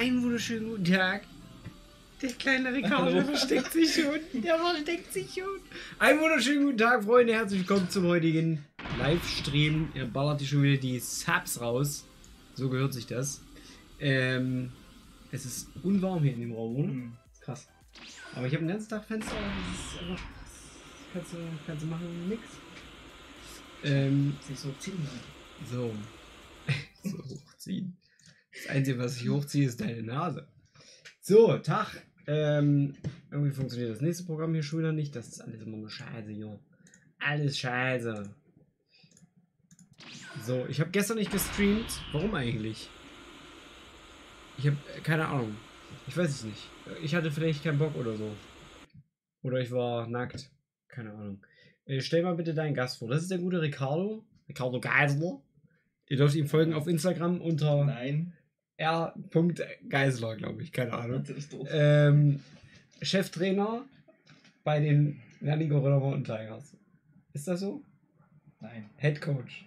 Einen wunderschönen guten Tag. Der kleine Ricardo versteckt sich schon. Der versteckt sich schon. Einen wunderschönen guten Tag, Freunde. Herzlich willkommen zum heutigen Livestream. Ihr ballert hier schon wieder die Subs raus. So gehört sich das. Ähm, es ist unwarm hier in dem Raum, oder? Mhm. Krass. Aber ich habe den ganzen Tag Fenster. Das ist einfach. Kannst du, kannst du machen, nix. Ähm, Sich so ziehen. so. so hochziehen. Das Einzige, was ich hochziehe, ist deine Nase. So, Tag. Ähm, irgendwie funktioniert das nächste Programm hier schon wieder nicht. Das ist alles immer nur Scheiße, Junge. Alles Scheiße. So, ich habe gestern nicht gestreamt. Warum eigentlich? Ich habe keine Ahnung. Ich weiß es nicht. Ich hatte vielleicht keinen Bock oder so. Oder ich war nackt. Keine Ahnung. Äh, stell mal bitte deinen Gast vor. Das ist der gute Ricardo. Ricardo Geisler. Ihr dürft ihm folgen auf Instagram unter Nein. r.geisler, glaube ich. Keine Ahnung. Ähm, Cheftrainer bei den Berlin Gorilla Mountain Tigers. Ist das so? Nein. Head Coach.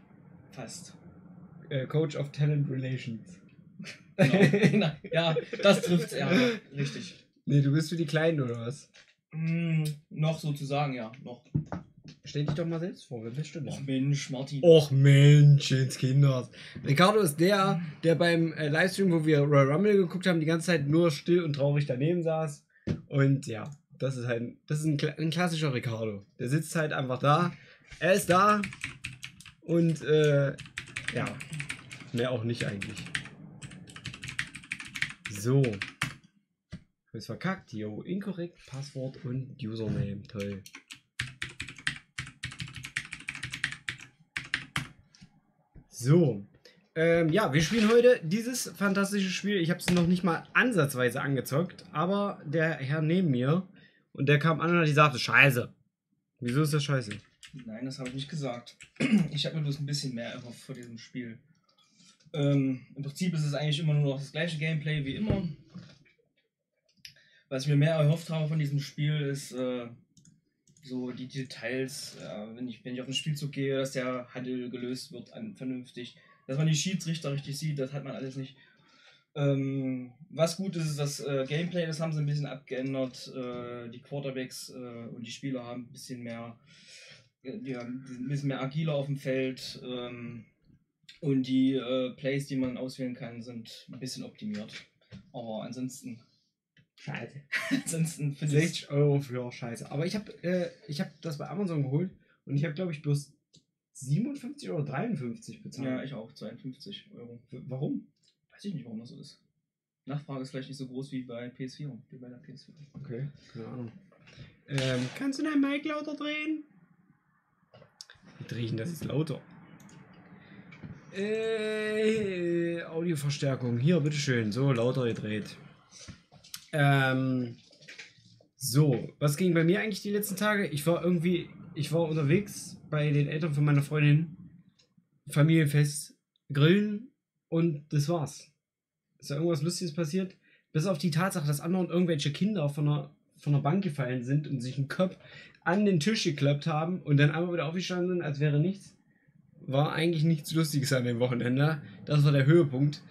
Fast. Äh, Coach of Talent Relations. Genau. Na, ja, das trifft's ja. Richtig. Nee, du bist für die Kleinen oder was? Mm, noch sozusagen, ja. Noch. Stell dich doch mal selbst vor, wer bist du Och denn? Mensch, Martin. Och Mensch, ins Kinders. Ricardo ist der, der beim äh, Livestream, wo wir Royal Rumble geguckt haben, die ganze Zeit nur still und traurig daneben saß. Und ja, das ist halt, das ist ein, ein klassischer Ricardo. Der sitzt halt einfach da. Er ist da. Und äh, ja, mehr auch nicht eigentlich. So. Hab's verkackt, yo. Inkorrekt Passwort und Username. Toll. So. Ähm, ja, wir spielen heute dieses fantastische Spiel. Ich habe es noch nicht mal ansatzweise angezockt, aber der Herr neben mir und der kam an und hat gesagt, Scheiße. Wieso ist das scheiße? Nein, das habe ich nicht gesagt. Ich habe mir bloß ein bisschen mehr erhofft vor diesem Spiel. Ähm, Im Prinzip ist es eigentlich immer nur noch das gleiche Gameplay wie immer. Was ich mir mehr erhofft habe von diesem Spiel ist äh, so die Details, äh, wenn, ich, wenn ich auf den Spielzug gehe, dass der Handel gelöst wird an, vernünftig. Dass man die Schiedsrichter richtig sieht, das hat man alles nicht. Ähm, was gut ist, ist das äh, Gameplay, das haben sie ein bisschen abgeändert. Äh, die Quarterbacks äh, und die Spieler haben ein bisschen mehr, äh, ja, sind ein bisschen mehr agiler auf dem Feld. Ähm, und die äh, Plays, die man auswählen kann, sind ein bisschen optimiert. Aber ansonsten, Scheiße. ansonsten finde ich 60 Euro für Scheiße. Aber ich habe äh, ich hab das bei Amazon geholt und ich habe, glaube ich, bloß 57 oder 53 bezahlt. ja, ich auch 52 Euro. Warum? Weiß ich nicht, warum das so ist. Nachfrage ist vielleicht nicht so groß wie bei PS4, wie bei der PS4. Okay, keine Ahnung. Ähm, kannst du dein Mic lauter drehen? Wie drehe ich denn das jetzt lauter? Äh, Audioverstärkung. Hier, bitteschön. So, lauter gedreht. Ähm, so, was ging bei mir eigentlich die letzten Tage? Ich war irgendwie, ich war unterwegs bei den Eltern von meiner Freundin. Familienfest, grillen und das war's. Ist da irgendwas Lustiges passiert? Bis auf die Tatsache, dass anderen irgendwelche Kinder von der, von der Bank gefallen sind und sich einen Kopf an den Tisch geklappt haben und dann einmal wieder aufgestanden sind, als wäre nichts. War eigentlich nichts Lustiges an dem Wochenende. Das war der Höhepunkt.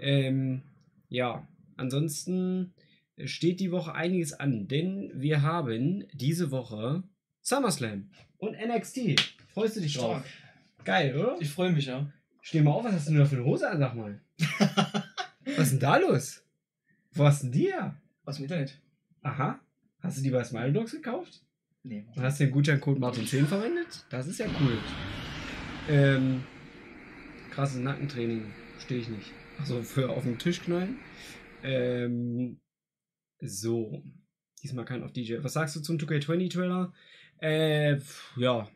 Ähm, ja, ansonsten steht die Woche einiges an, denn wir haben diese Woche SummerSlam und NXT. Freust du dich drauf? Geil, oder? Ich freue mich, ja. Steh mal auf, was hast du denn da für eine Hose an, sag mal. was ist denn da los? Wo hast du denn die her? Aus dem Internet? Aha. Hast du die bei Smile Dogs gekauft? Nee. Und hast den Gutscheincode Martin10 verwendet? Das ist ja cool. Ähm, krasses Nackentraining. Stehe ich nicht. Also für auf den Tisch knallen. Ähm, so. Diesmal kein auf DJ. Was sagst du zum 2K20-Trailer? Äh, pf, ja.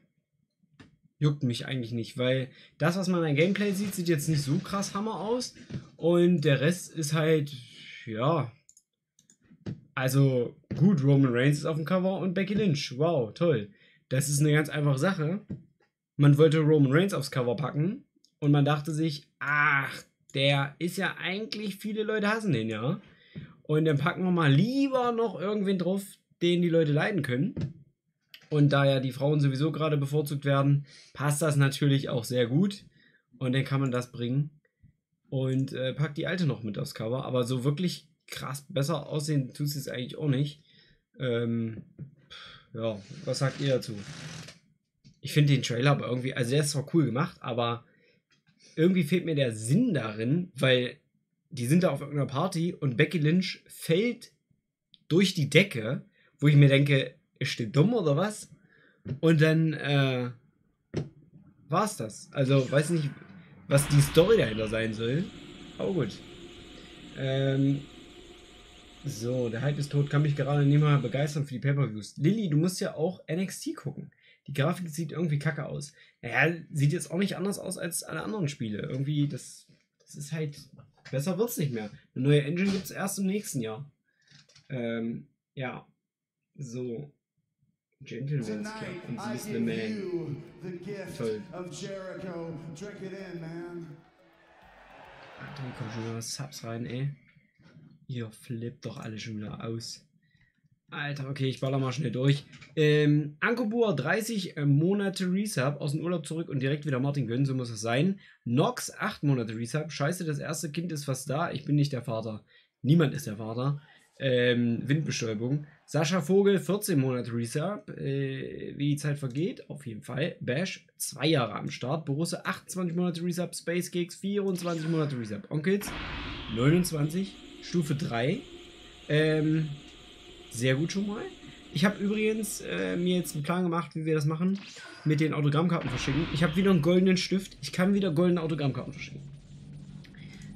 Juckt mich eigentlich nicht, weil das, was man an Gameplay sieht, sieht jetzt nicht so krass Hammer aus. Und der Rest ist halt, ja. Also, gut, Roman Reigns ist auf dem Cover und Becky Lynch. Wow, toll. Das ist eine ganz einfache Sache. Man wollte Roman Reigns aufs Cover packen und man dachte sich, ach, der ist ja eigentlich, viele Leute hassen den ja. Und dann packen wir mal lieber noch irgendwen drauf, den die Leute leiden können. Und da ja die Frauen sowieso gerade bevorzugt werden, passt das natürlich auch sehr gut. Und dann kann man das bringen. und äh, packt die alte noch mit aufs Cover. Aber so wirklich krass besser aussehen tut es jetzt eigentlich auch nicht. Ähm, ja, was sagt ihr dazu? Ich finde den Trailer aber irgendwie, also der ist zwar cool gemacht, aber irgendwie fehlt mir der Sinn darin, weil die sind da auf irgendeiner Party und Becky Lynch fällt durch die Decke, wo ich mir denke, ist die dumm oder was? Und dann äh, war's das. Also weiß nicht, was die Story dahinter sein soll. Aber gut. Ähm, so, der Hype ist tot, kann mich gerade nicht mal begeistern für die Pay-Per-Views. Lilly, du musst ja auch NXT gucken. Die Grafik sieht irgendwie kacke aus. Naja, sieht jetzt auch nicht anders aus als alle anderen Spiele. Irgendwie, das, das ist halt. Besser wird's nicht mehr. Eine neue Engine gibt's erst im nächsten Jahr. Ähm, ja. So. Gentleman's Club und sie ist eine Man. Toll. Alter, hier kommen schon wieder Subs rein, ey. Ihr flippt doch alle schon wieder aus. Alter, okay, ich baller mal schnell durch. Ähm, Ankobur, 30 äh, Monate Resub, aus dem Urlaub zurück und direkt wieder Martin gönnen, so muss es sein. Nox, 8 Monate Resub. Scheiße, das erste Kind ist fast da. Ich bin nicht der Vater. Niemand ist der Vater. Ähm, Windbestäubung. Sascha Vogel, 14 Monate Resub. Äh, wie die Zeit vergeht, auf jeden Fall. Bash, 2 Jahre am Start. Borussia, 28 Monate Resub. Space Gigs, 24 Monate Resub. Onkels, 29. Stufe 3. Ähm, sehr gut schon mal. Ich habe übrigens äh, mir jetzt einen Plan gemacht, wie wir das machen. Mit den Autogrammkarten verschicken. Ich habe wieder einen goldenen Stift. Ich kann wieder goldene Autogrammkarten verschicken.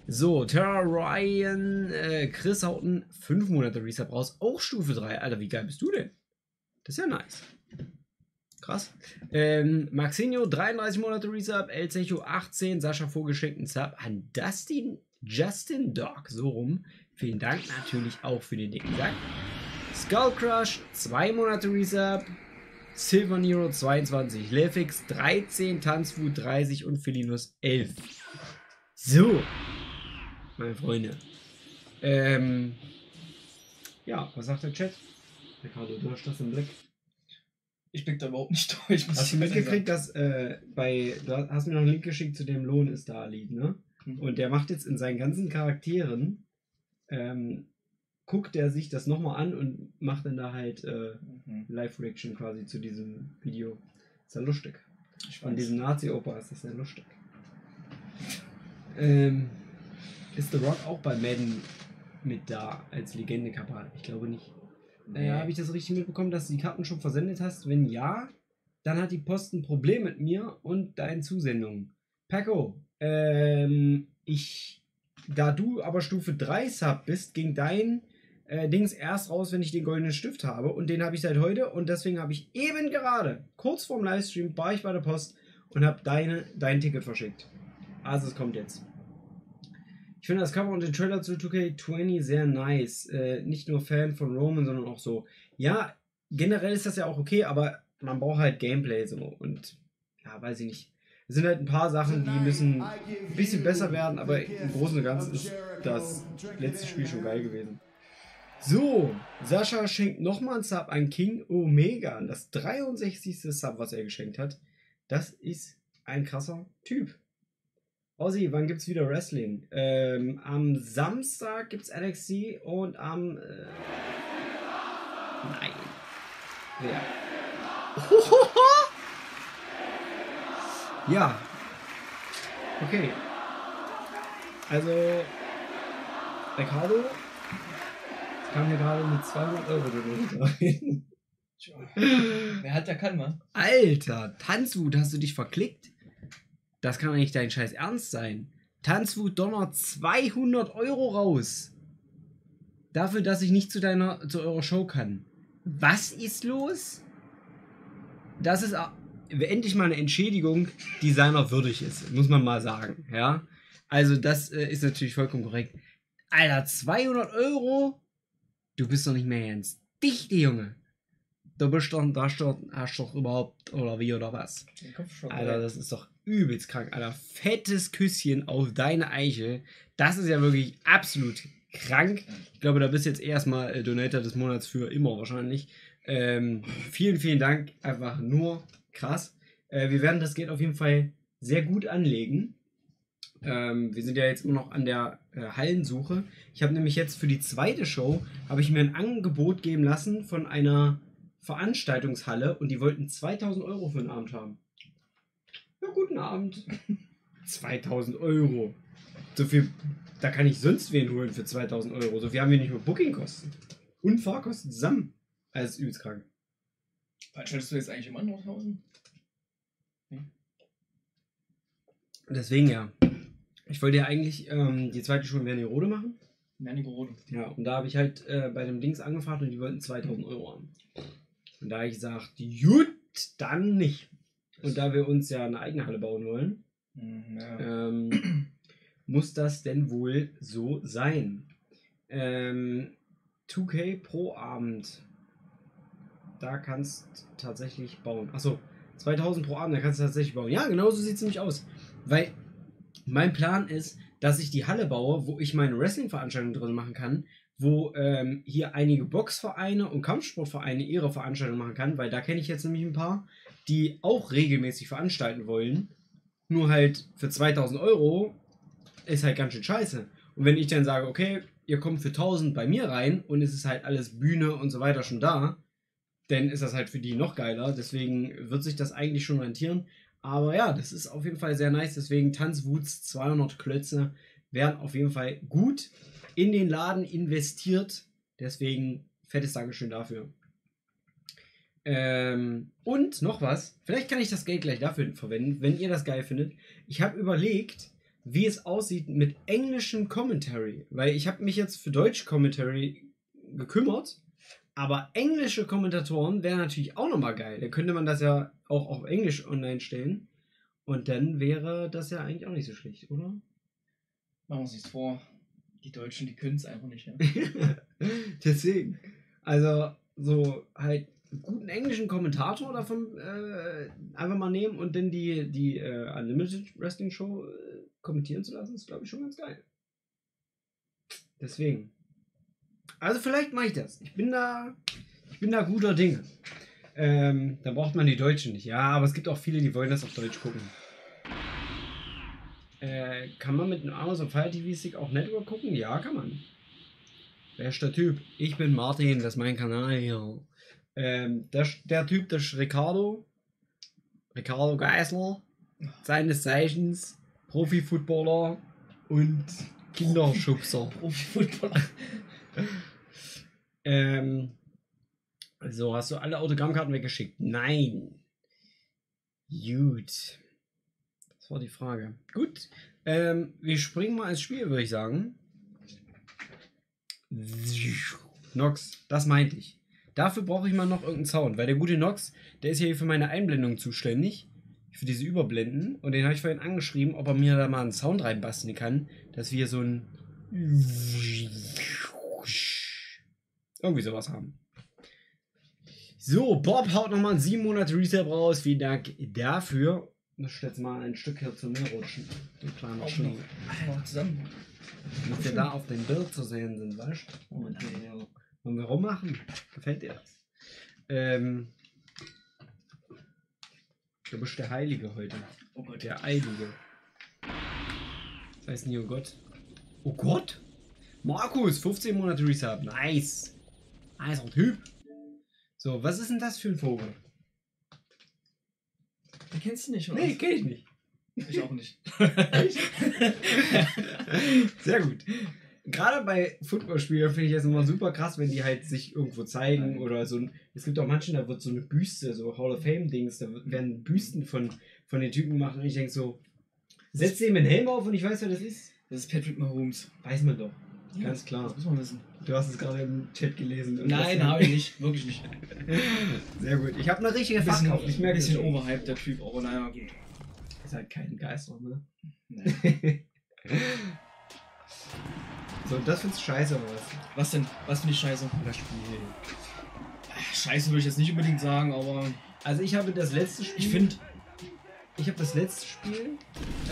So, Terra Ryan, äh, Chris Hauten, 5 Monate Resub raus. Auch Stufe 3. Alter, wie geil bist du denn? Das ist ja nice. Krass. Ähm, Maxinho, 33 Monate Resub. El Zecho, 18. Sascha Vogel schenkt einen Sub an Dustin, Justin Dog. So rum. Vielen Dank natürlich auch für den dicken Sack. Skull Crush, 2 Monate Resub. Silver Nero 22, Lefix 13, Tanzfood 30 und Felinus 11. So, meine Freunde. Ähm, ja, was sagt der Chat? Ricardo, du hast das im Blick. Ich blick da überhaupt nicht durch. muss Hast du mitgekriegt, dass äh, bei, du hast mir noch einen Link geschickt zu dem Lohn ist da Lied, ne? Mhm. Und der macht jetzt in seinen ganzen Charakteren, ähm, guckt er sich das nochmal an und macht dann da halt äh. Mhm. Live-Reaction quasi zu diesem Video. Ist ja lustig. Von weiß. diesem Nazi-Oper ist das sehr lustig. Ähm, ist The Rock auch bei Madden mit da als Legende kapal? Ich glaube nicht. Nee. Äh, Habe ich das richtig mitbekommen, dass du die Karten schon versendet hast? Wenn ja, dann hat die Post ein Problem mit mir und deinen Zusendungen. Paco, ähm, ich, da du aber Stufe 3 Sub bist, ging dein äh, Dings erst raus, wenn ich den goldenen Stift habe. Und den habe ich seit heute. Und deswegen habe ich eben gerade, kurz vorm Livestream, war ich bei der Post und habe deine, dein Ticket verschickt. Also es kommt jetzt. Ich finde das Cover und den Trailer zu 2K20 sehr nice. Äh, nicht nur Fan von Roman, sondern auch so. Ja, generell ist das ja auch okay, aber man braucht halt Gameplay so. Und ja, weiß ich nicht. Es sind halt ein paar Sachen, die müssen ein bisschen besser werden, aber im Großen und Ganzen ist das letzte Spiel schon geil gewesen. So, Sascha schenkt nochmal ein Sub an King Omega. Das 63. Sub, was er geschenkt hat. Das ist ein krasser Typ. Ossi, wann gibt's wieder Wrestling? Ähm, am Samstag gibt's NXT und am. Äh, nein. Ja. ja. Okay. Also. Ricardo. Kam mir gerade mit 200 Euro rein. Wer hat, der kann, man. Alter, Tanzwut, hast du dich verklickt? Das kann doch nicht dein Scheiß Ernst sein. Tanzwut donnert 200 Euro raus. Dafür, dass ich nicht zu deiner, zu eurer Show kann. Was ist los? Das ist a- endlich mal eine Entschädigung, die seiner würdig ist, muss man mal sagen, ja. Also das äh, ist natürlich vollkommen korrekt. Alter, 200 Euro? Du bist doch nicht mehr ganz dichte, Junge. Du bist doch, da hast du hast doch überhaupt, oder wie, oder was? Den Kopfschock. Alter, das ist doch übelst krank, Alter. Fettes Küsschen auf deine Eichel. Das ist ja wirklich absolut krank. Ich glaube, da bist du jetzt erstmal äh, Donator des Monats für immer wahrscheinlich. Ähm, vielen, vielen Dank. Einfach nur krass. Äh, wir werden das Geld auf jeden Fall sehr gut anlegen. Ähm, wir sind ja jetzt immer noch an der äh, Hallensuche. Ich habe nämlich jetzt für die zweite Show habe ich mir ein Angebot geben lassen von einer Veranstaltungshalle und die wollten 2000 Euro für den Abend haben. Ja, guten Abend. 2000 Euro. So viel, da kann ich sonst wen holen für 2000 Euro. So viel haben wir nicht nur Bookingkosten und Fahrkosten zusammen. Also, ist übelst krank. Veranstaltest du jetzt eigentlich immer in Nordhausen? Deswegen ja. Ich wollte ja eigentlich ähm, die zweite Schule in Wernigerode machen. Wernigerode. Ja, und da habe ich halt äh, bei dem Dings angefragt und die wollten 2000 Euro haben. Und da habe ich gesagt, gut, dann nicht. Und da wir uns ja eine eigene Halle bauen wollen, Mhm, ja. ähm, muss das denn wohl so sein. Ähm, 2K pro Abend. Da kannst tatsächlich bauen. Achso, 2000 pro Abend, da kannst du tatsächlich bauen. Ja, genau so sieht es nämlich aus. Weil mein Plan ist, dass ich die Halle baue, wo ich meine Wrestling-Veranstaltung drin machen kann, wo ähm, hier einige Boxvereine und Kampfsportvereine ihre Veranstaltung machen kann, weil da kenne ich jetzt nämlich ein paar, die auch regelmäßig veranstalten wollen. Nur halt für 2000 Euro ist halt ganz schön scheiße. Und wenn ich dann sage, okay, ihr kommt für 1000 bei mir rein und es ist halt alles Bühne und so weiter schon da, dann ist das halt für die noch geiler. Deswegen wird sich das eigentlich schon rentieren. Aber ja, das ist auf jeden Fall sehr nice. Deswegen Tanzwuts 200 Klötze werden auf jeden Fall gut in den Laden investiert. Deswegen fettes Dankeschön dafür. Ähm, und noch was, vielleicht kann ich das Geld gleich dafür verwenden, wenn ihr das geil findet. Ich habe überlegt, wie es aussieht mit englischem Commentary, weil ich habe mich jetzt für Deutsch Commentary gekümmert, aber englische Kommentatoren wären natürlich auch nochmal geil. Da könnte man das ja auch auf Englisch online stellen und dann wäre das ja eigentlich auch nicht so schlecht, oder? Machen wir uns nichts vor. Die Deutschen, die können es einfach nicht. Ja. Deswegen. Also, so halt einen guten englischen Kommentator davon äh, einfach mal nehmen und dann die, die äh, Unlimited Wrestling Show äh, kommentieren zu lassen, ist, glaube ich, schon ganz geil. Deswegen. Also, vielleicht mache ich das. Ich bin da, ich bin da guter Dinge. Ähm, da braucht man die Deutschen nicht. Ja, aber es gibt auch viele, die wollen das auf Deutsch gucken. Äh, kann man mit einem Amazon Fire TV Stick auch Network gucken? Ja, kann man. Wer ist der Typ? Ich bin Martin, das ist mein Kanal hier. Ähm, der, der Typ, das ist Ricardo. Ricardo Geisler. Seines Zeichens Profi-Footballer und Kinderschubser. Profi-Footballer. ähm, so, hast du alle Autogrammkarten weggeschickt? Nein. Gut. Das war die Frage. Gut. Ähm, wir springen mal ins Spiel, würde ich sagen. Nox, das meinte ich. Dafür brauche ich mal noch irgendeinen Sound, weil der gute Nox, der ist ja hier für meine Einblendung zuständig. Für diese Überblenden. Und den habe ich vorhin angeschrieben, ob er mir da mal einen Sound reinbasteln kann, dass wir so ein. Irgendwie sowas haben. So, Bob haut nochmal einen 7 Monate Reset raus. Vielen Dank dafür. Ich muss jetzt mal ein Stück hier zu mir rutschen. Du kleiner Auch noch. Noch zusammen. Damit wir da auf dem Bild zu sehen sind, weißt du? Und wollen wir rummachen? Gefällt dir das? Ähm, du bist der Heilige heute. Oh Gott. Der Eilige. Das heißt nie, oh Gott. Oh Gott! Markus, 15 Monate Resub. Nice. Nicer Typ. So, was ist denn das für ein Vogel? Den kennst du nicht, oder? Nee, kenn ich nicht. Ich auch nicht. Sehr gut. Gerade bei Footballspielern finde ich das immer super krass, wenn die halt sich irgendwo zeigen oder so ein. Es gibt auch manche, da wird so eine Büste, so Hall of Fame-Dings, da werden Büsten von, von den Typen gemacht und ich denke so, setz dem einen Helm auf und ich weiß, wer das ist. Das ist Patrick Mahomes. Weiß man doch. Ganz Das klar. muss man wissen. Du hast es gerade im Chat gelesen. Nein, das- habe ich nicht. Wirklich nicht. Sehr gut. Ich habe eine richtige Bisschen, Fachkraft. Ich merke bisschen es. overhyped, der Typ, aber naja, gut. Ist halt kein Geister, ne? Nee. so, das findest du scheiße oder was? Was denn? Was finde ich scheiße? Das Spiel. Scheiße würde ich jetzt nicht unbedingt sagen, aber Also ich habe das letzte Spiel. ich finde, Ich habe das letzte Spiel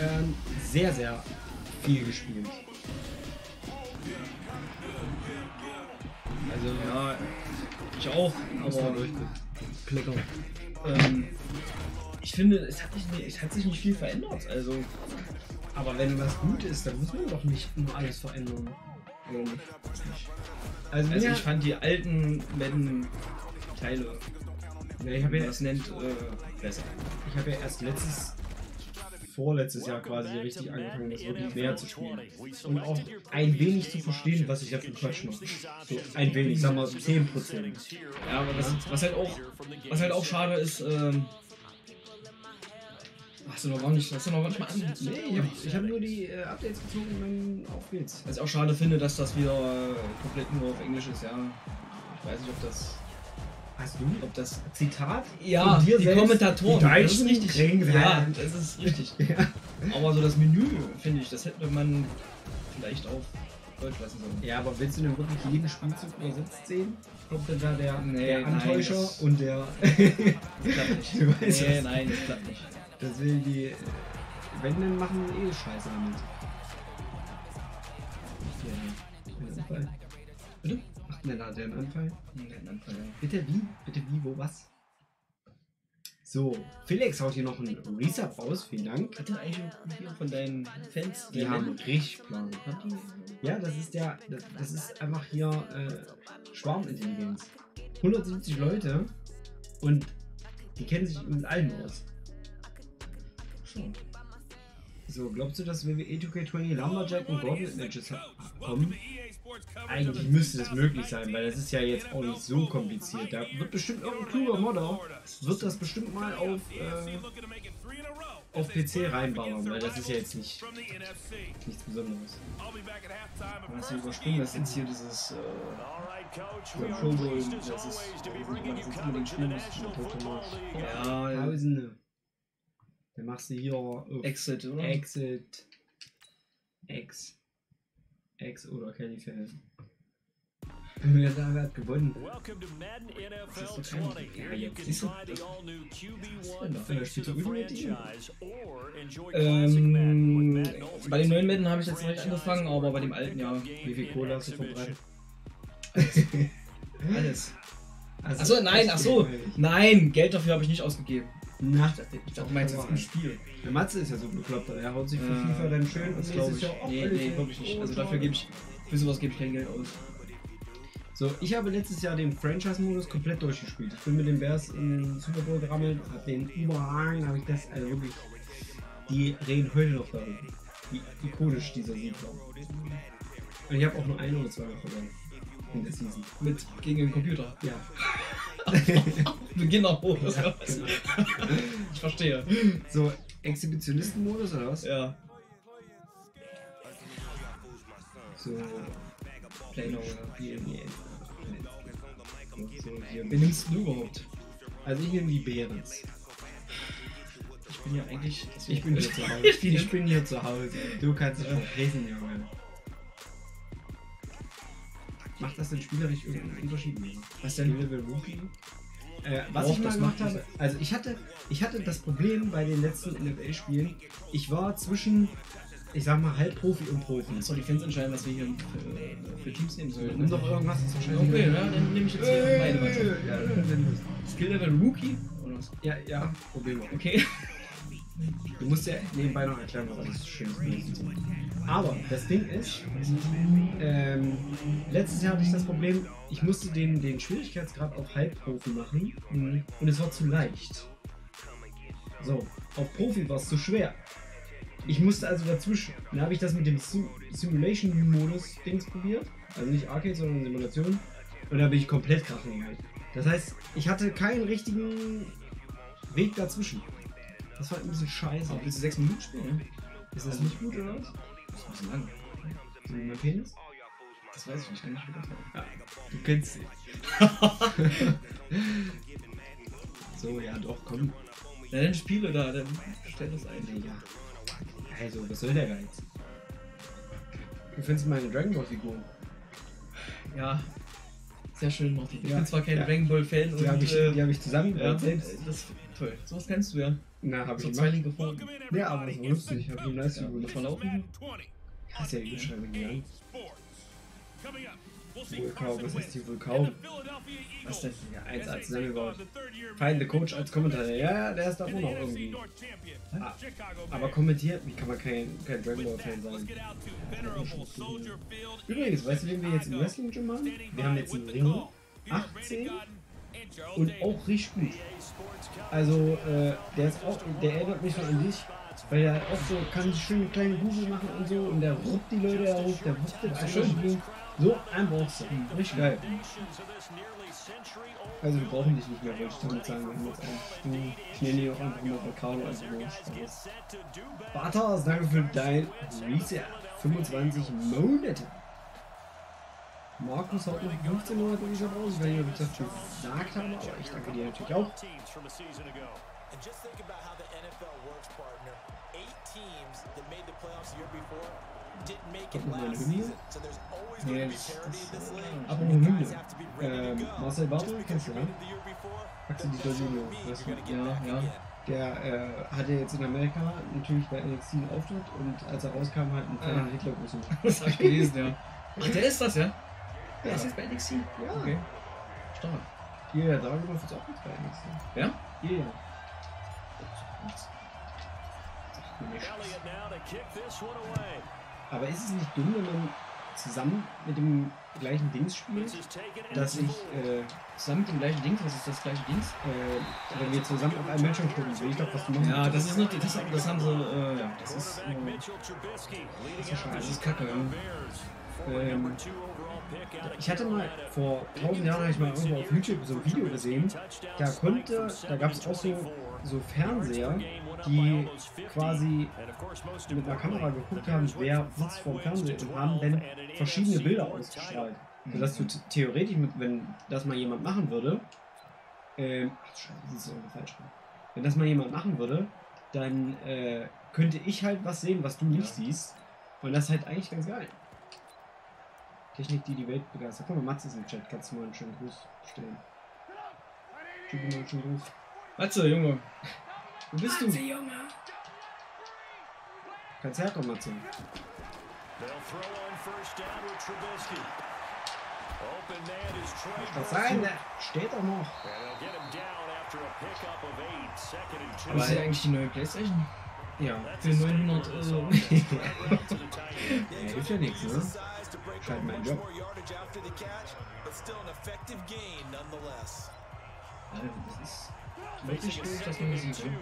ähm, sehr, sehr viel gespielt. Also, ja, ich auch, aber durchklicken. ähm, ich finde, es hat, sich nicht, es hat sich nicht viel verändert. Also, Aber wenn was gut ist, dann muss man doch nicht immer alles verändern. Also, Also mir- ich fand die alten Madden-Teile, ja, ich habe ja, das nennt, äh, besser. ich hab ja erst letztes, vorletztes Jahr quasi richtig angefangen, das wirklich mehr zu spielen. Und auch ein wenig zu verstehen, was ich da für Quatsch mache. So ein wenig, sagen wir 10%. Ja, aber was, was halt auch, was halt auch schade ist, ähm, hast du noch gar nicht, hast du noch gar nicht mal an. Nee, ich habe hab nur die äh, Updates gezogen und dann auf geht's. Was ich auch schade finde, dass das wieder äh, komplett nur auf Englisch ist, ja. Ich weiß nicht, ob das, Hast du ob das Zitat? Ja, von dir die selbst, Kommentatoren. Die das ist richtig. kriegen Ja, das ist richtig. Ja. Aber so das Menü, finde ich, das hätte man vielleicht auf Deutsch lassen sollen. ja, aber willst du denn wirklich jeden Spielzug übersetzt sehen? Kommt denn da der, Nee, der nein, Antäuscher das- und der. Das klappt nicht. Du weißt nee, nein, das klappt nicht. das will die. Wenn, dann machen eh Scheiße damit. Ja. Bitte? Denn da der Anfall? Hm, der Anfall, ja. Bitte wie? Bitte wie, wo, was? So, Felix haut hier noch einen Resub raus, vielen Dank. Hat denn eigentlich hier von deinen Fans Die haben richtig Plan. Ja, das ist der, das, das ist einfach hier äh, Schwarmintelligenz. 170 Leute und die kennen sich mit allem aus. Schon. So, glaubst du, dass WWE 2K20 Lumberjack und Gauntlet Matches ha- kommen? Eigentlich müsste das möglich sein, weil das ist ja jetzt auch nicht so kompliziert. Da wird bestimmt irgendein kluger Modder, wird das bestimmt mal auf, äh, auf PC reinbauen, weil das ist ja jetzt nicht, nichts Besonderes. Du hast du übersprungen, das ist hier dieses äh, Dieser Pro Bowl, das ist, das immer, das ist. Ja, Tausende. Dann machst du hier Exit, oder? Exit, X, X oder Kenny Feld. Wer da wer hat gewonnen? Das ist doch kein- Ja, jetzt so gut mit ihm? Ähm, bei dem neuen Madden habe ich jetzt noch nicht angefangen, aber bei dem alten ja. Wie viel Kohle hast du verbrannt? Alles. Also, Achso, nein, achso. Nein, Geld dafür habe ich nicht ausgegeben. Na, Ich dachte, meinst jetzt im Spiel. Der Matze ist ja so bekloppt, er haut sich für Ja, FIFA dann schön und Das glaube nächstes ich. Jahr auch Nee, alles nee, wirklich nicht. Also oh, dafür gebe ich, für sowas gebe ich kein Geld aus. So, ich habe letztes Jahr den Franchise-Modus komplett durchgespielt. Ich bin mit den Bears in den Super Bowl gerammelt, hab den überragend, habe ich das, also wirklich, die reden heute noch darüber, wie ikonisch dieser Sieg war. Und ich habe auch nur ein oder zwei Mal verloren der Season. Mit gegen den Computer. Ja. Hoch. Ja, genau. Ich verstehe. So, Exhibitionisten-Modus oder was? Ja. So, hier. So, hier. Wen nimmst du überhaupt? Also ich nehme die Behrens. Ich bin ja eigentlich. Ich bin hier zu Hause. Ich bin Ich bin hier zu Hause. Du kannst dich vergessen, Junge. Macht das denn spielerisch irgendeinen Unterschied? Was denn? Level Rookie? Äh, was Doch, ich mal das gemacht macht habe, also ich hatte, ich hatte das Problem bei den letzten NFL-Spielen, ich war zwischen, ich sag mal, Halbprofi und Profi. Achso, die Fans entscheiden, was wir hier für, für Teams nehmen sollen. Nimm doch irgendwas, das ist wahrscheinlich. Okay, ja, dann nehme ich jetzt hier meine Mannschaft. ja. Skill Level Rookie? Oder was? ja, ja, Problem. Okay. Du musst ja nebenbei noch erklären, was alles schön ist. Aber das Ding ist, ähm, letztes Jahr hatte ich das Problem, ich musste den, den Schwierigkeitsgrad auf Halbprofi machen Mhm. und es war zu leicht. So, auf Profi war es zu schwer. Ich musste also dazwischen. Dann habe ich das mit dem Sim Simulation-Modus Dings probiert. Also nicht Arcade, sondern Simulation. Und da bin ich komplett krachen gegangen. Das heißt, ich hatte keinen richtigen Weg dazwischen. Das war ein bisschen scheiße. Aber willst du sechs Minuten spielen? Ist das nicht gut oder was? Das ist ein bisschen lang. So wie mein Penis? Das weiß ich nicht, kann ich nicht Ja, du kennst sie. so, ja doch, komm. Ja, dann spiele da, dann stell das ein. Ja. Also, was soll der Geiz? Wie findest du meine Dragon Ball Figur? Ja. Sehr schön, Martin. Ich Ja, bin zwar kein ja. Dragon Ball Fan Die habe ich, äh, die hab ich ja, zusammengebaut selbst. das toll. Sowas kannst du ja. Na, hab So ich zwei linke Formen. Ja, aber das war lustig. Ich hab schon nice Ja, Figur. muss man laufen. Hast ja die Beschreibung gegangen. Vulkau, was ist die Vulkau? Was denn? Ja, 1A zusammengebaut. Fein, der Coach als Kommentator. Ja, ja, der ist da auch noch irgendwie. Ah, aber kommentiert, wie kann man kein, kein Dragon Ball Fan sein? Übrigens, weißt du, wen wir jetzt im Wrestling Gym haben? Wir haben jetzt einen Ring 18 und auch richtig gut. Also, äh, der ist auch, der erinnert mich schon an dich, weil er auch so kann schön kleine Google machen und so und der ruppt die Leute hoch, der wuchtet einfach schön. So ein brauchst du. Richtig geil. Also wir brauchen dich nicht mehr, wollte ich damit sagen. Wir haben jetzt ich nenne ihn auch einfach mal Ricardo als Spaß. Bartas, danke für dein Reset. 25 Monate. Markus hat noch 15 Monate Reset raus. Ich nicht, ob ich das schon gesagt habe, aber ich danke dir natürlich auch. And just think about how the NFL works, partner. Eight teams that made the playoffs the year before didn't make it last season. So there's always going to be parity in this league. Hymne. guys have to be ready to Ähm, go. Marcel Bartel, kennst du, ne? Axel don't Di mess Giorgio, with me, weißt du? Ja, ja. Der äh, hatte jetzt in Amerika natürlich bei NXT einen Auftritt und als er rauskam, hat ein kleiner Ah. Hitler grüßen. Das hab ich gelesen, ja. Ach, der ist das, ja? Der ist jetzt bei NXT. Ja. Okay. Stark. Hier, der Dragunov ist auch mit bei NXT. Ja? One away. Aber ist es nicht dumm, wenn man zusammen mit dem gleichen Dings spielt, dass ich, äh, Zusammen mit dem gleichen Dings, was ist das gleiche Dings? äh, wenn wir zusammen auf einem Bildschirm gucken, will ich doch, was du machst. Ja, das ist noch, das, das haben sie, äh, ja, das ist, äh, leading ist ja schade. das ist kacke, ja. Ähm, Ich hatte mal vor tausend Jahren habe ich mal irgendwo auf YouTube so ein Video gesehen. Da konnte, da gab es auch so, so Fernseher, die quasi mit einer Kamera geguckt haben, wer sitzt vor dem Fernseher und haben dann verschiedene Bilder ausgestrahlt. Sodass du t- theoretisch, mit, wenn das mal jemand machen würde, ähm, ach scheiße, das ist irgendwie falsch. Wenn das mal jemand machen würde, dann äh, könnte ich halt was sehen, was du nicht siehst. Und das ist halt eigentlich ganz geil. Technik, die die Welt begeistert. Guck mal, Mats ist im Chat. Kannst du mal einen schönen Gruß stellen? Schick mal einen schönen Gruß. Matze, Junge. Wo bist du? Junge! Kannst herkommen, Matze. Burke. sein? Der steht doch noch. Aber ist ja eigentlich die neue Playstation? Ja. Für a step 900 for this Euro. Ja, hilft ja nichts, ne? Effective gain nonetheless. Ja, das ist wirklich doof, dass man das sieht. ne?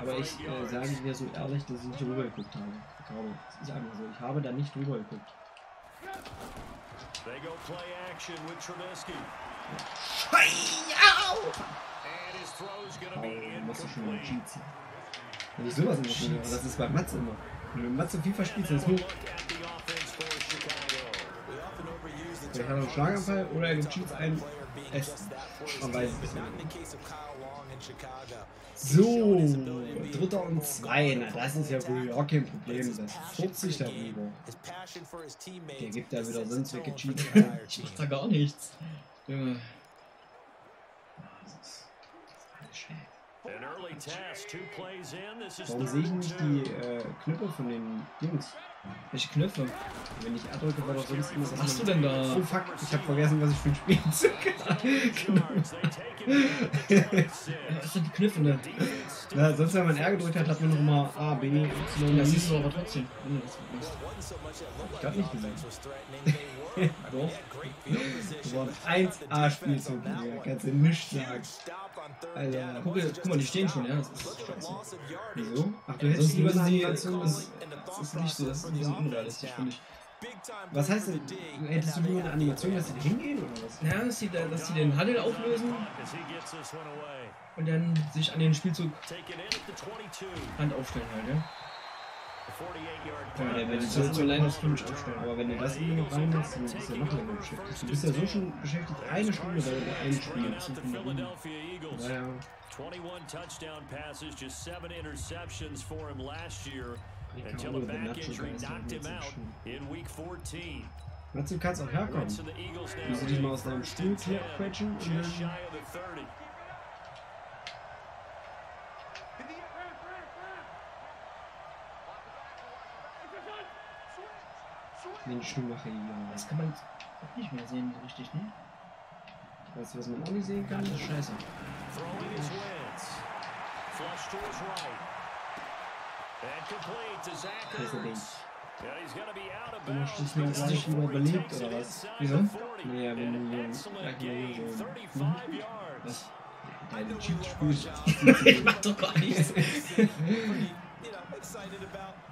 Aber ich äh, sage dir so ehrlich, dass ich nicht drüber geguckt habe. Ricardo, das ist einfach so. Ich habe da nicht drüber geguckt. They go play action with Trubisky. And his throw's Oh, be incomplete. Cheats. Wenn ich sowas immer das ist bei Matze immer. Wenn du mit Matze FIFA spielst, dann ist Now a nur, look at the offense for Chicago. We often der term hat einen Schlaganfall oder er Cheats ein. player being Es, just that for his man weiß es nicht. So, dritter und zwei. Na, das ist ja wohl auch kein Problem. Das 40 darüber. His passion for his teammates Der gibt ja wieder tone weggecheatet. Ich mach da gar nichts. Junge. Das ist alles schlecht. An early test, two plays in. This is Warum sehe ich nicht die äh, Knöpfe von den Jungs? Welche Knöpfe? Wenn ich R drücke, war doch sonst immer Was hast du denn da? Oh fuck, ich hab vergessen, was ich für ein Spielzug Yards. They take him at the 26. Ja, Was sind die Knöpfe denn? Na, sonst, wenn man R gedrückt hat, hat man noch immer A, B, Y, Ja, das siehst du aber trotzdem. du looked Ich hab nicht gesehen. Doch. they had great field position. Das war ein 1A-Spielzug, Digga. Kannst du nichts sagen. Down. It Guck, wasn't guck mal, die stehen schon, ja. Das ist scheiße. Wieso? Ach, du Sonst hättest lieber eine die- Animation. Das das ist nicht so, das ist ein bisschen unrealistisch, finde ich. Was heißt denn, hättest du they eine Animation, dass die hingehen oder was? Ja, dass die, da- dass die den Huddle auflösen und dann sich an den Spielzug Taken in at the 22. Hand aufstellen halt, ja. A 48-yard Ja, wenn die das so of Scrimmage aufstellen. Aber wenn du das irgendwie noch reinmachst, dann bist du ja noch länger beschäftigt. Du bist ja so schon beschäftigt, eine Stunde bei einem Spiel. Naja, 21 touchdown passes, just seven interceptions for him last year until a der back injury der knocked him wird out in week 14. Matze, du kannst auch herkommen. Willst du dich mal aus deinem Stuhl and 10, quetschen und dann... of the 30. Mensch, du mache hier. Das kann man jetzt auch nicht mehr sehen, so richtig, ne? Weißt du, was man auch nicht sehen kann? Das ist scheiße. Du wieder forward beliebt, takes it oder was? Wieso? the 40. Naja, wenn du hier so- 35 yards. Deine Cheat spielst. ich mach doch gar nichts.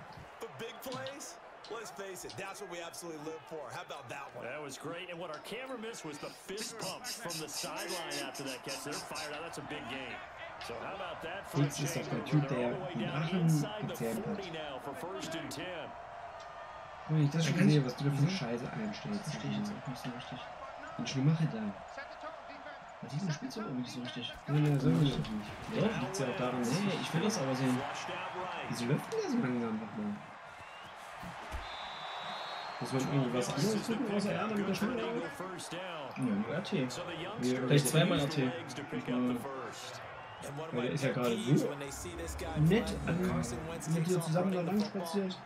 face it, that's what we absolutely live for. How about that one? That was great. And what our camera missed was the fist pumps from the sideline after that catch. They're fired out. That's a big game. So how about that for a Fitz ist change? der Typ, der all the way den down Drachen inside the gezähmt hat. 40 now for first and 10. Wenn ich das Da schon sehe, was du da für eine? Scheiße einstellst. Verstehe ich jetzt auch nicht so richtig. Mensch, du mache da. Bei diesem Spiel so irgendwie nicht so richtig. Nein, nein, so nicht. Ja, Liegt ja auch daran, Nee, ich will das aber sehen. Wieso läuft denn der so langsam nochmal? Muss man irgendwie was anderes drücken außer R, damit der wird? Down. Ja, nur RT. Vielleicht zweimal RT. Weil der ist ja gerade so Nett an, mit dir zusammen da lang spaziert.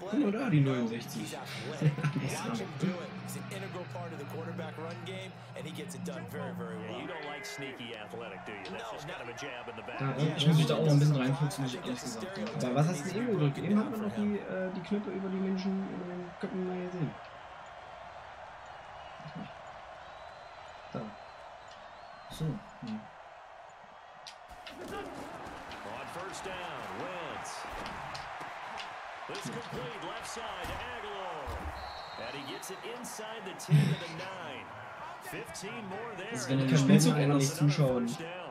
Guck mal da, die No, 69. He's athletic. Watch him do it. He's an integral part of the quarterback run game, and he gets it done very, very Yeah, well. you don't like sneaky athletic, do you? That's No, just no. kind of a jab in the back. Da, Ich muss mich da auch noch ein bisschen reinfuchsen, ich ehrlich gesagt. Aber was hast du eben gedrückt? Eben hat man doch die, äh, die Knöpfe über die Menschen, über den Köpfen mal gesehen. Da. So. Hm. On first down. This complete left side to Aguilar. And he gets it inside the 10 to the 9. 15 more there. Also wenn er And den the Spielzug Cardinals einfach nicht zuschauen.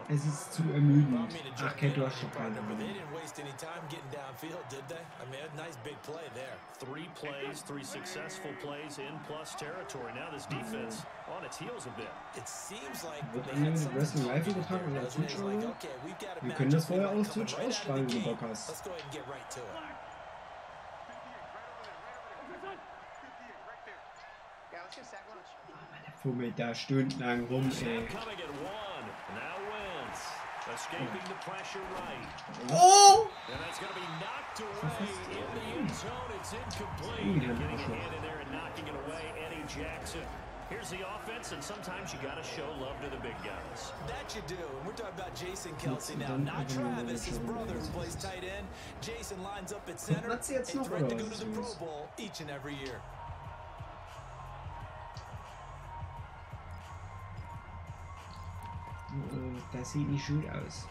Es ist zu ermüdend. Ach, Kate, du hast schon keine Ahnung. didn't waste any time getting downfield, did they? I mean, a nice big play there. Three plays, three successful plays in plus territory. Now this defense on its heels a bit. It seems like Wird they had irgendwie something Wrestling to Live do übertragen oder with Twitch it. It's oder so? Wir können das vorher auf Twitch ausstrahlen, wenn du. Bock hast. Let's go ahead and get right to it. And that's gonna be knocked away in the youtube. It's incomplete. Getting a hand in there and knocking it away, Eddie Jackson. Here's the offense, and sometimes you got to show love to the big guys. That you do. And we're talking about Jason Kelsey now, not einfach Travis, his brother who plays tight end. Jason lines up at center, Platz jetzt a threat to go to the Pro? Bowl each and every year. Das sieht nicht gut aus.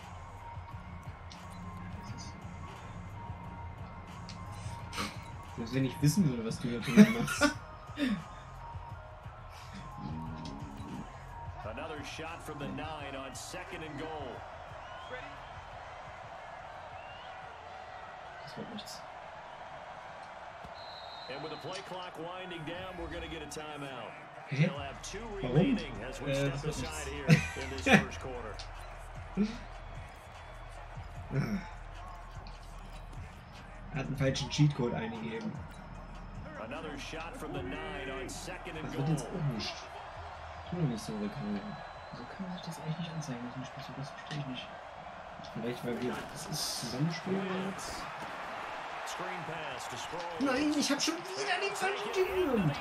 Selbst wenn ich wissen würde, was du da drüben machst. Another shot from the nine on second and goal. Das wird nichts. And with the play clock winding down, we're going to get a timeout. Hä? Warum? Äh, das nichts. Er hat einen falschen Cheatcode eingegeben. Das wird jetzt auch nicht. Tu doch nicht so, Ricardo. So kann man sich das eigentlich nicht anzeigen die Spielzug. Das verstehe ich nicht. Vielleicht, weil wir das pass to Sproles. Nein, ich habe schon wieder den falschen zone.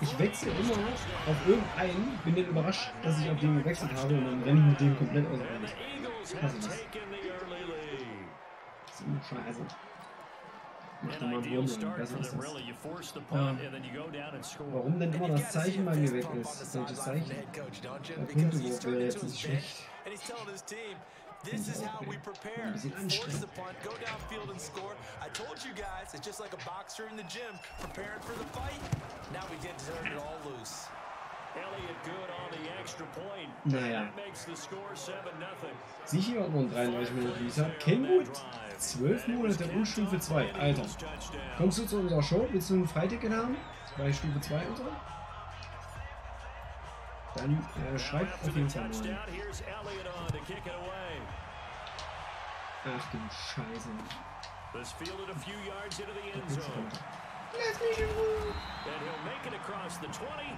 Ich wechsle immer auf irgendeinen, bin dann überrascht, dass ich auf den gewechselt habe und dann renne ich mit dem komplett aus Hasse have das. scheiße. Mach doch mal einen Wurm, besser ist das. score. Warum denn immer das Zeichen bei mir weg ist? the Zeichen? Der Punktewurf wäre jetzt nicht schlecht. This is how we prepare. Force the punt, go downfield and score. I told you guys, it's just like a boxer in the gym, preparing for the fight. Now we did turn it all loose. Elliott good on the extra point. Naja. That makes the score 7 nothing. Sicher hat man 33 Minuten Visa. Kenwood, 12 Monate und Stufe 2. Alter. Kommst du zu unserer Show? Willst du ein Freiticket haben? Bei Stufe 2 und so? Dann äh, schreib After auf jeden Fall mal. touchdown, here's Elliott on to kick it away. Ach du Scheiße. This fielded a few yards into the end zone. Lass mich in Ruhe. And he'll make it across the 20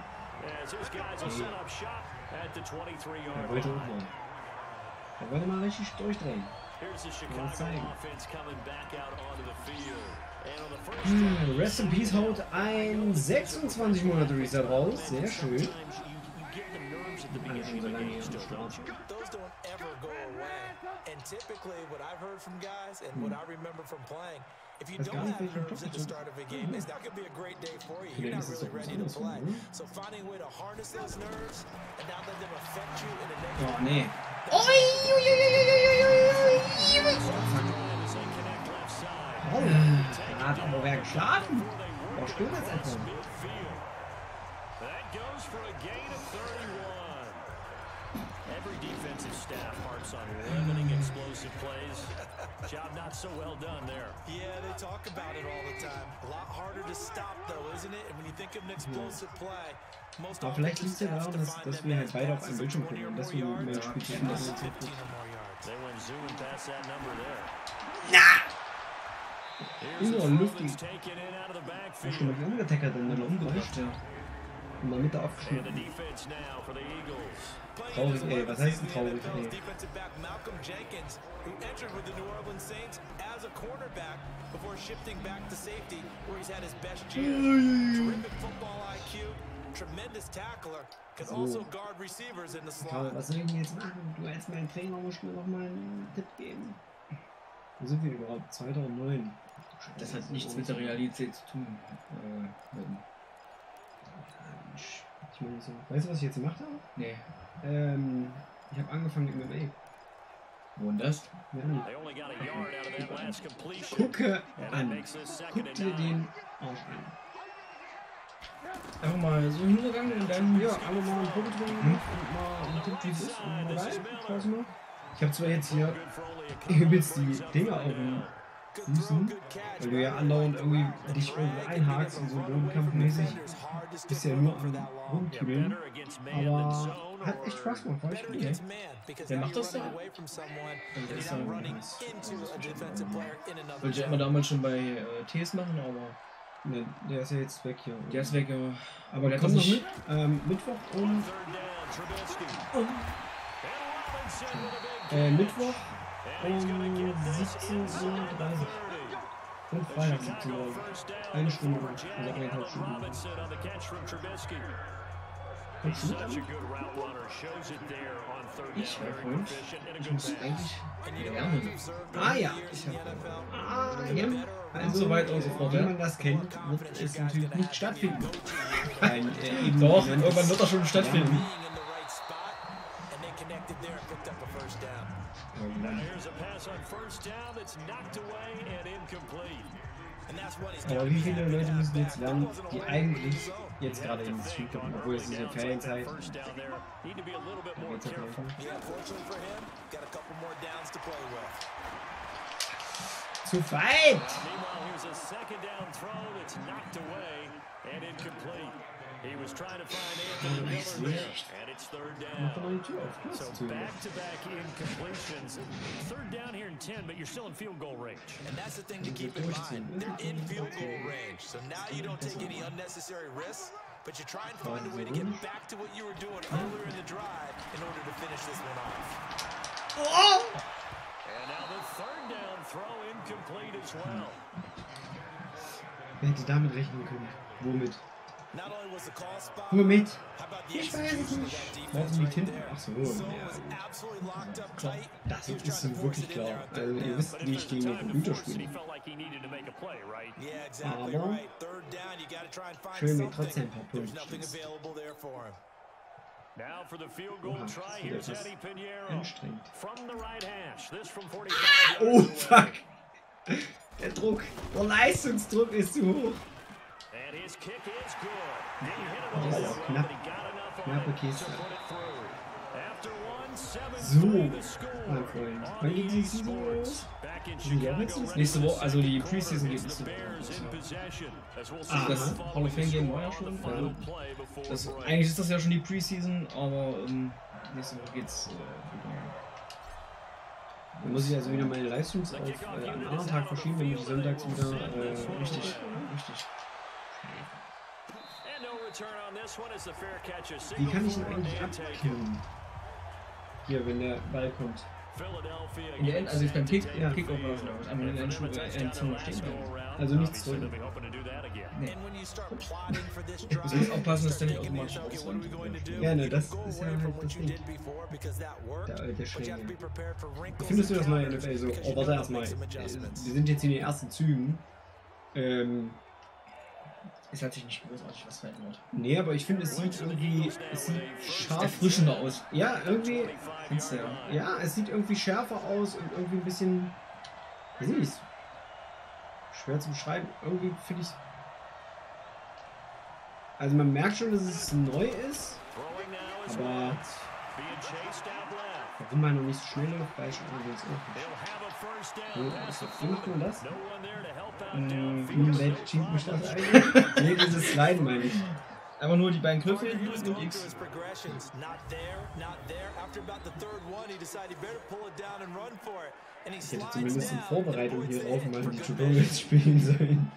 as his guys will set up shop at the 23 Er yard line. mal. Er wollte mal richtig durchdrehen. Here's the zeigen. Chicago offense coming back out onto the field. Hm, Rest in Peace haut ein 26 Monate Reset raus. Sehr schön. times you, you get the nerves at the beginning of the game still, don't you? Those don't ever go away. And typically, what I've heard from guys and what I remember from playing, if you don't have nerves at the start of a game, it's not going to be a great day for you. You're not really ready to play. So finding a way to harness those nerves and not let them affect you in a Oh, negative nee. As they connect left side. Oh, da hat aber wer geschlafen. Was stimmt das etwa? Job not so well done there. Yeah, they talk about it all the time. A lot harder to stop, though, isn't it? And when you think of an explosive play, most Aber vielleicht liegt es ja daran, dass, dass wir halt beide auf einem Bildschirm of 20 gucken und more deswegen mein yards Spiel Ende plus ist. 15 or more yards. They went zooming past that number there. Immer Here's the lüften. throw that's taken in out of the Hast du backfield. mich angetackert in der Luft, Umgebracht, ja. Und mal Mitte And the aufgeschnitten. Traurig, ey. Was heißt denn traurig, ey? defensive back Malcolm Jenkins, who entered with the New Orleans Saints as a cornerback before shifting back to safety, where he's had his best years. Terrific football IQ, tremendous tackler, can So. also guard receivers in the Karl, slot. was soll ich denn jetzt machen? Du als mein Trainer musst mir noch mal einen Tipp geben. Wo sind wir überhaupt? 2009. Das hat nichts mit der Realität zu tun. Äh, mit, Ich meine so. Weißt du, was ich jetzt gemacht habe? nee. Ähm, ich habe angefangen MMA. Wo denn das? Ja. Gucke an. Guck dir den Arsch an. Einfach mal so hingegangen und dann. Ja, aber mal ein Foto drin gemacht und mal einen Tipp, wie es ist. Und mal rein. Spaß gemacht. Ich habe zwar jetzt hier übelst die Dinger auf dem Füßen, weil du ja andauernd irgendwie dich irgendwo einhakst und so bodenkampfmäßig. Bist ja nur am than Aber hat echt Spaß gemacht, war ich Better gut, ey. Wer macht das da? someone Also and ist dann- running into a defensive player in another Wollte ich immer damals schon bei äh, Ts machen, aber Ne, der ist ja jetzt weg hier. der ist weg. Ja. Aber Der kommt noch mit. Ähm, Mittwoch um äh. Mittwoch um get this 17.30 inside the 30. und Freitag Chicago 17 Uhr. first down, Eine Stunde Ich, and a Ich muss eigentlich. Observed Ah, ja. Ich in the hab- NFL? Ah, ja. Also, und so fort, wie man das kennt, wird es natürlich nicht stattfinden. to be go-to Ein, äh, Doch, irgendwann wird das schon stattfinden. being Aber wie viele Leute müssen jetzt lernen, die eigentlich jetzt gerade in das Spiel kommen, obwohl es ist ja Ferienzeit. With. Zu weit! Meanwhile, here's a second down throw that's knocked away and incomplete. He was trying to find Anthony Miller there, and it's third down. mal die Tür auf. So back-to-back incompletions. Third down here in 10, but you're still in field goal range. And that's the thing to keep in mind. They're in field goal range. So now you don't take any unnecessary risks, but you try and find a way to get back to what you were doing earlier in the drive in order to finish this one off. And now the third down throw incomplete as well. Wer hätte damit rechnen können? Womit? About the Ich weiß es nicht. Warte, liegt right hinten. there? Ach so, So ja. Das ist so wirklich klar. Also, ihr wisst, wie ich gegen a den Computer spiele. Aber schön mit trotzdem ein paar Punkte. Now for the field goal Oha, try, etwas Eddie Pinheiro. Anstrengend. From the right hash. This from 45 Oh, yards fuck! Der Druck, der Leistungsdruck ist zu hoch. All ist knapp. Knappe Kiste. So, mein Freund. Wann geht die EA Season los? Ready Nächste Woche, also die Preseason geht nächste Woche ja. Ah, das Hall of Fame Game war ja on schon, also Das, eigentlich ist das ja schon die Preseason, aber ähm, nächste Woche geht's äh. Dann muss ich also wieder meine Leistung auf äh, einen anderen Tag verschieben, wenn ich sonntags wieder äh, Richtig, richtig. And no return on this one as the fair catch is Wie kann ich ihn eigentlich abkillen? Hier, wenn der Ball kommt. Philadelphia In der End, also jetzt beim Kick, Ja. Das, glaube ich. Einfach in der Endschuhe, äh, Endzone stehen bleiben. Also nichts drücken. Nee. Du musst aufpassen, dass der nicht automatisch do? Ja, ne, das ist ja halt das Ding. Der alte for wrinkles Findest du das neue NFL so? Oh, warte erstmal. some Wir sind jetzt in den ersten Zügen. Ähm, Es hat sich nicht großartig was verändert. nee, aber ich finde, es sieht irgendwie es sieht scharf Erfrischender aus. Ja, irgendwie. Findest du ja. Ja, es sieht irgendwie schärfer aus und irgendwie ein bisschen. Weiß nicht. Schwer zu beschreiben. Irgendwie finde ich. Also man merkt schon, dass es neu ist. Aber warum man noch nicht so schnell läuft, weiß ich auch nicht. Oh, ist das nicht nur das? Mm, Hm, welche Cheat mich das eigentlich? nee, dieses Sliden meine ich. Einfach nur die beiden Knöpfe und X. Ich hätte zumindest in Vorbereitung hier drauf mal die Tutorials spielen sollen.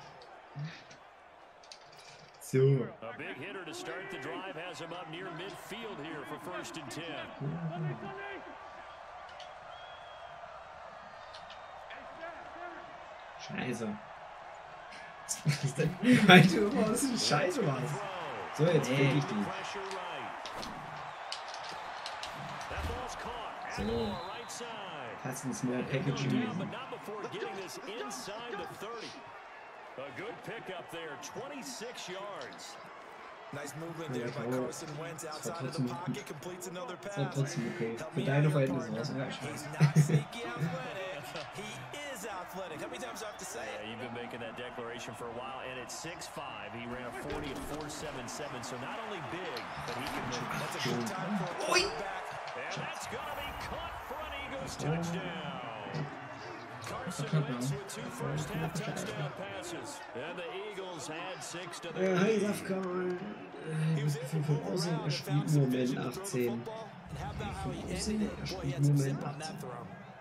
So. A big hitter to start the drive has him up near midfield here for first and 10. Scheiße. Was ist denn? Weil du immer so Scheiße warst. So, jetzt krieg ich die. Pressure right. That ball's caught. So. Ein Small Packaging. down, but not before getting this inside the 30. A good pickup there, 26 yards. Nice movement there by Carson Wentz outside of the pocket, completes another pass. Für deine Verhältnisse partner. ja. He's not sneaky athletic. He is athletic. How many times do I have to say Yeah, it? you've been making that declaration for a while, and at 6'5", he ran a 40 at 4.77, so not only big, but he can move. That's a good time for a quarterback. And that's gonna be caught for an Eagles touchdown. Carson Wentz ja. with two first half touchdown passes. And the Eagles had six to Ja, hi. Safkan. Äh, Von von außen, er spielt nur Moment 18. Von außen, er spielt nur Moment 18.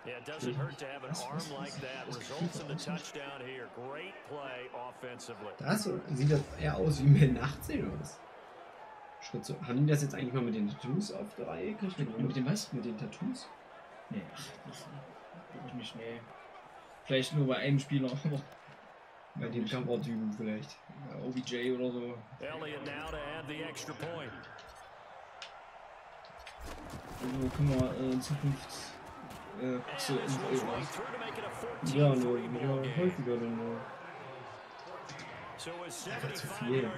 Yeah, it doesn't hurt to have an arm like that. Results in the touchdown here. Great play offensively. Das sieht das eher aus wie Moment 18 oder was? Schritt so. Haben die das jetzt eigentlich mal mit den Tattoos auf die Reihe gekriegt? Mit, mit dem was? Mit den Tattoos? Nee, ach, das glaube ich nicht, nee. Vielleicht nur bei einem Spieler, aber Bei den Kameratypen vielleicht. ja, OBJ oder so. Elliott now to add the extra point. Also können wir äh, in Zukunft äh, so And this in was Euro. right through to make it a Ja, 14-3 nur game. häufiger dann nur. So a zu 75 viel.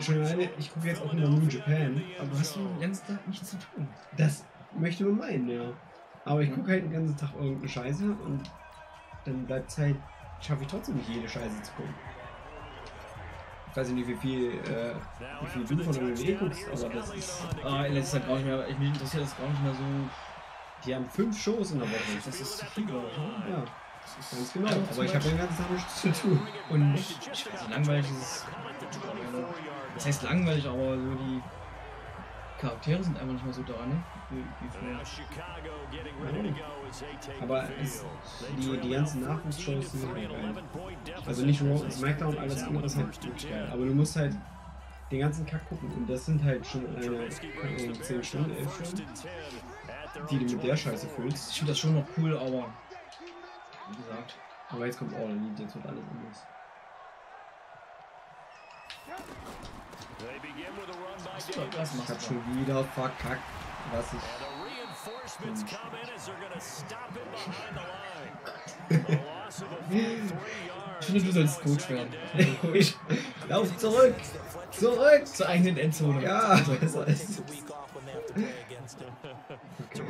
Schon alleine, ich gucke jetzt auch immer New Japan. Aber hast du den ganzen Tag nichts zu tun? Das möchte man meinen, ja. Aber ich gucke halt den ganzen Tag irgendeine Scheiße und dann bleibt halt, schaffe ich trotzdem nicht jede Scheiße zu gucken. Ich weiß nicht, wie viel, äh, wie viel du von der WWE guckst, aber das ist. Ah, in letzter Zeit gar nicht mehr. Ich, mich interessiert das gar nicht mehr so. Die haben fünf Shows in der Woche. Das ist zu viel, glaube ich. ne? Ja, Das ganz genau. Also Aber ich habe den ganzen Tag nichts zu tun. Und ich weiß, langweilig ist es. Das heißt langweilig, aber so die Charaktere sind einfach nicht mehr so da, ne? Aber es, die, die ganzen Nachwuchsshows sind halt geil. Also nicht Raw und SmackDown, alles andere ist halt wirklich geil. Aber du musst halt den ganzen Kack gucken. Und das sind halt schon keine Ahnung, 10 Stunden, 11 Stunden, die du mit der Scheiße füllst. Ich finde das schon noch cool, aber wie gesagt, Aber jetzt kommt All Elite, jetzt wird alles anders. Das hab macht schon wieder verkackt, was ich. And the reinforcements come in as they're going to stop it behind the line. A loss of a full three yards. Ich finde, du sollst Coach werden. Ich lauf zurück! Zurück! Zur eigenen Endzone. Ja, besser ist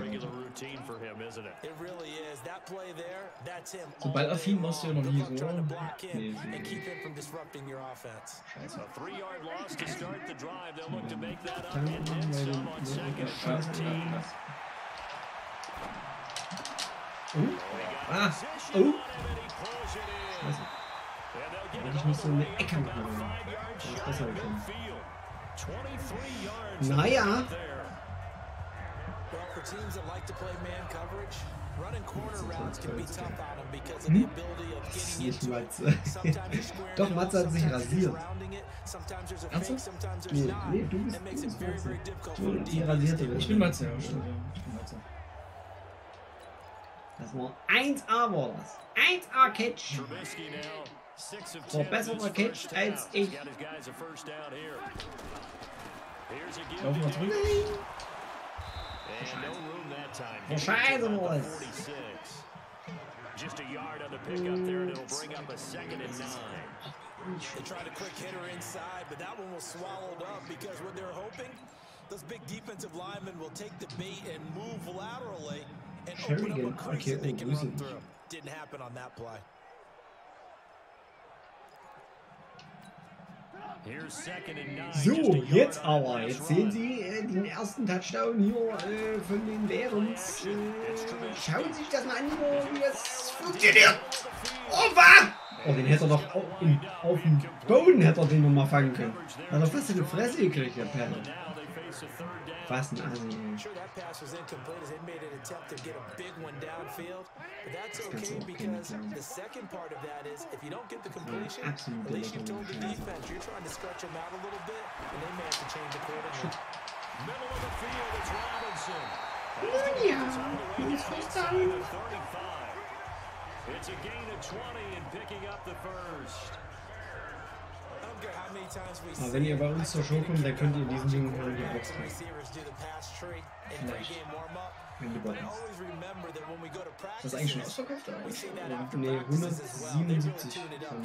regular routine for him, isn't it? It really is. That play there, that's him. So all ballaffin warst du ja noch nie so, Nee, so and keep him from disrupting your offense. A three-yard loss to start the drive. They'll look to make that up and then some on second and Scheiße 13. lassen. Oh, Ah, oh. Scheiße. Musst du all eine Ecke machen, Das ist besser gekommen. midfield. 23 yards Naja. For teams that like to play man coverage, Running corner routes can be tough on him because of the ability of getting Nicht into it. Sometimes he's squaring Doch, Matze hat sich rasiert. rounding it, sometimes there's a Ernsthaft? fake, sometimes there's Nee, not. nee, du bist, It du makes it bist very, Matze. very difficult Du, for a die rasierte Ich bin Matze, ja, stimmt. Ja. Ich bin Matze. Das war 1A war das. 1A Catch. War 10 besser in his der Catch als ich. Laufen wir zurück. And no room that time. Scheiße, About the Boys. 46. Just a yard on the pickup there, and it'll bring up a second and nine. They tried a quick hitter inside, but that one was swallowed up because what they're hoping, those big defensive linemen will take the bait and move laterally and open up a crease that they can run through. Didn't happen on that play. So, jetzt aber. Jetzt sehen. Sie äh, den ersten Touchdown hier äh, von den Bärens. Äh, schauen Sie sich das mal an, wie das funktioniert. Oh, was? Oh, den hätte er doch auf, in, auf dem Boden hätte er den noch mal fangen können. Hat er fast in die Fresse gekriegt, der Perle. Now they face a third down. Was ein Assi, ey. Sure, that pass was incomplete as they made an attempt to get a big one downfield, but that's kannst okay because the second part of that is if you don't get the completion, at least you Delegation. told the defense you're trying to stretch them out a little bit, and they may have to change accordingly. Middle of the field, it's Robinson. Ja, It's all the way das down ist inside dann. the 35. It's a gain of 20 and picking up the first. Aber wenn ihr bei uns zur Show kommt, dann könnt ihr diesen Ding in pregame warm-up, Wenn du but bei I uns. always remember that when we go to Ist das eigentlich schon ausverkauft? oder? we see that Ja, after nee, practices as well. They really 177 tune it up, haben.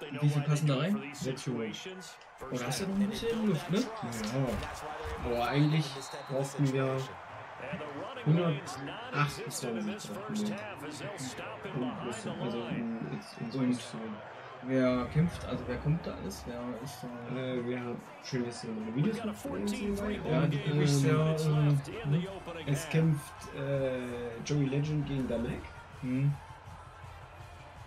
They know Wie viel passen da rein? for these Sechs Uhr. situations. First Oder hast du noch ein bisschen Luft, ne? Ja. Aber eigentlich brauchten wir And the running 128 lane's non-existent in this brauchten first wir. half as they'll stop him Und behind das- the Also line. in, jetzt in so einem Wer kämpft, also wer kommt da alles? Wer ist da? äh, Wir haben schön, dass ihr meine Videos We've got a noch von 14-3 sehen ball die game übrigens with sehr, minutes äh, Es kämpft äh, Joey Legend gegen Damek. Hm.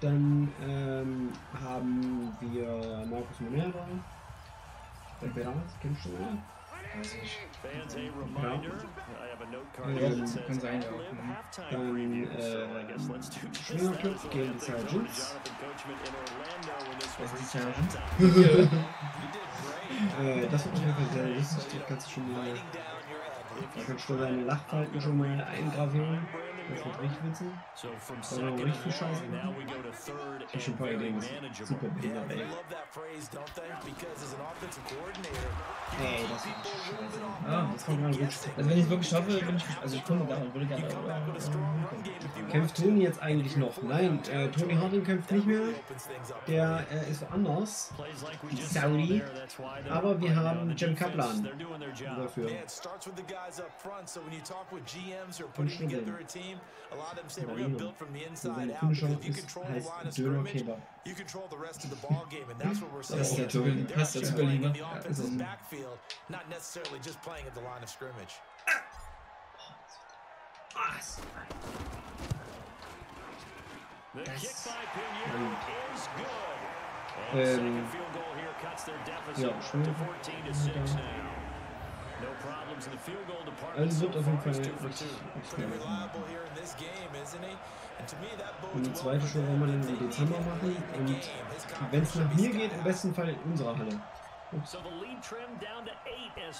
Dann ähm, haben wir Markus Monera. Der Berat, kennst du ihn? Weiß ich. Fans, a reminder. I have a note card Ähm, kann sein, ja. Mhm. Dann, I äh, So gegen die Was one ist halftime. Äh, das wird Fall sehr lustig. Da kannst du schon mal, da kannst du deine Lachfalten schon mal eingravieren. Das wird richtig witzig. So from Aber second richtig very Ideen. das ist manageable. Super behindert, ey. Ey, das ist scheiße. Ah, Das kommt gerade gut. also wenn ich es wirklich schaffe, bin ich, also ich komme da und würde gerne. Äh, Kämpft Toni jetzt eigentlich noch? Nein, äh, Tony Harding kämpft nicht mehr. Der äh, ist woanders. Die Saudi. Aber wir haben Jim Kaplan dafür. Fünf putting Stunden. Together a team, a lot of them say we're going to build from the inside out. Finisher Because if you ist, control the line of scrimmage, Kebab. you control the rest of the ball game, and that's what we're Das ist seeing. ja zu Berlin, They're passt ja zu actually playing in the Ja, backfield, not necessarily just playing at the line of scrimmage. The Das- kick by Pinheiro is good. And Ähm, second field goal here cuts their deficit ja, schön. to 14 to 6 now. Also so wird auf jeden. Fall richtig, Und die well zweite for Show wollen wir dann im Dezember machen. Und wenn es nach mir geht, im besten Fall in unserer Halle.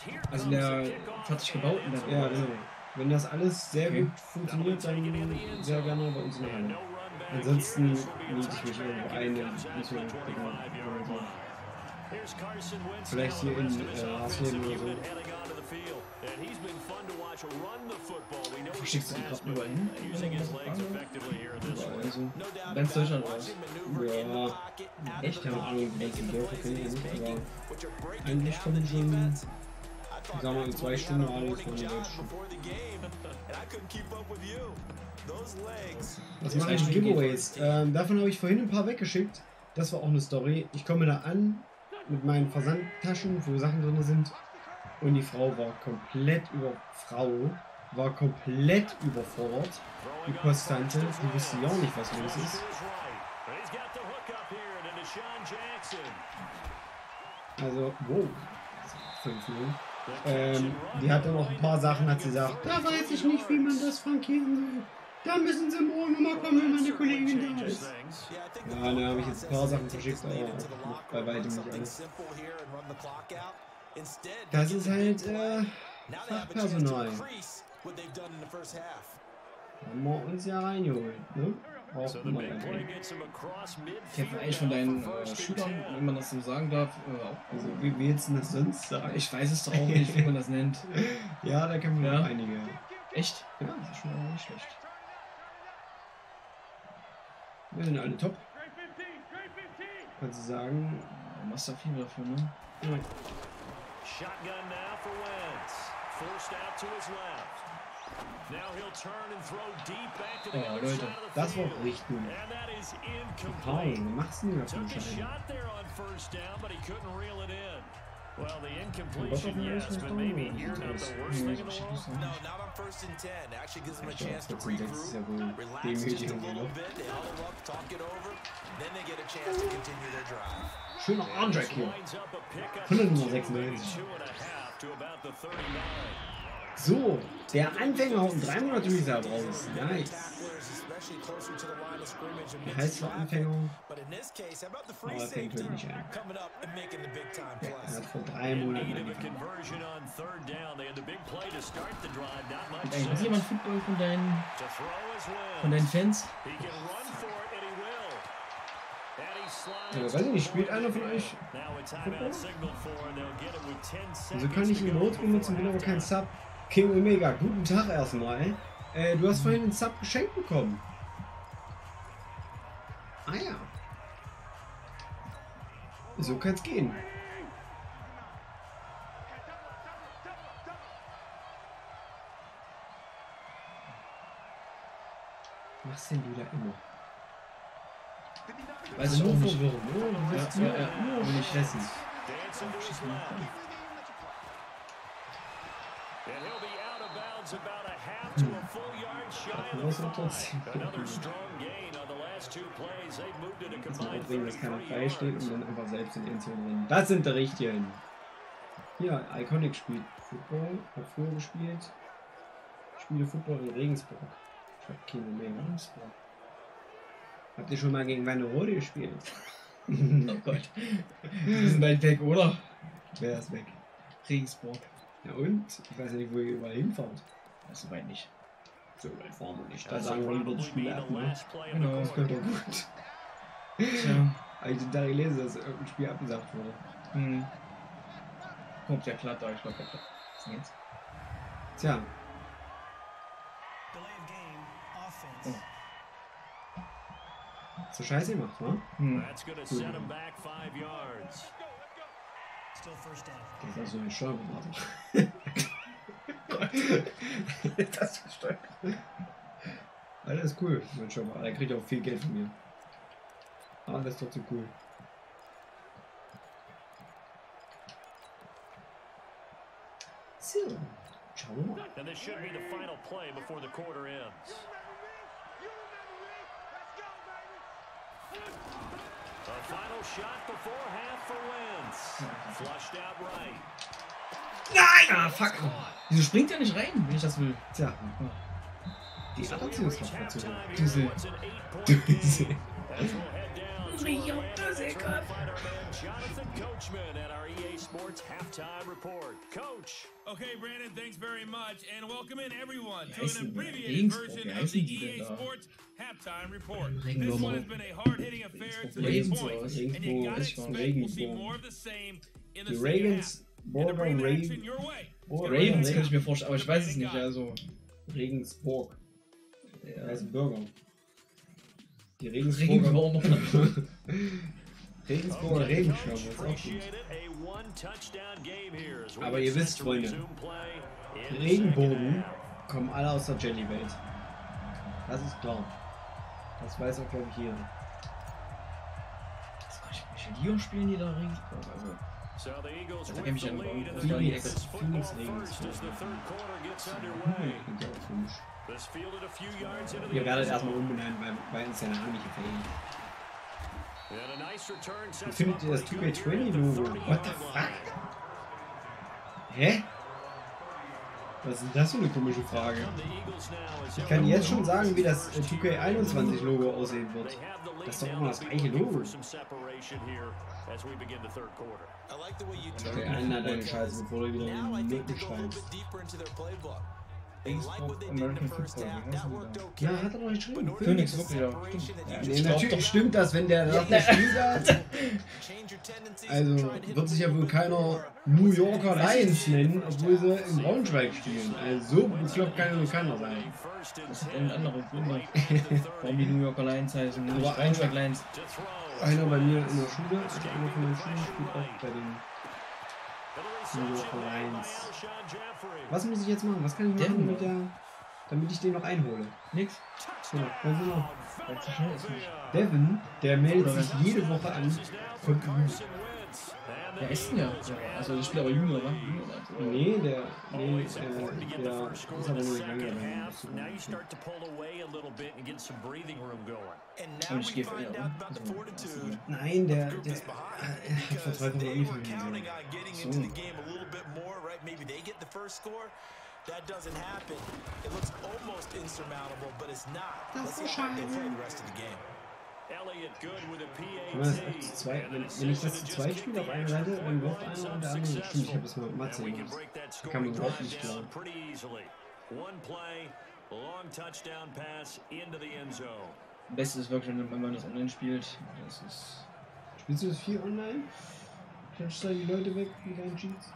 Here Also der hat sich gebaut und Ja, a genau. Wenn das alles sehr Okay. gut funktioniert, dann sehr gerne bei uns in der Halle. Ansonsten miete ich mich irgendwo ein it in comes out in so to the einer 25-yard so. line. Here's Carson Wentz Vielleicht hier in, äh, Hasleben oder so. Schickst du die gerade überall hin? Überall one. so. No doubt Ganz. Deutschland raus. Ja, echt, keine Ahnung, in the Dörfer kenne ich nicht, aber eigentlich down schon the so ein, defense. I ich sag mal, in zwei Stunden alles von. Those legs. Was mache ich Giveaways? Ähm, davon habe ich vorhin ein paar weggeschickt. Das war auch eine Story. Ich komme da an mit meinen Versandtaschen, wo Sachen drin sind. Und die Frau war komplett über Frau war komplett überfordert. Die Postante, die wusste ja auch nicht, was los ist. Also, wow. 5 Ähm, die hat dann noch ein paar Sachen, hat sie gesagt, da weiß ich nicht, wie man das frankieren soll. Da müssen sie morgen nochmal kommen, wenn meine Kollegin da ist. Ja, da habe ich jetzt ein paar Sachen verschickt, aber noch bei weitem nicht alles. Das ist halt äh, Fachpersonal. increase what they've done in the first half. Haben wir uns ja reingeholt, ne? Him across Ich habe eigentlich von deinen äh, Schülern, 10. wenn man das so sagen darf, äh, auch. Also, wie willst du das sonst sagen? Ich weiß es doch auch nicht, wie man das nennt. Ja, da kennen wir Ja. noch einige. Echt? Ja, Das ist schon mal nicht schlecht. wir sind alle top. Kannst du sagen, Du machst da viel dafür, ne? ja, Shotgun now for Wentz. Forced out to his left. Now he'll turn and throw deep back to the Oh, other Leute, side of the das war gut. And that is incomplete. was machst du denn Took a shot there on first down, but he couldn't reel it in. Well, the incompletion, yes, but maybe here not the worst thing in the world. No, not on first and ten. Actually gives them a chance to regroup, relax just a little bit, they huddle up, talk it over, then they get a chance to continue their drive. Schöner Armdrag hier. 196. So, der Anfänger haut einen 300 Reserve raus. Nice. Der mixed heißt zwar traffic, Anfänger, aber fängt an. up and making the big time Er hat vor drei Monaten angefangen. sense du jemand Football von deinen, von deinen Fans? Ja, weiß ich nicht, spielt einer von euch? Now a timeout signal for, and they'll get it with 10 seconds Wieso kann ich ihn Not benutzen, bin aber kein Sub? King Omega, guten Tag erstmal. Äh, du hast vorhin einen Sub geschenkt bekommen. Ah ja. So kann's gehen. Was denn du da immer? Weiß ich nur nicht. verwirren, nur, du Ja, ja, ja. nur will ich wissen. Dancing to his left. And he'll be out of bounds about a half to a full yard shy of the er five. Another strong gain on the last two plays. They've moved it a Jetzt combined aufregen, dass keiner 33 frei steht yards. und dann einfach selbst in Endzone rennen. Das sind die richtigen. Hier, Iconic spielt Football, hat früher gespielt. Spiele Football in Regensburg. Ich hab keine mehr. Habt ihr schon mal gegen Wernerode gespielt? Oh Gott. Die sind weit weg, oder? Wer ist weg? Regensburg. Ja und? Ich weiß ja nicht, wo ihr überall hinfahrt. So weit nicht. So weit fahren wir nicht. Da That'll sagen wir lieber ne? play of Genau. the Das könnte doch gut. Tja. Habe ich total gelesen, dass irgendein Spiel abgesagt wurde. Hm. Kommt ja glatt da, ich glaube. Was denn jetzt? Tja, so scheiße gemacht, wa? Hm. That's Das ist also eine Steuerberatung. das ist Steuer. Alter, ist cool, mein Steuerberater. Der kriegt auch viel Geld von mir. Aber das ist trotzdem cool. So, schauen wir mal. And this should be the final play before the quarter ends. A final shot before half for Wentz. Flushed out right. Nein! Ah, fuck! Wieso springt der nicht rein, wenn ich das will? Tja, die So we Anziehungskraft reach dazu. halftime Diese- here. What's an eight-point Diese- game? As we'll head down to Orlando to try to find our man Jonathan Coachman at our EA Sports halftime report. Coach. Okay, Brandon, thanks very much, and welcome in everyone to heißen an die denn? abbreviated Regensburg, version wie of the heißen die denn EA da? Sports halftime report. Regen This wir one mal. has been a hard-hitting affair to this Ravens point, oder was? and you Irgendwo gotta ist expect von we'll see Regensburg. more of the same in the Die second half. Regens, And to Burger bring the action Raven, your way, Oh, Ravens Raven- kann ich mir vorstellen, aber ich weiß es nicht. Also, Regensburg. Der ja. heißt Burger. Die Regensburger. Regensburg noch. Regensburger Okay, Regenschirm, Coach, das ist auch gut. Aber ihr wisst, Freunde, in the Regenbogen kommen alle aus der Jelly-Welt. Das ist klar. Das weiß auch, glaube ich, jeder. Welche Liga spielen die da Regensburg? Also, So the Eagles ich the lead noch as Phoenix- Phoenix the the nice return Wie sets findet him ihr up das pretty good here at the 2K20-Logo? 30 What the fuck? Hä? Was ist das für eine komische Frage? Ich kann jetzt schon sagen, wie das äh, 2K21-Logo aussehen wird. Das ist doch immer das gleiche Logo. for some separation here as we begin the third quarter. I like the way you Okay, einer deine Scheiße, bevor du wieder in den little schreibst. American Football. Ja, hat er doch nicht to Phoenix, wirklich, ja, Nee, just glaub natürlich doch. stimmt das, wenn der sagt, der tendencies Also wird sich ja wohl keiner. New Yorker Lions nennen, obwohl sie in Braunschweig spielen. Also so bekloppt kann ja nur keiner sein. Das hat 10 einen anderen Grund. the Warum die New Yorker Lions heißen, nicht Braunschweig Lions. Einer bei mir in der Schule, also einer von den Schulen spielt auch bei den New Yorker Lions. Was muss ich jetzt machen? Was kann ich machen, Devin. damit, der, damit ich den noch einhole? Nix. Ja, ganz genau. Weil zu schnell ist nicht. Devin, der meldet sich jede Woche an. Von Wer ist denn der? Ja, Also das spielt aber Junior, wa? Junior Lions, oder? Nee, der, nee, Always äh, important to get the der first ist score aber in the noch nicht lange second dabei. half. Now you start to pull away a little bit and get some breathing room going. And Und now ich we gehe find ja, out about the also, fortitude Nein, der, group der is behind er hat vor zwei because Wochen they angefangen. were counting on getting So. into the game a little bit more, right? Maybe they get the first score. That doesn't happen. It looks almost insurmountable, but it's not. Let's see how they play the rest of the game. Elliott good with a Wenn man das zu PAT. zweit, wenn, ich das zu zweit spiele auf einer Seite, dann wirft einer und der andere. Stimmt, ich habe das mal mit Matze gemacht. Da kam scoring überhaupt nicht klar. down pretty easily. One play, long touchdown pass into the end zone. Am besten ist wirklich, wenn man das online spielt. Das ist. Spielst du das viel online? Klatschst da die Leute weg mit deinen Cheats?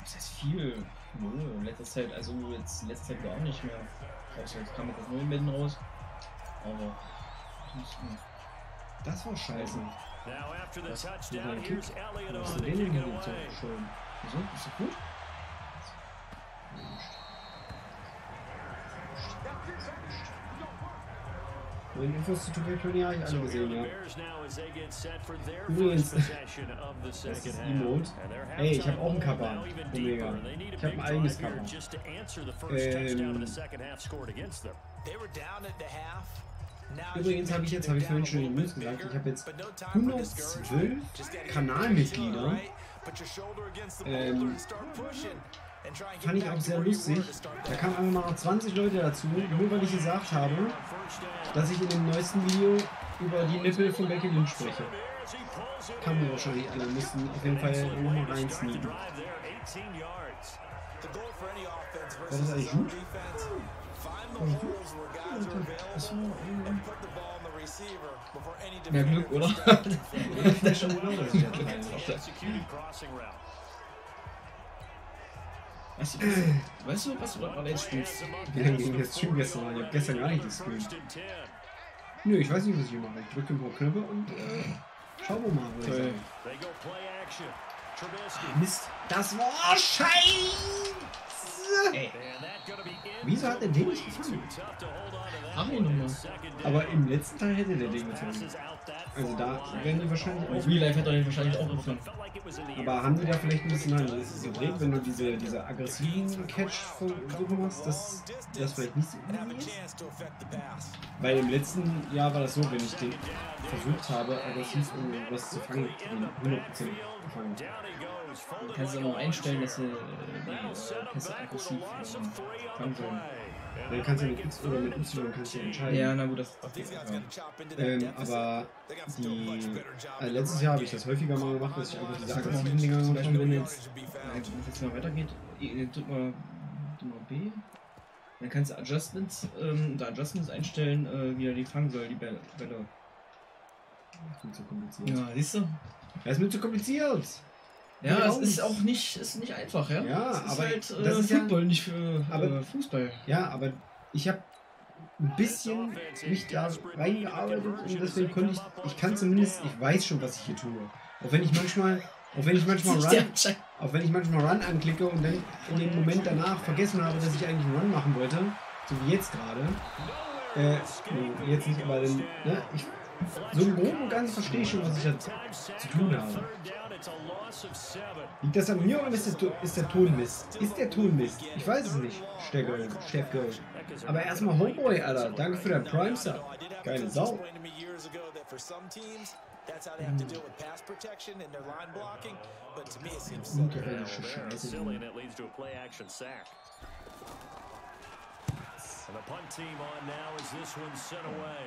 Das heißt viel. Nö, in letzter Zeit, also jetzt in letzter Zeit gar nicht mehr. Außer jetzt kam das neue Mitten raus. Aber. Das war scheiße. Now after the Das ist touchdown, ein Kick. on ist so away. schön? Wieso? Ist doch gut? Meine Infos zu Tutorial habe ich So alle gesehen, the ja. Bears now as they get set for their Übrigens, first possession of the Das second ist half. Emote. And their Ey, ich habe auch ein halftime Cover. now even Omega. Ich habe ein eigenes of Ähm, Übrigens habe ich jetzt, habe ich vorhin schon in den bit gesagt, ich habe jetzt but no time for 112 discouragement. Just gotta keep Kanalmitglieder. Ähm, Fand ich auch sehr lustig. Da kamen einfach mal noch 20 Leute dazu, nur weil ich gesagt habe, dass ich in dem neuesten Video über die Nippel von Becky Lynch spreche. Kamen wahrscheinlich alle, müssen auf jeden Fall nochmal reinsneaken. Offense das eigentlich gut? find the holes where guys are available and put the ball in the receiver before any Mehr Glück, oder? Schon der route. Weißt du, was, weißt du, was du gerade jetzt spielst? Wie lange ging das Stream gestern? Ich habe gestern gar nicht gestreamt. First and 10. Nö, ich weiß nicht, was ich hier mache. Ich drücke ein paar Knöpfe und äh, schauen wir mal. Toll. sagen. They go play action. Trubisky. Mist. Das war scheiße! Ey, Wieso hat der den nicht gefangen? mach ihn nochmal. Aber im letzten Teil hätte der den gefangen. Also da werden die wahrscheinlich auch. Real Life hätte er den wahrscheinlich auch gefangen. Aber haben die da vielleicht ein bisschen nein, so gedreht, wenn du diese, diese aggressiven Catch versuchen machst, dass das vielleicht nicht so gut ist? Weil im letzten Jahr war das so, wenn ich den versucht habe, aggressiv irgendwas zu fangen, den 100% gefangen. Du kannst aber auch einstellen, dass sie äh, die äh, Pässe aggressiv fangen the sollen. Dann that kannst du make mit it X oder mit Y kannst du entscheiden. Ja, na gut, das, ja. into that Ähm, aber die, äh, in letztes Jahr habe ich das häufiger mal gemacht, dass ich einfach diese aggressiven Dinger gemacht habe. Wenn jetzt, Wenn jetzt mal weitergeht, äh, drück mal, drück mal B. Dann kannst du Adjustments, ähm, da Adjustments einstellen, äh, wie er die fangen soll, die Bälle. Bälle. das ist mir zu kompliziert. Ja, siehst du? Das ist mir zu kompliziert. Ja, Ja, es ist auch nicht, ist nicht einfach, ja? Ja, es ist aber halt äh, das ist ja- Football, nicht für aber- äh, Fußball. Ja, aber ich habe ein bisschen mich da reingearbeitet und deswegen konnte ich, ich kann zumindest, ich weiß schon, was ich hier tue. Auch wenn ich manchmal, auch wenn ich manchmal Run, auch wenn ich manchmal Run anklicke und dann in dem Moment danach vergessen habe, dass ich eigentlich einen Run machen wollte, so wie jetzt gerade. Äh, nee, jetzt nicht, aber dann, ne, ich, so im Groben und Ganzen verstehe ich schon, was ich da zu tun habe. Liegt das an mir oder ist der, ist der Ton Mist? Ist der Ton Mist? Ich weiß es nicht, Stefgirl, Stefgirl. Aber erstmal Homeboy, Alter. Danke für dein Prime Sub. I did have a Geile Sau. That's how they have to deal with pass protection and their line blocking. But to me, it seems silly. Scheiße. silly, and it leads to a play action sack. And the punt team on now as this one's sent away.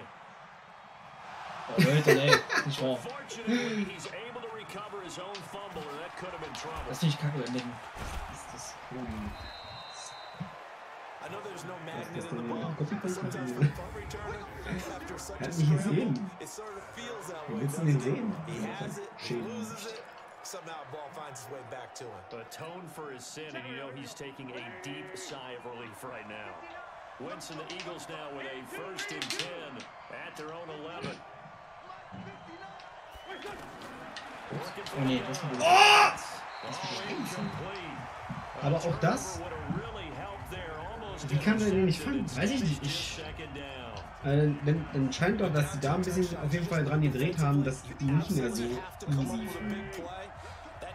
Oh, Leute, ey, nicht wahr. Fortunately, he's able to recover his own fumble, and that could have been trouble. Lass nicht kacke beenden. Das ist das. I know there's no magnet in the ball, hier? Guck, but guck, guck, sometimes guck. for a punt returner, after such a Hat nicht scramble, it sort of feels that way, willst du den doesn't it? sehen? He has it, he Schäden. loses it, somehow ball finds its way back to him. Atone for his sin, and you know he's taking a deep sigh of relief right now. Wentz and the Eagles now with a first and 10 at their own 11. Oh nee, das war yards. gut. Oh, incomplete. Aber auch das? Wie kann der den nicht fangen? Weiß ich nicht. Ich. Äh, dann, dann scheint doch, dass sie da ein bisschen auf jeden Fall dran gedreht haben, dass die nicht mehr so easy fangen.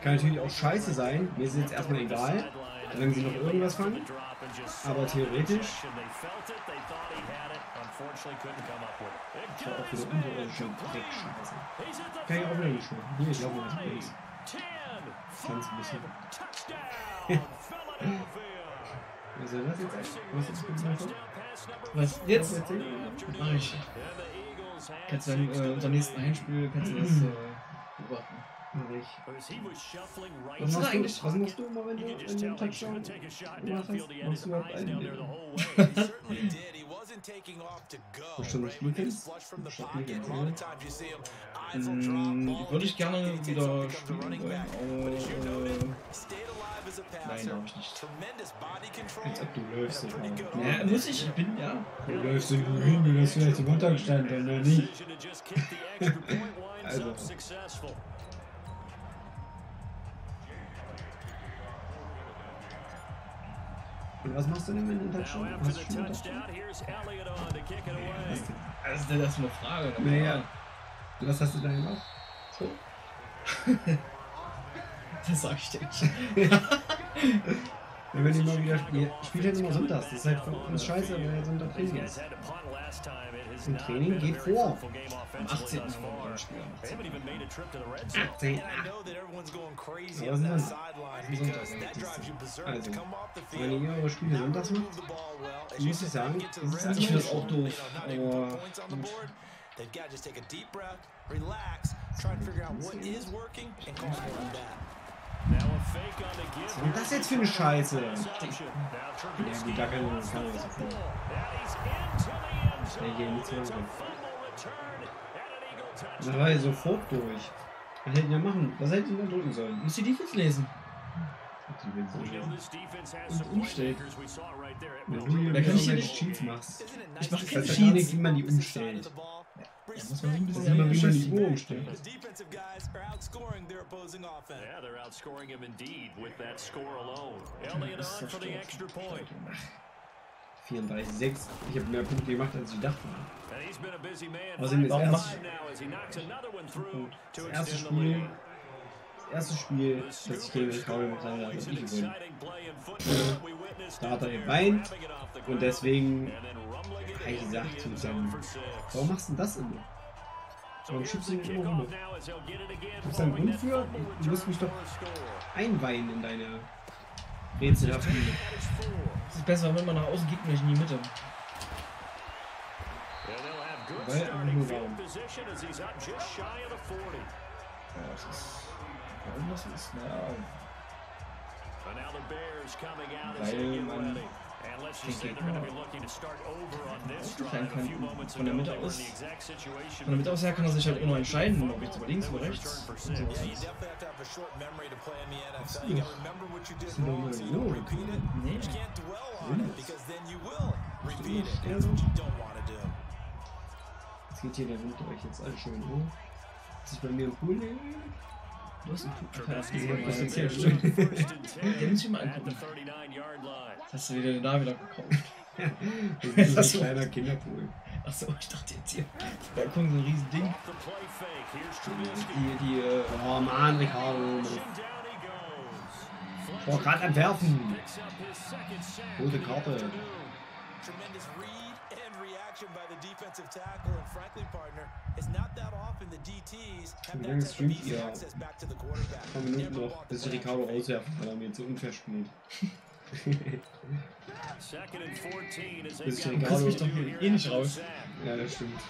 Kann natürlich auch scheiße sein, mir ist jetzt erstmal egal, solange sie noch irgendwas fangen. Aber theoretisch war auch wieder unterirdische Dreckscheiße. Kann ich auch wieder nicht machen. Hier, ich laufe mal nach links. Ganz ein bisschen. Was soll das jetzt echt? Was ist das für ein was jetzt? Erzähl. Mach ich. Kannst du dann äh, unser nächsten Heimspiel kannst du das äh, beobachten. Ich. Was machst, du, eigentlich? was machst du immer, wenn du, einen Touchdown gemacht hast? Machst du überhaupt einen? wasn't taking off to go. Will drop, Mm, Würde ich gerne wieder spielen wollen. Aber a nein, glaube ich nicht. Als ob du läufst, Alter. good Ja, muss ich. Ich bin ja. Du läufst irgendwo hin, du lässt vielleicht im Kontaktstand, oder nicht? also. Und was machst du denn, wenn du einen Touchdown hast? du schon einen Touchdown? away. Hast du- Das ist ist eine Frage. Naja. Was hast du da gemacht? So. Das sag ich dir nicht. Wenn ihr mal wieder spielt, spielt halt immer sonntags. Das ist halt für uns scheiße, weil Sonntag Training ist. not Training geht vor. Am offensively 18. thus haben wir far. ein Spiel. am They 18. haven't even made a trip to the red zone. 18. And I know that everyone's going crazy Ja, that Sonntag. sideline Sonntag, das Also, Wenn ihr eure Spiele sonntags macht, muss ich sit sagen, ist Ich finde das auch doof, aber-. They've got to just take a deep breath, relax, try and figure out what is working, and call on that. Was ist das jetzt für eine Scheiße? Ja, Trubisky gut, da kann end zone. Ja, hier nichts mehr drin. Das touchdown. war ja sofort durch. Was hätten wir machen? Was hätten wir drücken sollen? Muss die Defense lesen. Die Und. It Wenn du hier Da nicht- Cheats machst. Ich mach keine Cheats. wie man die umstellt. Ja, muss man ein bisschen Sag mal, wie man die beschäftigen. Uhr umstellt. The defensive guys are outscoring their opposing offense. Yeah, they're outscoring him indeed with that score alone. Elliott Das on for the zerstört. extra point. 34,6. Ich habe mehr Punkte gemacht, als ich dachte. And he's been a busy man. Außerdem das erste, five now as he knocks another one through to das erste Spiel, das erste Spiel, das ich gegen den Cowboy mit habe, habe ich gewonnen. Da hat er geweint und deswegen the gesagt zu warum machst du denn das immer? Warum schiebst du ihn immer again Gibt's da einen Grund für? Du musst mich doch einweihen in deine rätselhaften. Es ist besser, wenn man nach außen geht, nicht in die Mitte. And they'll have good Weil starting nur field warum? position as he's up just shy of the 40. Ja, das ist. Warum das ist? Naja. Weil man kann. moments Von der Mitte aus-. Von der Mitte aus her kann er sich halt immer entscheiden, ob jetzt über links oder rechts. und six. so. Yeah, you definitely have to have a short memory to play in the NFL. You gotta remember what you did wrong so you don't repeat it. Nee. Jetzt geht hier der Wind durch, jetzt alles schön hoch. Ist bei mir im Pool? Du hast einen Ja, brings das ist and 10 Den muss ich mal angucken. 39-yard line. Das hast du wieder da wieder gekauft. Das ist ein kleiner Kinderpool. Achso, ich dachte jetzt hier. Da kommt so ein riesen Ding. Die, die, äh, Oh Mann, Ricardo. Ich war gerade am Werfen. Rote Karte. Tremendous read And reaction by the defensive tackle and frankly, partner, it's not that often the DTs have Wie that lange streamt easy ihr? access back to the quarterback. Ein paar Minuten noch, bis ich Ricardo rauswerfen, weil er mir zu unfair spielt. Second and 14 as Bis ich Ricardo... mich doch hier eh nicht raus. Ja, das stimmt.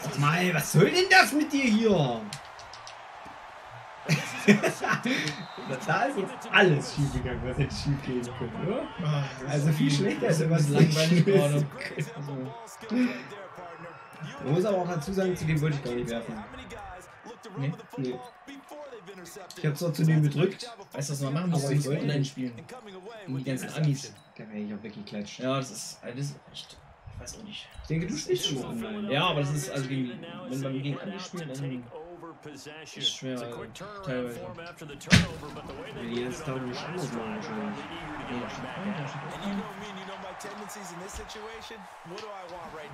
Sag mal, was soll denn das mit dir hier? Da ist jetzt alles schief gegangen, was hätte schief gehen können, oder? Also viel schlechter als was langweilig gerade. Man muss aber auch dazu sagen, zu dem wollte ich gar nicht werfen. Nee. Nee. Ich hab's doch zu dem gedrückt. Weißt du, was wir machen Wir ich wollte online spielen. Und die ganzen Amis. Da wäre ich auch weggeklatscht. Ja, das ist, das ist echt. Ich weiß auch nicht. Ich denke, du spielst immer online. Ja, aber das ist also gegen, wenn man gegen Amis spielt, dann ist schwer teilweise. Jetzt da nicht anders machen wahrscheinlich.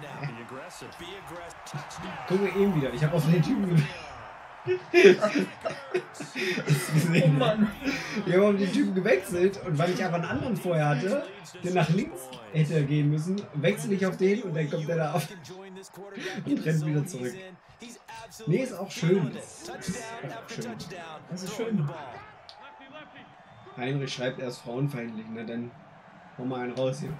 Ja, aggressive. Touchdown. Gucken wir eben wieder. Ich habe auf den Typen ge- Oh Mann. Ich habe auf den Typen gewechselt und weil ich aber einen anderen vorher hatte, der nach links hätte gehen müssen, wechsle ich auf den und dann kommt der da auf. Und rennt wieder zurück. Nee, ist auch schön. touchdown after schön. touchdown. Das ist schön. Heinrich schreibt, er ist frauenfeindlich. Na dann hau mal einen raus hier.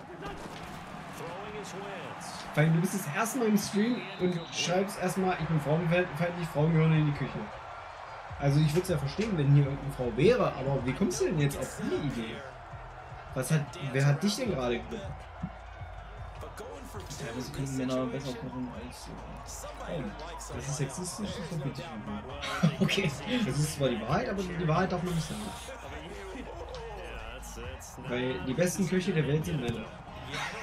Weil du bist das erste Mal im Stream und schreibst erstmal, ich bin frauenfeindlich, Frauen gehören in die Küche. Also ich würde es ja verstehen, wenn hier irgendeine Frau wäre, aber wie kommst du denn jetzt auf die Idee? Was hat, wer hat dich denn gerade Ja, das können Männer besser kochen als äh, Frauen. Das ist sexistisch, das verbiete ich. Okay. Das ist zwar die Wahrheit, aber die Wahrheit darf man nicht sagen. Weil die besten Köche der Welt sind Männer.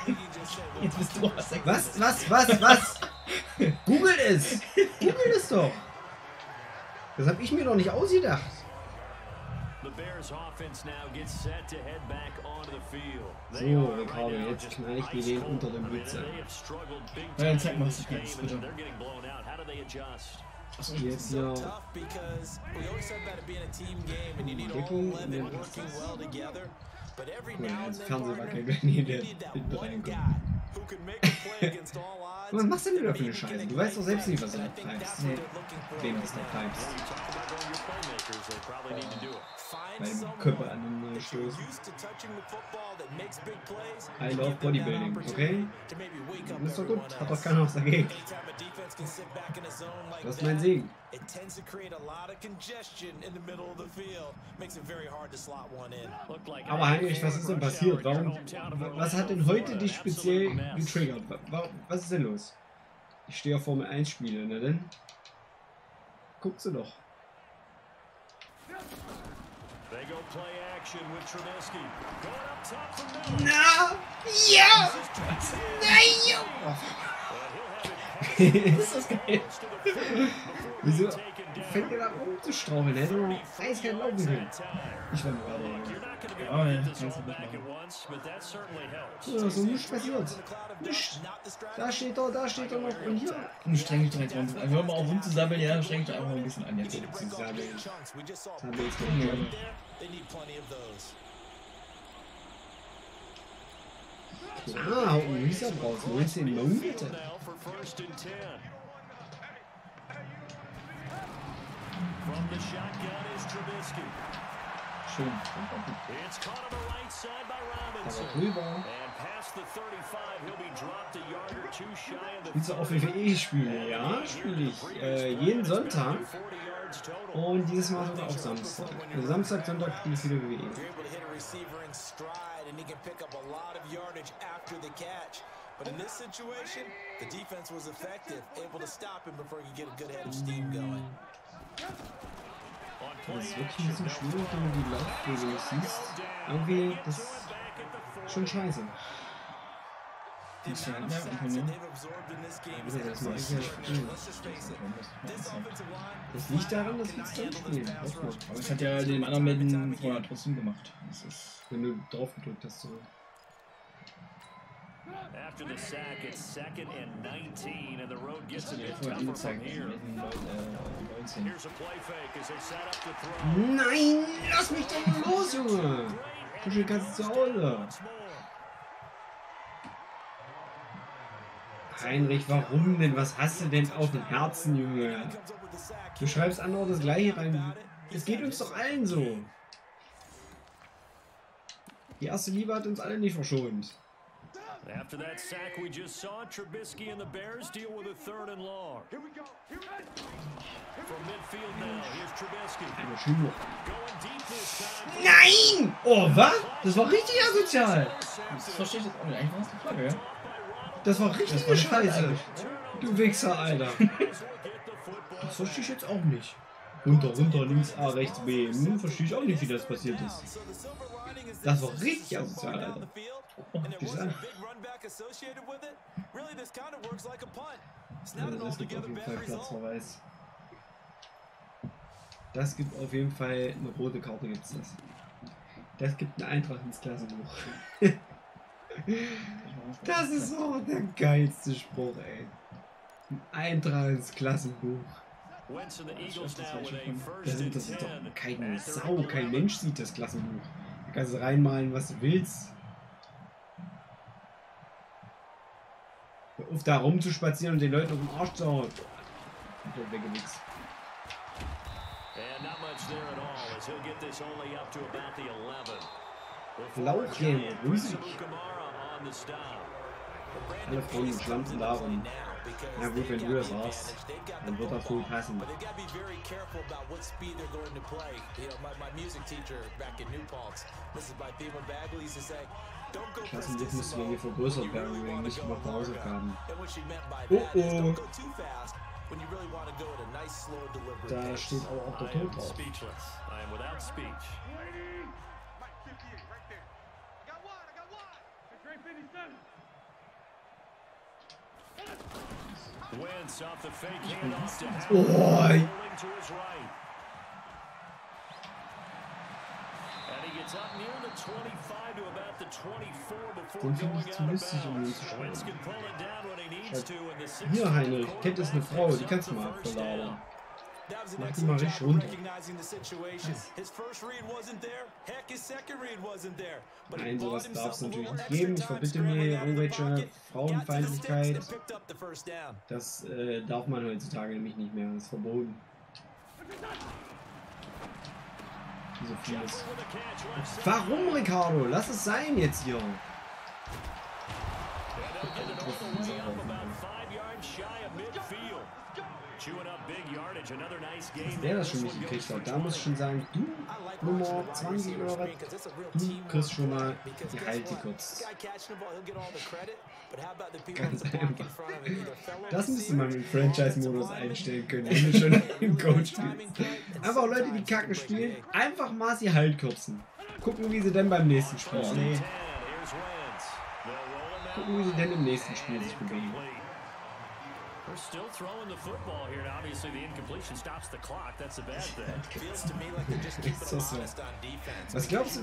Jetzt bist du was Was, was, was, was? Google es! Google es doch! Das habe ich mir doch nicht ausgedacht. So, right now jetzt just knall ich dir den unter der mean, Mütze. Ja, dann zeig mal, was du kannst, bitte. Adjust? Jetzt hier tough because we always said about it being a team game and you need all Deckung 11 und dann and das partner, kein Gönn hier, you der hinten reinkommt. Was machst du denn wieder für eine Scheiße? Du weißt doch selbst nicht, was du da treibst. for Wem ist da treibst? You someone Körper an den you're stoßen. I love bodybuilding, okay? Das ist doch gut, hat doch keiner was dagegen. Das ist mein Segen. It tends to create a lot of congestion in the middle of the field. Makes it very hard to slot one in. Aber Heinrich, was ist denn passiert? Warum, was hat denn heute dich speziell getriggert? Wa- wa- Was ist denn los? Ich stehe auf Formel 1 Spiele, na denn? Guckst du doch. They go play action with Trubisky. Going up top for Miller. Na, ja! Nein! ist das geil? Fängt ihr da rumzustraucheln? Hätte man eiskalt laufen können. Ich war gerade. Ja, ja, kannst du mitmachen. Ja, so nichts passiert. Nichts. Da steht er, da steht er noch. Und hier. Und streng dich doch jetzt. Also, hör mal auf rumzusabbeln, ja, streng dich einfach mal ein bisschen an jetzt. Saw Sabbeln ist doch those. Ah, hau einen Reset raus. 19 Monate. Shy of the Willst du auch WWE spielen? Ja, spiele ich. Äh, jeden Sonntag. 40 yards total. Und dieses Mal sogar auch Samstag. Also Samstag, Sonntag spiele ich wieder WWE. You're able to hit a receiver in stride, and he can pick up a lot of yardage after the catch. But in this situation, the defense was effective, able to stop him before he could get a good head of steam going. Das ist wirklich ein bisschen schwierig, wenn du die Laufwege nicht siehst. Irgendwie, das ist schon scheiße. Musst du halt ne? Ja, das face it, this offensive line Das liegt daran, dass wir es dann spielen. Aber es hat ja den anderen Männern vorher trotzdem gemacht. Das ist. Wenn du drauf gedrückt hast. So. After the sack, it's second and 19, and the road gets a bit tougher from here. Mit den Leuten, 19. Here's a play fake as they set up to throw. Nein, lass mich doch mal los, Junge! So schön kannst du zu Hause. Heinrich, warum denn? Was hast du denn auf dem Herzen, Junge? Du schreibst andauernd das gleiche rein. Es geht uns doch allen so. Die erste Liebe hat uns alle nicht verschont. After that sack we just saw, Trubisky and the Bears deal with a third and long. From midfield now, here's Trubisky. Going deep this time. Nein! Oh, was? Das war richtig asozial. Das verstehe ich jetzt auch nicht. Eigentlich war es eine Flagge, ja? Das war richtige Das war Scheiße. Du Wichser, Alter. Das verstehe ich jetzt auch nicht. Runter, runter, links A, rechts B. Hm, verstehe ich auch nicht, wie das passiert ist. Das war richtig asozial, Alter. Ja, an das gibt auf jeden Fall. Platzverweis. Das gibt auf jeden Fall eine rote Karte, gibt's das. Das gibt eine Eintracht ins Klassenbuch. Das ist so der geilste Spruch, ey. Ein Eintrag ins Klassenbuch. Das ist, das and ist doch keine Sau, kein 11. Mensch sieht das Klassenbuch. Da kannst du reinmalen, was du willst. Hör auf da rumzuspazieren und den Leuten auf den Arsch zu hauen. Komplett weggewichst. And not much there at all as he'll get this only up to about the 11. Lauchgel, riesig. Kamara on the stop. Alle Frauen schlampen darum. Na gut, wenn du das hast, dann wird das wohl passen. Go Klassenbuch press müsste bei mir vergrößert werden wegen nicht gemachter Hausaufgaben. Oh, oh. Da steht aber auch der Tod drauf. Oh. And he gets up near the 25 to about the 24 before Den finde ich zu lustig, um den zu schreiben. Schreib, Hier, 16 Heinrich, kennt das eine Frau, die kannst du mal an Mach die mal richtig runter. Nein, sowas darf es natürlich nicht geben. Ich verbitte mir irgendwelche Frauenfeindlichkeit. Das äh, darf man heutzutage nämlich nicht mehr. Das ist verboten. Left side. Warum, Ricardo? Lass es sein jetzt hier. Game. Der das schon nicht gekriegt hat. Da muss ich schon sagen, du, Nummer watching the wide 20 receivers oder was? Du kriegst schon mal die Halte kurz. Das müsste man im Franchise-Modus einstellen können, wenn du schon im Coach spielst. Einfach Leute, die Kacken spielen, einfach mal sie halt kürzen. Gucken, wie sie denn beim nächsten Spiel sind. and 10. Here's Wentz. They'll roll him out. Gucken, wie sie denn im nächsten Spiel sich bewegen. We're still throwing the football here, and obviously the incompletion stops the clock. That's a bad thing. Feels to me like they're just keeping Ist das them so? honest on defense. Was glaubst du,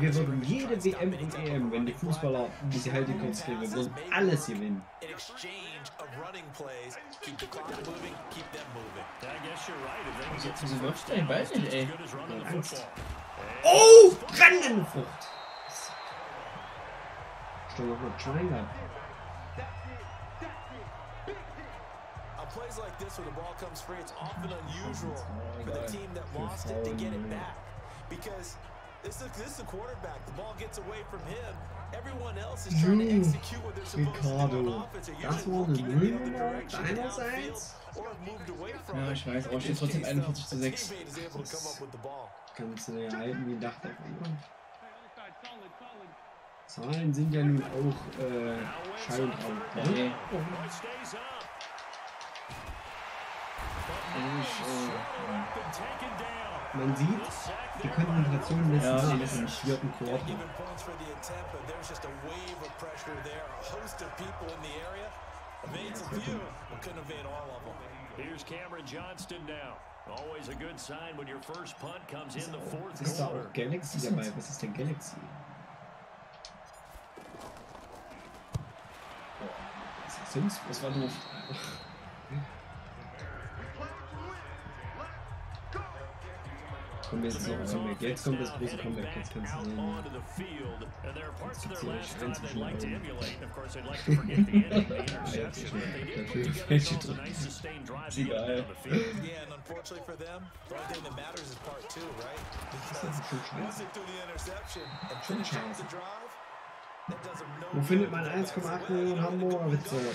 wir, würden jede WM und EM, wenn die. Fußballer diese Halte kurz kriegen, wir würden alles gewinnen. In exchange of running plays, keep the clock moving, keep them moving. I guess you're right. If they can get some first nicht, it's ey? as good as running the Angst. football. Oh! Rannende Frucht! Schon noch mal Try plays like this where the ball comes free, it's often unusual for the team that lost it to get it back. Because this is, this is a quarterback. The ball gets away from him. Everyone else is trying to Juh, execute what they're supposed to do on Ricardo. offense. They're Das usually war eine looking in the other Nullnummer direction deinerseits. downfield or have moved away from Ja, it. ich weiß, aber In steht this trotzdem case, 41 zu though, 6. the teammate is able to come up with the ball. Kannst du dir halten wie ein Dachdecker. ne? Zahlen sind ja nun auch äh, Schall und Rauch. Ne? Nee. Down. Man sieht, die Konzentration lässt Ja, nach im ist nicht. vierten area. Evades a few, but couldn't evade all of them. Here's Cameron Johnston now. Always a good sign when your first punt comes in the fourth Ist da quarter. auch Galaxy dabei? Was ist denn Galaxy? Sims? das war doof. Of course, they'd like to forget the inning, the interception, but they did put together themselves a nice sustained drive to get Egal. down the field. Yeah, and unfortunately for them, the only thing that matters is part two, right? Because losing through the interception and finishing off the drive, that does them no Wo findet man Go back 1,8 for Millionen. Hamburger Witze?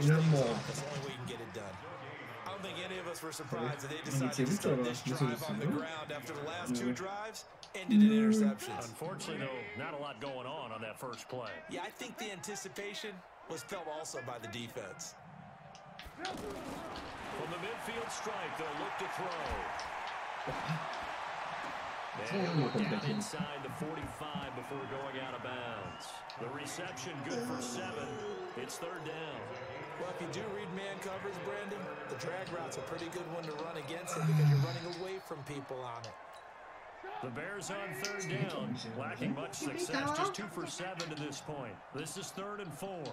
In Hamburg. Don't think any of us were surprised that they gibt's decided hier to Witze, start this drive on the ground after the last two drives ended in interceptions. Unfortunately, though, not a lot going on on that first play. Yeah, I think the anticipation was felt also by the defense. From the midfield stripe, they'll look to throw. And mal we're down inside the 45 before going out of bounds. The reception good for seven. It's third down. Well, if you do read man covers, Brandon, the drag route's a pretty good one to run against it because you're running away from people on it. The Bears on third down, lacking much success, just two for seven to this point. This is third and four.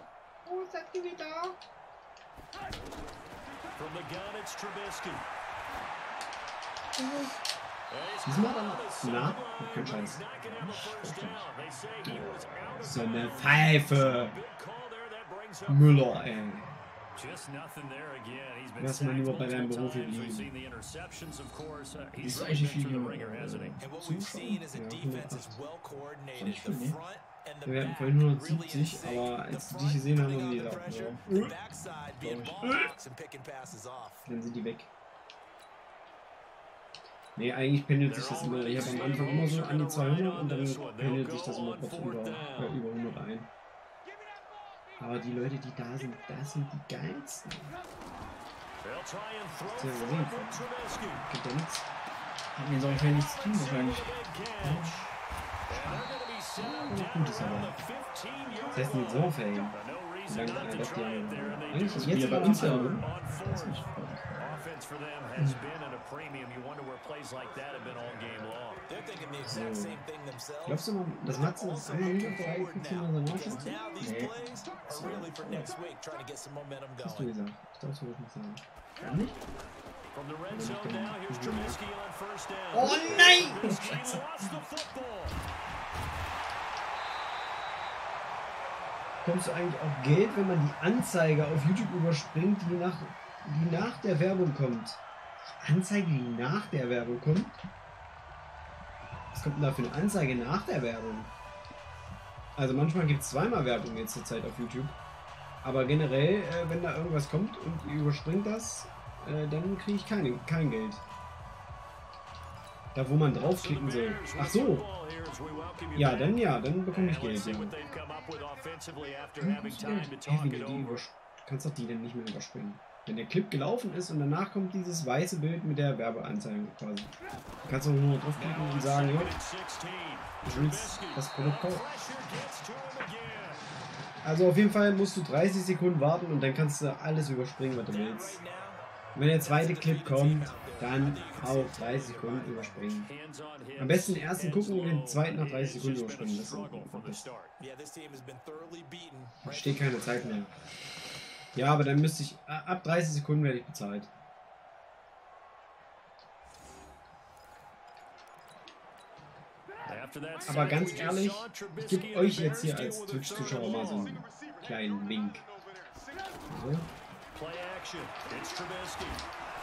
From the gun, it's Trubisky. Diesmal dann. Na, kein Scheiß. So eine Pfeife. Müller, ey. Just nothing there again. He's been Lass mal nur bei deinem Beruf liegen. seen the interceptions, of course. Uh, he's Ist eigentlich been viel through the Junge. ringer, hasn't he? And what we've Zuschauer? seen is a Ja, defense 108. is well coordinated. nicht The viel, ne? front and the Wir hatten vorhin really 170, in sync. aber als die front gesehen haben, haben die on the gedacht, pressure, ja. Dann sind die weg. Nee, eigentlich pendelt sich das immer. Ich habe am Anfang immer so an die 200 und dann pendelt sich das immer kurz über, äh, über 100 ein. Aber die Leute, die da sind, das sind die geilsten. Gibt ja nichts. Hat mir so ungefähr nichts zu tun wahrscheinlich. Ja, down gut ist aber. the 15-yard Das heißt nicht so Dann, not äh, die haben- Eigentlich jetzt Ja, bei uns ja, ja, oder? ne? On Offense for them has been at a premium. You wonder where plays like that have been all game long. They're thinking the exact same thing themselves. Glaubst du das Also einmal looking frei forward now, because now these plays are really for next week, trying to get some momentum going. From the red zone now, here's Trubisky on first down. Oh nein! Trubisky lost the football. Kommst du eigentlich auf Geld, wenn man die Anzeige auf YouTube überspringt, die nach, die nach der Werbung kommt? Anzeige, die nach der Werbung kommt? Was kommt denn da für eine Anzeige nach der Werbung? Also manchmal gibt es zweimal Werbung jetzt zur Zeit auf YouTube. Aber generell, äh, wenn da irgendwas kommt und ihr überspringt das, äh, dann kriege ich keine, kein Geld. Da wo man draufklicken soll. Ach so. Ja, dann ja, dann bekomme ich Geld. Ja. Kannst doch die denn nicht mehr überspringen. Wenn der Clip gelaufen ist und danach kommt dieses weiße Bild mit der Werbeanzeige quasi. Du kannst doch nur draufklicken und sagen, ja, ich will das Produkt kaufen. Also auf jeden Fall musst du 30 Sekunden warten und dann kannst du alles überspringen, was du willst. Wenn der zweite Clip kommt, dann auch 30 Sekunden überspringen. Am besten den ersten gucken und den zweiten nach 30 Sekunden überspringen. Das ist. Da steht keine Zeit mehr. Ja, aber dann müsste ich, ab 30 Sekunden werde ich bezahlt. Aber ganz ehrlich, ich gebe euch jetzt hier als Twitch-Zuschauer mal so einen kleinen Wink. So.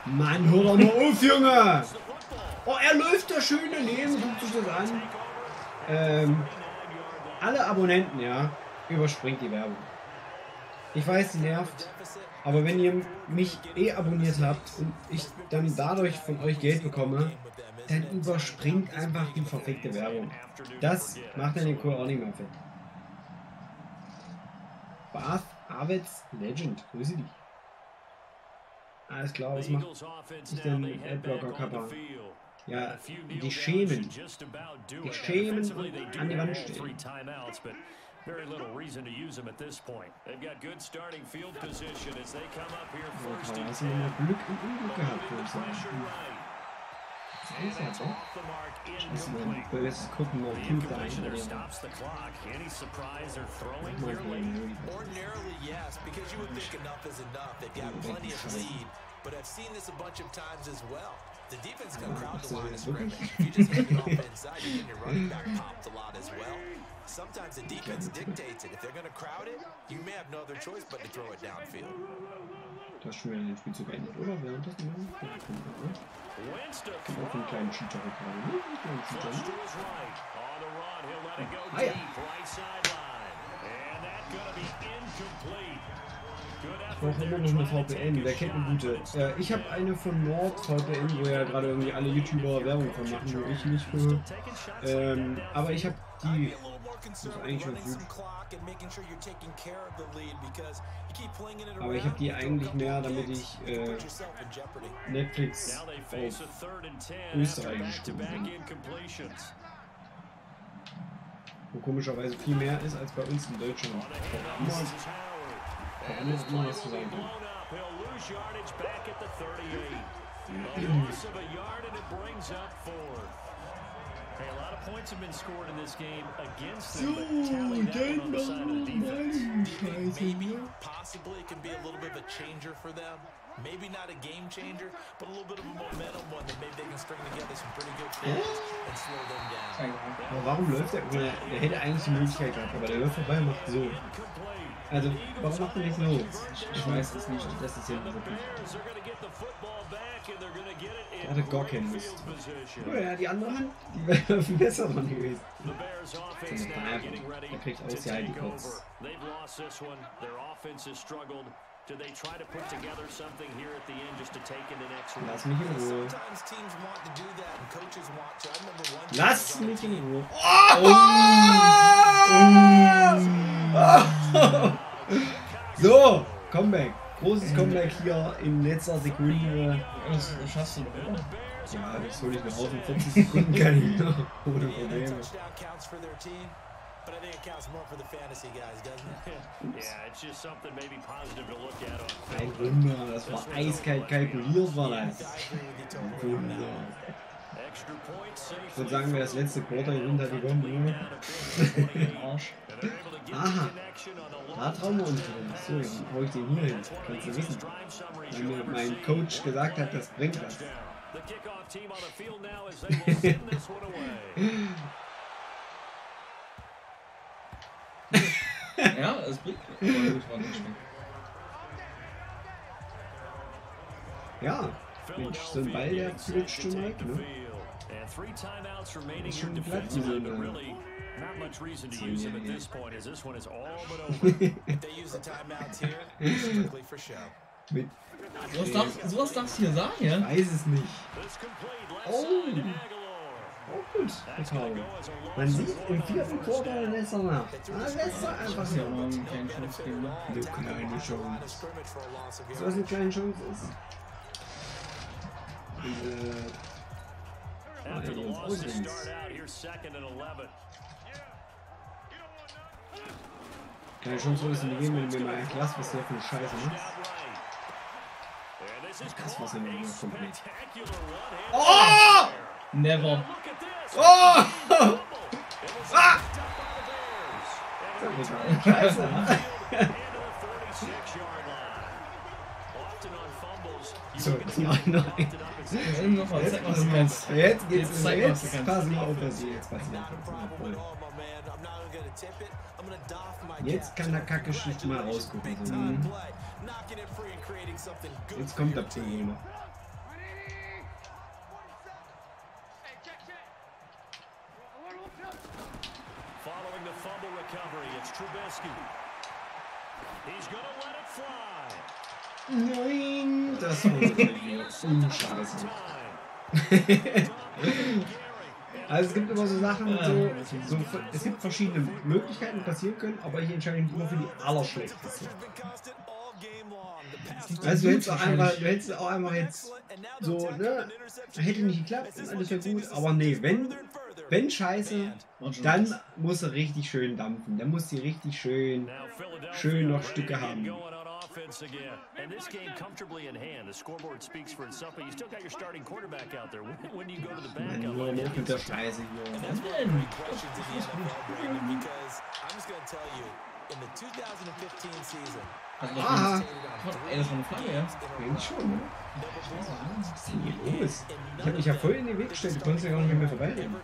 Mann, hör doch mal auf, Junge! Oh, er läuft da schön daneben, guckt sich das an. Ähm, alle Abonnenten, ja, überspringt die Werbung. Ich weiß, nervt, aber wenn ihr mich eh abonniert habt und ich dann dadurch von euch Geld bekomme, dann überspringt einfach die verfickte Werbung. Das macht dann den Kohl auch nicht mehr fett. Bath Avets Legend, grüße dich. Alles klar, was macht ich denn Adblocker Kappa? Ja, die schämen. Die schämen und an die Wand stellen. Very little reason to use them at this point. They've got good starting field position as they come up here Ja, first Karl, and hast du mal ten. Glück und Unglück gehabt, würde ich Pressure sagen. right. Das That's off the mark, incomplete. ein böses gucken, mal The incompletion there stops the clock. Any surprise or throwing Mal here Ordinarily, yes, because you would think enough is enough. They've got plenty of speed, but I've seen this a bunch of times as well. The defense can crowd the line of scrimmage. If you just hand it off inside, you're your running back popped a lot as well. Sometimes the defense dictates it. If they're going to crowd it, you may have no other choice but to throw it downfield. Du hast schon wieder den Spielzug beendet, oder? Ja, kommt noch, ne? Wentz to Kommt auf einen kleinen Cheater gerade, ne? Einen kleinen Cheater, Ah, ja. Ich brauche immer noch eine VPN. Wer kennt eine gute? Äh, ich habe eine von NordVPN, wo ja gerade irgendwie alle YouTuber Werbung von machen, wo ich nicht für. Ähm, like that aber ich habe die. Aber ich habe die eigentlich mehr, damit ich äh. Netflix auf incompletions. wo komischerweise viel mehr ist als bei uns in Deutschland. Warum ist immer was zu will be sagen? blown up. He'll lose yardage back at the 38. A loss of a yard and it brings up fourth. Hey, a lot of points have been scored in this game against them, but tally on the side of the defense. Maybe, possibly, it can be a little bit of a changer for them. Maybe not a game changer, but a little bit of a momentum one that maybe they can string together some pretty good plays and slow them down. Aber warum läuft der? Der, der hätte eigentlich die Möglichkeit gehabt, aber der läuft vorbei und macht so. Also, warum macht er nicht so? Ich weiß es nicht. Das ist ja wirklich. Hatte gar great keine field Lust. position. Oh ja, die andere Hand, die wäre viel besser dran gewesen. The Bears offense Zum now Nerven. getting ready Er kriegt to ausgehalten take kurz. over. They've lost this one. Their offense has struggled. Do they try to put together something here at the end just to take in the next one? Lass mich in Ruhe. Sometimes teams want to do that and coaches want to. I remember one time Lass mich in Ruhe. So, Comeback. Großes Comeback hier in letzter Sekunde. Das, schaffst du doch, oder? Ja, das hole ich noch auf in 40 Sekunden kann ich noch. Ohne Probleme. touchdown counts for their team, but I think it counts more for the fantasy guys, doesn't it? Yeah, it's just something maybe positive to look at on Kein film. Wunder, das war eiskalt kalkuliert, war das. That. Wunder. Ich würde sagen, wer das letzte Quarter gewinnt, hat gewonnen, oder? Arsch. Aha. Da trauen wir uns drin. So, dann hau ich den hier hin. Kannst du wissen. Weil mir mein Coach gesagt hat, das bringt was. Ja, es bringt. Ja, Mensch, so ein Ball, der flutscht schon weg, ne? And three timeouts remaining Ist here schon Platz defensively, but in, äh, really not much reason to use them at this point as this one is all but over. If they use the timeouts here, it's strictly for show. Mit, Sowas darfst, sowas darfst du hier sagen, ja? weiß es nicht. Oh. Auch gut, loss Man sieht, im vierten Quarter lässt er nach. Da lässt er einfach Das ist ja mal einen kleinen Schluss geben. ne? Eine kleine Chance. du, was eine kleine Chance ist? Diese... After the loss to start out, here's second and 11. Keine Chance soll es nicht geben, wenn du mir mal erklärst, was der für eine Scheiße macht. Jab right. And this is Das was a mir komplett. Oh! Never. Oh! Ah! picked up by the Bears. Scheiße. Into the 36-yard line. Often on fumbles, you So, mach ich noch loft mal. Jetzt geht's Jetzt jetzt. kannst. Pass mal auf, was hier jetzt Not passiert. a problem at all, my man. I'm not gonna tip it. I'm gonna doff my Jetzt kann der Kacke-Schicht mal rausgucken. So, hm. good Jetzt kommt der team. Problem. Following the fumble recovery, it's Trubisky. He's to let it fly. Nein, das war natürlich unscheiße. Time. Also es gibt immer so Sachen, so, so, es gibt verschiedene Möglichkeiten, die passieren können, aber ich entscheide mich immer für die allerschlechteste. Also du hättest auch einfach, du hättest auch einfach jetzt so, ne, hätte nicht geklappt alles wäre gut, aber nee, wenn, wenn scheiße, dann muss er richtig schön dampfen, dann muss die richtig schön, schön noch Stücke haben. Offense again. And this game comfortably in hand. The scoreboard speaks for itself, but you still got your starting quarterback out there. When, when do you go to the backup? nur mit der Scheiße hier. That's one of the great questions in the NFL, Brandon, because I'm just going to tell you, in the 2015 season, Aha. Ey, das war eine Flagge, ja? Eigentlich schon, ne? Was ist denn hier los? Ich hab mich ja voll in den Weg gestellt, du konntest ja gar nicht mehr vorbeireden.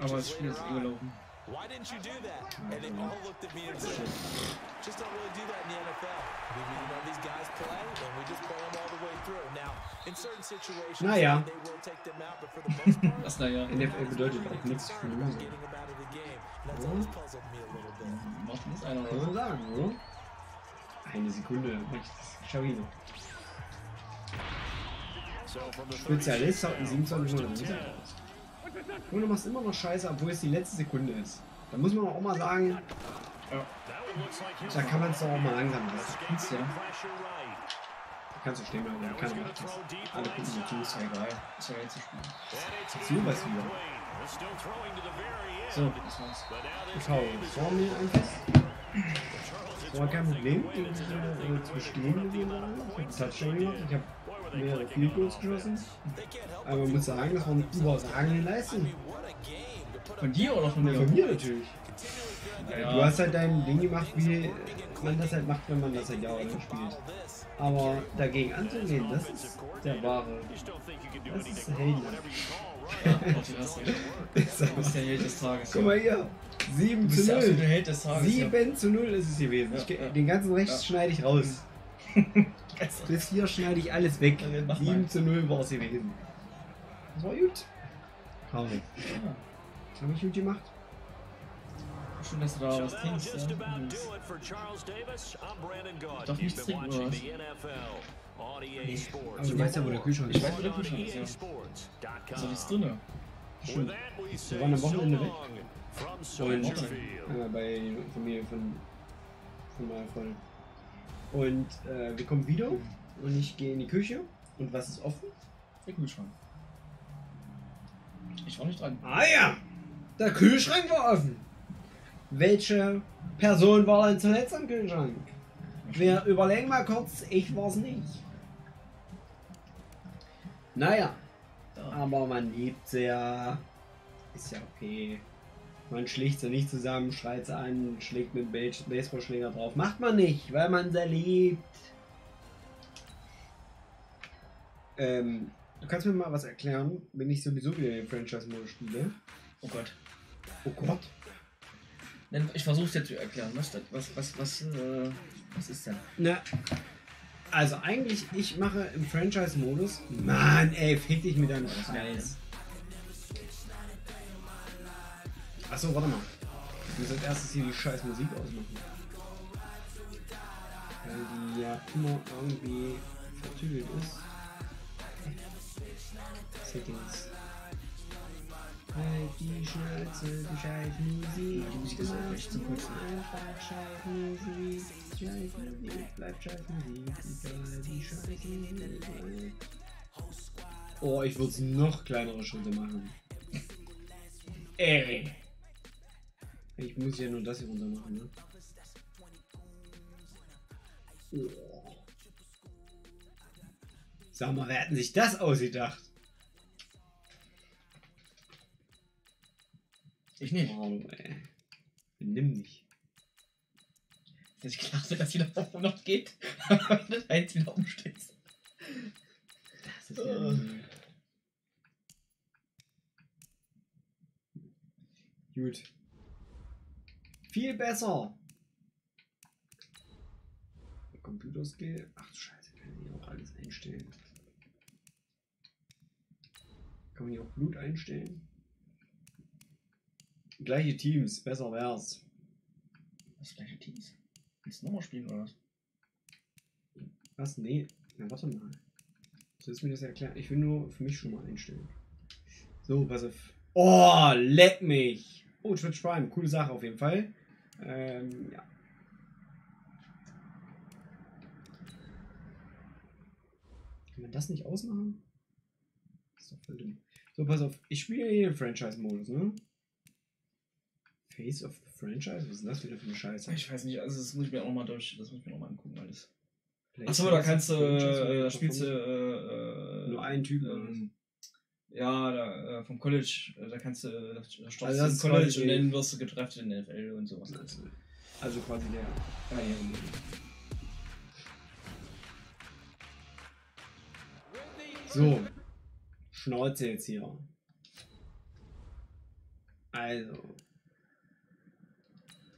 Aber das Spiel ist eh gelaufen. Why didn't you do that? And they all looked at me and said, just don't really do that in the NFL. We, you know, these guys play, and we just play them all the way through. Now, in certain situations, Naja. they will take them out, but for the most part, Was naja. NFL bedeutet auch nichts für Loser. getting them out of the game. And that's always puzzled me a little bit. Macht das einer oder? sagen, oder? Eine Sekunde, schau ihn. So from the Spezialist hat 36 einen now, 27 first and Minuten 10. Und du machst immer noch Scheiße, obwohl es die letzte Sekunde ist. Da muss man auch mal sagen, he'll da kann man es doch auch mal langsam lassen. escape ja. Da kannst du stehen bleiben, one's keiner macht das. Alle gucken zu, ist ja egal. Ist ja jetzt zu spielen. Sowas wieder. So, Das war's. Game is vor mir einfach. Das war kein Problem, thing äh, zu bestehen Ich points Touchdown gemacht, ich habe mehrere Field Goals geschossen. Aber man muss sagen, das war eine überragende Leistung. Von dir oder von mir? Von mir natürlich. Ja. Du hast halt dein Ding gemacht, wie man das halt macht, wenn man das seit Jahren spielt. Aber dagegen anzugehen, das ist der wahre. Das ist wrong. Helden. Whatever you call Ja, mal. bist der Held des Tages. Guck mal hier. 7 Du bist zu der absolute 0. Held des Tages. 7 zu 0 ist es gewesen. Ich, Ja, ja. Den ganzen Rechts Ja. schneide ich raus. Ja. Bis hier schneide ich alles weg. Ja, mach 7 mal. zu 0 war es gewesen. Das war gut. Karl, Ja. habe ich gut gemacht? Schön, dass du da So was trinkst. just Ja. about do it for Charles Davis. I'm Brandon Gaudin. Darf You've nichts trinken, oder was? EA Sports. Aber du weißt ja, wo der Kühlschrank Ich ist. weiß, wo der Kühlschrank ist, ja. EASports.com. Ist da nichts drinne? We say waren am so Wochenende weg. Und äh, bei der Familie von, von meiner Freundin. Und äh, wir kommen wieder und ich gehe in die Küche und was ist offen? Der Kühlschrank. Ich war nicht dran. Ah ja, der Kühlschrank war offen. Welche Person war denn zuletzt am Kühlschrank? Wir überlegen mal kurz, ich war's nicht. Naja, aber man liebt sie ja. Ist ja okay. Man schlägt sie nicht zusammen, schreit sie an, schlägt mit dem Base- Baseballschläger drauf. Macht man nicht, weil man sie liebt. Ähm, du kannst mir mal was erklären, wenn ich sowieso wieder den Franchise-Modus spiele. Oh Gott. Oh Gott. Ich versuch's dir zu erklären. Was, was, was, was, äh, was ist denn? Na, also eigentlich, ich mache im Franchise-Modus. Mann, ey, fick dich mit deinem ist Scheiß. Achso, warte mal. Ich muss als erstes hier die scheiß Musik ausmachen. Weil die ja immer irgendwie vertüdelt ist. Settings. Halt die Schnauze, die scheiß Musik. Die Musik ist auch echt zum Kotzen. Einfach scheiß Musik. Scheiß Musik, bleibt scheiß Musik. Die scheiß Musik. Oh, ich würde es noch kleinere Schritte machen. Ey. Ich muss ja nur das hier runter machen, ne? Oh. Sag mal, wer hat denn sich das ausgedacht? Ich nicht. Oh, ey. Benimm dich. Dass ich klasse, dass wieder auf 100 geht. das eins wieder umstellst. Das ist ja Gut. Viel besser. Computerskill. Ach du Scheiße, kann ich hier auch alles einstellen. Kann man hier auch Blut einstellen? Gleiche Teams, besser wär's. Das gleiche Teams. Willst du nochmal spielen oder was? Was? Nee. Na, warte mal. Sollst du mir das erklären? Ich will nur für mich schon mal einstellen. So, pass auf. Oh, leck mich! Oh, Twitch Prime, coole Sache auf jeden Fall. Ähm, ja. Kann man das nicht ausmachen? Das ist doch voll dumm. So, pass auf. Ich spiele hier den Franchise-Modus, ne? Face of the Franchise? Was ist denn das wieder für eine Scheiße? Ich weiß nicht, also das muss ich mir auch nochmal durch, das muss ich mir nochmal angucken alles. Achso, da kannst du, äh, spielst du, äh, äh, Nur einen Typen, ähm, Ja, da, äh, vom College, äh, da kannst du, da startest Also du das im College und dann wirst du gedraftet in der NFL und sowas. Also, also quasi der Karrieremodus. So. Schnauze jetzt hier. Also.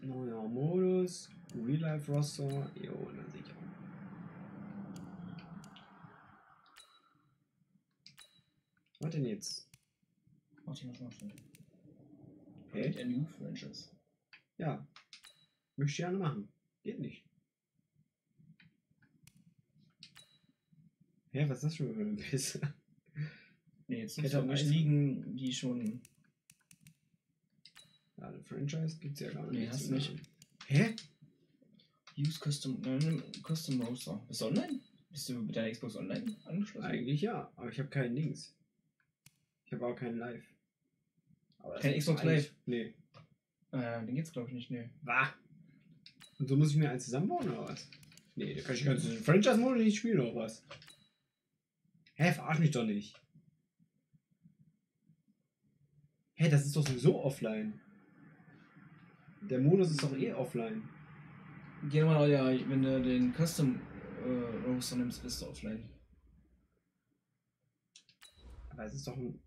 Neuer Modus. Real Life Roster. Jo, na sicher. Was denn jetzt? Martin, was machst du? Hä? Hey? NU Franchise. Ja. Möchte ich gerne machen. Geht nicht. Hä, was ist das schon für eine Pisse? Nee, jetzt Hätte irgendwelche Eis- Ligen, die schon. Ja, eine Franchise gibt's ja gar nicht. Nee, hast du nicht. Hä? Use Custom, nein, Custom Roster. Bist du online? Bist du mit deiner Xbox online angeschlossen? Eigentlich ja, aber ich habe keinen Dings. Habe auch keinen Live. Aber das Kein ist Xbox Live? Nee. Äh, den geht's glaube ich nicht, nee. Wah. Und so muss ich mir eins zusammenbauen oder was? Nee, da kann ich ganz den Franchise-Modus nicht spielen oder was? Hä, verarsch mich doch nicht. Hä, das ist doch sowieso offline. Der Modus ist doch eh offline. Geh mal, ja, wenn du den Custom äh, Roster nimmst, bist du offline. Aber es ist doch ein.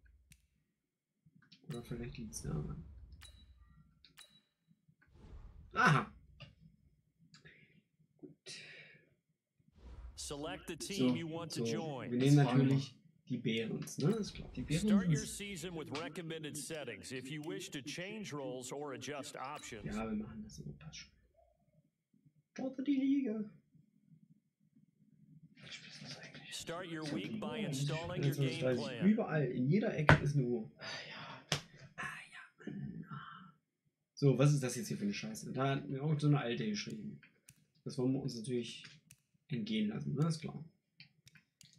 Oder vielleicht liegt es daran. Aha. Select the So, team you want to So, join. wir nehmen natürlich die Bärens, ne? Ist klar. Die Bären Start your season with recommended settings. If you wish to change roles or adjust options, Ja, wir machen das so. Passt schon. Starte die Liga. start your week by installing your 21, game 30. plan. Überall, in jeder Ecke ist eine Uhr. ja. Ah ja, Mann. ah. So, was ist das jetzt hier für eine Scheiße? Da hat mir auch so eine alte geschrieben. Das wollen wir uns natürlich entgehen lassen, ne? Ist klar.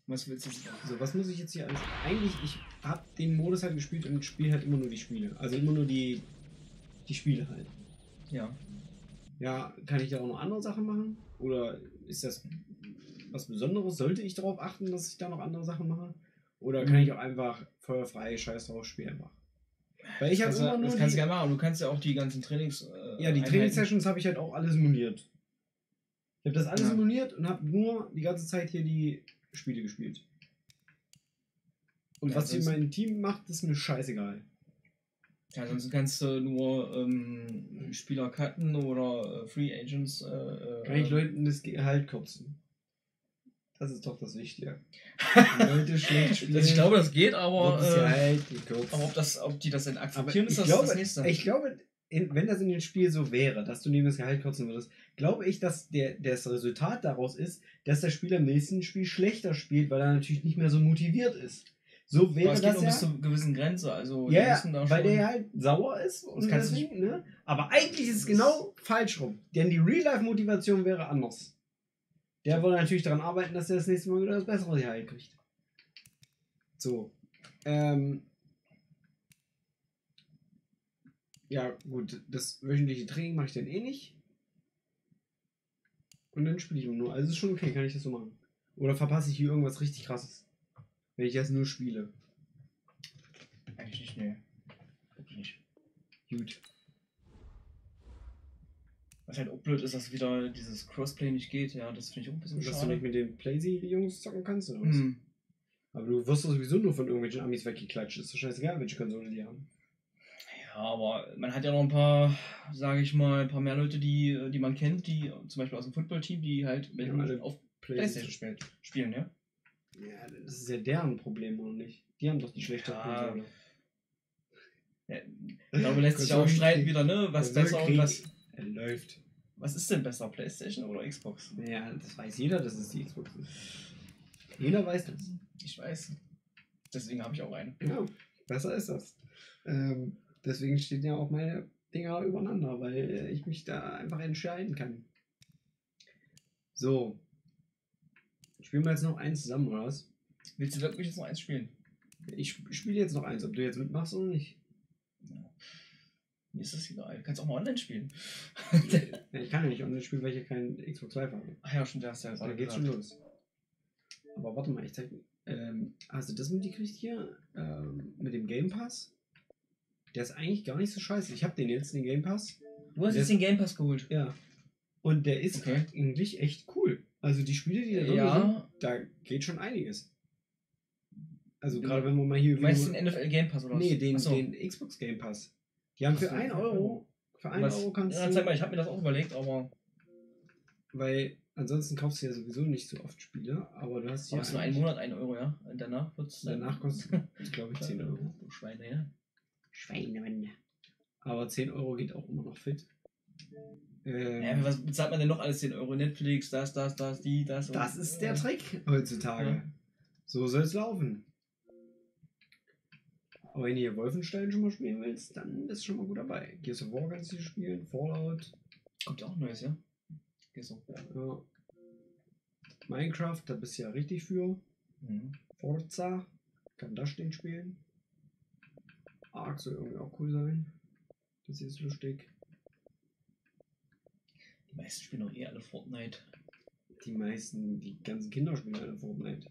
Was willst du? So, was muss ich jetzt hier alles. Eigentlich, ich habe den Modus halt gespielt und spiele halt immer nur die Spiele. Also immer nur die, die Spiele halt. Ja. Ja, kann ich da auch noch andere Sachen machen? Oder ist das was Besonderes? Sollte ich darauf achten, dass ich da noch andere Sachen mache? Oder kann Mhm. ich auch einfach feuerfrei Scheiß drauf spielen einfach? Weil ich habe du- immer nur das kannst du gerne machen. Du kannst ja auch die ganzen Trainings. Äh, ja, die Trainingssessions habe ich halt auch alle simuliert. Ich habe das alles Ja. simuliert und habe nur die ganze Zeit hier die Spiele gespielt. Und Ja, was hier sonst- mein Team macht, ist mir scheißegal. Ja, ansonsten kannst du nur ähm, Spieler cutten oder äh, Free Agents. Äh, äh, Kann ich Leuten das Gehalt kürzen? Das ist doch das Wichtige. Leute schlecht spielen. Das, ich glaube, das geht, aber, äh, gekürzt. aber ob, das, ob die das denn Aber akzeptieren, ist das, glaube, das nächste. Ich glaube, in, wenn das in dem Spiel so wäre, dass du neben das Gehalt kürzen würdest, glaube ich, dass der, das Resultat daraus ist, dass der Spieler im nächsten Spiel schlechter spielt, weil er natürlich nicht mehr so motiviert ist. So aber wäre es geht das nur ja. bis zu einer gewissen Grenze. Also, Ja, ja, weil der halt sauer ist und deswegen, ne? Aber eigentlich ist es genau falsch rum. Denn die Real-Life-Motivation wäre anders. Der würde natürlich daran arbeiten, dass er das nächste Mal wieder das bessere Gehalt kriegt. So. Ähm. Ja, gut, das wöchentliche Training mache ich dann eh nicht. Und dann spiele ich nur. Also ist schon okay, kann ich das so machen. Oder verpasse ich hier irgendwas richtig krasses. Wenn ich das nur spiele. Eigentlich nicht, nee. Wirklich nicht. Gut. Was halt auch blöd ist, dass wieder dieses Crossplay nicht geht. Ja, das finde ich auch ein bisschen Dass du schade. nicht mit den Playsee-Jungs zocken kannst oder was? Hm. Aber du wirst doch sowieso nur von irgendwelchen Amis weggeklatscht. Ist doch scheißegal, welche Konsole die haben. Ja, aber man hat ja noch ein paar, sage ich mal, ein paar mehr Leute, die, die man kennt, die zum Beispiel aus dem Footballteam, die halt mit Ja, auf Playstation spielen, spielen, ja. Ja, das ist ja deren Problem, oder nicht? Die haben doch die schlechte Ja. Konsole. ja darüber lässt sich auch streiten wieder, ne? Was besser und was. Er läuft. Was ist denn besser, Playstation oder Xbox? Ja, das weiß jeder, dass es die Xbox ist. Jeder weiß das. Ich weiß. Deswegen habe ich auch eine. Ja, besser ist das. Ähm, deswegen stehen ja auch meine Dinger übereinander, weil ich mich da einfach entscheiden kann. So. Spielen wir jetzt noch eins zusammen, oder was? Willst du wirklich jetzt noch eins spielen? Ich sp- spiele jetzt noch eins, ob du jetzt mitmachst oder nicht. Mir ist das egal. Du kannst auch mal online spielen. Ja, ich kann ja nicht online spielen, weil ich ja keinen Xbox Live habe. Ach ja, schon, das hast du ja Da gerade geht's schon los. Aber warte mal, ich zeig Ähm, hast du das mitgekriegt hier? Ähm, mit dem Game Pass? Der ist eigentlich gar nicht so scheiße. Ich habe den jetzt, den Game Pass. Du hast jetzt den Game Pass geholt. Ja. Und der ist Okay. eigentlich echt cool. Also die Spiele, die da drin Ja. sind, da geht schon einiges. Also gerade wenn man mal hier Du meinst den NFL Game Pass oder was? Nee, den, so. den Xbox Game Pass. Die haben für Ach so. 1 Euro, für 1 Was? Euro kannst ja, du, zeig mal, ich habe mir das auch überlegt, aber weil ansonsten kaufst du ja sowieso nicht so oft Spiele, aber du hast ja es ist nur einen Monat 1 Euro, ja? Und danach wird es danach kostet glaube ich 10 Euro. Du Schweine, ja. Schweinewände. Aber 10 Euro geht auch immer noch fit. Ähm, ja. Was bezahlt man denn noch alles? 10 Euro Netflix, das, das, das, die, das. das und- ist der Trick heutzutage. Ja. So soll es laufen. Aber wenn du hier Wolfenstein schon mal spielen willst, dann bist du schon mal gut dabei. Gears of War kannst du spielen, Fallout, Kommt ja auch Neues, ja? Gehst auch. ja. Minecraft, da bist du ja richtig für. Mhm. Forza, kann das Ding spielen. Ark soll irgendwie auch cool sein. Das hier ist lustig. Die meisten spielen doch eh alle Fortnite. Die meisten, die ganzen Kinder spielen alle Fortnite.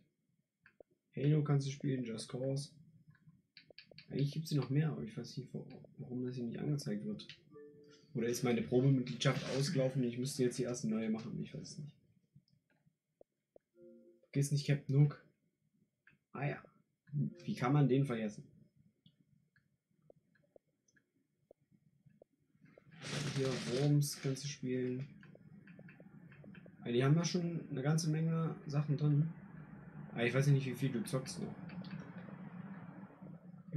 Halo kannst du spielen, Just Cause. Eigentlich gibt es hier noch mehr, aber ich weiß nicht, warum das hier nicht angezeigt wird. Oder ist meine Probemitgliedschaft ausgelaufen und ich müsste jetzt die erste neue machen? Ich weiß es nicht. Vergiss nicht Captain Hook. Ah ja. Wie kann man den vergessen? Hier Worms kannst du spielen. Ja, die haben da schon eine ganze Menge Sachen drin. Aber ich weiß nicht, wie viel du zockst noch.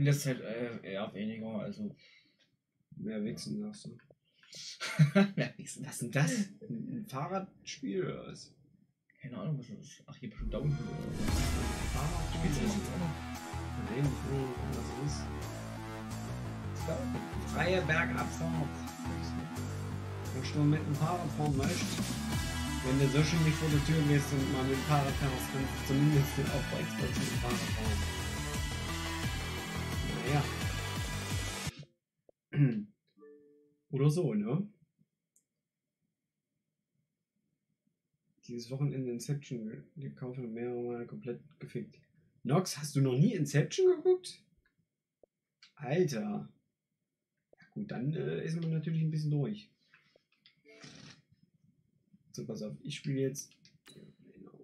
In der Zeit äh, eher weniger, also. Mehr Wichsen, nichts. Was ist denn das? Ein, Fahrradspiel oder was? Keine Ahnung, was das ist. Ach, hier bestimmt Downhill oder so. Fahrradspiel? Du das jetzt auch noch? Nicht, was das ist. Freie Bergabfahrt. Wenn du mit dem Fahrrad fahren möchtest, wenn du so schon nicht vor der Tür gehst und mal mit dem Fahrrad fährst, kannst du zumindest den auf Xbox mit dem Fahrrad fahren. Naja. Oder so, ne? Dieses Wochenende Inception ge- gekauft und mehrere Mal komplett gefickt. Nox, hast du noch nie Inception geguckt? Alter. Ja gut, dann äh, ist man natürlich ein bisschen durch. So, pass auf, ich spiele jetzt. Genau.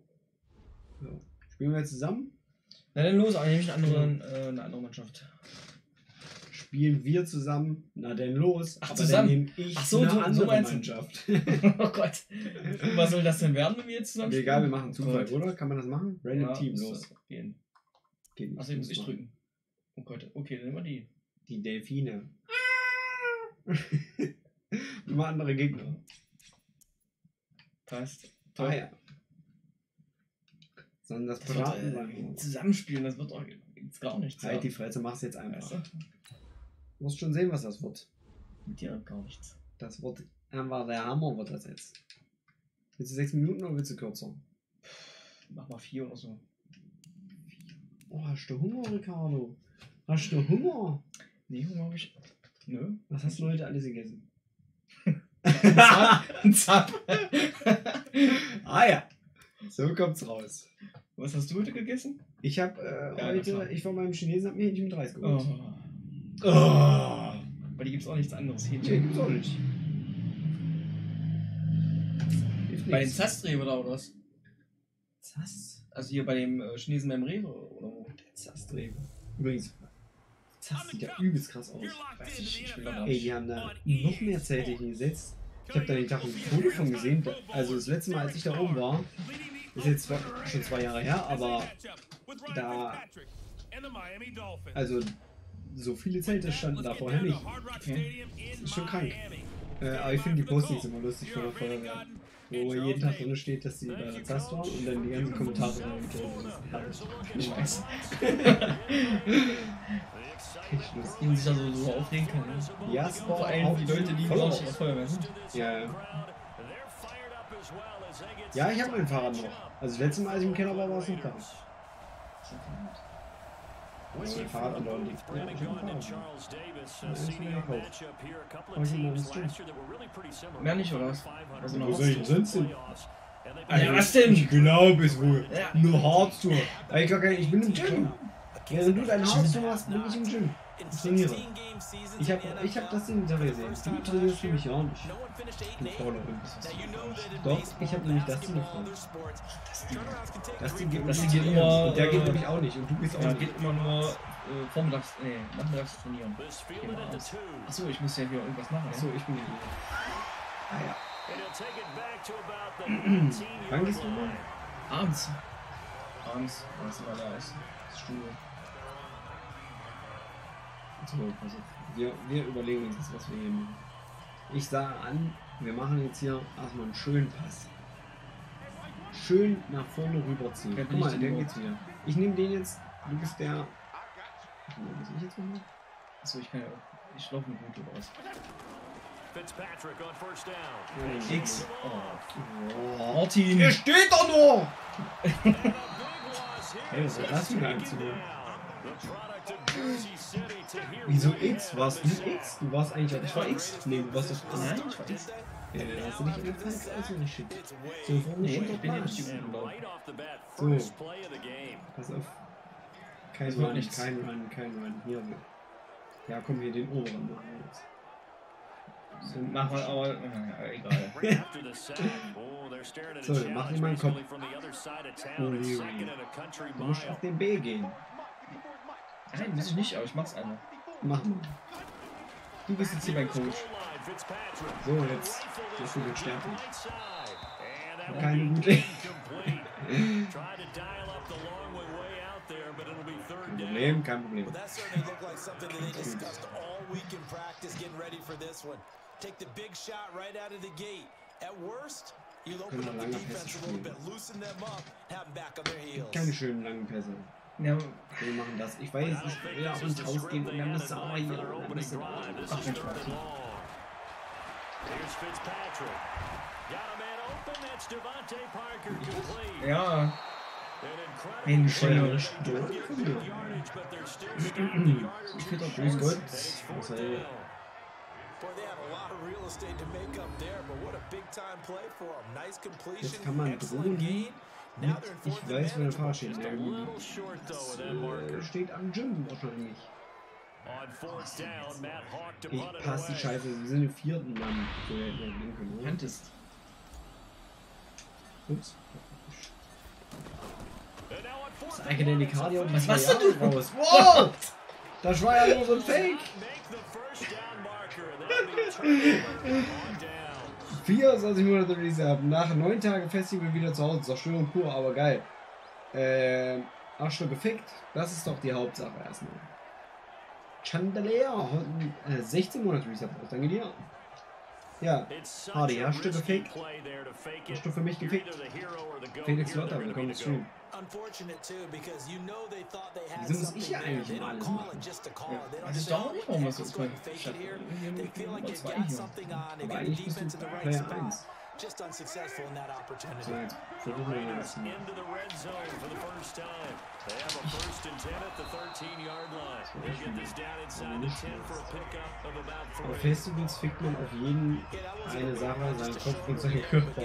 So. Spielen wir jetzt zusammen? Na dann los, aber nehme ich eine andere, äh, eine andere Mannschaft. Spielen wir zusammen? Na denn los. Ach, Aber zusammen. Dann nehme ich Ach so, eine so- so andere du. Mannschaft. oh Gott. Und was soll das denn werden, wenn wir jetzt zusammen Mir egal, wir spielen? machen Zufall, Gott. oder? Kann man das machen? Random Ja, Team, los. Gehen. Nicht. Achso, ich muss ich drücken. Oh Gott, okay, dann nehmen wir die. Die Delfine. Immer andere Gegner. Passt. Ah ja. Sondern das Das wird, Piraten äh, zusammenspielen, das wird doch jetzt gar nichts. Halt die ja. Fresse, mach's jetzt Weißt einfach. du? Du musst schon sehen, was das wird. Mit dir gar nichts. Das wird einfach der Hammer, wird das jetzt. Willst du sechs Minuten oder willst du kürzer? Mach mal vier oder so. Oh, hast du Hunger, Ricardo? Hast du Hunger? Nee, Hunger hab ich. Nö. Was hast du heute alles gegessen? Ein Zap. Ah ja. So kommt's raus. Was hast du heute gegessen? Ich habe äh, Ja, heute, ich war beim Chinesen, hab mir Hähnchen mit Reis geholt. Oh. Oh. Bei dir gibt's auch nichts anderes. Nee, Hähnchen. gibt's auch nicht. Hilft Bei den da oder was? Zass. Also hier bei dem äh, Chinesen beim Rewe oder wo? Zastrebe. Übrigens, Zass sieht ja übelst krass aus. Weiß ich, ich da Ey, die haben da noch mehr Zeltchen gesetzt. Ich habe da den Tag ein Foto von gesehen. Also das letzte Mal, als ich da oben war, ist jetzt zwar schon zwei Jahre her, aber da- also so viele Zelte standen da vorher nicht. Das ist schon krank. Äh, aber ich finde die Postings immer lustig von der Feuerwehr. Wo jeden Tag drin steht, dass sie bei der ZAS waren und dann die ganzen Kommentare da gekriegt Ich weiß. Die man sich da so, aufregen kann. Ne? Ja, Sport, Vor allem die Leute, die voll auf Feuerwehr sind. Ja, ja. Ja, ich habe mein Fahrrad noch. Also das letzte Mal, als ich im Keller war, war es noch da. Ist mein Fahrrad andauernd liegt? Ja, ich hab ein Fahrrad. Mehr nicht, oder was? Also Wo was? soll ich denn sonst hin? Ja, was denn? Ich glaube es wohl. Ja. Nur Hardtour. Ich, nicht, ich bin im Gym. Während du deine Hardtour machst, bin ich im Gym. Ich trainiere. Ich habe ich hab das Ding Sache gesehen. Du trainierst für mich ja auch nicht. Du du. Doch, ich habe nämlich das Ding gefragt. Das Ding geht Das Ding geht nur, Und der geht nämlich auch nicht. Und du gehst auch Ja, nicht. geht immer nur äh, vormittags, nee, nachmittags trainieren. Two. Achso, ich muss ja hier irgendwas machen. Achso, ich bin hier. Ah ja. And he'll take it back to about the 19 Wann gehst du mal? Abends. Abends, was immer da ist. Das Studio. So, pass auf. Wir, wir überlegen uns jetzt, was wir hier machen. Ich sage an, wir machen jetzt hier erstmal einen schönen Pass. Schön nach vorne rüberziehen. Wer Guck mal, denn der geht's wieder. Ich nehme den jetzt. Du bist der. Was ich jetzt machen? Achso, ich kann ja auch. Ich laufe mit Bluetooth aus. Fitzpatrick on first down. Ja, X. Oh. Oh. Martin! Hier steht doch noch! And a big loss here. Hey, was ist das für Wieso X? Warst du X? Du warst eigentlich. Ich war X. Nee, du warst doch Nein, ich war X. Ja, dann hast du nicht in der Zeit also nicht shit. So, vorne Nee, ich bin ja Pass. nicht die bat, So. Pass auf. Kein Das Run, nichts. kein Run, kein Run. Hier. Ja, komm, wir den oberen machen wir jetzt. So, Mach mal, aber. Ja, egal. Oh, So, mach mal einen Kopf. Oh, nee, Du musst auf den B gehen. Nein, muss ich nicht, aber ich mach's einfach. Mach mal. Du bist jetzt hier mein Coach. So, jetzt. Sind wir that Keine gute. incomplete. Tried to dial up the long way way out there, but it'll be third Kein down. Problem, kein Problem. Well, that certainly looked like something that they discussed all week in practice, getting ready for this one. Take the big shot right out of the gate. At worst, you'll open Können up the defense a little bit, loosen them up, have them back on their heels. Keine schönen langen Pässe. Ja, Wir machen das. Ich weiß, ich will auch ins Haus gehen und dann du aber hier. Und dann This Ach, Parker complete. ja. Mensch. Ich finde doch Grüß Gott. Was fourth down. Boy, they had a lot of real estate to make up there, but what a big time play for them. Nice completion, Jetzt kann man excellent drohen. gain. Ich weiß, wo der Fahrer steht. That marker. Äh, steht am Gym wahrscheinlich. Ich passe die. Scheiße. Wir sind im vierten Mann. So hätten wir gewinnen können, ist. Ups. Denn die Cardio und die Was machst denn Jahre raus. Wow! Das war ja nur so ein Fake. 24 Monate Reserve. Nach 9 Tagen Festival wieder zu Hause. Zerstörung pur, aber geil. Ähm, Arschloch gefickt. Das ist doch die Hauptsache erstmal. Chandelier. Äh, 16 Monate Reserve. Danke dir. Ja, Hardy, hast du gefickt? Hast du für mich gefickt? Felix Lotter, willkommen im Stream. Unfortunate too, because you know they thought they had Wieso muss something ich ja there. eigentlich They immer don't alles call machen? it just a call. Ja, They don't das ist say, doch oh, nicht, what warum the das heck, so let's go ahead and ist. fake it here. They feel like Nummer they zwei got hier. something on. They Aber got the eigentlich bist defense du in the right Player spot. 1. Just unsuccessful in that opportunity. So, jetzt versuchen wir mal Raiders das. into the red zone for the first time. They have a first and 10 at the 13-yard line. They'll get this down inside the 10 for a pickup of about Auf. Festivals fickt man auf jeden eine Sache, seinen Kopf und seinen Körper.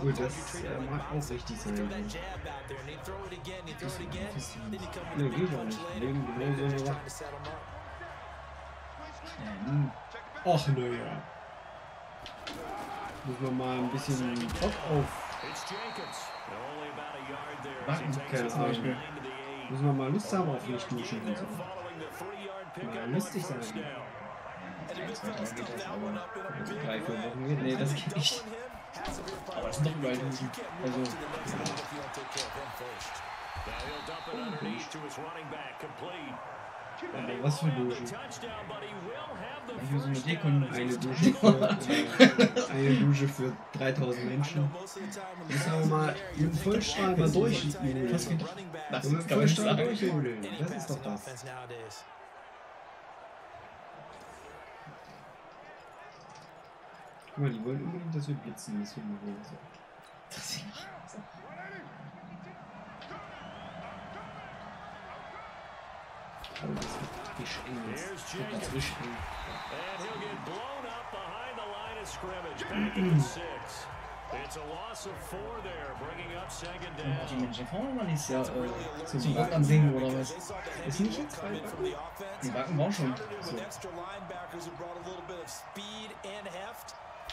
Gut, das äh, mag auch richtig sein. Throw that jab out there and they throw it again, you throw it again, then you come Nee, with a geht big auch punch nicht. Leben genau so eine Trying Sache. to set 'em up. Ach naja. Müssen wir mal ein bisschen Bock auf. The eight. Müssen wir mal Lust haben auf duschen lead und so. Mal lustig sein. down. And the midfield stuffed that one up in a Also big drei, vier. Wochen geht nee, das geht nicht. Aber es sind doch move Also, on Aber was für Ich will so eine Deko- Eine Dusche für, äh, eine Dusche für 3000 I know Menschen. ball's in mal you're thinking Vollstrahl mal this is durch. tight end, Was geht- running back, Das gar nicht Vollstrahl any Das ist doch das. Guck mal, die wollen unbedingt, dass wir blitzen. Das finden wir wohl so. Six. It's a loss of four there, bringing up second Und die down. Menschen vorne mal nicht ja, Really äh, a zum little Backen singen oder was? Ist nicht jetzt bei offense. Die Backen war schon. So.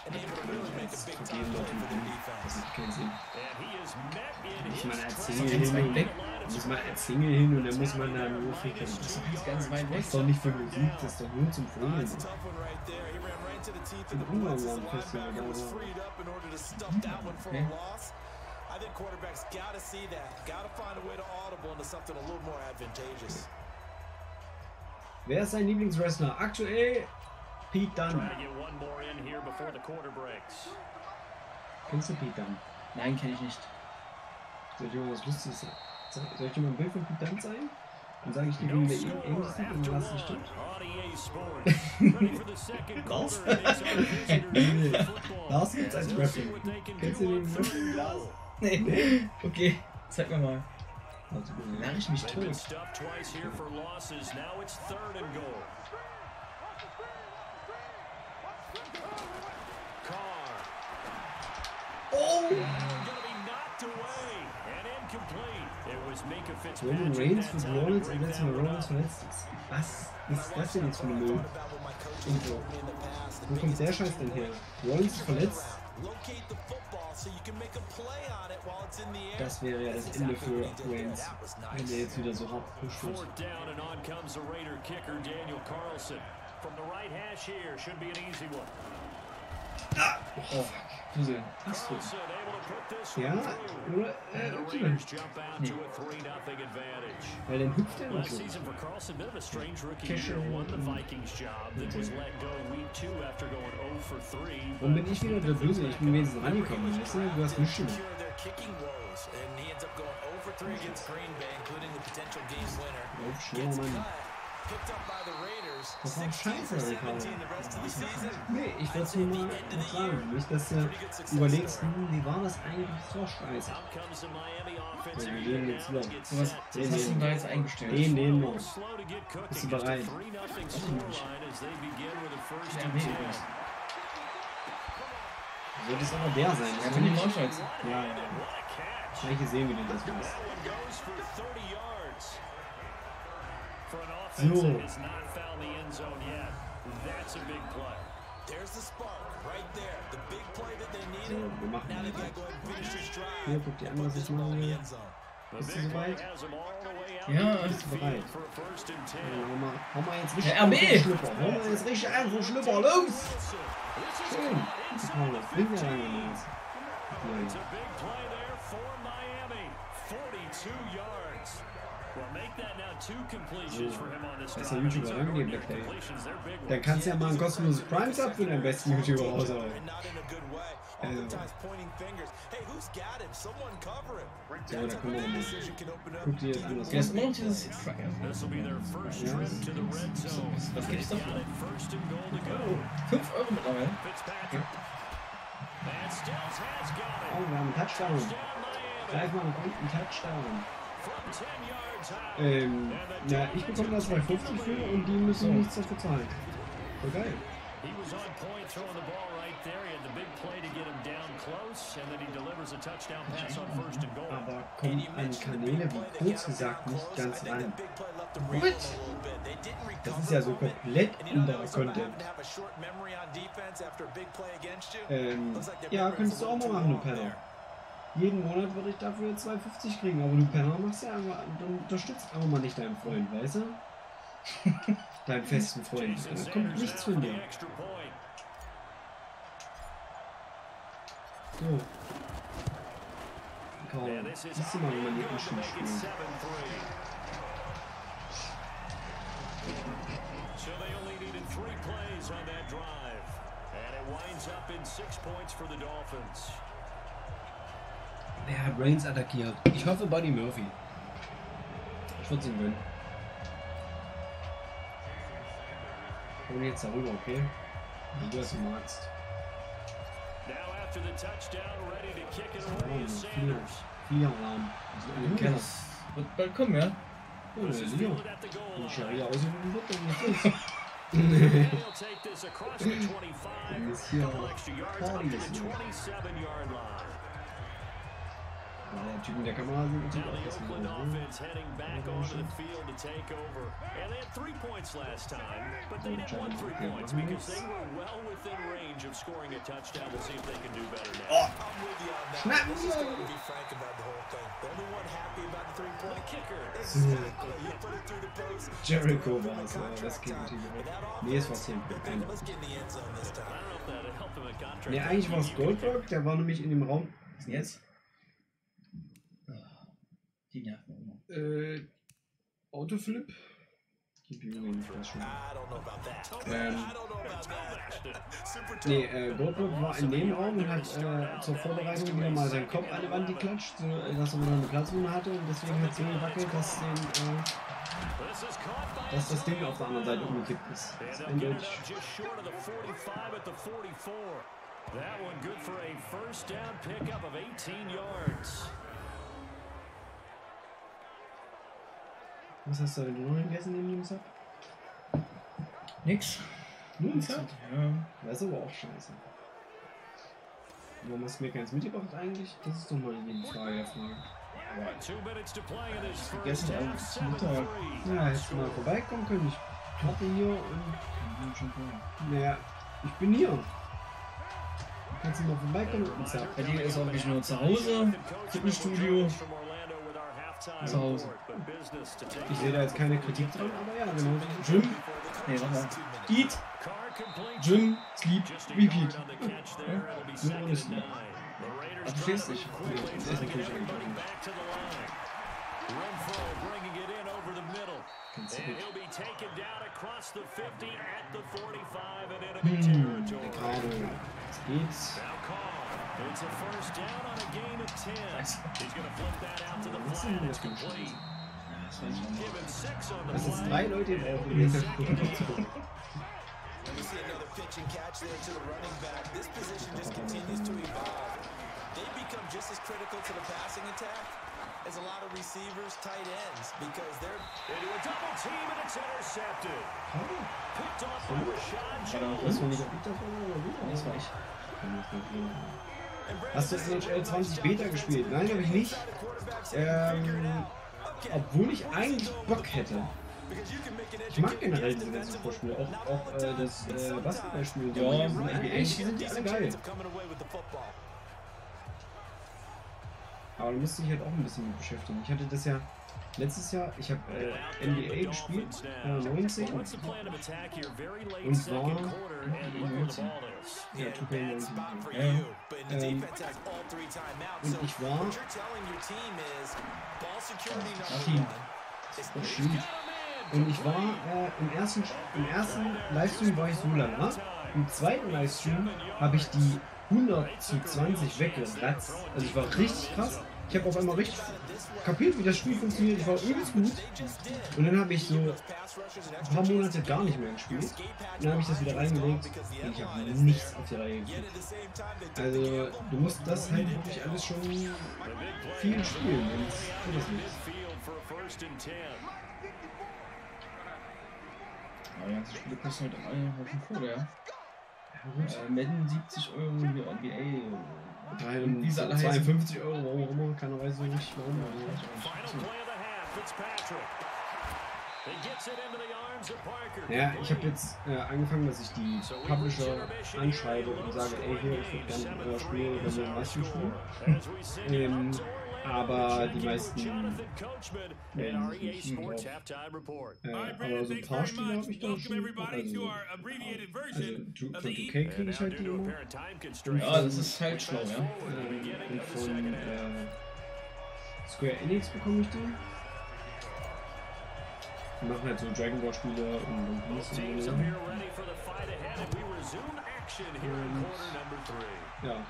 Vergeben in Muss his man als Single hin weg. muss man als Single hin und dann muss man da nur ficken. Das ist ganz weit weg. Das ist doch nicht für Musik, das ist doch nur zum Vögeln. it's a tough one right there. He ran right to the teeth of In the blitz. His Ungarn Festival, Okay. I think quarterbacks got to see that. Got to find a way to audible into something a little more advantageous. Wer ist sein Lieblingswrestler? Aktuell Pete breaks. Kennst du Pete Dunne? Nein, kenne ich nicht. Soll ich dir mal was Lustiges sagen? Soll ich dir mal ein Bild von Pete Dunne zeigen? Dann sage ich dir, wie der score ähnlich sieht und was nicht stimmt. with football. Das gibt's als can Kennst du den goal. Nee. Okay, zeig mir mal. Also, Lach ich mich tot. stuffed twice here for losses. Now it's third and goal. Carr. Oh! Going to be knocked away and incomplete. It was Minka Roman Fitzpatrick Reigns to Rollins one Rollins verletzt. Was ist das denn jetzt für eine Müll? Thought about what my coaches Info. told me in the past. The Wo kommt der Scheiß denn her? Rollins verletzt? Das wäre ja das Ende für. Reigns. Wenn der jetzt wieder so hart pusht. From the right hash here, should be an easy one. Oh, Fusel. Astro. Carlson able to put this Ja, one through. oder? Äh, the okay. Raiders jump out to a 3-0 advantage. Weil dann hüpft er noch Last so. season for Carlson, bit of a strange rookie Kesher year. Won the und- Vikings job, then was let go week two after going 0 for 3. Warum bin ich wieder der Böse? Ich bin wenigstens rangekommen, weißt du? Du hast nicht Cure their kicking woes, and he ends up going 0 for 3 against Green Bay, including the potential game winner. Lauf schneller, Gets Mann. cut, picked up by the Raiders. Das war 16 scheiße, Ricardo. 17 the rest of the season. Nee, ich wollte es nur mal sagen. Nicht, dass du überlegst, hm, wie war das eigentlich? Das war scheiße. Ja, wir gehen jetzt wieder. So was, was hast du da jetzt eingestellt? Nehmen wir. To get cooking. Bist du bereit? 3-0 scoreline as they begin with a first Ja, nee, 10. übrigens. Sollte es aber der sein. Ja, bin ich? Maulscheiß. Ja, ja. Ich gesehen, wie du das That machst. one goes for 30 yards. For an offense So. End zone yet, that's a big play. There's the spark right there. The big play that they So, needed. wir machen Now they've got weiter. to go ahead and finish this drive. Hier, guck dir an, was ich This ball mache in the hier. end zone. The Bist du big play soweit? has them all the way out Ja, to bist du the bereit? field for a first and 10. Ja, hau, mal, hau mal jetzt richtig Der an RB. vom Schlüpper. Hau mal jetzt richtig an vom Schlüpper. Los! Wilson. This is Schön. caught Das inside war das. Bring mir the rein, 15. Jungs. Das ist ja And YouTuber, wir, ey. Dann kannst du ja mal ein kostenloses Prime Sub für deinen besten YouTuber raushauen. Also. Oftentimes pointing fingers. Hey, who's got him? Someone cover him. So, That da können wir mal. Guck dir das an. Das Ja, ist Ja. Was gibt's go. 5 Euro mittlerweile. Has got Oh, wir haben einen Touchdown. Greif mal nach unten, Touchdown. From 10 yards out. Ähm, ja, ich bekomme da 2,50 für und die müssen nichts dafür zahlen. Voll geil. He was on point throwing the ball right there. He had the big play to get him down close, and then he delivers a touchdown pass on first and goal. Aber kommen an Kanäle, wie kurz gesagt, nicht ganz rein. Das ist ja so komplett anderer Content. Ähm, ja, könntest du auch mal machen, du Penner. Jeden Monat würde ich dafür 2,50 kriegen, aber du Penner machst ja einfach, dann unterstützt auch mal nicht deinen Freund, weißt du? Deinen festen Freund. Da kommt nichts von dir. So. Is Siehst du mal, wie man die Aschen spielt. 7-3. So they only needed three plays on that drive. And it winds up in six points for the Dolphins. Wer hat Reigns attackiert? Ich hoffe Buddy Murphy. Ich würde es ihm gönnen. Komm jetzt darüber, okay? Wie du es magst. Now after the touchdown, ready to kick it Oh, away is vier, Sanders. vier Rahmen. Also. Das wird bald kommen, ja? Oh, is ist goal Wenn line. Scharia ausüben wird, dann this across the 25. Ist hier to Party Der Typ in der Kamera sieht natürlich auch the das Oakland Video. offense heading back onto the field to take over. And they had three points last time, but they didn't want three points because they were well within range of scoring a touchdown. We'll see if they can do better now. I'm with you on that. Let's just go ahead and be frank about the whole thing. The only one happy about the three-point kicker. Exactly. You put it through the post. Jericho war es, ja, das Gegenteam. Nee, es war Simple. Nee, eigentlich war es Goldberg, der war nämlich in dem Raum. Was ist denn jetzt? Die nerven immer. Äh, Autoflip? Ähm, I don't know about that. Super tough. nee, äh, Goldberg war in dem Raum und hat äh, zur Vorbereitung wieder mal seinen Kopf an die Wand geklatscht, so, äh, dass er wieder eine Platzwunde hatte und deswegen hat es so gewackelt, dass, den, äh, dass das Ding auf der anderen Seite umgekippt ist. Das ist eindeutig. out just short of the 45 at the 44. That one good for a first down pickup of 18 yards. Was hast du denn noch gegessen neben dem Sack? Nix. Nur ein Sack? Ja. Das ist aber auch scheiße. Warum hast du mir keins mitgebracht eigentlich? Das ist doch mal die Frage der Frage. First Gestern half. Abend, 7 Mittag. Ja, hättest du mal vorbeikommen können. Ich warte hier und. bin schon klar. Naja, ich bin hier. Du kannst du mal vorbeikommen. Bei dir ist auch nicht nur zu Hause, Fitnessstudio. Zu Hause. Ich sehe da jetzt keine Kritik dran, aber ja, genau. Gym. Nee, warte mal. Eat, Gym, Sleep, Repeat. Nur ohne Sleep. Ach, du stehst nicht. Nee, das ist natürlich eigentlich auch nicht. Renfro bringing it in over the middle. Ganz And gut. he'll be taken down across the 50 at the 45 in enemy territory. Gerade. Jetzt geht's. It's a first down on a gain of 10. He's going to flip that out to the flat. It's complete. Das ist drei Leute im Auto. die jetzt Let me see another pitch and catch there to the running back. This position. They become just as critical to the passing attack as a lot of receivers, tight ends, because they're Into a double team and it's intercepted. Picked off by Rashad Jones. das war ich. Hast du NHL 20 Beta gespielt? Nein, habe ich nicht. Ähm, obwohl ich eigentlich Bock hätte. Ich mag generell diese ganzen Vorspiele. Auch, auch äh, das äh, Basketballspiel. Ja, NBA, die sind die alle geil. Aber da musste ich halt auch ein bisschen mit beschäftigen. Ich hatte das ja letztes Jahr, ich habe äh, NBA gespielt, äh, 19. What's the plan of attack here? Very late Und war- quarter and look where the ball is. Ja, 2K19. Spot for Yeah. you, but the Ähm, und ich war- team Das stimmt. Und ich war äh, im, ersten, im ersten Livestream war ich so lala. Im zweiten Livestream habe ich die 100 zu 20 weggeratzt. Also ich war richtig krass. Ich habe auf einmal richtig kapiert, wie das Spiel funktioniert. Ich war übelst gut. Und dann habe ich so ein paar Monate gar nicht mehr gespielt. Und dann habe ich das wieder reingelegt. Und ich habe nichts auf die Reihe gekriegt. Also du musst das halt wirklich alles schon viel spielen. Sonst tut das nichts. Midfield for a first and 10. Aber die ganzen Spiele kosten halt alle Haufen Kohle, ja. Ja, gut. Äh, Madden 70 Euro, hier NBA. Wie sie alle heißen. 52 Euro, warum auch immer, keiner weiß so richtig warum. Ja, ich habe jetzt äh, angefangen, dass ich die Publisher anschreibe und sage, ey, hier, ich würde gerne euer Spiel bei mir im Livestream spielen. Ähm, aber die meisten melden sich nicht drauf. Äh, aber so ein paar Spiele habe much. ich da schon. Also, also von the 2K And kriege ich halt die immer. Ja, das ist halt schlau, ja. Äh, und von äh, Square Enix bekomme ich die. Die machen halt so Dragon Ball Spiele und One Piece und so. Und-. Ja,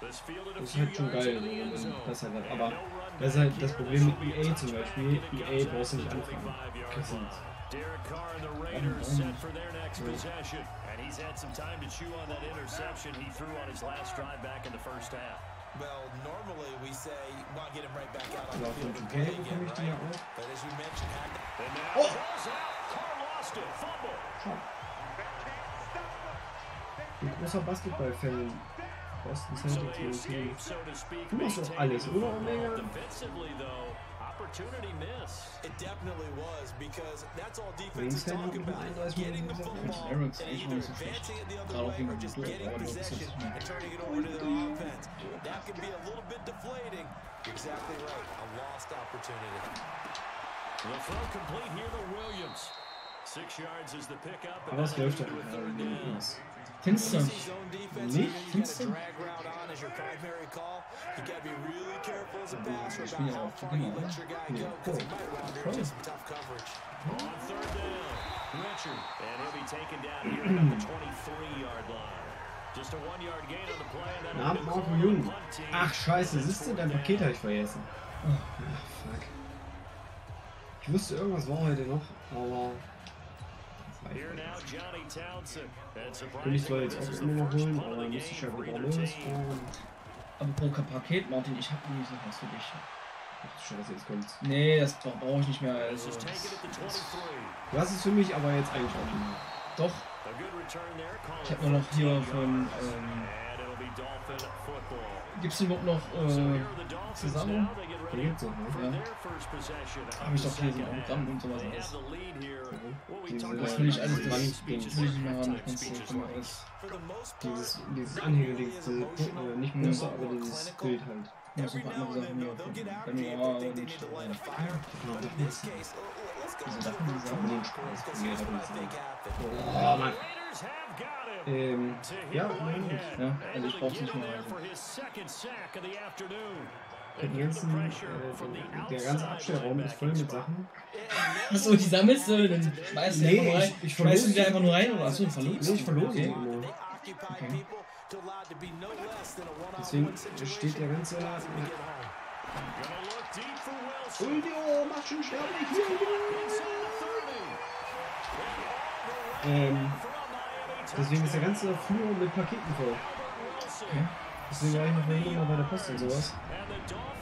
das ist halt schon geil, wenn man das halt hat. And Aber das ist halt das Problem mit EA zum Beispiel. EA brauchst du nicht anfangen. 55-yard Das sind line. Derek Carr and the Raiders set for their next possession. And he's had some time to chew on that interception he threw on his last drive back in the first half. Well, normally we say to get him right back out on the field and 2K play again, right? But as you mentioned, And now Oh! goes out. Carr lost it. Fumble. Ich bin großer Basketball-Fan. Boston So Celtics, they mein escape, Team. so to speak. Du machst doch maintain alles, the oder, football. Omega? Defensively, though, opportunity miss. It definitely was because that's all defense is Linkshänder talking mit about. 31 Getting the Minuten Chris football Merrick's and eigentlich either nicht so schlecht. advancing it the Gerade other auch way gegen or die just Blue- getting aber das ist possession nicht mehr. and turning it over to their offense. That can be a little bit deflating. You're exactly right. A lost opportunity. The throw complete here to Williams. Six yards is the pickup. and Aber es that'll läuft lead doch to a nicht. third gerade down. Findest du? Nicht? got du? ich about bin ja how auch far you let ne? your guy Ja, go because he cool. might wander Cool. into some tough coverage. On third down, Richard. And he'll be taken down here at about the 23-yard line. Just a one-yard gain on the play. and that'll Na, declare Marco the Jung. Ach, scheiße, siehst du, dein Paket habe ich vergessen. Oh. Ach, fuck. Ich wusste, irgendwas war heute noch, aber... Will ich zwar surprisingly, jetzt auch immer noch holen, of aber dann müsste ich ja wieder. Und... Aber pro Paket, Martin, ich habe nämlich noch was für dich. Ach, scheiße, jetzt kommt's. Nee, das brauche ich nicht mehr. Also, the 23. Du hast es für mich, aber jetzt eigentlich auch nicht mehr. doch, ich it habe nur noch hier 14 von. Ähm. Gibt es überhaupt noch So äh, zusammen? For ne? Ja. their first possession of Hab ich doch hier so ein. Autogramm und sowas They alles. talked das will ich in alles, das, das will ich nicht mehr haben. kannst du schon mal alles. Dieses, dieses Anhängerding, diese, äh, nicht Poster, aber dieses Bild halt. Ja, so ein paar andere Sachen hier von Benoit und äh, Genau, das in this ist case, let's go diese to Sachen, die aber Sachen. den Spaß. da bin ich happened. Oh, Mann. Ähm, ja. Ja, also ich brauch's nicht mehr. Also. Den ganzen, äh, der ganze Abstellraum ist voll mit. Sachen. Achso, die sammelst du, dann schmeißt du Nee, einfach rein. ich- ich schmeißt du verlose die einfach nur rein oder achso, du verlust Nee, ich verlose okay. immer. Okay. Deswegen steht der ganze... Uldio, mach schon sterblich, Uldio! Inside the 30. Ähm, deswegen ist der ganze Flur mit Paketen voll. Wilson. Deswegen war ich noch immer bei der Post und sowas.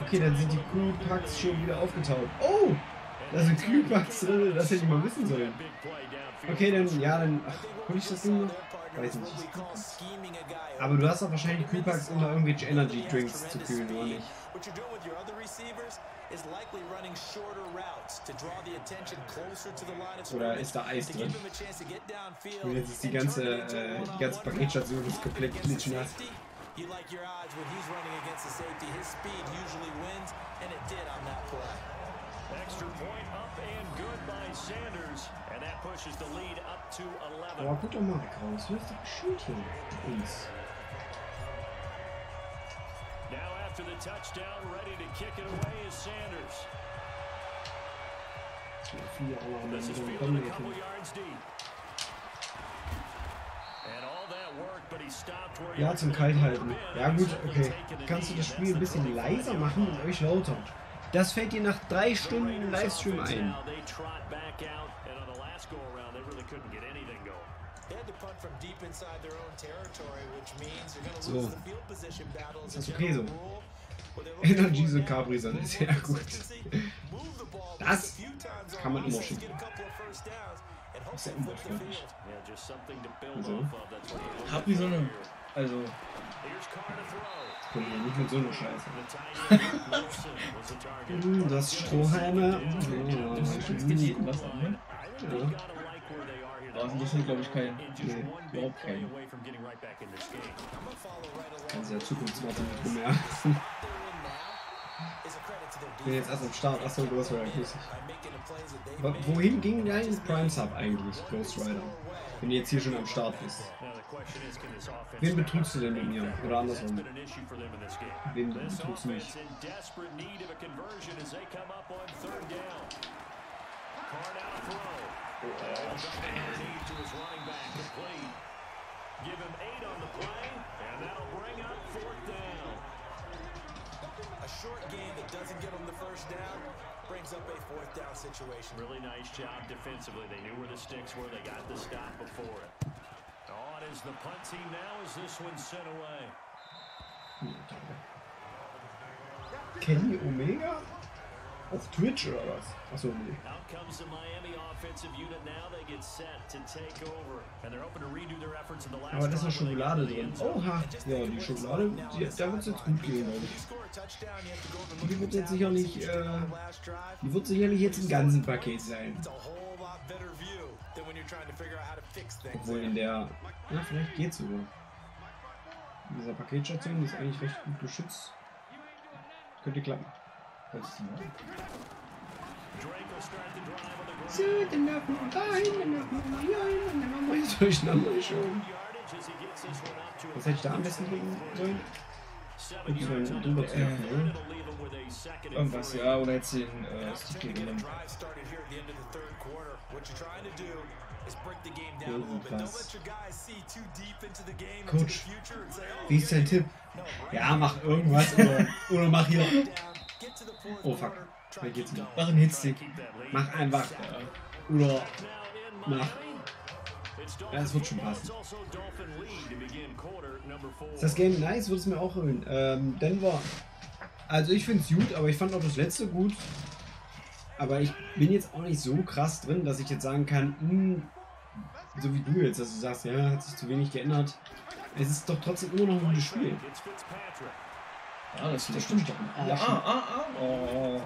Okay, dann sind die Kühlpacks schon wieder aufgetaucht. Oh! Da sind Kühlpacks drin, das hätte ich mal wissen sollen. Okay, dann, ja, dann ach, hol ich das Ding noch? Weiß nicht. Aber du hast doch wahrscheinlich Kühlpacks, um da irgendwelche Energy Drinks zu kühlen, oder nicht? Oder ist da Eis drin? Und jetzt ist die ganze, äh, die ganze Paketstation ist komplett klitschnass. Safety, You like your odds when he's running against the safety. His speed usually wins, and it did on that play. Extra point up and good by Sanders. And that pushes the lead up to 11. Aber guck doch mal weg raus, läuft doch bestimmt hier. Now after the touchdown, ready to kick it away is Sanders. Viele auch noch This is mit fielded a couple yards deep. Ja, zum him in. Ja gut, okay. Kannst du das Spiel ein bisschen leiser 35 machen und euch lauter? Das fällt dir nach drei Stunden Raiders Livestream ein. So. Ist das okay so? for und now Capri sind sehr gut. Das kann man immer schicken. Ist ja they look Hab wie so eine. Also. Kommt ja nicht mit so einer Scheiße. Hm, Das Strohhalme. Ja, jeden was an, ne? Are here. Aber es interessiert, glaube ich, keinen. In just Nee, überhaupt play keinen. away from getting right back in this game. I'm going to follow right along. Kannst ja Zukunftsworte nicht mehr. Ich bin jetzt erst am Start. Achso, Ghost Rider, grüß dich. Wohin ging dein Prime Sub eigentlich, Ghost Rider? Wenn du jetzt hier schon am Start bist. Wen betrügst du denn mit mir? Oder andersrum. Wen betrügst du mich? offense brings up a fourth down situation. Really nice job defensively. They knew where the sticks were. They got the stop before it. On is the punt team now as this one sent away. Kenny Omega? Auf Twitch oder was? Achso, nee. Aber da ist Schokolade drin. zone. Oha. Ja, die Schokolade, die, da wird es jetzt gut gehen, glaube ich. Die wird jetzt sicherlich, äh, die wird sicherlich jetzt im ganzen Paket sein. Obwohl in der, ja, vielleicht geht's sogar. In dieser Paketstation, die ist eigentlich recht gut geschützt. Könnte klappen. So, dann darf man rein, dann darf man rein, und dann machen wir jetzt durcheinander schon. Was hätte ich da am besten drücken sollen? einen on the drüber zu helfen, oder? Irgendwas, ja, oder jetzt den äh, Stick hier. Don't Irgendwas. Coach, Wie ist dein Tipp? Ja, mach irgendwas oder, oder mach hier. Oh fuck. Da geht's nicht. Mach einen Hitstick. Mach einfach. Oder Now in mach. Ja, es wird schon passen. Ist das Game nice? Würde es mir auch holen. Ähm, Denver. Also ich finde es gut, aber ich fand auch das letzte gut. Aber ich bin jetzt auch nicht so krass drin, dass ich jetzt sagen kann, hm, so wie du jetzt, dass du sagst, ja, hat sich zu wenig geändert. Es ist doch trotzdem immer noch ein gutes Spiel. Ah, das, Das stimmt doch. Ja, ah, ah, ah. Oh.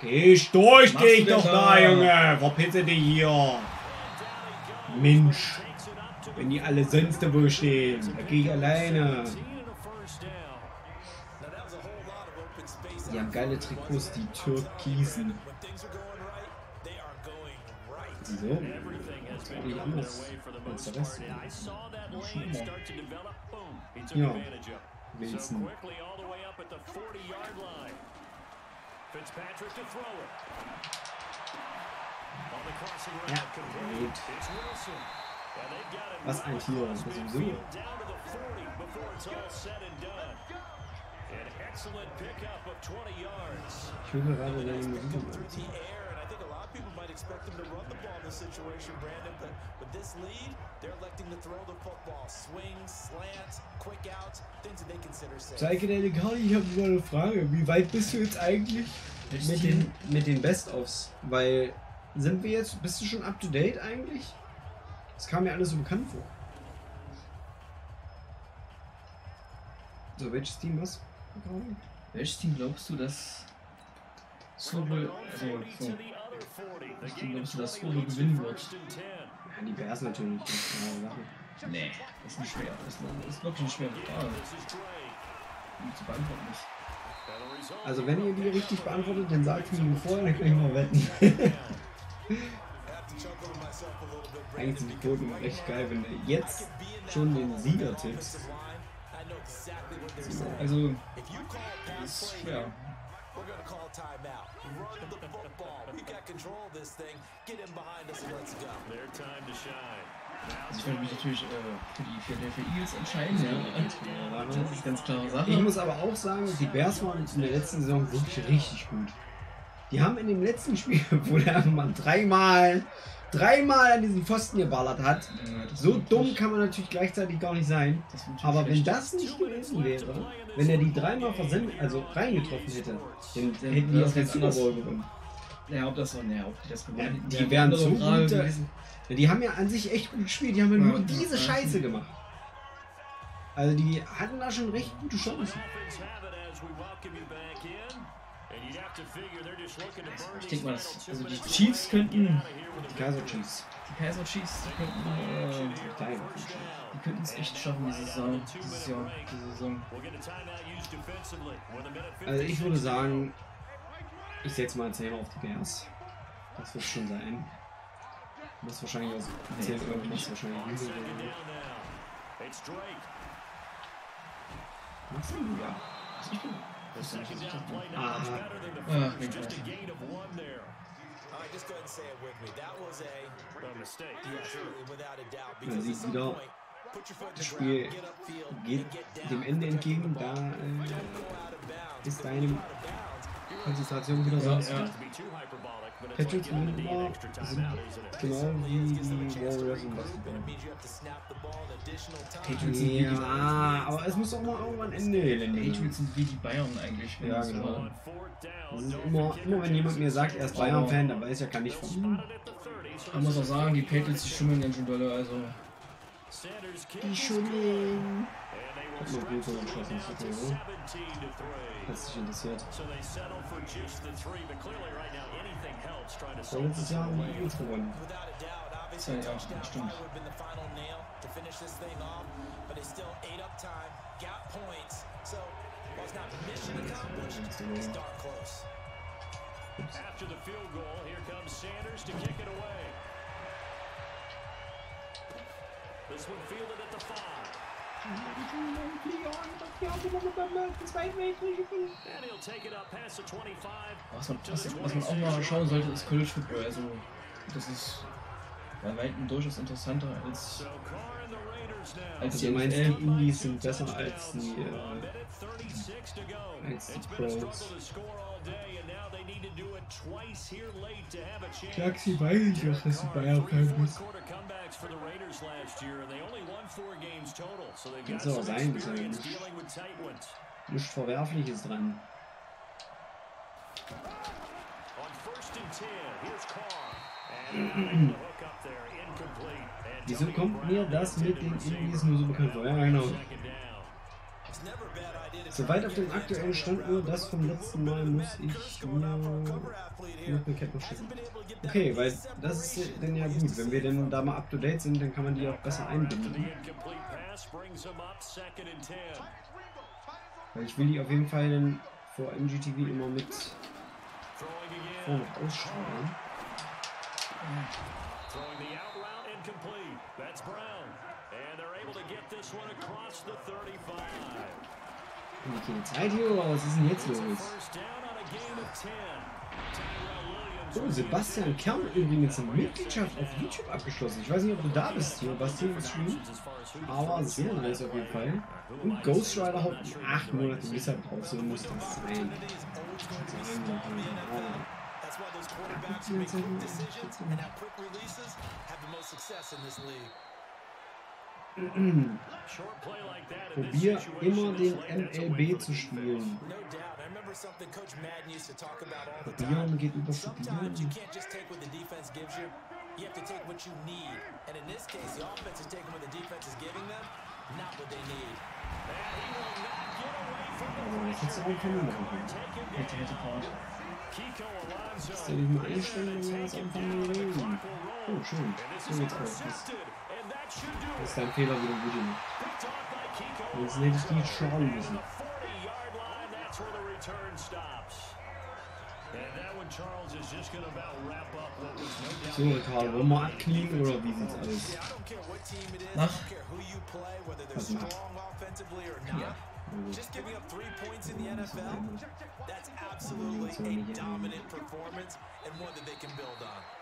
Geh durch Was dich doch da? Junge! Verpisse dich hier! Mensch! Wenn die alle sonst wo stehen, da gehe ich alleine. 17 and a first down. Now, that was a whole lot of open space Die haben geile. Trikots, die Türkisen. So. Their anders als der Rest. part. And I saw that lane start to develop. Boom. He took Ja. Wilson. quickly all the way up at the 40-yard line. Fitzpatrick to throw it. On the crossing route, Ja, gut. Was ein Tier, das ist so. down to the 40 before it's all said and done. An excellent pickup of 20 yards. Ich höre gerade deine Musik. Expect him to run the ball in this situation, Brandon. But with this lead, they're electing to throw the football. Swings, slants, quick outs, things that they consider safe. Psychedelic Hardy, ich habe mal eine Frage. Wie weit bist du jetzt eigentlich mit den, mit den Best-ofs? Weil, sind wir jetzt, bist du schon up to date eigentlich? Das kam mir alles so bekannt vor. So, welches Team was? Welches Team glaubst du, dass also, so, To the other 40. The Ich glaube, of dass 20 Sobel leads gewinnen wird. first and 10. Ja, die Bears natürlich. Das. Nee, das ist nicht schwer. Das ist, wirklich eine schwere Frage, die zu beantworten ist. Also, wenn ihr die richtig beantwortet, dann sagt mir vorher, dann kann ich mal wetten. Eigentlich sind die Quoten echt geil, wenn du jetzt schon den Sieger tippst. Also, das ist schwer. we're to call timeout. Run the football. We got control of this thing. Get in behind us and let's go. their time to shine. Ich würde mich natürlich äh, für die Philadelphia Eagles entscheiden, ja. Das ist ganz klare Sache. Ich muss aber auch sagen, die Bears waren in der letzten Saison wirklich richtig gut. Die haben in dem letzten Spiel, wo der Mann dreimal, dreimal an diesen Pfosten geballert hat, Ja, so dumm kann man natürlich gleichzeitig gar nicht sein. Aber wenn das nicht gewesen wäre, wenn er die dreimal versendet, also reingetroffen hätte, dann hätten die das ist Super. Bowl gewonnen. Ja, ob das so, ne, ob die das Ja, gewonnen hätten, die wäre wären so Frage gute, gewesen. ja, die haben ja an sich echt gut gespielt, die haben ja nur Ja, diese ja. Scheiße gemacht. Also die hatten da schon recht gute Chancen. Ich denke mal, also die Chiefs könnten- Die Kaiser Chiefs. Die Kaiser Chiefs, die könnten, äh, die könnten es echt schaffen, diese Saison, dieses Jahr, diese Saison. Also ich 56 würde sagen, ich setze mal 10 auf die Bears. Das wird schon sein. Das wahrscheinlich aus 10 das Euro glaub ich macht wahrscheinlich Drake. Machst du ja. Not Ah. much better than the Ah, first. wegen Just a Gleichen. gain of one there. All right, just go ahead and say it with me. That was a, A mistake. yeah, surely, without a doubt. Ja, Because sieht wieder, das the Spiel geht dem Ende entgegen. Da äh, ist deine. Konzentration wieder Ja, raus. ja. Patriots extra sind genau wie die Warriors im Basketball. Patriots sind wie die Ja, aber es muss doch mal irgendwann Ende, Helene. Patriots sind wie die Bayern eigentlich. Ja, genau. don't immer, immer wenn jemand mir sagt, er ist Bayern-Fan, dann weiß ich ja, kann ich von ihm. spotted at the 30, so Man muss auch sagen, die Patriots, die schummeln ganz schön dolle. Also, Die Schummeln. Hat Goethe stretch the geschossen, lead out das to ist okay, 17 to 3. Hat sich interessiert. So they settle for just the three, but clearly right now anything helps trying to solve this Jahr haben die away. Without a doubt, obviously Ja, a ja, touchdown stimmt. probably would have been the final nail to finish this thing off, but they still ate up time, got points. So while it's not mission accomplished, it's darn close. After the field goal, here comes Sanders to kick it away. This one fielded at the five. And he'll take it up past the 25. was man, was, was man auch mal schauen sollte, ist College Football. Also, das ist bei weitem durchaus interessanter als, als Also die die Indies sind besser als die, äh, minute 36 to go. als die Pros. struggle to score all day, and now they need to do it twice here late to have a chance. Taxi weiß ich doch, dass du Bayern Three Fan bist. fourth-quarter comebacks for the Raiders last year, and they only won four games total, so they've got Kann's aber some sein, er experience nicht- dealing with tight ones. Nichts Verwerfliches dran. On first and 10, here's Carr. And not able to hook up there, incomplete. Wieso kommt mir das mit den Indies nur so bekannt vor? Ja, genau. second down. It's never a bad idea to Soweit auf dem aktuellen Stand nur das vom letzten Mal muss ich mir noch eine Kette schicken. Okay, weil das ist dann ja gut. Wenn wir dann da mal up to date sind, dann kann man die auch besser einbinden. incomplete pass brings them up second and 10. Weil ich will die auf jeden Fall dann vor MGTV immer mit vorne ausstrahlen. That's Brown. And they're able to get this one across the 35. Keine Zeit hier oder was ist denn jetzt los? first down on a game of 10. Tyrell Williams So, Sebastian Kern übrigens eine Mitgliedschaft auf YouTube abgeschlossen. Ich weiß nicht, ob du da bist hier, Basti, im Stream. Aber sehr nice auf jeden Fall. Und Ghost Rider haut acht Monate Missile drauf, so muss das sein. That's why those quarterbacks make quick decisions and have quick releases have the most success in this league. Short play like that in this Probier immer den MLB zu spielen. Probieren geht über Sometimes you have to take what you need. And in this case, the offense is taking what the defense is giving them, not what they need. And he will not get away from the Aber das hättest du auch können machen können. taken Hätte, hätte Power. Kiko Alonso. Kannst du dich mal einstellen, wenn wir das anfangen? Oh, schön. So geht's aus. Więc tam Taylor wybudzimy. Więc Nevski szalony. Zurückhabe, so, mal abknicken oder wie sieht's aus? Nach? Also. Ja. Just giving up three points in the NFL, that's absolutely a dominant performance and one that they can build on.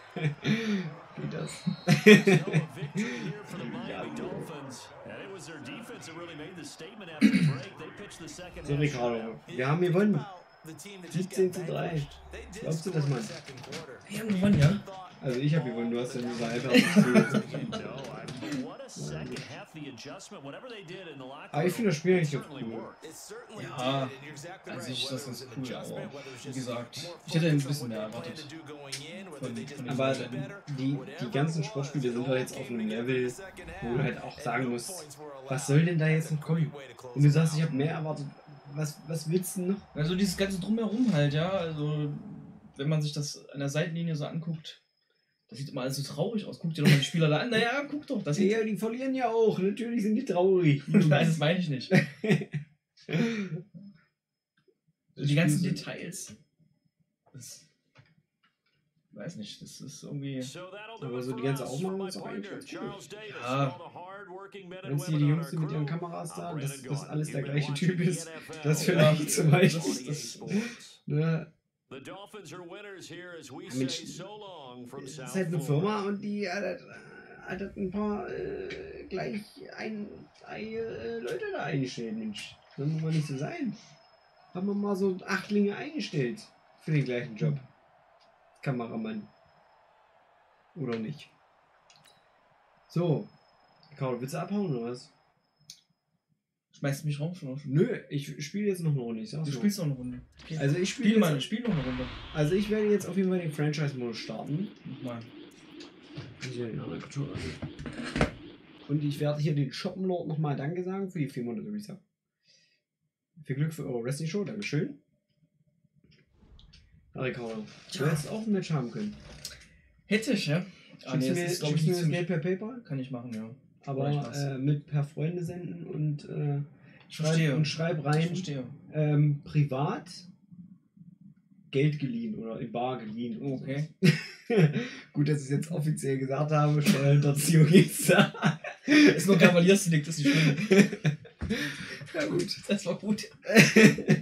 Geht das? So a victory here for the Ja, Miami Bro. Dolphins. And it was their defense that really made the statement after the break. They pitched the second So, half Ricardo, shutout. wir haben gewonnen. The team that just 17 got zu 3. vanquished, they did Glaubst du das, Mann? Wir haben gewonnen, ja? Also ich habe gewonnen, du hast ja nur so locker Aber ich finde das Spiel eigentlich cool. Ja, sich ist das ganz an cool, aber wie gesagt, ich hätte ein bisschen mehr erwartet. Von- von Aber die, die ganzen Sportspiele sind halt jetzt auf einem Level, wo du halt auch sagen musst, was soll denn da jetzt noch kommen? Und du sagst, ich habe mehr erwartet. Was, was willst du noch? Also dieses ganze Drumherum halt, ja. Also, wenn man sich das an der Seitenlinie so anguckt, das sieht immer alles so traurig aus. Guck dir doch mal die Spieler da an. Naja, guck doch. Das Ja, die verlieren ja auch. Natürlich sind die traurig. Nein, das meine ich nicht. die ganzen Details. Das, weiß nicht, das ist irgendwie. Aber so die ganze my ist auch eigentlich ganz cool. Ja. Wenn die, women die Jungs mit ihren Kameras da, dass das alles der gleiche Typ ist, das vielleicht zum Beispiel. das- 28 das- sports. Ne? The Dolphins are winners here as we Ja, Mensch, so long from Das South ist halt eine. Firma und die hat, halt- hat halt ein paar äh, gleich ein, ein, äh, Leute da eingestellt, Mensch. Das muss mal nicht so sein. Haben wir mal so Achtlinge eingestellt für den gleichen Job. Kameramann. Oder nicht? So. Karl, willst du abhauen oder was? Schmeißt du mich raus oder? Nö, ich spiele jetzt noch eine Runde. Du noch. spielst noch eine Runde. Okay. Also ich spiele spiel mal, spiel noch eine Runde. also ich werde jetzt auf jeden Fall den Franchise-Modus starten. Nochmal. Und ich werde hier den Shoppenlord nochmal Danke sagen für die 400 Resub. Viel Glück für eure Wrestling Show, Dankeschön. Ja, Ricardo, du hättest auch ein Match haben können. Hätte ich, ja? Ah, nee, mir, ist, glaube ich, mir das. Geld per PayPal? Kann ich machen, ja. Aber äh, mit per Freunde senden und, äh, schreib, und schreib rein, ähm, privat Geld geliehen oder in Bar geliehen. oder Okay. Gut, dass ich es jetzt offiziell gesagt habe, Steuerhinterziehung ist da. Ist nur Kavaliersdelikt, das ist nicht schlimm. ja gut. Das war gut.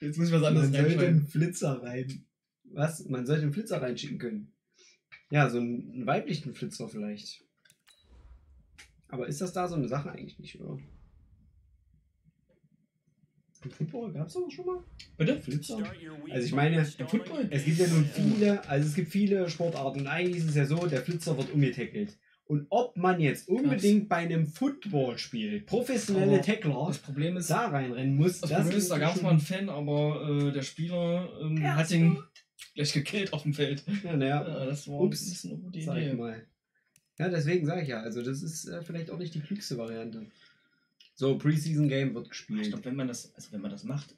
Jetzt muss ich was Man anderes sollte reinschreiben. einen Flitzer rein. Was? Man sollte einen Flitzer reinschicken können. Ja, so einen, einen weiblichen Flitzer vielleicht. Aber ist das da so eine Sache eigentlich nicht, oder? Im Football gab es das schon mal? Bitte? Flitzer? Also ich meine, Football? Es gibt ja nun viele, also es gibt viele Sportarten und eigentlich ist es ja so, der Flitzer wird umgetackelt. Und ob man jetzt unbedingt bei einem Footballspiel professionelle Aber Tackler Das Problem ist, da reinrennen muss, das Problem ist, da gab es mal einen Fan, aber äh, der Spieler ähm, Ja, hat ihn gleich gekillt auf dem Feld. Ja, naja, Ja, das war Ups, ein bisschen eine gute ich Idee. mal. Ja, deswegen sage ich ja, also das ist äh, vielleicht auch nicht die klügste Variante. So, Preseason Game wird Ich gespielt. glaube, wenn man das, also wenn man das macht,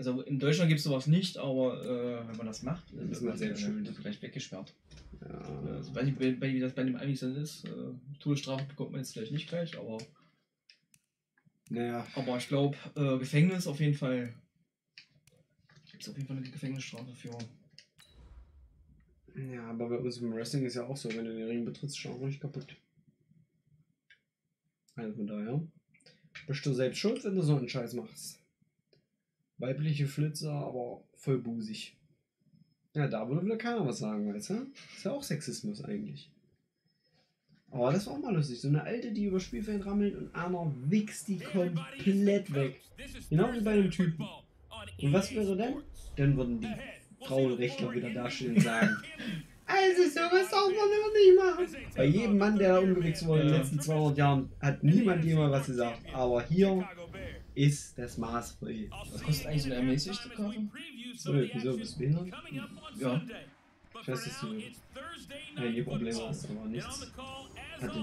also in Deutschland gibt es sowas nicht, aber äh, wenn man das macht, Dann ist man sehr schön. vielleicht weggesperrt. Ja, Also, weiß nicht, wie das bei dem Amis dann ist. Äh, Todesstrafe bekommt man jetzt vielleicht nicht gleich, aber, naja, aber ich glaube, äh, Gefängnis auf jeden Fall. Gibt es auf jeden Fall eine Gefängnisstrafe für. ja, aber bei uns im Wrestling ist ja auch so, wenn du den Ring betrittst, schon auch nicht kaputt. Also von daher, bist du selbst schuld, wenn du so einen Scheiß machst. Weibliche Flitzer, aber voll busig. Ja, da würde wieder keiner was sagen, weißt du? Ist ja auch Sexismus eigentlich. Aber das war auch mal lustig. So eine alte, die über Spielfeld rammelt und einer wichst die komplett weg. Genau wie bei dem Typen. Und was wäre dann? Dann würden die Frauenrechtler wieder dastehen und sagen, also sowas darf man doch nicht machen. Bei jedem Mann, der da umgewichst wurde in den letzten 200 Jahren, hat niemand jemand was gesagt. Aber hier ist das Maß voll. Was kostet eigentlich so eine ermäßigte Karte? So, wieso, bist du behindert? Ja. Ich weiß, dass du einige Probleme hast, aber nichts.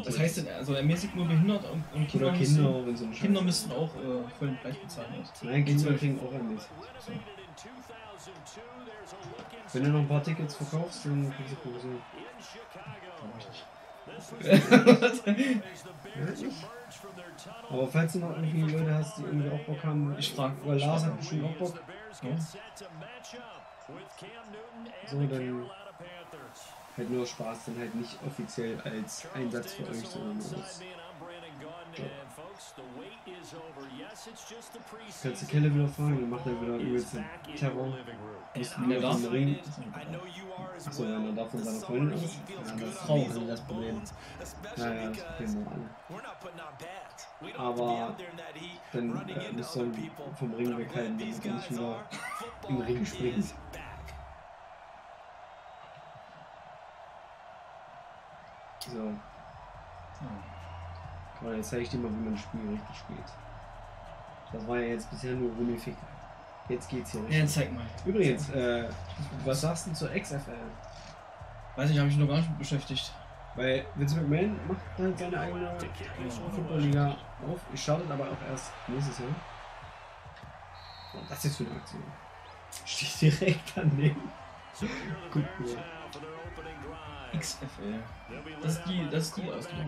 Was heißt denn, also ermäßigt nur behindert und, und Kinder, Oder müssen, Kinder und so ein Kinder müssen auch äh, vollen Preis bezahlen. Also. Nein, Kinder kriegen auch ein bisschen. Wenn du noch ein paar Tickets verkaufst, dann kriegst du Provision. Aber falls du noch irgendwie Leute hast, die irgendwie auch Bock haben, Ich frag- weil Lars hat bestimmt auch Bock. Ja. So, dann halt nur Spaß, dann halt nicht offiziell als Einsatz für euch, sondern als Kannst du Kelle wieder fragen, dann macht er wieder übelste Terror. Musst du Wenn er wieder darf, auf den Ring. I know you are as Achso, ja, man darf von seiner So Freundin aus. Ja, das ist in Frau, also das Problem. bones, especially Ja, ja, das kennen wir alle. Aber Dann äh, other dann vom Ring weghalten, damit er nicht are. im Ring Football springt. is Aber jetzt zeige ich dir mal, wie man das Spiel richtig spielt. Das war ja jetzt bisher nur Rummelfick. Jetzt geht's hier Ja, richtig. zeig mal. Übrigens, äh, was sagst du zur XFL? Weiß nicht, habe ich noch gar nicht mit beschäftigt. Weil Vince McMahon macht halt seine eigene Footballliga auf. Ich startet aber auch erst nächstes Jahr. Ist das jetzt für eine Aktion? Steht direkt daneben. Guck mal. XFL. Das ist die, das ist die Ausgabe.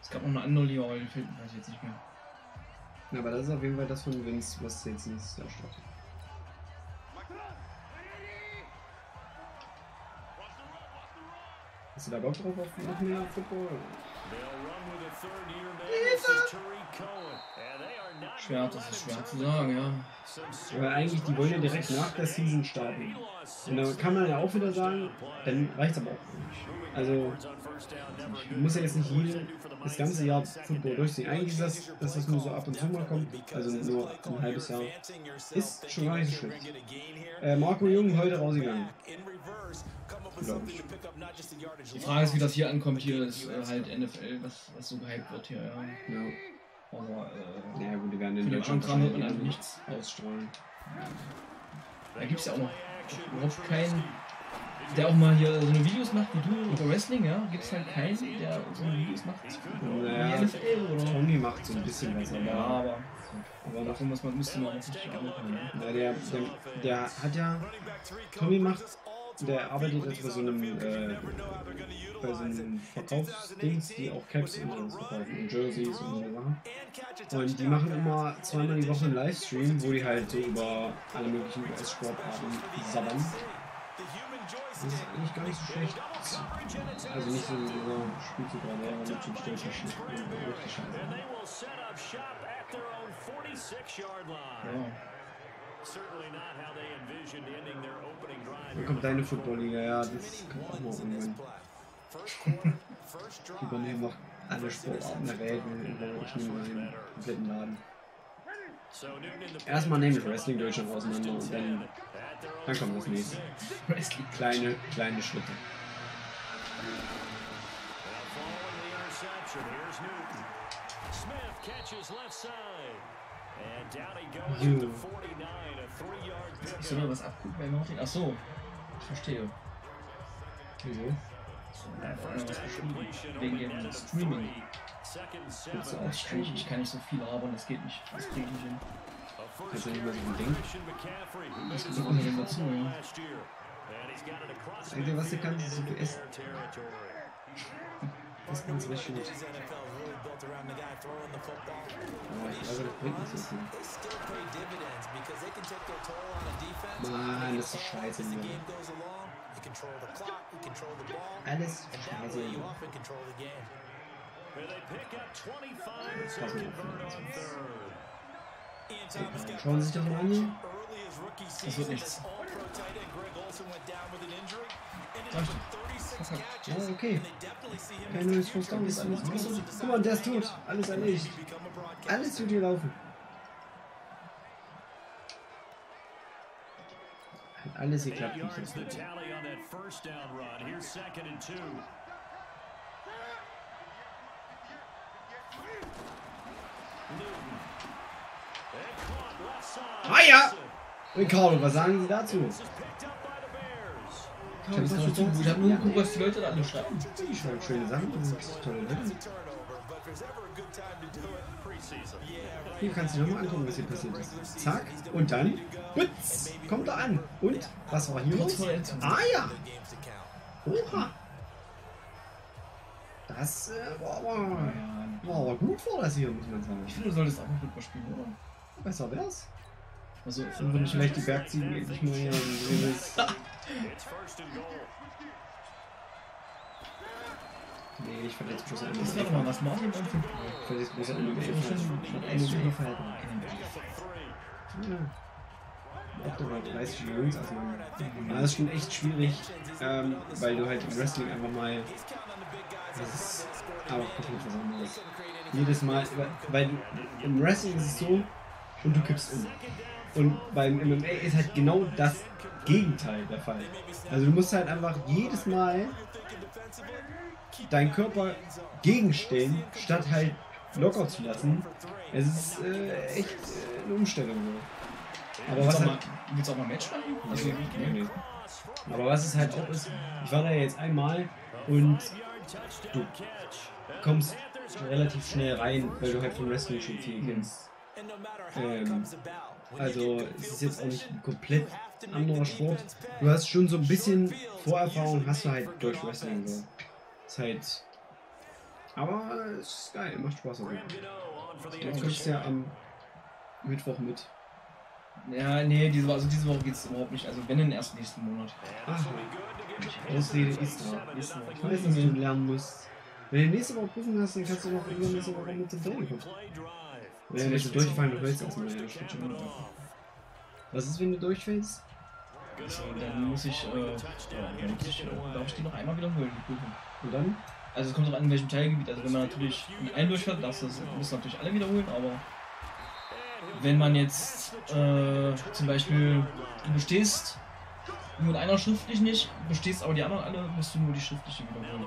Es gab noch eine andere Liga, aber die weiß ich jetzt nicht mehr. Ja, aber das ist auf jeden Fall das von Vince, was jetzt nächstes Jahr startet. Hast du da Bock drauf auf noch mehr Football? They'll Schwer, das ist schwer zu sagen, ja. Aber eigentlich, die wollen ja direkt nach der Season starten. Und da kann man ja auch wieder sagen, dann reicht's aber auch nicht. Also, du musst ja jetzt nicht jeden, das ganze Jahr Football durchziehen. Eigentlich ist das, dass das nur so ab und zu mal kommt, also nur ein halbes Jahr, ist schon gar nicht so schlecht. Äh, Marco Jung heute rausgegangen. Die Frage ist, wie das hier ankommt. Hier ist äh, halt NFL, was, was so gehypt wird hier, ja. Ja. Aber äh, Naja gut, die werden in den Deutschland wird man einfach nichts ausstrahlen. da gibt es ja auch noch überhaupt keinen, der auch mal hier so eine Videos macht wie du über Wrestling, ja. Gibt es halt keinen, der so eine Videos macht Naja, wie NFL oder? Tony macht so ein bisschen was, Ja, aber aber, dafür muss man, müsste man jetzt nicht arbeiten. Ja, der, der, der hat ja. Tommy macht. Der arbeitet jetzt bei so einem. Äh, bei so einem Verkaufsdings, die auch Caps und sowas verkaufen und Jerseys und so Sachen. Und die machen immer zweimal die Woche einen Livestream, wo die halt so über alle möglichen US-Sportarten sabbern. Das ist eigentlich gar nicht so schlecht. Also nicht so dieser Spielzug gerade, aber at their own 46-yard line. Ja. Certainly not how they envisioned ending their. Dann kommt deine Football-Liga, ja, das kommt auch noch irgendwann. Die übernehmen noch alle Sportarten der Welt und überrutschen über den kompletten Laden. In Erstmal nehmen wir Wrestling Deutschland auseinander und dann, dann kommt das nächste. Wrestling. Kleine, kleine Schritte. Now following the interception, here's Newton. Smith catches left side. And down he goes You. at the 49, a three-yard Ich soll noch was abgucken bei Martin? Ach so, ich verstehe. Wieso? Geschrieben. Wegen dem Streaming. Du seven. auch streamen? Ich kann nicht so viel labern, das geht nicht. Das kriege ich nicht hin. A Kannst du nicht first-year mal so ein Ding? Das gehört auch noch dazu, ja. Das Einzige, was du kannst, ist so their territory. Das kannst du richtig gut. NFL is built around the guy throwing the football. Aber ich glaube, das bringt nicht so viel. They still pay dividends because they can take their toll on a defense. Mann, das ist scheiße, As the game goes along, you control the clock, you control the ball, Alles and that scheiße. way you often control the game. And they pick up 25 as Pass they mal auf, convert on third. Ian Thomas got Schauen Sie sich das mal an. early his rookie wird season nichts. all-pro tight end Greg Olsen went down with an injury. Ended Sag up ich with 36 Das hat-. Ja, okay. Kein neues Down, ist alles. Guck mal, der ist tot. Alles erledigt. Alles wird hier laufen. Alles geklappt. Ah ja! Ricardo, was sagen Sie dazu? Ich habe jetzt gerade zugeguckt, ich habe nur geguckt, was die Leute da alle schreiben. Die schreiben schöne Sachen. Das ist toll. Ne? Hier kannst du dir nochmal angucken, was hier passiert ist. Zack. Und dann. Putz, kommt er an. Und? Was war hier los? Ah ja! Oha! Das äh, war, aber, war aber gut vor das hier, muss man sagen. Ich finde, du solltest auch mal Football spielen, oder? Besser wär's. Also, würde ich vielleicht die Bergziegen endlich mal hier und dieses. It's first and goal. Nee, ich verletze bloß das wäre doch mal was Martin. Ich bloß schon- NBA Verhalten. Three. Ja. Auch dabei 30 Jungs, also das ist schon echt schwierig, ähm, weil du halt im Wrestling einfach mal. Das ist aber komplett was anderes. Jedes Mal, weil im Wrestling ist es so und du kippst um. Und beim MMA ist halt genau das Gegenteil der Fall. Also du musst halt einfach jedes Mal deinen Körper gegenstellen, statt halt locker zu lassen. Es ist äh, echt äh, eine Umstellung. So. Aber Willst was auch halt, mal, willst du auch mal Match machen? Also, nee, nee. Aber was es halt auch ist, ich war da ja jetzt einmal und du kommst relativ schnell rein, weil du halt vom Wrestling schon viel kennst. It Ähm, also es ist jetzt auch nicht ein komplett anderer Sport. Du hast schon so ein bisschen Vorerfahrung, hast du halt durch Wrestling so. Ist halt. Aber es ist geil, macht Spaß auf jeden Fall. Du kommst ja am Mittwoch mit. Ja, nee, diese, Woche- also diese Woche geht's überhaupt nicht. Also wenn dann erst nächsten Monat. Ach, Ausrede ist da. Ich weiß, dass du lernen musst. Wenn du nächste Woche Prüfung hast, dann kannst du noch übernächste Woche mit dem Training kommen. Wenn du nicht durchgefallen, du fällst erstmal. Schon mal. Was ist, wenn du durchfällst? So, dann muss ich, äh, ja, dann muss ich, äh, darf ich die noch einmal wiederholen, die Prüfung. Und dann? Also es kommt auch an, in welchem Teilgebiet. Also wenn man natürlich einen durchfährt, darfst du das müssen natürlich alle wiederholen, aber wenn man jetzt äh, zum Beispiel du bestehst nur in einer schriftlich nicht, bestehst aber die anderen alle, musst du nur die schriftliche wiederholen.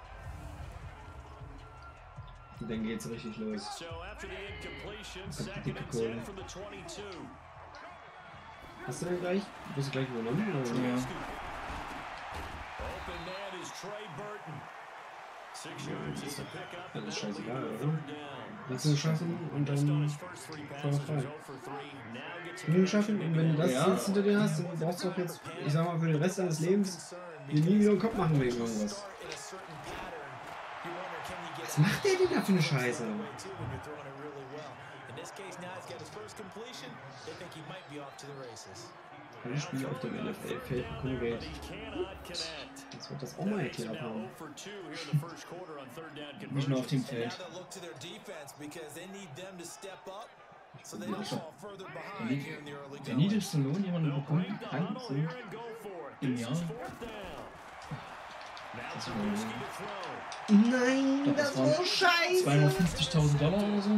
Und dann geht's richtig los. So after the incompletion, Kommt die second dicke and Kohle. 10 from the 22. Hast du denn gleich? Wirst du gleich übernommen? Oder? Ja. Das ist scheißegal, oder? Willst du schaffen und dann passes, frei. 0 for 3. Now gets a Will schaffen und wenn du das Ja. jetzt hinter dir hast, dann brauchst du doch jetzt, ich sag mal, für den Rest deines Lebens dir nie wieder einen Kopf machen wegen irgendwas. Was macht der denn da für eine Scheiße? Alle Spiele auf dem NFL-Feld connect. Jetzt wird das auch mal erklärt haben. 0 for 2 here in the first quarter on third down Nicht nur auf dem Feld. Der niedrigste Lohn, den man the kann, it. im Jahr. Now Das Trubisky war-. Nein, das waren 250.000 Dollar oder so.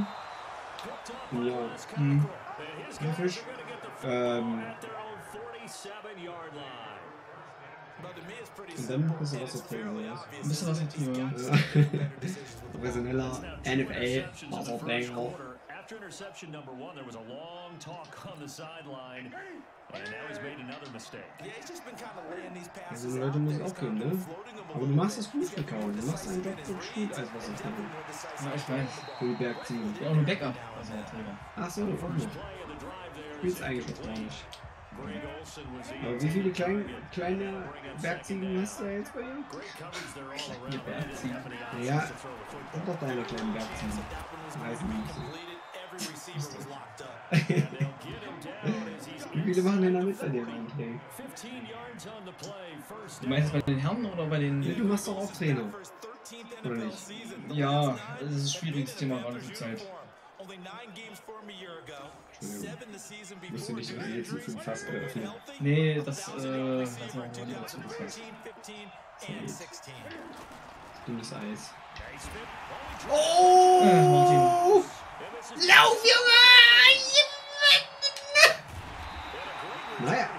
Ja. Hm. Fisch. Ähm, at their own 47-yard line. und dann bist du was erzählen, oder was? Ein bisschen. Ja. Professioneller Now, After interception number one, there was a long talk on the sideline, and now he's made another mistake. Also die Leute müssen aufgeben, ne? Aber du machst das gut, Ricardo. Du machst Job wirklich gut als Wasserträger. Ja, ich weiß. Für die Bergziehen. Ich bin auch nur Backup. Also. Ach so, du of. Spielst eigentlich noch gar nicht. Was Aber wie viele klein, kleine Bergziegen hast du jetzt bei dir? Die Bergziegen. Ja, football. sind doch deine kleinen Bergziegen. Die nicht Wie viele machen denn da mit bei dir eigentlich? 15 yards on the play. First Du meinst bei den Herren oder bei den. Ja, du machst doch auch Trainer. Oder nicht? Ja, das ist ein schwieriges Thema gerade zur Zeit. Entschuldigung. Musst du nicht jetzt hier fünf Fass eröffnen. Nee, das, äh, das machen wir lieber zu. Heißt. Dünnes Eis. Äh, Martin. Lauf, Junge! Naja.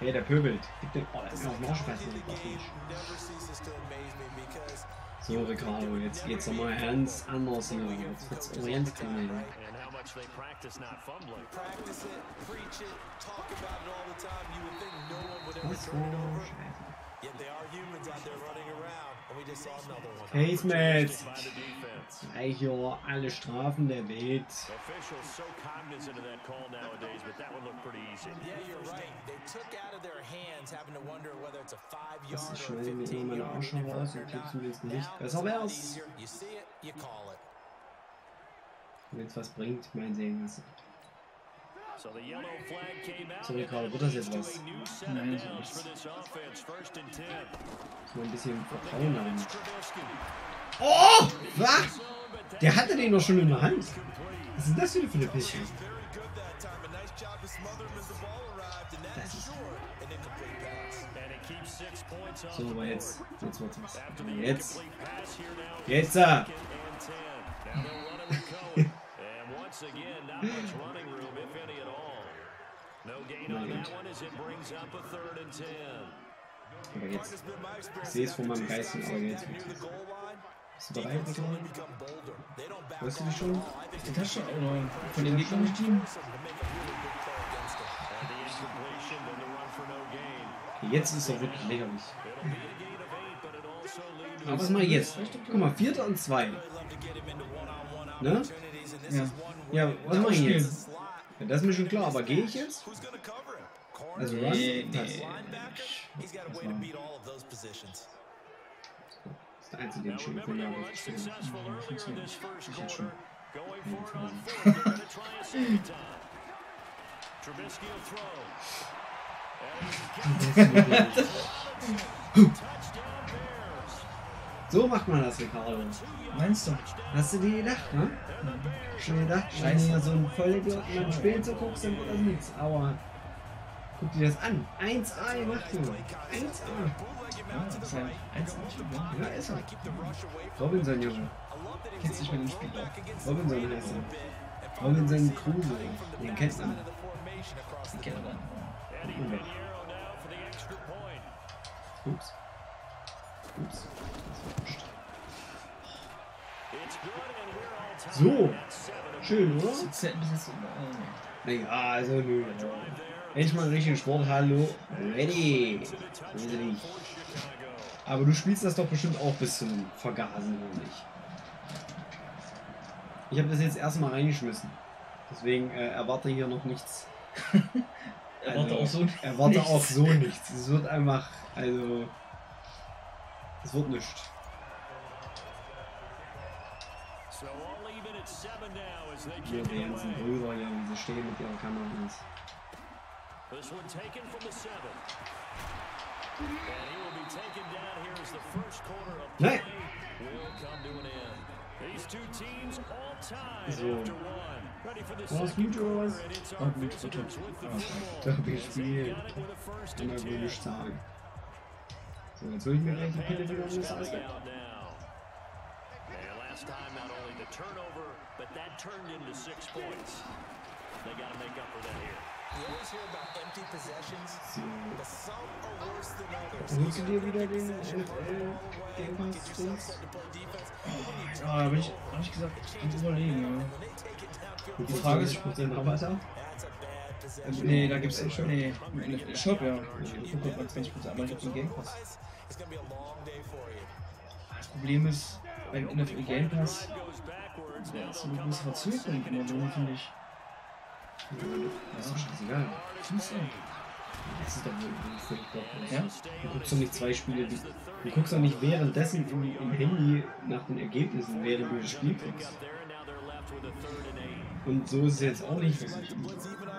Hey, der pöbelt. Gib den. Oh, der ist fressen. Das nicht. So, Ricardo, jetzt geht's doch mal ganz anders hier. Jetzt wird's aber ganz klein. And how much they practice not fumbling. Was war The defense. Drei hier alle Strafen der Welt. Das ist schnell mir immer meine Arsch raus und mir ins Gesicht. Besser wär's. Wenn es was bringt, mein Segen ist. So Ricardo, wird das jetzt was? Nein, das ist for this offense. First and 10. Muss man ein bisschen Vertrauen haben. Oh! Was? Der hatte den doch schon in der Hand. Was ist denn das wieder für eine Pische? Das ist. So, aber jetzt. Jetzt wird's was. Jetzt. Jetzt, äh. Aber jetzt. Ich sehe es vor meinem Geist, aber jetzt. wird's was. Bist du bereit, back Hörst du dich schon? Die Tasche oder von dem gegnerischen Team? jetzt ist er wirklich lächerlich. Also Aber was ich jetzt? Guck mal, Vierter und zwei. Ne? Ja. Ja, was mache ich jetzt? Ja, das ist mir schon klar, aber gehe ich jetzt? Also Run? Nee, Das nee. linebacker? He's got a way to beat all of those positions. ist der einzige, den ich schon gefunden habe. ich spiele. unsuccessful earlier in this first Ich jetzt schon. So macht man das, Ricardo. Meinst du? Hast du dir gedacht, ne? Schon gedacht, wenn du so einen Vollidioten beim Spielen zuguckst, dann wird das nichts. Aber guck dir das an. 1A gemacht, Junge. 1A. Ja, ist halt eins nicht, ne? Ja, ist er. Robinson, Junge. Kennst dich mit dem Spiel aus? Robinson heißt er. Robinson Kruse. Den kennt man. Den kennt man. Ups. Ups. Das war wurscht. It's good and we're all tied So. Schön, oder? Das zählt bis jetzt so. äh. Naja, also nö. Endlich mal einen richtigen Sport. Hallo. Ready. Ready. Aber du spielst das doch bestimmt auch bis zum Vergasen, oder nicht? Ich habe das jetzt erstmal reingeschmissen. Deswegen äh, erwarte hier noch nichts. Erwarte Also, auch so Erwarte nichts. auch so nichts. Es wird einfach, also. Es wird nichts. Hier die ganzen. Brüder hier, wie sie stehen mit ihren Kameras. This one taken from the seven. And he will be taken down here as the first quarter of Nein. play will come to an end. These two teams all tied So. after one. Ready for the second quarter, and it's War our visitors with the gut. football. Ich. Got it with a first and ten. So, jetzt hol ich mir gleich die Pille wieder um das Eis last time, not only the turnover, but that turned into six points. They got to make up for that here. You always hear about empty possessions, So. but some are worse than others. Holst du dir wieder den Game Pass Dings? Ah, da bin ich, hab ich gesagt, ganz überlegen, ja. Die Frage ist- 20% Rabatt haben? Nee, da gibt's nee, im NFL Shop, ja. Ich gucke mal 20%, aber ich hab den Game Pass. Das Problem ist, beim NFL Game Pass, ja, ist eine große Verzögerung immer drin, finde ich. Das ist doch scheißegal. Das ist doch wirklich völlig. Ja? Du guckst doch nicht zwei Spiele, die, du guckst doch nicht währenddessen im, im Handy nach den Ergebnissen, während du das Spiel guckst. Und so ist es jetzt auch nicht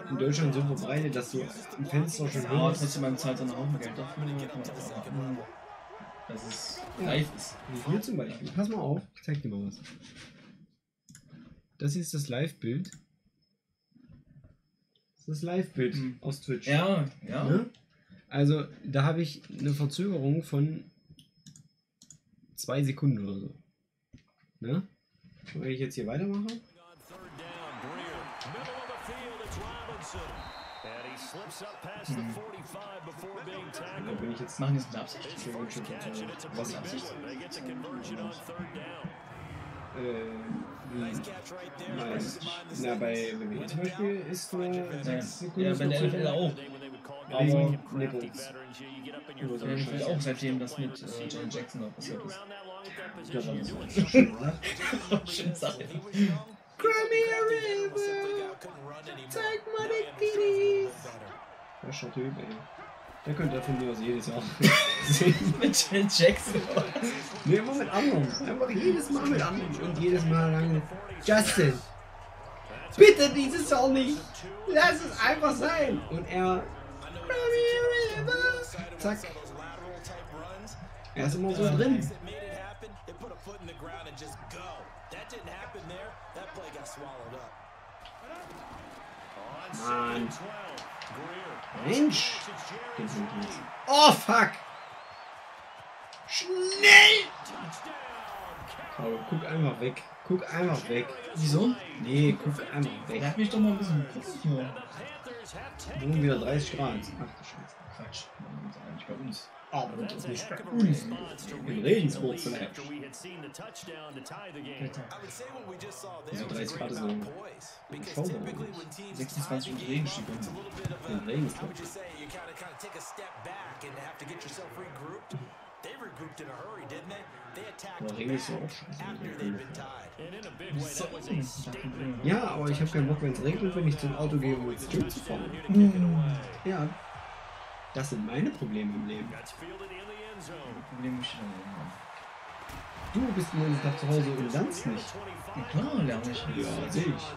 in Deutschland so verbreitet, dass du im Fenster schon Aber hörst, trotzdem, man zahlt dann einen Haufen Geld dafür, auch dass es live ist. hier zum Beispiel. Pass mal auf, ich zeig dir mal was. Das hier ist das Live-Bild. Das ist das Live-Bild Hm. aus Twitch. Ja, ja. Ne? Also, da habe ich eine Verzögerung von zwei Sekunden oder so. Ne? Und wenn ich jetzt hier weitermache, Third down, Greer. Middle of the field, it's Robinson. And he slips up past the 45 before being da tackled. bin ich jetzt Machen es mit Absicht? Was big Absicht? Äh, wie, bei, na, bei WWE zum Beispiel ist nur Ja, 6 Sekunden. ja bei der NFL auch. Aber Nipples. Ja, ich will auch seitdem das mit äh, Jane Jackson noch passiert ist. around that long at that Ja, position, das you're ist doing schon gesagt. Schöne Sache. Zeig mal die Titties. Fresher Typ, ey. Der könnte ja von mir aus jedes Jahr singen. mit Jane Jackson. Nee, immer mit anderen. Einfach jedes Mal mit anderen. Und jedes Mal lange. Justin! Bitte dieses Jahr nicht! Lass es einfach sein! Und er. Zack. Er ist immer so drin. Mann. Mensch! Oh fuck! Schnell! Oh, guck einfach weg. Guck einfach weg. Wieso? Nee, guck einfach weg. Bleib mich doch mal ein bisschen gucken hier. Nun wieder 30 Grad. Ach du Scheiße. Quatsch. Eigentlich bei uns. Aber das ist bei uns. In Regensburg vielleicht. after we had seen the touchdown to tie the game. Alter, I would say what we just saw there Also was a 30 great Grad so poise. Because Schaubar. typically when teams 26 tie the und of In Regensburg. would just say you kind of kind of take a step back and have to get yourself regrouped. They regrouped in a hurry, didn't they? They attacked after they'd been tied. And in a big way, that was a statement. Ja, aber ich habe keinen Bock, wenn es regnet, wenn ich zum Auto gehe, um ins Gym zu fahren. Ja. Das sind meine Probleme im Leben. Problem ich. Du bist den ganzen Tag zu Hause und lernst nicht. Ja, klar, lerne ich. Ja, sehe ich.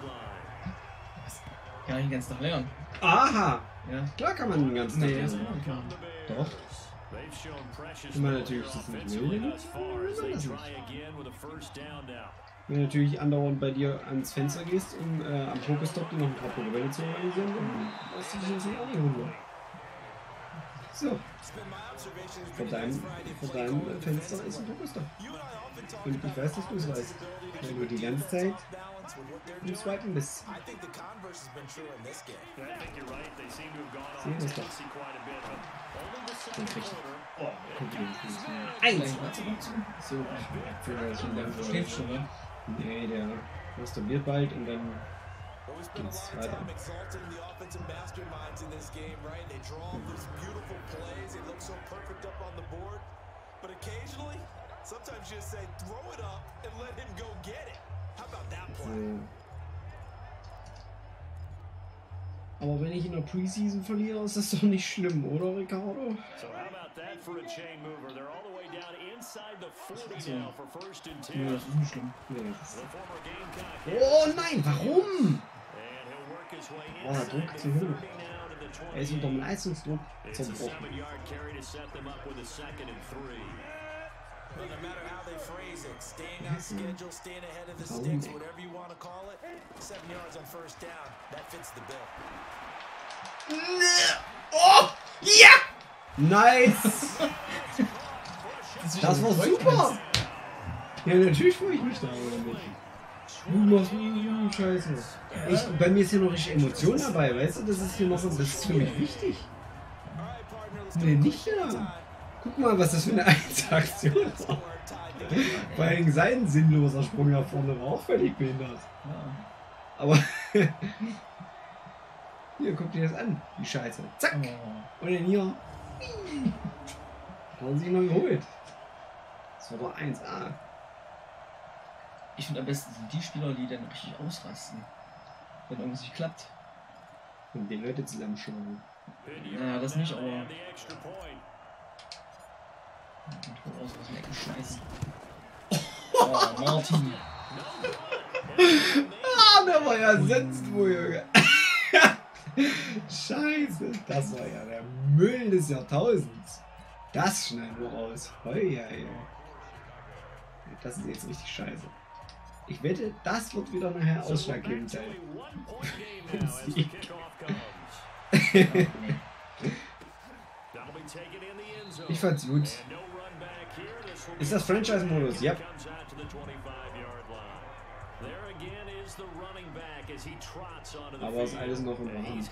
Kann ich den ganzen Tag lernen. Aha! Ja. Klar kann man den ganzen Tag Nee, lernen. kann. Doch. Man moments natürlich das nicht now. Wenn du natürlich andauernd bei dir ans Fenster gehst, um äh, am Pokestop dir noch ein paar Pokebälle zu organisieren, dann lass dich das nicht auch nicht. So, been deinem, play deinem Fenster ist ein often talk Und ich weiß, dass du es weißt. Weil du die ganze Zeit im Swipen bist. Sehen off wir's doch. Second kriegt. quarter. Oh, guck nicht. Eins. So, für das schläft schon, ne? Nee, der masturbiert bald und dann Well, we spent a Geht's lot of time exalting the offensive masterminds in this game, right? They draw all these beautiful plays. They look so perfect up on the board. But occasionally, sometimes you just say, throw it up and let him go get it. How about that play? so. Aber wenn ich in der Preseason verliere, ist das doch nicht schlimm, oder Ricardo? So how about that for a chain mover? They're all the way down inside the 40 So. now for first and 10. Nö, das ist nicht schlimm. Nee, das ist oh nein, warum? Oh, inside Druck zu hoch. 30 now to the 20. Er ist unter dem Leistungsdruck zerbrochen. seven-yard carry to set them up with a second and three. But no matter how they phrase it, staying on schedule, staying ahead of the Warum sticks, nicht? whatever you want to call it, seven yards on first down, that fits the bill. Oh! Ja! Nice! Das war super! Ja, natürlich freue ich mich da, oder nicht? Du machst uh, Scheiße. Ich, bei mir ist hier noch richtig Emotion dabei, weißt du? Das ist hier noch, das ist für mich wichtig. Nee, nicht ja. Guck mal, was das für eine war. The game. Vor allem sein sinnloser Sprung nach vorne war auch völlig behindert. Aber hier, guck dir das an, die Scheiße. Zack! Und dann hier. Haben sie ihn noch geholt. Das war doch 1A. Ich finde am besten sind die Spieler, die dann richtig ausrasten. Wenn irgendwas nicht klappt. Und die Leute zusammenschlagen. Ja, das nicht, aber. Und voll aus aus dem Ecken schmeißen. Oh, Martin. Ah, der war ja sonst wo, Junge. Scheiße, das war ja der Müll des Jahrtausends. Das schneiden wir raus. Hoi, hoi, hoi. Das ist jetzt richtig scheiße. Ich wette, das wird wieder nachher ausschlaggebend sein. Sieg. Ich fand's gut. Ist das Franchise-Modus? Yep. Comes out to the 25-yard line. There again is the running back as he trots onto the Aber ist alles noch im Rahmen.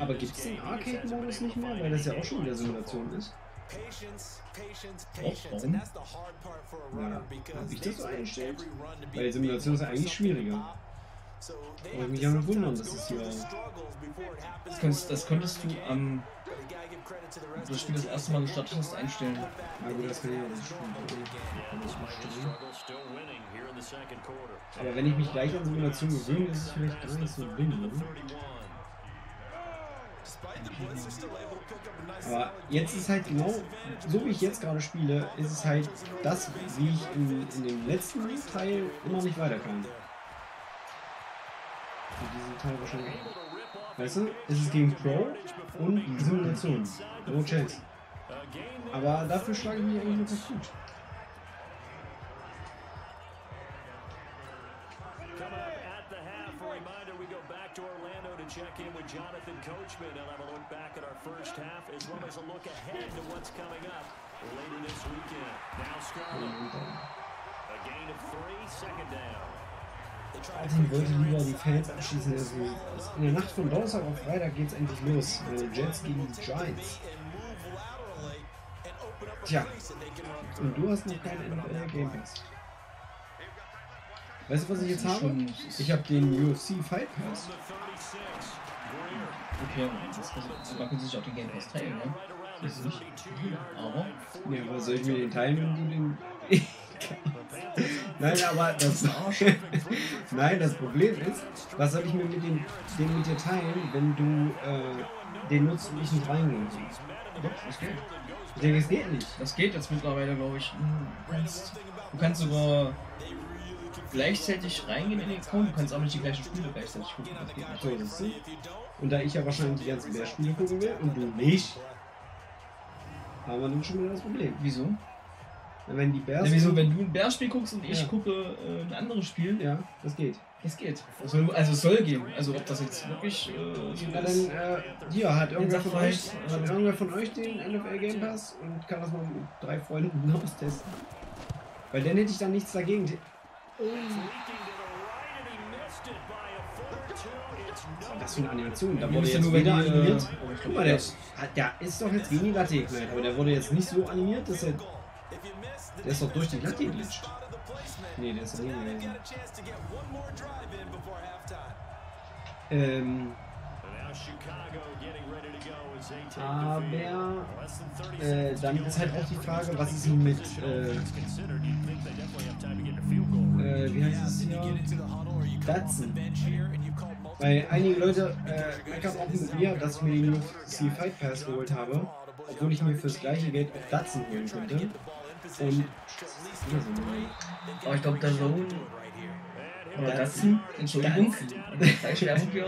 Aber this gibt es den Arcade-Modus nicht mehr? Weil das ja auch schon wieder Simulation ist. Patience, patience, patience. warum? And that's the hard part for a runner because ich das so eingestellt? Weil a Simulation ist eigentlich schwieriger. Aber have mich to ja nur wundern, dass es hier- Das, könntest, das könntest du am rest das Spiel das erste Mal gestartet hast, einstellen. Ja gut, das kann ich auch nicht spielen. Ich. Aber wenn ich mich gleich an Simulation gewöhne, ist es vielleicht gar nicht so dumm. Ne? Aber jetzt ist halt genau, so wie ich jetzt gerade spiele, ist es halt das, wie ich in, in dem letzten Teil immer nicht weiterkam. In diesem Teil wahrscheinlich. Weißt du, es ist gegen Pro und Simulation. No chance. Aber dafür schlage ich mich eigentlich recht gut. Jonathan Coachman and have a look back at our first half as well as a look ahead to what's coming up later this weekend. Now Scarlett, a gain of three, second down. Also ich wollte lieber die Fans abschießen. Also in der Nacht von Donnerstag auf Freitag geht's endlich los. Äh, Jets gegen die Giants. Tja. Und du hast noch keinen NFL Game Pass. Weißt du, was ich jetzt habe? Ich habe den UFC Fight Pass. Okay, das kann, man kann sich auch den Game Pass teilen, ne? Das ist nicht. Aber. Ja, aber soll ich mir den teilen, wenn du den. Nein, aber das. Nein, das Problem ist, was soll ich mir mit dem, den mit dir teilen, wenn du äh, den nutzt und ich nicht reingehen? Doch, das geht. Ich denke, es geht nicht. Das geht jetzt mittlerweile, glaube ich. Du kannst, du kannst sogar gleichzeitig reingehen in den Account, du kannst auch nicht die gleichen Spiele gleichzeitig gucken. Das geht nicht. Und da ich ja wahrscheinlich die ganzen Bärspiele gucken will und du nicht, haben wir dann schon wieder das Problem. Wieso? Wenn die Bärs. Ja, wieso, wenn du ein Bärspiel guckst und ich Ja. gucke äh, ein anderes Spiel, Ja, das geht. es geht. Soll, also es soll gehen. Also ob das jetzt wirklich äh, so ist. dann, äh, hier, hat irgendwer von euch, hat irgendwer von euch den NFL Game Pass und kann das mal mit drei Freunden austesten? Weil dann hätte ich dann nichts dagegen. Was für eine Animation? Da wurde jetzt wieder äh, animiert. oh, Guck mal, der, der ist doch jetzt gegen die Latte geknallt, aber der wurde jetzt nicht so animiert, dass er. Der ist doch durch die Latte geglitscht. Nee, der ist daneben gewesen. Ähm, aber äh, dann ist halt auch die Frage, was ist denn mit, äh, äh, wie heißt es hier? Datsen. Weil einige Leute äh, meckern auch mit mir, dass ich mir den UFC Fight Pass geholt habe, obwohl ich mir fürs gleiche Geld auch Datsen holen könnte. Und Aber ich glaube, der Zone oder Datsun, Entschuldigung, hier.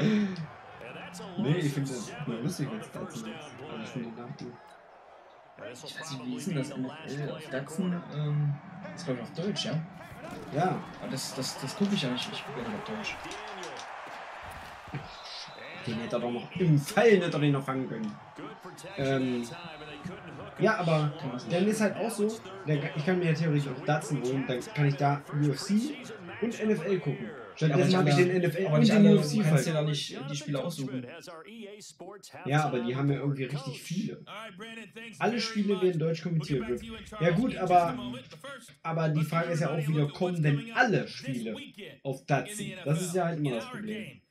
nee, ich finde das nur lustig, als Datsen ist. Also ich finde den Namen gut. Ich weiß nicht, wie ist denn das NFL auf Datsun? Ähm, das glaube ich auf Deutsch, ja? Ja, Aber das, das, das gucke ich ja nicht, ich gucke ja nicht auf Deutsch. Den hätte er doch noch im Fall hätte er den noch fangen können. Ähm, ja, aber dann ist halt auch so, ich kann mir ja theoretisch auch Datsen holen, dann kann ich da UFC und NFL gucken. Stattdessen habe ich den NFL aber und nicht den alle, UFC kannst dir Fight. da nicht die Spiele aussuchen. Ja, aber die haben ja irgendwie richtig viele. Alle Spiele werden deutsch kommentiert. Ja gut, aber, aber die Frage ist ja auch wieder, kommen denn alle Spiele auf Datsen? Das ist ja halt immer das Problem.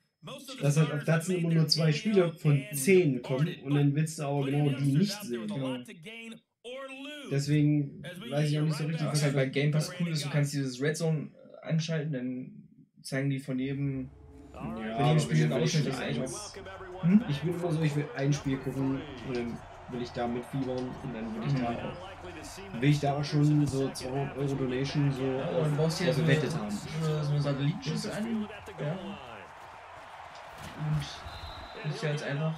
Dass halt auf Datsen immer nur zwei Spiele cameo von 10 kommen und dann willst du aber genau die nicht sehen. lose. Deswegen weiß ich auch nicht so richtig, Was halt bei Game Pass cool ist, du kannst dieses Red Zone anschalten, dann zeigen die von jedem Ja, Bei dem aber Spiel ein ich, Ausschnitt ist eigentlich auch- Hm? ich bin immer so, ich will ein Spiel gucken und dann will ich da mitfiebern und dann will ich da auch, will ich da auch schon so 200 Euro Donation so Ja, auf, brauchst auf haben. so, so eine Satellitenschüssel an. Ja. Und ist ja jetzt einfach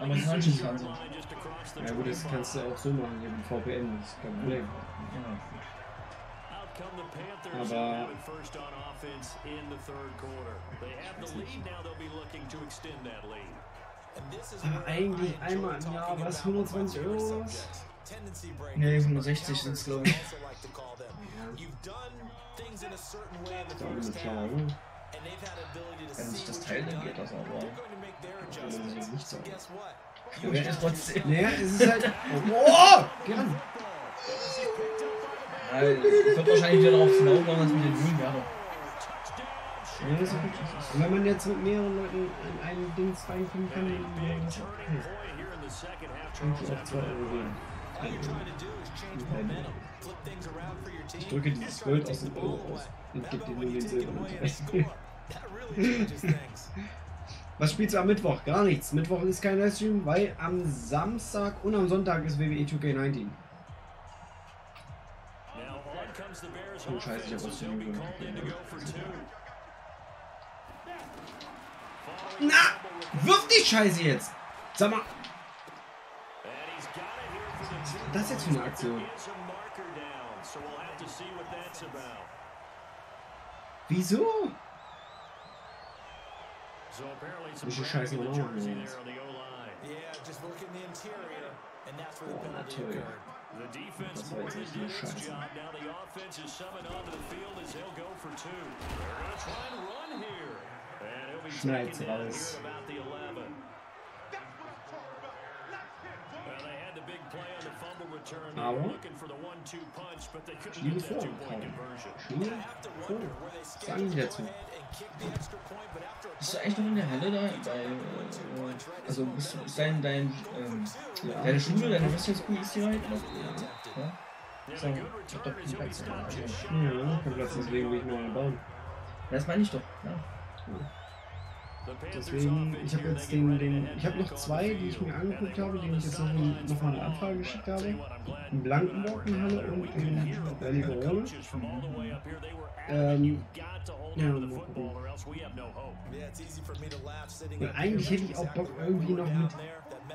amerikanisches Fernsehen. Ja gut, das kannst du auch so machen, hier mit VPN, das ist kein Problem. Ja. Aber aber eigentlich einmal im Jahr was 120 Euro oder was? Nee, 160 sind es, glaube ich. Ist auch immer klar, oder? Wenn sich das teilt, dann geht das aber. Man sich jetzt nicht. Ich möchte es trotzdem. Naja, es ist halt. Oh! Geh ran! Ja, Es wird wahrscheinlich wieder darauf hinauslaufen, dass mit den Grünen werde. Ja, ist okay. Und wenn man jetzt mit mehreren Leuten in ein Ding reinkommen kann, dann wäre das okay. Könnte auch 2 Euro Euro. Ich drücke dieses Gold aus dem Euro aus und gebe dir nur den Silber. Was spielst du am Mittwoch? Gar nichts. Mittwoch ist kein Livestream, weil am Samstag und am Sonntag ist E WWE 2K19. Oh scheiße, ich hab was zu tun. Na! Wirf die Scheiße jetzt! Sag mal! Was ist das jetzt für eine Aktion? Wieso? So apparently some cracks in the jersey there on the O-line. Yeah, just look in the interior, and that's where the penalty occurred. The defense more than did its job. Now the offense is summoned onto the field as they'll go for two. They're going to try and run here. And he'll be taken here about vor, Paul. Spiele vor. Was sagen Sie dazu? Bist du eigentlich noch in der Halle da? Bei, äh, also bist du, ist dein, dein, ähm, Ja. deine Schule, deine Western School ist die halt noch? Ja. So, ich hab doch keinen Platz. Ja, kein Platz, deswegen will ich noch eine bauen. Das meine ich doch, ja. Deswegen, ich habe jetzt den, den ich habe noch zwei, die ich mir angeguckt habe, denen ich jetzt noch, noch mal eine Anfrage geschickt habe. In Blankenburg in Halle und in Berlin Ähm, ja, mal gucken. Und eigentlich hätte ich auch Bock irgendwie noch mit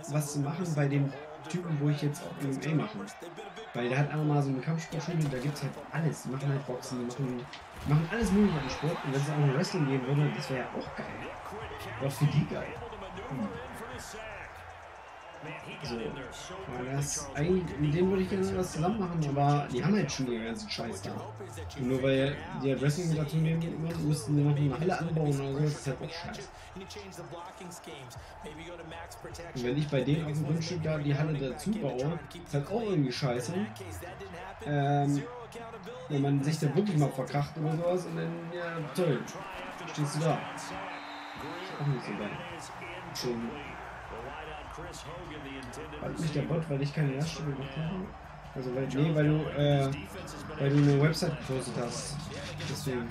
was zu machen bei dem Typen, wo ich jetzt auch MMA mache. Weil der hat einfach mal so eine Kampfsportschule, da gibt es halt alles. Die machen halt Boxen, die machen, die machen alles mögliche an Sport. Und wenn es auch um Wrestling gehen würde, das wäre ja auch geil. War für die geil. So, weil das eigentlich, mit denen würde ich gerne was zusammen machen, aber die haben halt schon ihren ganzen Scheiß da. Und nur weil die halt Wrestling mit dazu nehmen wollen, mussten die noch eine Halle anbauen oder so, das ist halt auch scheiße. Und wenn ich bei denen auf dem Grundstück da die Halle dazu baue, ist halt auch irgendwie scheiße. Ähm, wenn man sich da wirklich mal verkracht oder sowas und dann, ja, toll, stehst du da. Ist auch nicht so geil. Deswegen hat mich der Bot, weil ich keine Laststelle gemacht habe. Also weil, nee, weil du, äh, weil du eine Website gepostet hast. Deswegen.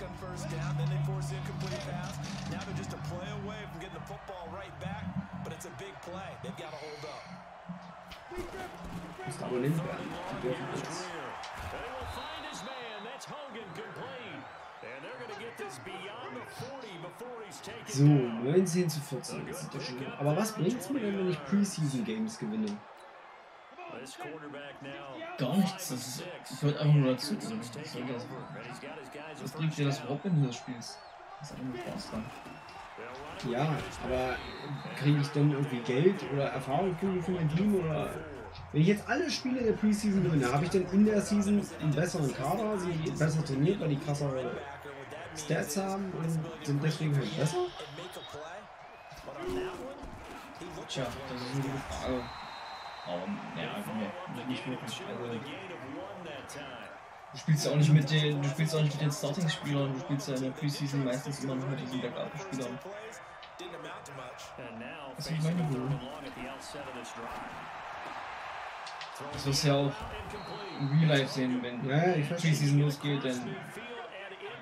Musst abonniert werden. Die dürfen jetzt. So, 19 zu 14. Das ist doch schon. Aber was bringt es mir denn, wenn ich Preseason Games gewinne? Gar nichts, das wollte einfach nur dazu. Was, das? bringt dir das überhaupt, wenn du das spielst? Das ist einfach Spaß dran. Ja, aber kriege ich dann irgendwie Geld oder Erfahrungspunkte für mein Team oder wenn ich jetzt alle Spiele der Preseason gewinne, habe ich dann in der Season einen besseren Kader, sie besser trainiert, weil die krassere Stats haben und sind deswegen halt besser? Tja, das ist eine gute Frage. Warum? Ja, nee, nicht wirklich. Also, du spielst ja auch nicht mit den, du spielst auch nicht mit den Starting-Spielern, du spielst ja in der Preseason meistens immer noch mit diesen Backup-Spielern. Das ist meine Idee. Das wirst du ja auch im Real Life sehen, wenn Ja. Preseason losgeht, dann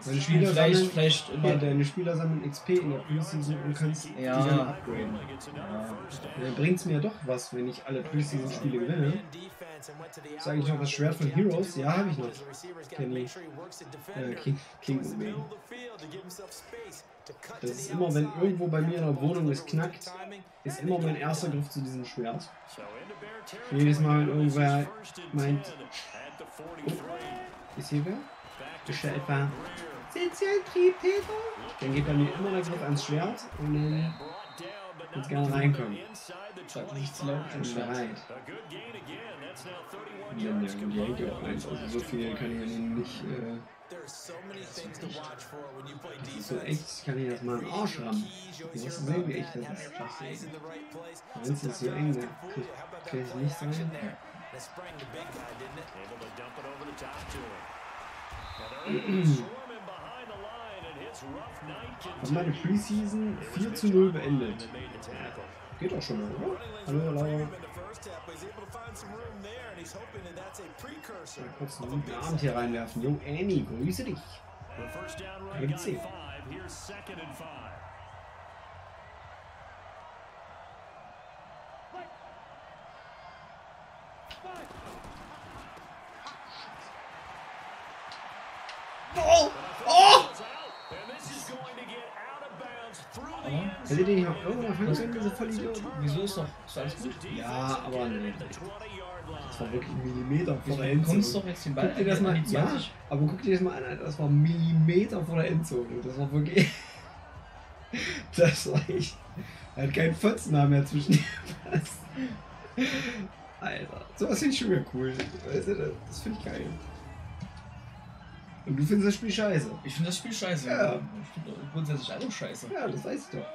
Deine Spieler vielleicht, sammeln, vielleicht ja, immer. deine Spieler sammeln XP in der Preseason und kannst Ja. die dann upgraden. Ja. Dann bringt es mir doch was, wenn ich alle Preseason-Spiele gewinne. Sag ich noch das Schwert von Heroes? Ja, habe ich noch. Kenny. Äh, King, King. Das ist immer, wenn irgendwo bei mir in der Wohnung es knackt, ist immer mein erster Griff zu diesem Schwert. Jedes Mal, wenn irgendwer meint, oh, ist hier wer? Ist etwa, Dann geht bei mir immer der Griff ans Schwert und dann kannst gerne reinkommen. Sag nicht zu laut, Ich bin bereit. Ja, ja, die hängt ja auch eins. Also so viel kann ich ja nicht. Äh, das ist so echt, kann ich das mal im Arsch rammen. Du musst sehen, wie echt das ist. Wenn es ist so eng, dann kann ich nicht sein. Hat meine Preseason 4 zu 0 beendet. Geht auch schon mal, oder? Hallo, Laura. Mal kurz einen guten Abend hier reinwerfen. Jo, Annie, grüße dich. Gibt's sie. Oh! Oh! Nicht auch irgendwann fangen können, diese Vollidioten? Wieso ist doch, ist alles gut? Ja, aber nee. Das war wirklich ein Millimeter vor der Du kommst Endzone. doch jetzt den Ball Guck dir das mal an Ja, 20. aber guck dir das mal an, Alter. Das war ein Millimeter vor der Endzone. Das war wirklich. Das war echt. Er hat keinen Fotzennamen mehr zwischen ihm. gepasst. Alter, sowas finde ich schon wieder cool. Weißt du, das, das finde ich geil. Und du findest das Spiel scheiße. Ich finde das Spiel scheiße. Ja. Ich finde grundsätzlich alles scheiße. Ja, das weiß ich doch.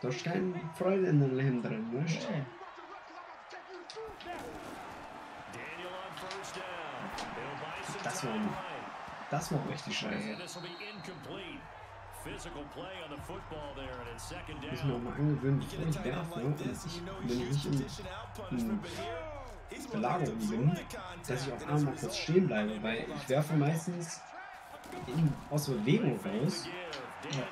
Da ist keine Freude in deinem Leben drin, weißt du? Nee. Das war, das war richtig scheiße. Muss mir auch mal angewöhnen, bevor ich werfe, und ich, wenn ich nicht in, in Belagerung bin, dass ich auch einmal mal kurz stehen bleibe, weil ich werfe meistens in, aus Bewegung raus. Und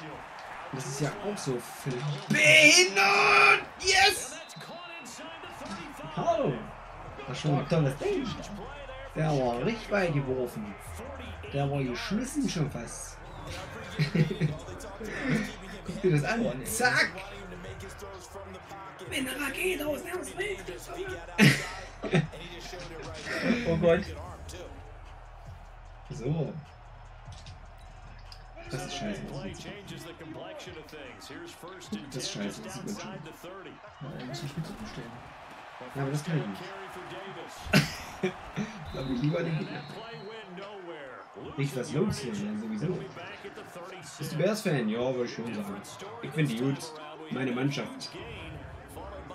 das ist ja auch so völlig behindert! Yes! That's caught inside the 35. Hallo! War schon ein tolles Ding. Der war richtig weit geworfen. Der war geschmissen schon fast. Guck dir das an. Zack! Wenn eine Rakete aus dem Oh Gott. So. Das ist scheiße. Das ist and Das ist 10 scheiße, just das sieht man schon. outside the 30. Ja, muss ich Spitze umstellen. Ja, aber das kann ich nicht. Glaube ich lieber den Gegner. Nicht was los hier, dann sowieso. Be back at the 36. Bist du Bears-Fan? Ja, wollte ich schon sagen. Ich finde die gut. Meine Mannschaft. Gain, followed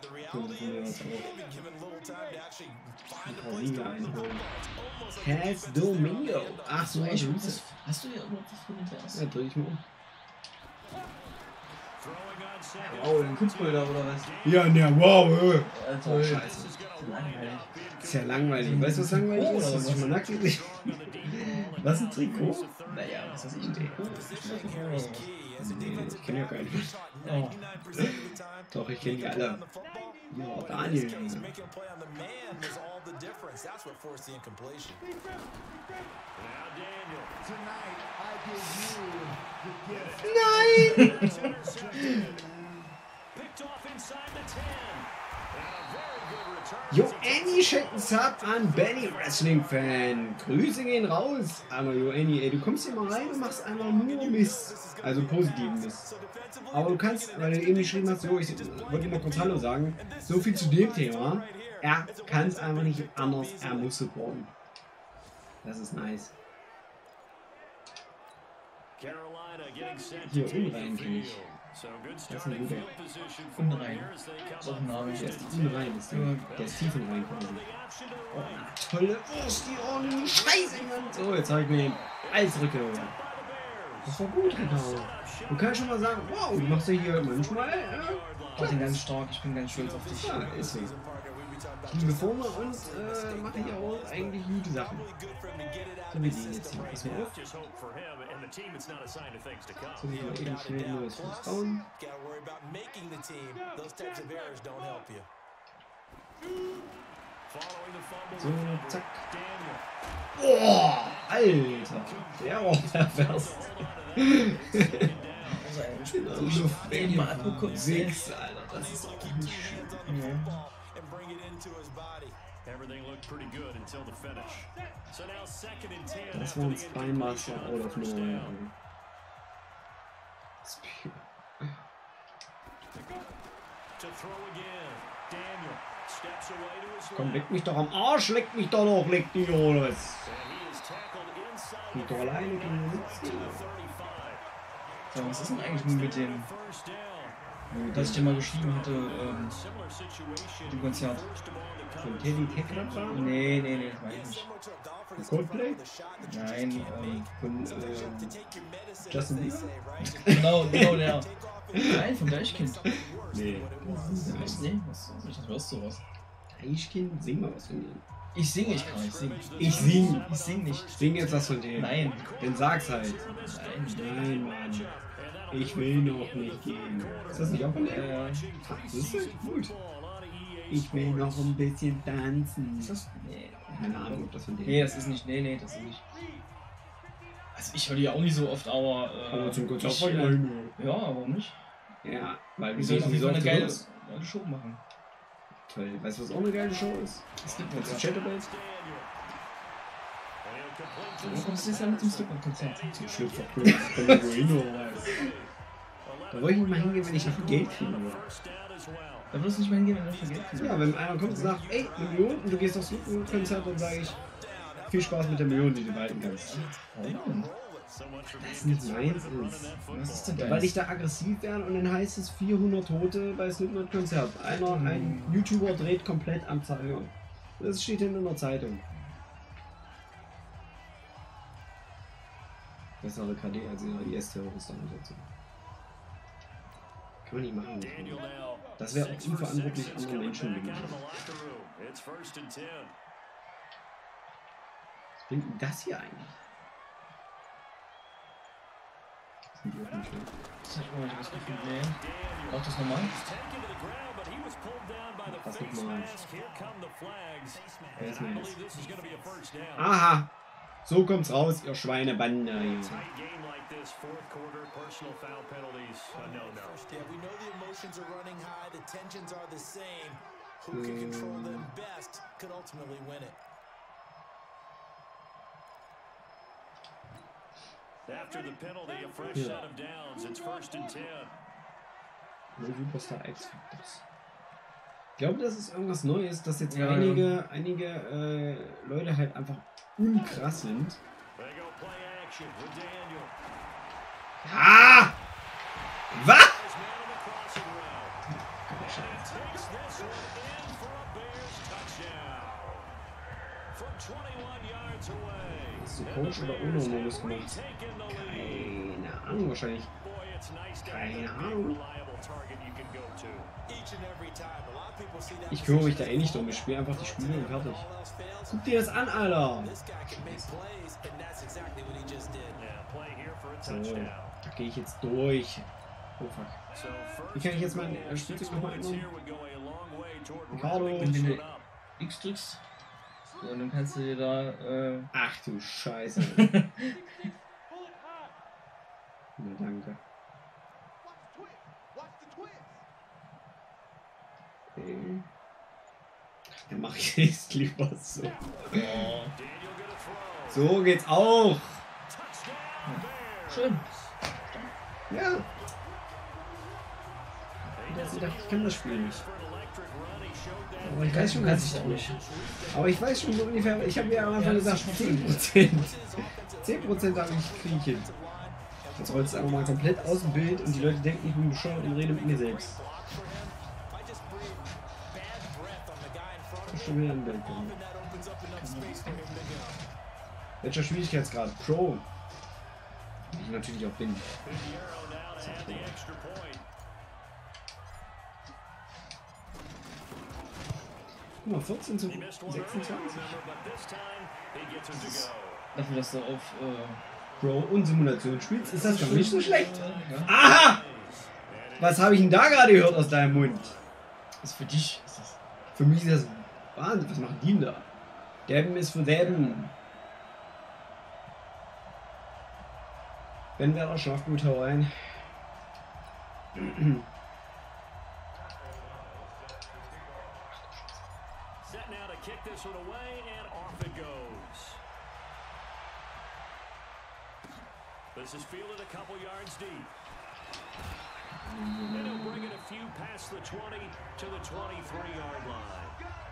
by a sizable loss here. Wenn ich schon meinen Namen tragen, dann können sie von mir aus auch ein paar Siege einholen. Has Domingo. Ach so, Echt? also Was, hast du ja überhaupt den Bears? Ja, dreh ich mal um. Second. Oh, den Kunstbilder oder was? Ja, ne, wow. Äh. Ja, Oh, scheiße. Langweilig. Ist ja langweilig. Weißt du, was langweilig Oh, ist? oder Dass ich was? mal nackt? Was ein Trikot? Naja, was weiß ich, ein Trikot? Nee, ich kenne ja keinen. Oh. Doch, ich kenne die alle. Ja, Daniel. Now Daniel. Nein! Picked off inside the 10. And a very good return. Jo, Annie schenkt einen Sub an Benny Wrestling Fan. Grüße gehen raus. Aber Jo, Annie, ey, du kommst hier mal rein und machst einfach nur Mist. Also positiven Mist. Aber du kannst, weil du eben geschrieben hast, jo, ich wollte mal kurz Hallo sagen. So viel zu dem Thema. Er kann es einfach nicht anders. Er muss supporten. Das ist nice. Hier, the kenn ich. So Das ist ein guter. Unrein. up ein Name. Der ist unrein. Ist der, der ist tief in rein quasi. Oh, tolle Wurst, die ordentliche Scheiße, Mann. So, jetzt habe ich mir den Eis zurückgeholt. Das war gut, genau. Du kannst schon mal sagen, wow, du machst ja hier manchmal, ja, Ich bin ganz stark, ich bin ganz stolz auf dich. ja ist so. Ich vorne und äh, mache hier auch eigentlich gute Sachen. So wie die jetzt hier. To come. So, hier mal eben schnell nur das Fuß bauen. Gotta worry about making the team. Those types of errors don't help you. Following the fumble So, recovery, zack. Daniel. Throw again. Daniel steps away to his Komm, left. leck mich doch am Arsch, leck mich doch noch, leck tackled inside Nicht the doch alleine 39 gegen den to the Nutz. 35. So, was ist denn eigentlich mit dem, Down. dass ich dir mal geschrieben hatte, ähm, dem Konzert? Von Teddy Teckrad war? Nee, nee, nee, das meine ich nicht. Von Coldplay? Nein, ähm, Von äh, Justin Bieber? genau, genau der. Nein, vom Deichkind. Nee. Was? Nee, was? Ich hörst du was? Deichkind, sing mal was von denen. Ich singe, ich kann nicht singen. Ich sing. Ich sing nicht. Sing jetzt was von denen. Nein. Dann sag's halt. Nein. Nein, Mann. Ich will noch nicht gehen. Ist das nicht auch von denen? Äh, Das ist gut. Ich will noch ein bisschen tanzen. ist das? Nee. Keine Ahnung, ob das von denen Nee, das ist nicht. Nee, nee, das ist nicht. Also ich höre die auch nicht so oft, aber. Äh, Aber zum Konzert ich, äh. Ja, aber nicht. Ja, weil Wir sehen auf jeden Fall eine geile, geile Show machen. Toll. Weißt du, was auch eine geile Show ist? Es gibt was. Chatterbait? Wo kommst du jetzt an mit dem Slipper-Konzert? Zum Club. Von. Da wollte ich nicht mal hingehen, wenn ich noch Geld kriegen würde. Da wirst du nicht mehr hingehen, wenn du vergessen kriegst. Ja, wenn einer kommt und sagt, ey, eine Million und du gehst aufs Konzert, dann sage ich, viel Spaß mit der Million, die du behalten kannst. Warum? For Das being nicht meins ist. Was ist denn dein- Weil ich da aggressiv werde und dann heißt es 400 Tote bei Slipknot-Konzert. Einer, ein YouTuber dreht komplett am Zeiger. Das steht in der Zeitung. Bessere KD als ihre IS-Terroristen und so. Kann man nicht machen. Das wäre auch unverantwortlich anderen Menschen gegenüber. Was bringt denn das hier eigentlich? Das sind die auch nicht schlecht. Das hat immer das Gefühl, nee. Auch das nochmal? Das nochmal. ist believe jetzt? Aha! So kommt's raus, ihr Schweinebande. After the penalty, a fresh Yeah. set of downs. It's first and ten. Superstar X Factors. Ich glaube, das ist irgendwas Neues, dass jetzt Ja, einige, einige äh, Leute halt einfach unkrass sind. Ah! Was? His man on the crossing route. Takes this one in for a Bears touchdown. From 21 yards away. Hast du Coach oder ohne Modus gemacht? Keine Ahnung, wahrscheinlich. Keine Ahnung. Ich kümmere mich da eh nicht drum. Ich spiele einfach die Spiele und fertig. Guck dir das an, Alter! So, da gehe ich jetzt durch. Oh fuck. Wie kann ich jetzt mein äh, six nochmal ändern? Ricardo. Wenn du. X drückst. So, dann kannst du dir da, äh, Ach du Scheiße. Na danke. Okay. Dann mache ich es lieber so. So geht's auch. Schön. Ja. Ich dachte, ich kann das Spiel nicht. Aber ich weiß schon, auch nicht. Aber ich weiß schon so ungefähr, ich habe ja am Anfang gesagt, 10%. 10% habe ich hin. Jetzt rollst du einfach mal komplett aus dem Bild und die Leute denken, ich bin bescheuert und rede mit mir selbst. Him to go. Welcher Schwierigkeitsgrad? Pro. Ich natürlich auch bin. Guck mal, 14 zu He missed one earlier, 26. remember, but this time he gets him to go. Dafür, dass du auf, äh, Pro und Simulation spielst, ist das gar nicht so schlecht. ja. Aha! Was habe ich denn da gerade gehört aus deinem Mund? Ist für dich. Das. Für mich ist das Wahnsinn. Was machen die denn da? Deben ist für Deben. Gut one away, and off it goes. This is fielded a couple yards deep. And he'll bring it a few past the 20 to the 23-yard line.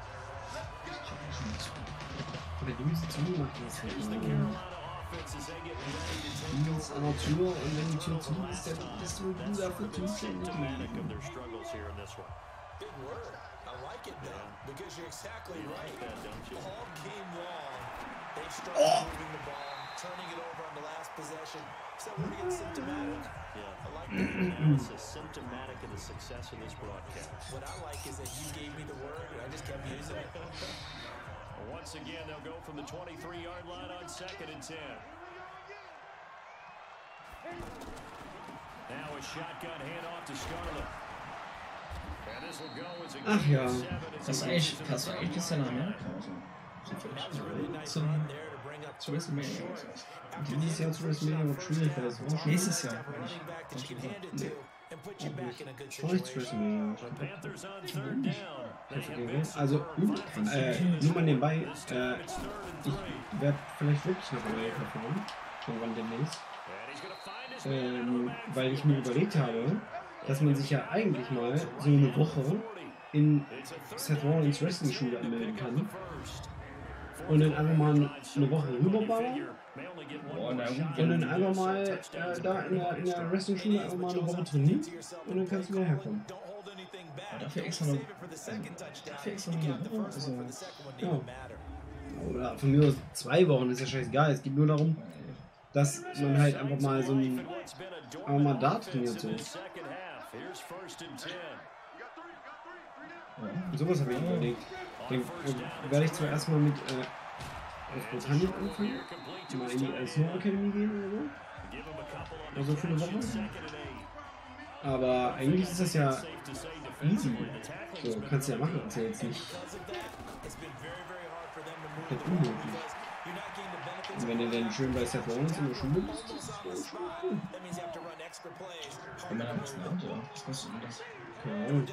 Oder die müssen zugemacht ist. Here's the Carolina offense as they get ready to take Die ist an der Tür und wenn die Tür zu ist, dann bist du dafür zuständig. symptomatic of their struggles here in this one. Big word. I like it though, because you're exactly You like right. that, don't you? All game long, they've struggled moving the ball, turning it over on the last possession. So we're getting symptomatic. Yeah, I like the that. analysis symptomatic of the success of this broadcast. What I like is that you gave me the word, and I just kept using it. Once again, they'll go from the 23-yard line on second and 10. Now a shotgun handoff to Scarlett. And this will go as a Ach ja. gain of seven as Hast he du eigentlich, moves into hast du the eigentlich das third ja nach quarter. Amerika? Also, That was a really nice zum, zu WrestleMania. Dieses Jahr zu WrestleMania wird schwierig, weil es war. Nächstes Jahr, meine ich. Nee. good Ich zu. WrestleMania. Also, äh, nur mal nebenbei, äh, ich werde vielleicht wirklich nach Amerika fahren. Irgendwann demnächst. Ähm, weil ich mir überlegt habe, dass man sich ja eigentlich mal so eine Woche in Seth Rollins. Wrestling Schule anmelden kann. Und dann einfach mal eine Woche rüberballern Boah, more Na gut, Und dann einfach mal äh, da in der, in der Wrestling-Schule einfach mal eine Woche trainieren und dann kannst du wieder herkommen. Aber dafür extra noch. Dafür extra noch eine Woche. Also, Ja. Oder von mir aus zwei Wochen, ist ja scheißegal. Es geht nur darum, dass man halt einfach mal so ein, einfach mal da trainiert so. Und sowas habe ich überlegt. Dann äh, werde ich zuerst mal mit äh, Großbritannien anfangen. Mal in die Snow Academy gehen oder so. Also für eine Woche. Aber eigentlich ist das ja easy. So, kannst du ja machen. Ist ja jetzt nicht komplett unmöglich. Und wenn du dann schön bei Rollins in der Schule bist, das ist ja schon cool. wenn man am besten hat, ja. Was kostet denn das? Keine Ahnung.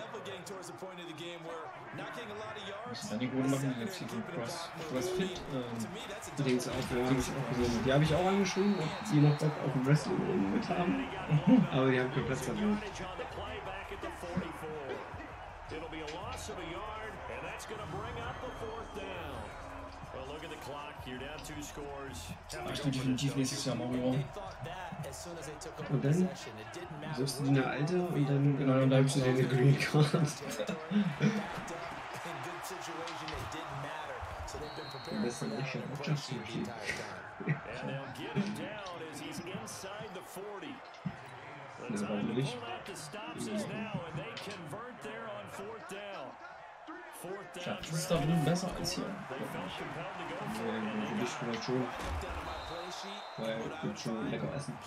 Müssen dann die Kohle machen, die jetzt hier so Cross, Crossfit. Ähm, Die denkst du auch, gesehen. Die habe ich auch angeschrieben, ob die noch Bock auf Wrestling mit haben. Aber die haben keinen Platz dafür. Aber ich bin definitiv nächstes Jahr Mario. Und dann suchst du dir eine alte und dann Genau, dann bleibst du dir eine Green Card. Richard Justin Team. And they'll get him down as he's inside the 40. Ja, warum nicht? Pull out the stops us now, and they convert there on fourth down. Fourth down. Schafft es da drüben besser als hier. To für dich vielleicht schon. Weil es gibt schon lecker Essen.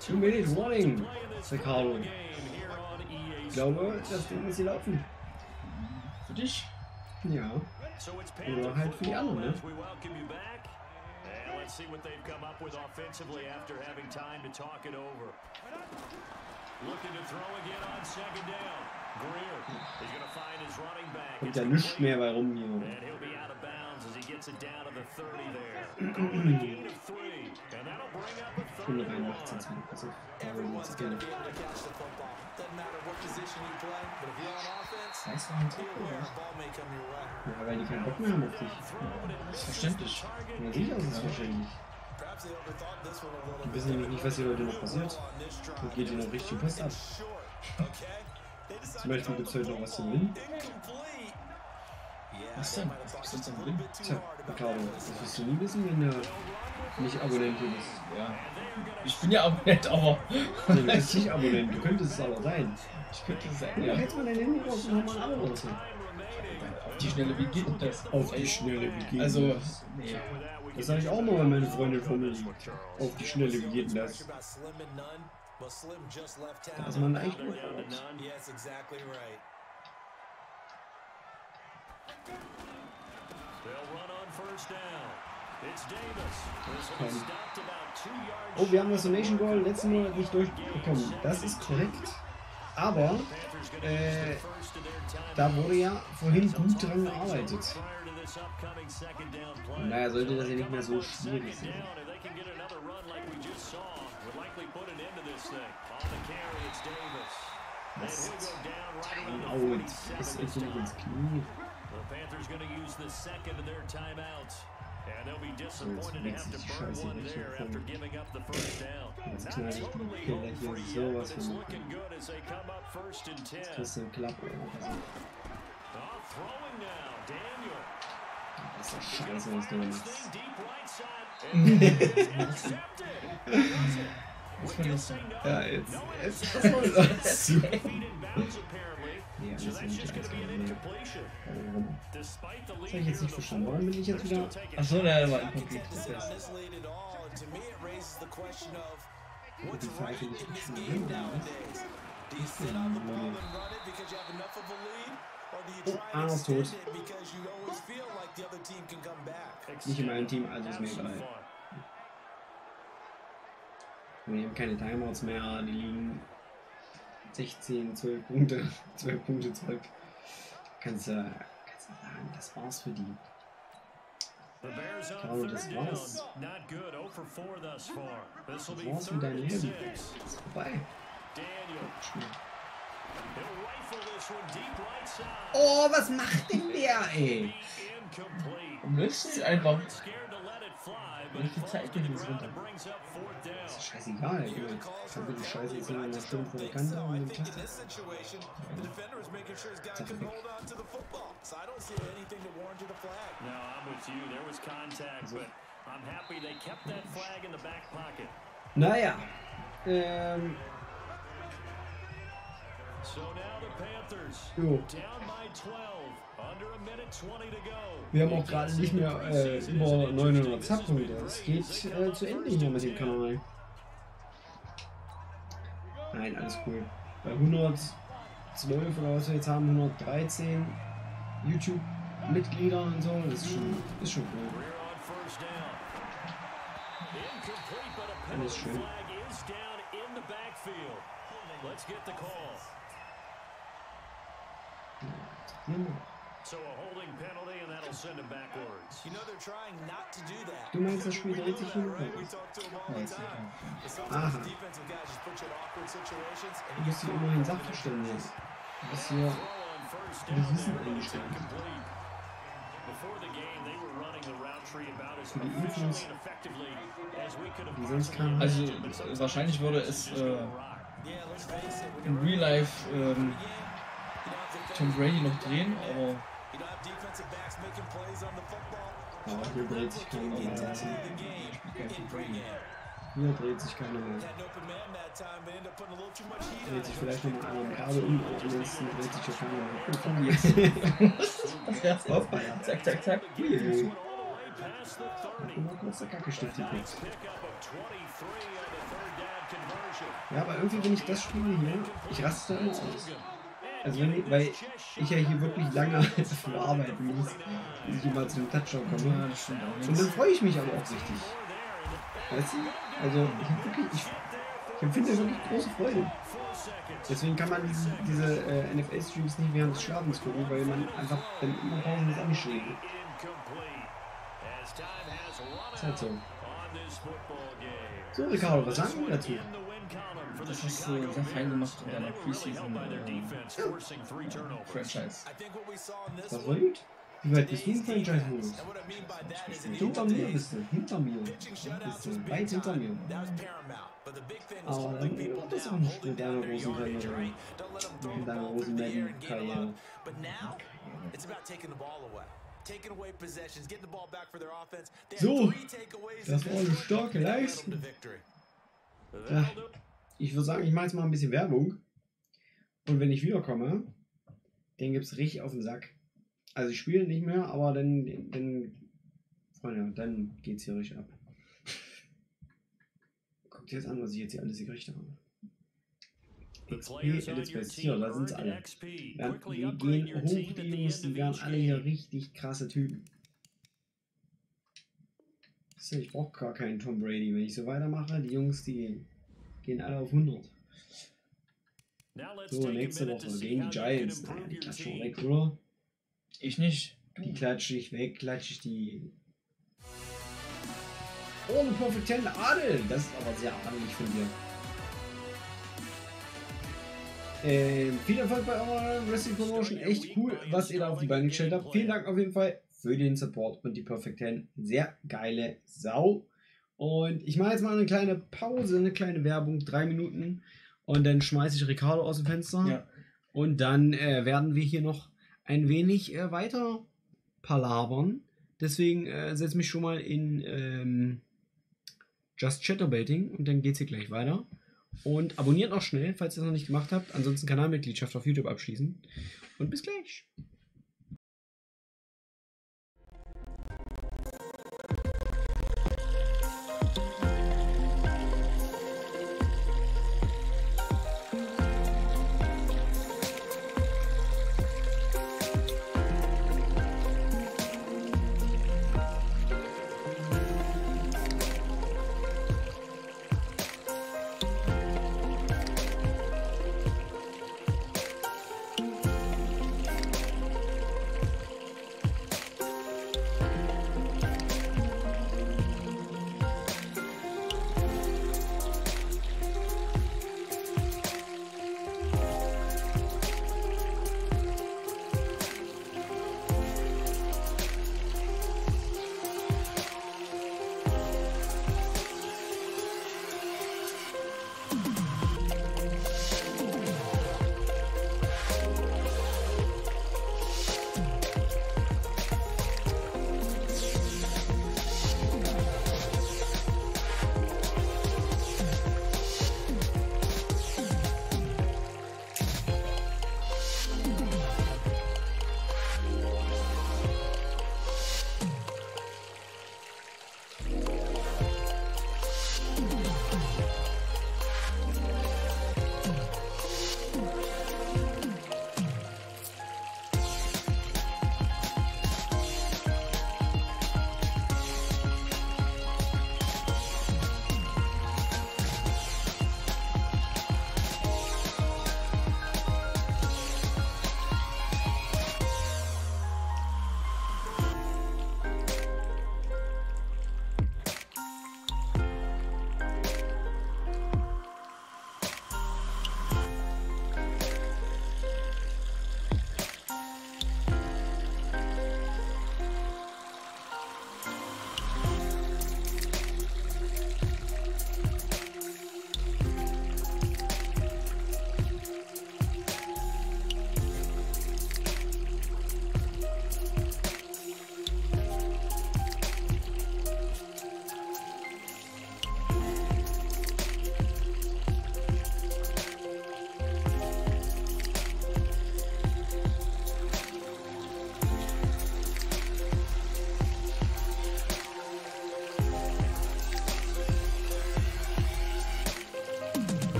Two minute warning, Ricardo. Game here on EA Ich glaube, das Ding ist hier laufen. Für dich? Ja. So it's Oder halt für die anderen, ne? let's see what they've come up with offensively after having time to talk it over. Looking to throw again on second down. Greer is going to find his running back. Kommt It's ja nichts mehr bei rum hier. And he'll be out of bounds as he gets it down to the 30 there. Going to gain of three. And that'll bring up a third Stunde and 81 long. sind Pass auf. Da uns gerne. Weiß man nicht, oder? Ja, weil die keinen Bock mehr haben auf dich. Das ist verständlich. Ja, sicher ist es wahrscheinlich. Die wissen nämlich nicht, was hier heute noch passiert. Und geht hier noch richtig Post ab. Zum Beispiel gibt es heute noch was zu gewinnen. Was denn? Was ist denn drin? Tja, Ricardo, das wirst du nie wissen, wenn du nicht Abonnent hier bist. Ja. Ich bin ja Abonnent, aber. Nee, du bist nicht Abonnent, du könntest es aber sein. Ich könnte sein. Ja, jetzt mal dein Handy raus und hol mal ein Abo raus. Auf die Schnelle, wie geht denn das? Auf die Schnelle, wie geht Also, das? nee. Das sage ich auch mal, wenn meine Freundin vor mir liegt. Auf die Schnelle, wie geht denn das? Da ist man. Yes, exactly right. They'll run on first down. It's Davis. This one is stopped about two yards Oh, wir haben das Donation Goal letzten Monat nicht durchbekommen. Das ist korrekt. Aber äh, da wurde ja vorhin gut dran gearbeitet. daher sollte das ja nicht mehr so schwierig sein. Das Timeout 47 ist endlich ins. Knie. The Panthers going to use the second of their timeouts. And they'll be disappointed to jetzt have to die burn Scheiße one nicht there so after voll. giving up the first down. Jetzt Not knall ich den totally Killer home hier free yet, sowas but it's von. looking good as they come up first and 10. Das ist ein Klapp oder was. Oh, throwing now, Daniel. Das ist doch scheiße, was du This machst. thing deep right side. And it's intercepted. Russell. Was kann das sein? Ja, jetzt, jetzt ist das apparently. Ja, So ist? Despite the Das habe ich jetzt nicht verstanden. Warum bin ich jetzt wieder... Achso, der war incomplete. Das heißt, Die Frage right nicht in this verstanden, game oder was? nowadays. Do you sit on the ball and run it because you have enough of a lead? Or do you Oh, Arnold extend tot. Nicht in meinem Team, also ist mir egal. die haben keine Timeouts mehr, die liegen 16, 12 Punkte, 12 Punkte zurück. Kannst du kannst du sagen, das war's für die. Carlo, das war's. Not good. 0 for 4 thus far. This will Das be war's mit deinem Leben. Das ist vorbei. Oh, was macht denn der? Ey. Incomplete. Und das ist einfach. But viel Zeit geht es runter? Das ist scheißegal, ey. Ich hab die Scheiße jetzt in einer Stunde vor der Kante und I dann think in klappt this situation, the defender is making sure his guy can hold on to the football. So I don't see anything to warrant a flag. No, I'm with you. There was contact, but I'm happy they kept that flag in the back pocket. Naja. Ähm, So now the Panthers down by 12. Under a minute 20 to go. Wir haben auch gerade nicht mehr äh, über 900 Subpunkte. Es geht äh, zu Ende hier mit dem Kanal. Nein, alles cool. Bei 112 oder was wir jetzt haben, 113 YouTube-Mitglieder und so, das ist schon, ist schon cool. Alles schön. Let's get the call. Noch. So a holding penalty, and that'll send him backwards. You know they're trying not to do that. Du meinst, das Spiel dreht sich hin? Right? We talk to them all the time. Aha. defensive guys just put you in awkward situations and Du bist hier immerhin Sachverständiger. Du bist hier das Wissen eingestellt. Before the game, they were running the route tree about as Für die efficiently Infos, and effectively as we could have die sonst kamen. Also wahrscheinlich würde es äh, in Real Life ähm, Tom Brady noch drehen, aber Aber hier dreht sich keiner mehr. Hier dreht sich keiner mehr. Dreht sich vielleicht nochmal einer gerade um, aber ansonsten dreht sich ja keiner mehr. Jetzt. ja, zack, zack, zack. 30. Guck mal kurz der Kackestift hier kurz. Pickup of 23 on the third down conversion. Ja, aber irgendwie, wenn ich das spiele hier, ich raste da immer aus. Also wenn ich, weil ich ja hier wirklich lange dafür arbeiten muss, bis ich immer zu dem Touchdown Ja, komme. das stimmt auch Und dann nicht. freue ich mich aber auch richtig. Weißt du? Also ich habe wirklich, ich, ich empfinde wirklich große Freude. Deswegen kann man diese, diese äh, NFL-Streams nicht während des Schlafens gucken, weil man einfach dann immer time has run Ist halt so. So, Ricardo, was sagen wir dazu? Das hast Chicago du sehr fein gemacht in deiner Preseason their äh. Franchise. In gut. Wie weit bist du im Franchise-Modus? in Hinter each mir bist du, hinter mir. Bist was du weit hinter mir. time. That was paramount. But the big thing was Aber dann wird das auch nicht down deiner großen Karriere. In deiner großen Madden-Karriere. lot. But now, it's about taking the ball away. Taking away possessions, getting the ball back for their offense. They had So, three takeaways das in war eine starke Leistung. Ja, ich würde sagen, ich mache jetzt mal ein bisschen Werbung. Und wenn ich wiederkomme, dann gibt es richtig auf den Sack. Also ich spiele nicht mehr, aber dann, dann Freunde, dann geht's hier richtig ab. Guckt jetzt an, was ich jetzt hier alles gekriegt habe. XP, your Best. Hier, da sind sie earned alle. Ja, upgrade gehen hoch, die Jungs, die werden alle hier richtig krasse Typen. Ich brauche gar keinen Tom Brady. Wenn ich so weitermache, die Jungs, die gehen alle auf 100. Now let's So, nächste Woche gegen Giants. Nein, die klatschen wir weg, oder? Ich nicht. Die klatsche ich weg, klatsche ich die. Ohne Perfect 10 Adel! Das ist aber sehr adelig von dir. Ähm, viel Erfolg bei eurer Wrestling Promotion. Echt cool, was ihr da auf die Beine gestellt habt. Vielen Dank auf jeden Fall für den Support und die Perfect 10. Sehr geile Sau. Und ich mache jetzt mal eine kleine Pause, eine kleine Werbung, drei Minuten. Und dann schmeiße ich Ricardo aus dem Fenster. Ja. Und dann äh, werden wir hier noch ein wenig äh, weiter palabern. Deswegen äh, setz mich schon mal in ähm, Just Chatterbaiting und dann geht's hier gleich weiter. Und abonniert noch schnell, falls ihr es noch nicht gemacht habt. Ansonsten Kanalmitgliedschaft auf YouTube abschließen. Und bis gleich.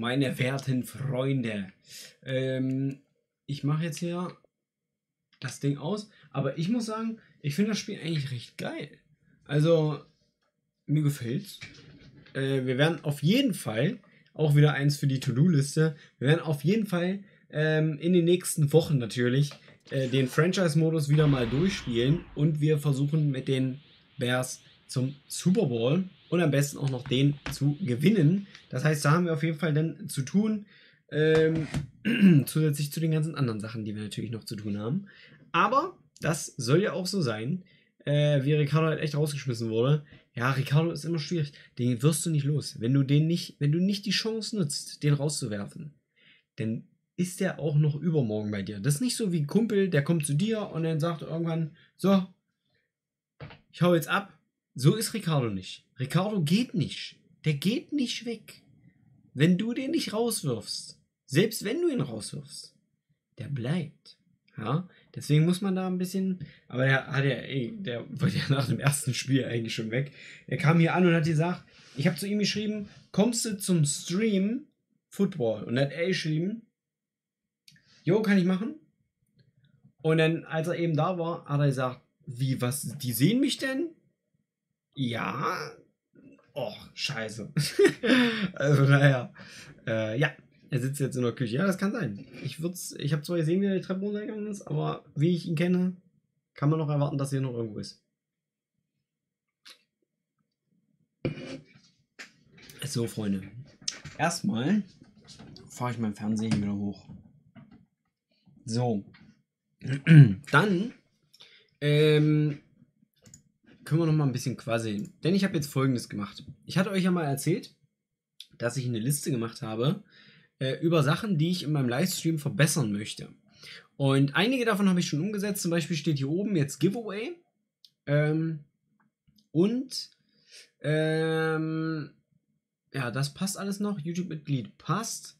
Meine werten Freunde. Ähm, ich mache jetzt hier das Ding aus. Aber ich muss sagen, ich finde das Spiel eigentlich recht geil. Also, mir gefällt's. Äh, wir werden auf jeden Fall, auch wieder eins für die To-Do-Liste, wir werden auf jeden Fall ähm, in den nächsten Wochen natürlich äh, den Franchise-Modus wieder mal durchspielen und wir versuchen mit den Bears zum Super Bowl und am besten auch noch den zu gewinnen. Das heißt, da haben wir auf jeden Fall dann zu tun, ähm, zusätzlich zu den ganzen anderen Sachen, die wir natürlich noch zu tun haben. Aber das soll ja auch so sein, äh, wie Ricardo halt echt rausgeschmissen wurde. Ja, Ricardo ist immer schwierig. Den wirst du nicht los. Wenn du den nicht, wenn du nicht die Chance nutzt, den rauszuwerfen, dann ist der auch noch übermorgen bei dir. Das ist nicht so wie ein Kumpel, der kommt zu dir und dann sagt irgendwann, so, ich hau jetzt ab. So ist Ricardo nicht. Ricardo geht nicht. Der geht nicht weg. Wenn du den nicht rauswirfst, selbst wenn du ihn rauswirfst, der bleibt. Ja, deswegen muss man da ein bisschen. Aber der hat ja, ey, der war ja nach dem ersten Spiel eigentlich schon weg. Er kam hier an und hat gesagt, ich habe zu ihm geschrieben, kommst du zum Stream Football? Und dann hat er geschrieben, jo, kann ich machen? Und dann, als er eben da war, hat er gesagt, wie, was, die sehen mich denn? Ja. Och, scheiße. also, naja. Äh, ja, er sitzt jetzt in der Küche. Ja, das kann sein. Ich, ich habe zwar gesehen, wie er die Treppe runtergegangen ist, aber wie ich ihn kenne, kann man noch erwarten, dass er noch irgendwo ist. So, Freunde. Erstmal fahre ich mein Fernsehen wieder hoch. So. Dann ähm, können wir noch mal ein bisschen quasseln. Denn ich habe jetzt folgendes gemacht. Ich hatte euch ja mal erzählt, dass ich eine Liste gemacht habe äh, über Sachen, die ich in meinem Livestream verbessern möchte. Und einige davon habe ich schon umgesetzt. Zum Beispiel steht hier oben jetzt Giveaway. Ähm, und ähm, ja, das passt alles noch. YouTube-Mitglied passt.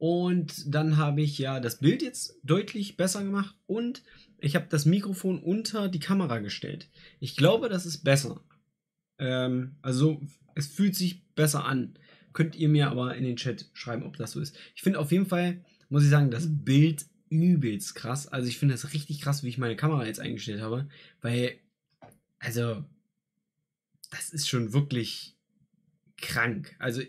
Und dann habe ich ja das Bild jetzt deutlich besser gemacht und ich habe das Mikrofon unter die Kamera gestellt. Ich glaube, das ist besser. Ähm, also es fühlt sich besser an. Könnt ihr mir aber in den Chat schreiben, ob das so ist. Ich finde auf jeden Fall, muss ich sagen, das Bild übelst krass. Also ich finde das richtig krass, wie ich meine Kamera jetzt eingestellt habe. Weil, also, das ist schon wirklich krank. Also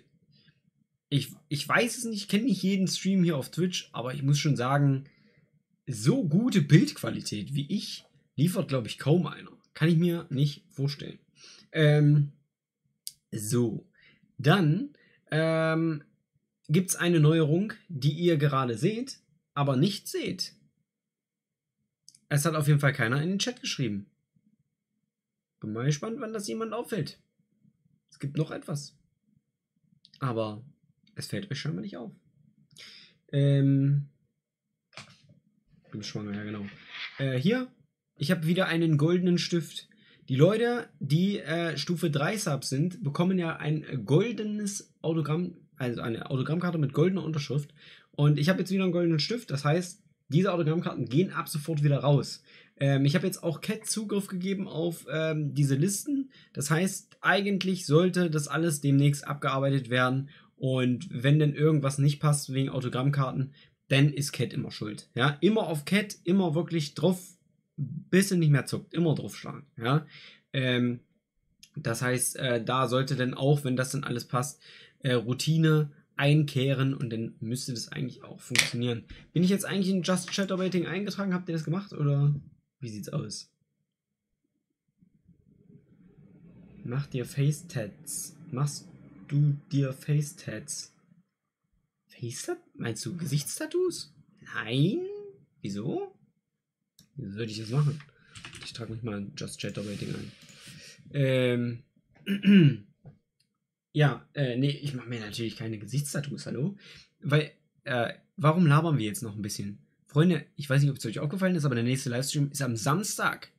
ich, ich weiß es nicht, ich kenne nicht jeden Stream hier auf Twitch, aber ich muss schon sagen, so gute Bildqualität wie ich liefert, glaube ich, kaum einer. Kann ich mir nicht vorstellen. Ähm, so, dann ähm, gibt es eine Neuerung, die ihr gerade seht, aber nicht seht. Es hat auf jeden Fall keiner in den Chat geschrieben. Bin mal gespannt, wann das jemand auffällt. Es gibt noch etwas. Aber es fällt euch scheinbar nicht auf. Ähm. Bin schwanger, ja, genau. Äh, hier, ich habe wieder einen goldenen Stift. Die Leute, die äh, Stufe 3 Subs sind, bekommen ja ein goldenes Autogramm, also eine Autogrammkarte mit goldener Unterschrift. Und ich habe jetzt wieder einen goldenen Stift. Das heißt, diese Autogrammkarten gehen ab sofort wieder raus. Ähm, ich habe jetzt auch Cat Zugriff gegeben auf ähm, diese Listen. Das heißt, eigentlich sollte das alles demnächst abgearbeitet werden und wenn denn irgendwas nicht passt wegen Autogrammkarten, dann ist Cat immer schuld. Ja, immer auf Cat, immer wirklich drauf, bis er nicht mehr zuckt, immer drauf schlagen. Ja, ähm, das heißt, äh, da sollte dann auch, wenn das dann alles passt, äh, Routine einkehren und dann müsste das eigentlich auch funktionieren. Bin ich jetzt eigentlich in Just Chatter Rating eingetragen? Habt ihr das gemacht oder wie sieht's aus? Mach dir Face-Tats. Machst du dir Face-Tats? Face-Tat? Meinst du Gesichtstattoos? Nein? Wieso? Wieso sollte ich das machen? Ich trage mich mal ein Just Chatter Rating ein. Ähm. ja, äh, nee, ich mache mir natürlich keine Gesichtstattoos, hallo? Weil, äh, warum labern wir jetzt noch ein bisschen? Freunde, ich weiß nicht, ob es euch aufgefallen ist, aber der nächste Livestream ist am Samstag.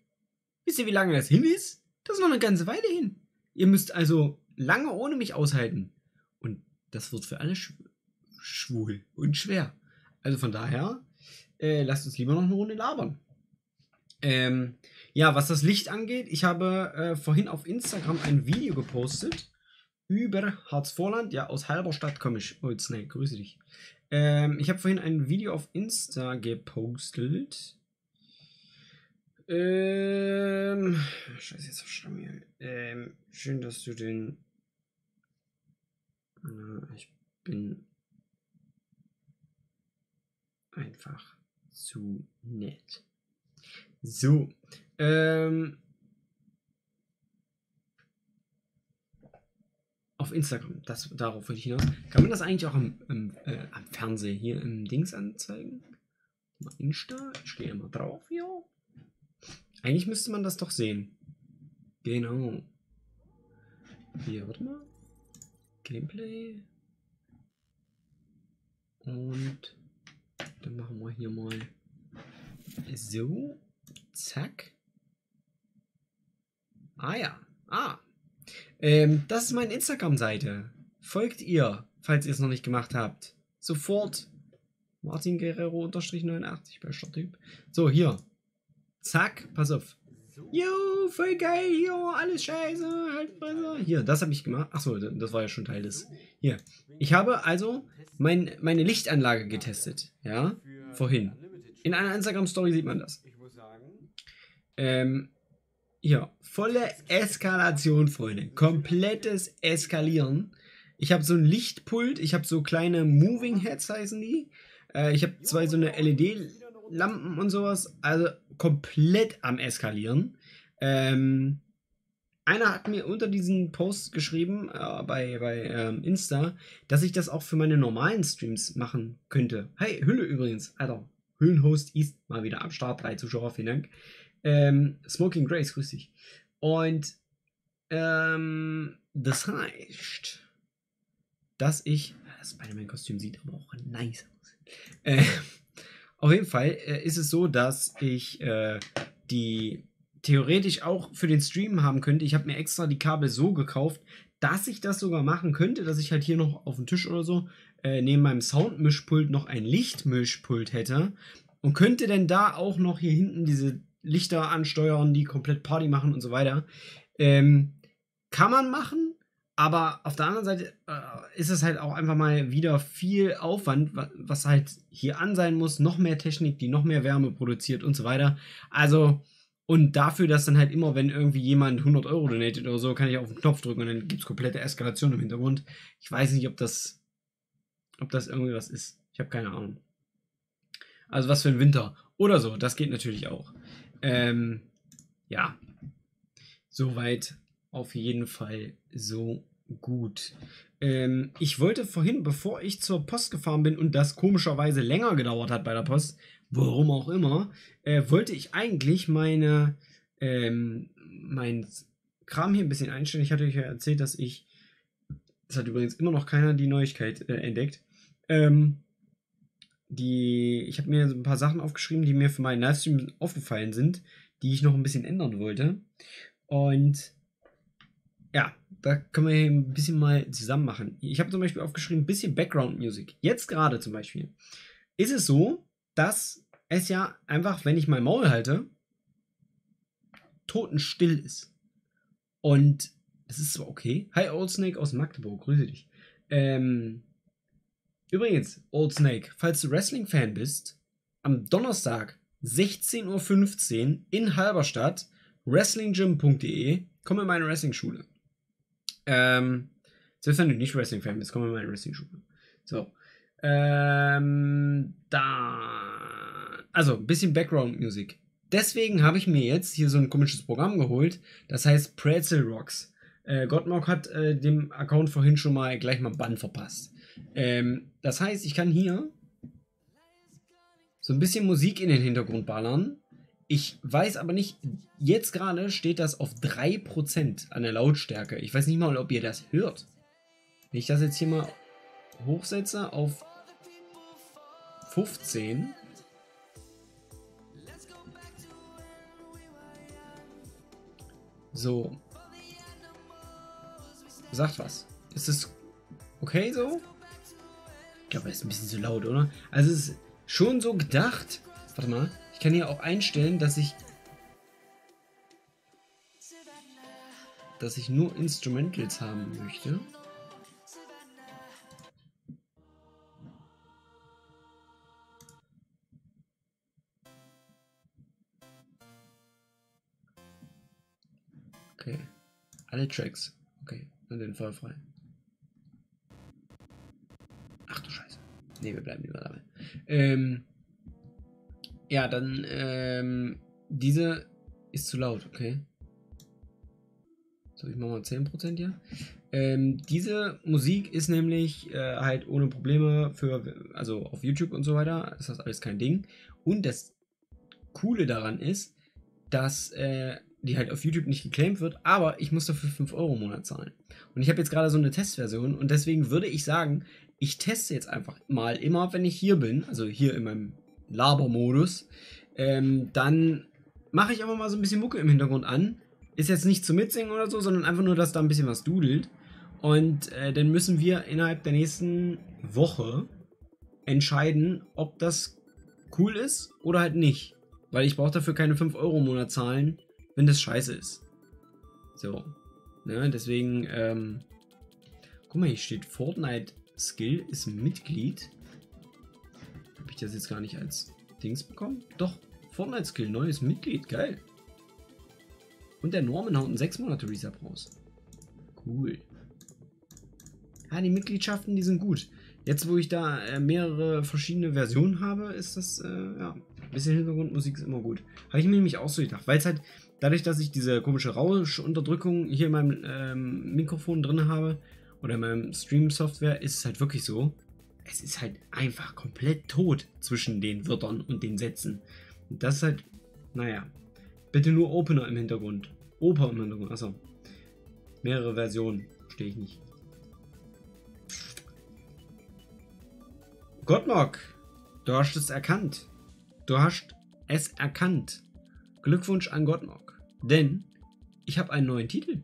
Wisst ihr, wie lange das hin ist? Das ist noch eine ganze Weile hin. Ihr müsst also lange ohne mich aushalten. Und das wird für alle schw schwul und schwer. Also von daher, äh, lasst uns lieber noch eine Runde labern. Ähm, ja, was das Licht angeht, ich habe äh, vorhin auf Instagram ein Video gepostet über Harzvorland. Ja, aus Halberstadt komme ich. Old Snake, grüße dich. Ähm, ich habe vorhin ein Video auf Insta gepostet. Ähm, scheiße, jetzt hier. Ähm, schön, dass du den. Äh, ich bin einfach zu nett. So. Ähm, auf Instagram, das, darauf wollte ich hinaus. Kann man das eigentlich auch am, am, äh, am Fernseher hier im Dings anzeigen? Insta, ich gehe immer drauf hier. Eigentlich müsste man das doch sehen. Genau. Hier, warte mal. Gameplay. Und dann machen wir hier mal so. Zack. Ah ja. Ah. Ähm, das ist meine Instagram-Seite. Folgt ihr, falls ihr es noch nicht gemacht habt. Sofort. Martin Guerrero 89, bester Typ. So, hier. Zack, pass auf. Jo, voll geil, hier, alles scheiße, halt Fresse. Hier, das habe ich gemacht. Achso, das war ja schon Teil des. Hier. Ich habe also mein, meine Lichtanlage getestet. Ja, vorhin. In einer Instagram-Story sieht man das. Ähm, hier, volle Eskalation, Freunde. Komplettes Eskalieren. Ich habe so ein Lichtpult, ich habe so kleine Moving Heads heißen die. Äh, ich habe zwei so eine LED-Lampen und sowas. Also komplett am Eskalieren. Ähm, einer hat mir unter diesen Post geschrieben, äh, bei, bei ähm, Insta, dass ich das auch für meine normalen Streams machen könnte. Hey, Hülle übrigens, Alter. Hüllenhost ist mal wieder am Start. Drei Zuschauer, vielen Dank. Ähm, Smoking Grace, grüß dich. Und ähm, das heißt, dass ich. Das Spider-Man-Kostüm sieht aber auch nice aus. Äh, auf jeden Fall äh, ist es so, dass ich äh, die theoretisch auch für den Stream haben könnte. Ich habe mir extra die Kabel so gekauft, dass ich das sogar machen könnte, dass ich halt hier noch auf dem Tisch oder so äh, neben meinem Soundmischpult noch ein Lichtmischpult hätte und könnte denn da auch noch hier hinten diese Lichter ansteuern, die komplett Party machen und so weiter. Ähm, kann man machen, aber auf der anderen Seite äh, ist es halt auch einfach mal wieder viel Aufwand, wa- was halt hier an sein muss, noch mehr Technik, die noch mehr Wärme produziert und so weiter. Also, und dafür, dass dann halt immer, wenn irgendwie jemand 100 Euro donatet oder so, kann ich auf den Knopf drücken und dann gibt es komplette Eskalation im Hintergrund. Ich weiß nicht, ob das, ob das irgendwie was ist. Ich habe keine Ahnung. Also was für ein Winter. Oder so, das geht natürlich auch. Ähm, ja. Soweit auf jeden Fall so gut. Ähm, ich wollte vorhin, bevor ich zur Post gefahren bin und das komischerweise länger gedauert hat bei der Post, warum auch immer, äh, wollte ich eigentlich meine, ähm, mein Kram hier ein bisschen einstellen. Ich hatte euch ja erzählt, dass ich, das hat übrigens immer noch keiner die Neuigkeit äh, entdeckt, ähm, die, ich habe mir so ein paar Sachen aufgeschrieben, die mir für meinen Livestream aufgefallen sind, die ich noch ein bisschen ändern wollte. Und ja, da können wir ein bisschen mal zusammen machen. Ich habe zum Beispiel aufgeschrieben, ein bisschen Background Music. Jetzt gerade zum Beispiel ist es so, dass es ja einfach, wenn ich mein Maul halte, totenstill ist. Und es ist zwar okay. Hi, Old Snake aus Magdeburg, grüße dich. Ähm, übrigens, Old Snake, falls du Wrestling-Fan bist, am Donnerstag 16.15 Uhr in Halberstadt, wrestlinggym.de, komm in meine Wrestling-Schule. Ähm, selbst wenn du nicht Wrestling-Fan bist, komm in meine Wrestling-Schule. So. Ähm, da. Also, ein bisschen Background-Musik. Deswegen habe ich mir jetzt hier so ein komisches Programm geholt, das heißt Pretzel Rocks. Äh, Gottmog hat äh, dem Account vorhin schon mal gleich mal Bann verpasst. Ähm, das heißt, ich kann hier so ein bisschen Musik in den Hintergrund ballern. Ich weiß aber nicht, jetzt gerade steht das auf 3% an der Lautstärke. Ich weiß nicht mal, ob ihr das hört. Wenn ich das jetzt hier mal hochsetze auf 15. So. Sagt was. Ist es okay so? Ich glaube, das ist ein bisschen zu laut, oder? Also es ist schon so gedacht. Warte mal kann hier auch einstellen, dass ich dass ich nur Instrumentals haben möchte. Okay. Alle Tracks. Okay, dann den Fall frei. Ach du Scheiße. Ne, wir bleiben lieber dabei. Ähm, ja, dann, ähm, diese ist zu laut, okay. So, ich mache mal 10% hier. Ähm, diese Musik ist nämlich äh, halt ohne Probleme für, also auf YouTube und so weiter, ist das alles kein Ding. Und das Coole daran ist, dass äh, die halt auf YouTube nicht geclaimt wird, aber ich muss dafür 5 Euro im Monat zahlen. Und ich habe jetzt gerade so eine Testversion und deswegen würde ich sagen, ich teste jetzt einfach mal immer, wenn ich hier bin, also hier in meinem Labermodus, ähm, dann mache ich einfach mal so ein bisschen Mucke im Hintergrund an. Ist jetzt nicht zum Mitsingen oder so, sondern einfach nur, dass da ein bisschen was dudelt. Und äh, dann müssen wir innerhalb der nächsten Woche entscheiden, ob das cool ist oder halt nicht. Weil ich brauche dafür keine 5 Euro im Monat zahlen, wenn das scheiße ist. So. Ne, deswegen, ähm, guck mal, hier steht Fortnite Skill ist Mitglied. Ich das jetzt gar nicht als Dings bekommen? Doch, Fortnite Skill, neues Mitglied, geil. Und der Norman haut einen 6 Monate Resub raus. Cool. Ja, die Mitgliedschaften, die sind gut. Jetzt, wo ich da äh, mehrere verschiedene Versionen habe, ist das, äh, ja, ein bisschen Hintergrundmusik ist immer gut. Habe ich mir nämlich auch so gedacht, weil es halt, dadurch, dass ich diese komische Rauschenunterdrückung hier in meinem ähm, Mikrofon drin habe, oder in meinem Stream-Software, ist es halt wirklich so, es ist halt einfach komplett tot zwischen den Wörtern und den Sätzen. Und das ist halt, naja, bitte nur Opener im Hintergrund. Oper im Hintergrund, achso. Mehrere Versionen, verstehe ich nicht. Gottlock, du hast es erkannt. Du hast es erkannt. Glückwunsch an Gottlock. Denn ich habe einen neuen Titel.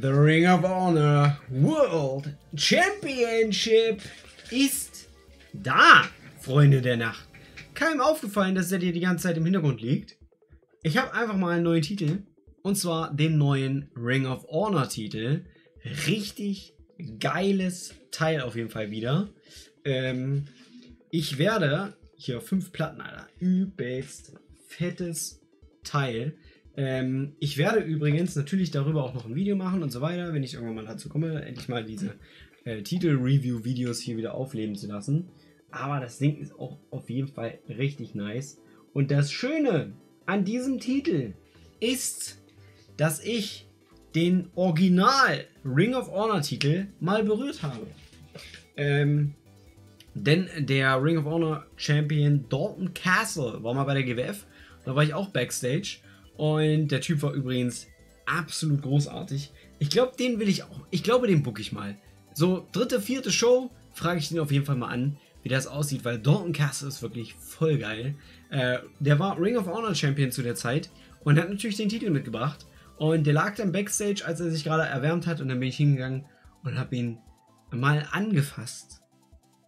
The Ring of Honor World Championship ist da, Freunde der Nacht. Keinem aufgefallen, dass der dir die ganze Zeit im Hintergrund liegt. Ich habe einfach mal einen neuen Titel. Und zwar den neuen Ring of Honor Titel. Richtig geiles Teil auf jeden Fall wieder. Ähm, ich werde hier fünf Platten, Alter. Übelst fettes Teil. Ähm, ich werde übrigens natürlich darüber auch noch ein Video machen und so weiter, wenn ich irgendwann mal dazu komme, endlich mal diese äh, Titel-Review-Videos hier wieder aufleben zu lassen. Aber das Ding ist auch auf jeden Fall richtig nice. Und das Schöne an diesem Titel ist, dass ich den Original Ring of Honor Titel mal berührt habe. Ähm, denn der Ring of Honor Champion Dalton Castle war mal bei der GWF. Da war ich auch backstage. Und der Typ war übrigens absolut großartig. Ich glaube, den will ich auch. Ich glaube, den book ich mal. So, dritte, vierte Show frage ich den auf jeden Fall mal an, wie das aussieht, weil Dalton Castle ist wirklich voll geil. Äh, der war Ring of Honor Champion zu der Zeit und hat natürlich den Titel mitgebracht. Und der lag dann backstage, als er sich gerade erwärmt hat. Und dann bin ich hingegangen und habe ihn mal angefasst.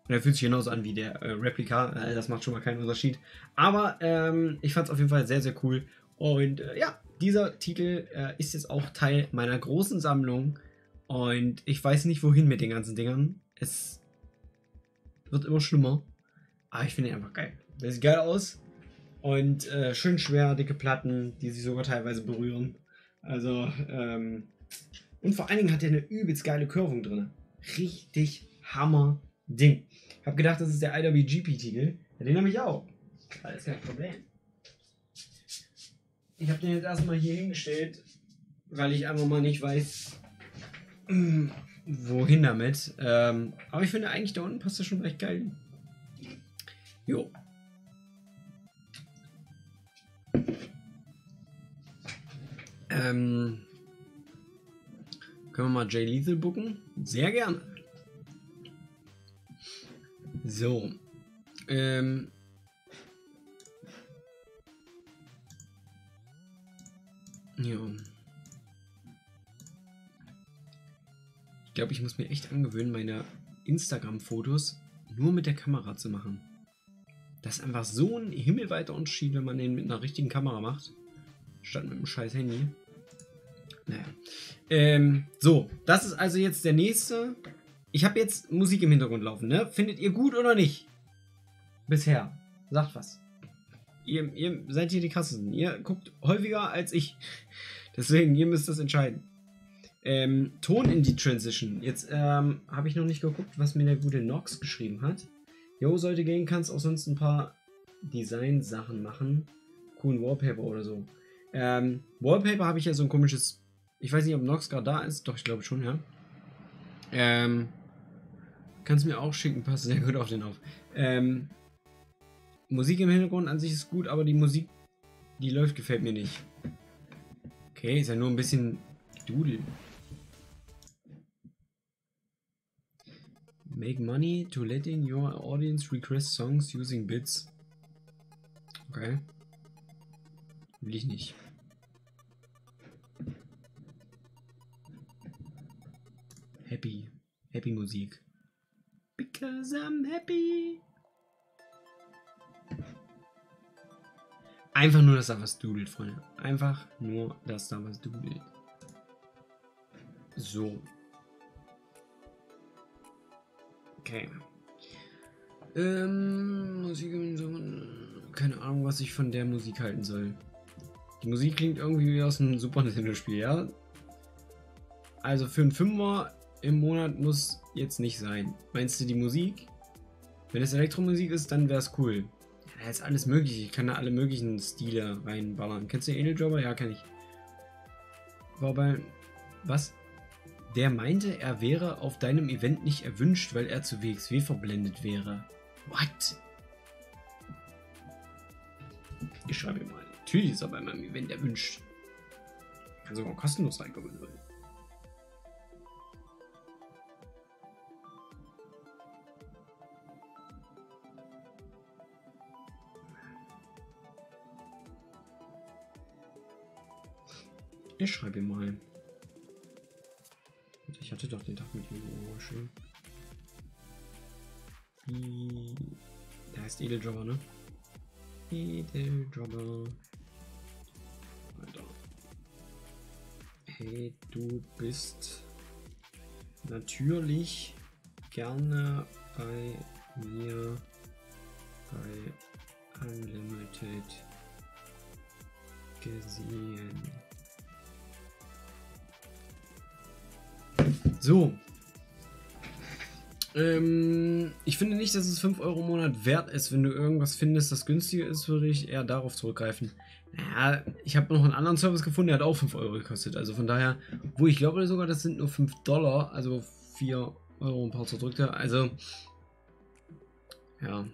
Und er fühlt sich genauso an wie der äh, Replika. Äh, das macht schon mal keinen Unterschied. Aber ähm, ich fand es auf jeden Fall sehr, sehr cool. Und äh, ja, dieser Titel äh, ist jetzt auch Teil meiner großen Sammlung. Und ich weiß nicht, wohin mit den ganzen Dingern. Es wird immer schlimmer. Aber ich finde ihn einfach geil. Der sieht geil aus. Und äh, schön schwer, dicke Platten, die sich sogar teilweise berühren. Also, ähm, und vor allen Dingen hat er eine übelst geile Curvung drin. Richtig Hammer Ding. Hab gedacht, das ist der IWGP-Titel. Den habe ich auch. Alles kein Problem. Ich habe den jetzt erstmal hier hingestellt, weil ich einfach mal nicht weiß, wohin damit. Ähm, aber ich finde eigentlich da unten passt das schon recht geil. Jo. Ähm, können wir mal Jay Lethal booken? Sehr gerne. So. Ähm. Ja. Ich glaube, ich muss mir echt angewöhnen, meine Instagram-Fotos nur mit der Kamera zu machen. Das ist einfach so ein himmelweiter Unterschied, wenn man den mit einer richtigen Kamera macht, statt mit einem scheiß Handy. Naja. Ähm, so, das ist also jetzt der nächste. Ich habe jetzt Musik im Hintergrund laufen, ne? Findet ihr gut oder nicht? Bisher. Sagt was. Ihr, ihr seid hier die krassesten. Ihr guckt häufiger als ich. Deswegen, ihr müsst das entscheiden. Ähm, Ton in die Transition. Jetzt ähm, habe ich noch nicht geguckt, was mir der gute Nox geschrieben hat. Jo, sollte gehen, kannst auch sonst ein paar Design-Sachen machen. Coolen Wallpaper oder so. Ähm, Wallpaper habe ich ja so ein komisches. Ich weiß nicht, ob Nox gerade da ist. Doch, ich glaube schon, ja. Ähm, kannst mir auch schicken, passt sehr gut auf den auf. Ähm, Musik im Hintergrund an sich ist gut, aber die Musik, die läuft, gefällt mir nicht. Okay, ist ja nur ein bisschen Dudel. Make money to letting your audience request songs using bits. Okay. Will ich nicht. Happy. Happy Musik. Because I'm happy. Einfach nur, dass da was dudelt, Freunde. Einfach nur, dass da was dudelt. So. Okay. Ähm, Musik. Keine Ahnung, was ich von der Musik halten soll. Die Musik klingt irgendwie wie aus einem Super Nintendo-Spiel, ja? Also für einen Fünfer im Monat muss jetzt nicht sein. Meinst du die Musik? Wenn es Elektromusik ist, dann wäre es cool. Da ist alles möglich. Ich kann da alle möglichen Stile reinballern. Kennst du Edeljobber? Ja, kenn ich. War bei. Was? Der meinte, er wäre auf deinem Event nicht erwünscht, weil er zu WXW verblendet wäre. What? Ich schreibe ihm mal. Natürlich ist er bei meinem Event erwünscht. Kann sogar kostenlos reinkommen. Leute. Ich schreibe mal. Ich hatte doch den Tag mit ihm. Oh, schön. Wie. Der heißt Edeljobber, ne? Edeljobber. Alter. Hey, du bist natürlich gerne bei mir bei Unlimited gesehen. So. Ähm, ich finde nicht, dass es 5 Euro im Monat wert ist. Wenn du irgendwas findest, das günstiger ist, würde ich eher darauf zurückgreifen. Naja, ich habe noch einen anderen Service gefunden, der hat auch 5 Euro gekostet. Also von daher, wo ich glaube sogar, das sind nur 5 Dollar, also 4 Euro ein paar zerdrückte. Also, ja.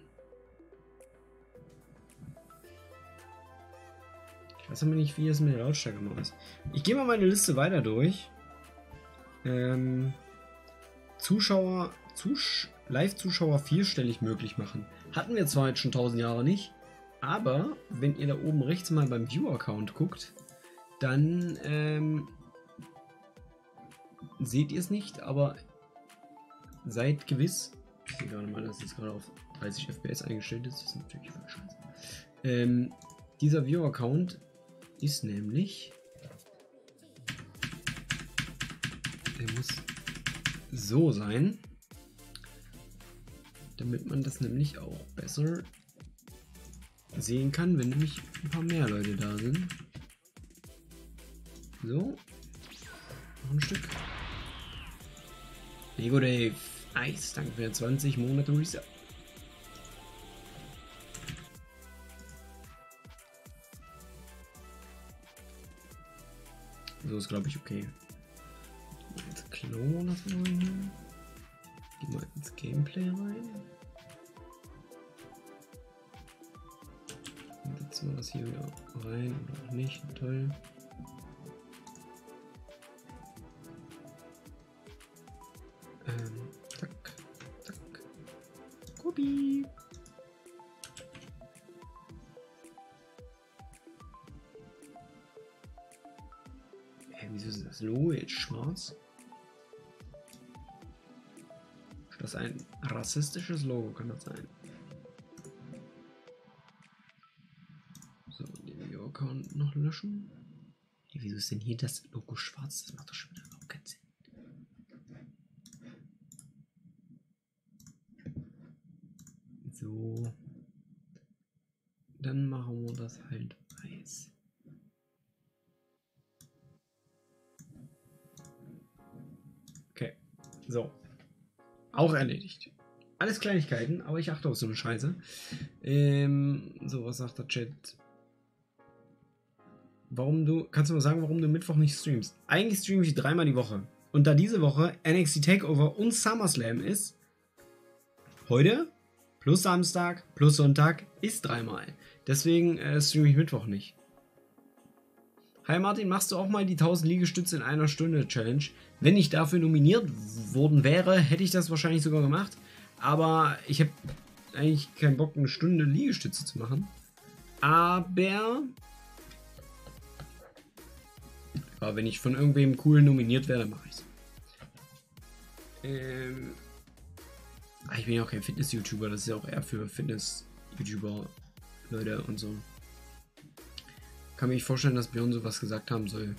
Ich weiß aber nicht, wie es mit der Lautstärke mal ist. Ich gehe mal meine Liste weiter durch. Ähm, Zuschauer, Zusch Live-Zuschauer vierstellig möglich machen. Hatten wir zwar jetzt schon 1000 Jahre nicht, aber wenn ihr da oben rechts mal beim Viewer-Account guckt, dann ähm, seht ihr es nicht, aber seid gewiss, ich sehe gerade mal, dass es gerade auf 30 FPS eingestellt ist, das ist natürlich voll scheiße. Ähm, dieser Viewer-Account ist nämlich der muss so sein, damit man das nämlich auch besser sehen kann, wenn nämlich ein paar mehr Leute da sind. So, noch ein Stück. Lego Dave, Eis, danke für 20 Monate Reset. So ist glaube ich okay. Klo lassen wir hier. Geh mal ins Gameplay rein. Dann setzen wir das hier wieder rein oder auch nicht. Toll. Rassistisches Logo? Kann das sein? So, den Video-Account noch löschen. Hey, wieso ist denn hier das Logo schwarz? Das macht doch schon wieder überhaupt keinen Sinn. So. Dann machen wir das halt weiß. Okay. So. Auch erledigt. Alles Kleinigkeiten, aber ich achte auf so eine Scheiße. Ähm, so, was sagt der Chat? Warum du, kannst du mal sagen, warum du Mittwoch nicht streamst? Eigentlich streame ich dreimal die Woche. Und da diese Woche NXT Takeover und SummerSlam ist, heute plus Samstag plus Sonntag ist dreimal. Deswegen äh, streame ich Mittwoch nicht. Hi Martin, machst du auch mal die 1000 Liegestütze in einer Stunde Challenge? Wenn ich dafür nominiert worden wäre, hätte ich das wahrscheinlich sogar gemacht. Aber ich habe eigentlich keinen Bock, eine Stunde Liegestütze zu machen. Aber ja, wenn ich von irgendwem cool nominiert werde, mache ich es. Ähm, ah, ich bin ja auch kein Fitness-YouTuber, das ist ja auch eher für Fitness-YouTuber, Leute und so. Kann mir nicht vorstellen, dass Björn sowas gesagt haben soll.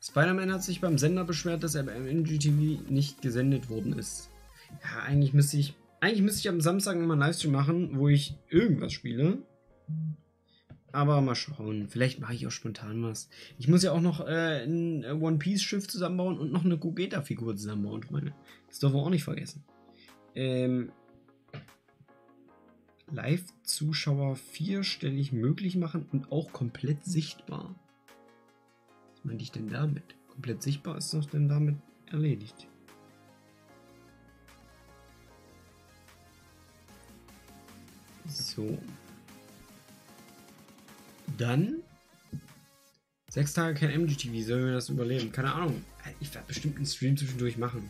Spider-Man hat sich beim Sender beschwert, dass er beim MGTV nicht gesendet worden ist. Ja, eigentlich müsste ich. Eigentlich müsste ich am Samstag immer einen Livestream machen, wo ich irgendwas spiele. Aber mal schauen. Vielleicht mache ich auch spontan was. Ich muss ja auch noch äh, ein One Piece Schiff zusammenbauen und noch eine Gogeta-Figur zusammenbauen, Freunde. Das dürfen wir auch nicht vergessen. Ähm, Live-Zuschauer 4 stelle ich möglich machen und auch komplett sichtbar. Was meinte ich denn damit? Komplett sichtbar ist doch denn damit erledigt. So. Dann. Sechs Tage kein MGTV, sollen wir das überleben? Keine Ahnung. Ich werde bestimmt einen Stream zwischendurch machen.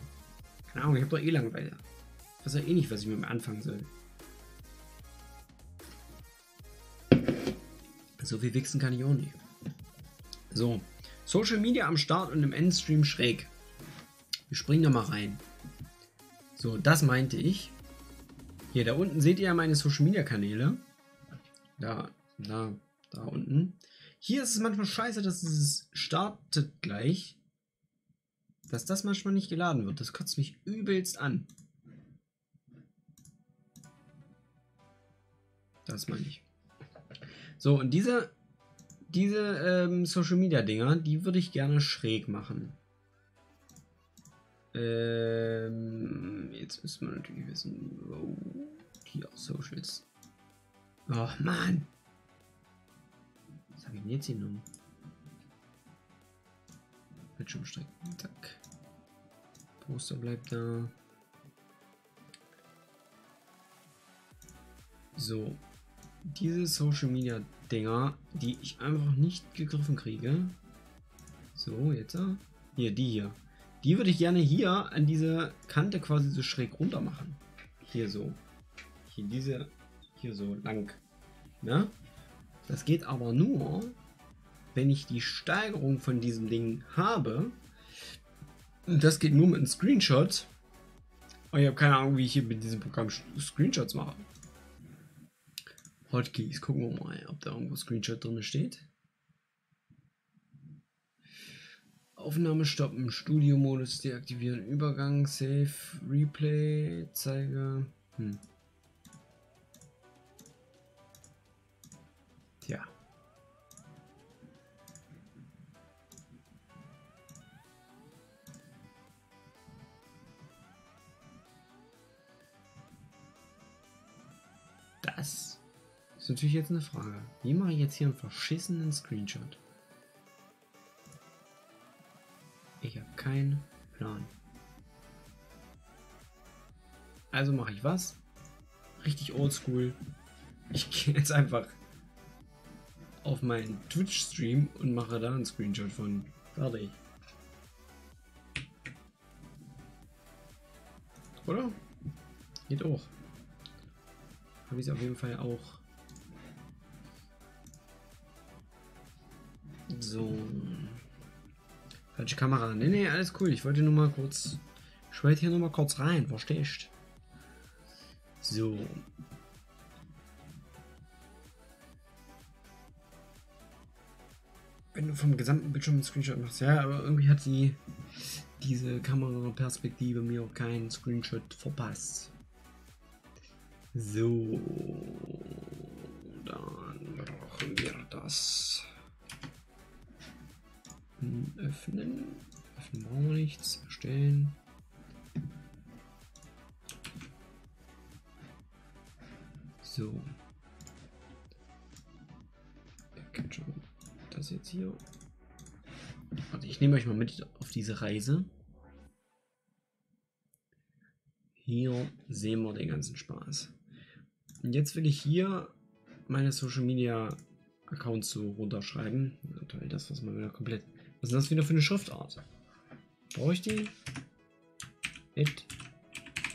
Keine Ahnung, ich habe doch eh Langeweile. Ich weiß ja eh nicht, was ich mit dem anfangen soll. So viel wichsen kann ich auch nicht. So. Social Media am Start und im Endstream schräg. Wir springen da mal rein. So, das meinte ich. Hier, da unten seht ihr meine Social Media Kanäle. Da, da, da unten. Hier ist es manchmal scheiße, dass es startet gleich. Dass das manchmal nicht geladen wird. Das kotzt mich übelst an. Das meine ich. So, und diese, diese ähm, Social Media Dinger, die würde ich gerne schräg machen. Ähm, jetzt müssen wir natürlich wissen, oh, hier Socials. Oh Mann! Was habe ich denn jetzt genommen? Bildschirmstrecken, zack. Poster bleibt da. So, diese Social Media Dinger, die ich einfach nicht gegriffen kriege. So, jetzt. Hier, die hier. Die würde ich gerne hier an diese Kante quasi so schräg runter machen. Hier so. Hier diese, hier so lang. Ne? Das geht aber nur, wenn ich die Steigerung von diesem Ding habe. Und das geht nur mit einem Screenshot. Und ich habe keine Ahnung, wie ich hier mit diesem Programm Screenshots mache. Hotkeys, gucken wir mal, ob da irgendwo Screenshot drin steht. Aufnahme stoppen, Studio-Modus deaktivieren, Übergang, Save, Replay, Zeige. Hm. Tja. Das ist natürlich jetzt eine Frage. Wie mache ich jetzt hier einen verschissenen Screenshot? Ich habe keinen Plan. Also mache ich was? Richtig oldschool. Ich gehe jetzt einfach auf meinen Twitch-Stream und mache da einen Screenshot von. Fertig. Oder? Geht auch. Habe ich es auf jeden Fall auch. So. Falsche Kamera. Nee, nee, alles cool. Ich wollte nur mal kurz. Ich wollte hier nur mal kurz rein, verstehst? So. wenn du vom gesamten Bildschirm einen Screenshot machst. Ja, aber irgendwie hat die diese Kameraperspektive mir auch keinen Screenshot verpasst. So, dann brauchen wir das. Hm, Öffnen. Öffnen brauchen wir nichts. Erstellen. So. Das jetzt hier. Also ich nehme euch mal mit auf diese Reise. Hier sehen wir den ganzen Spaß. Und jetzt will ich hier meine Social Media Accounts so runterschreiben. Na toll, das was mal wieder komplett. Was ist das wieder für eine Schriftart? Brauche ich die?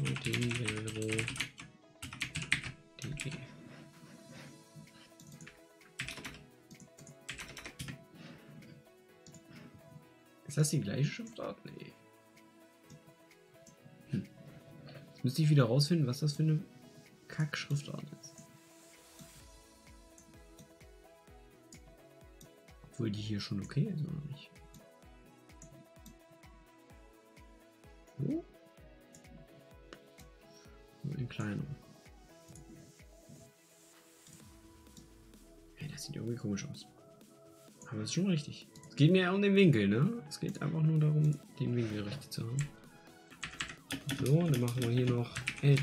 Martinvero DE. Ist das die gleiche Schriftart? Nee. Hm. Jetzt müsste ich wieder rausfinden, was das für eine Kack-Schriftart ist. Obwohl die hier schon okay ist, oder nicht? So. In kleiner. Hey, das sieht irgendwie komisch aus. Aber das ist schon richtig. Es geht mir ja um den Winkel, ne? Es geht einfach nur darum, den Winkel richtig zu haben. So, dann machen wir hier noch Ed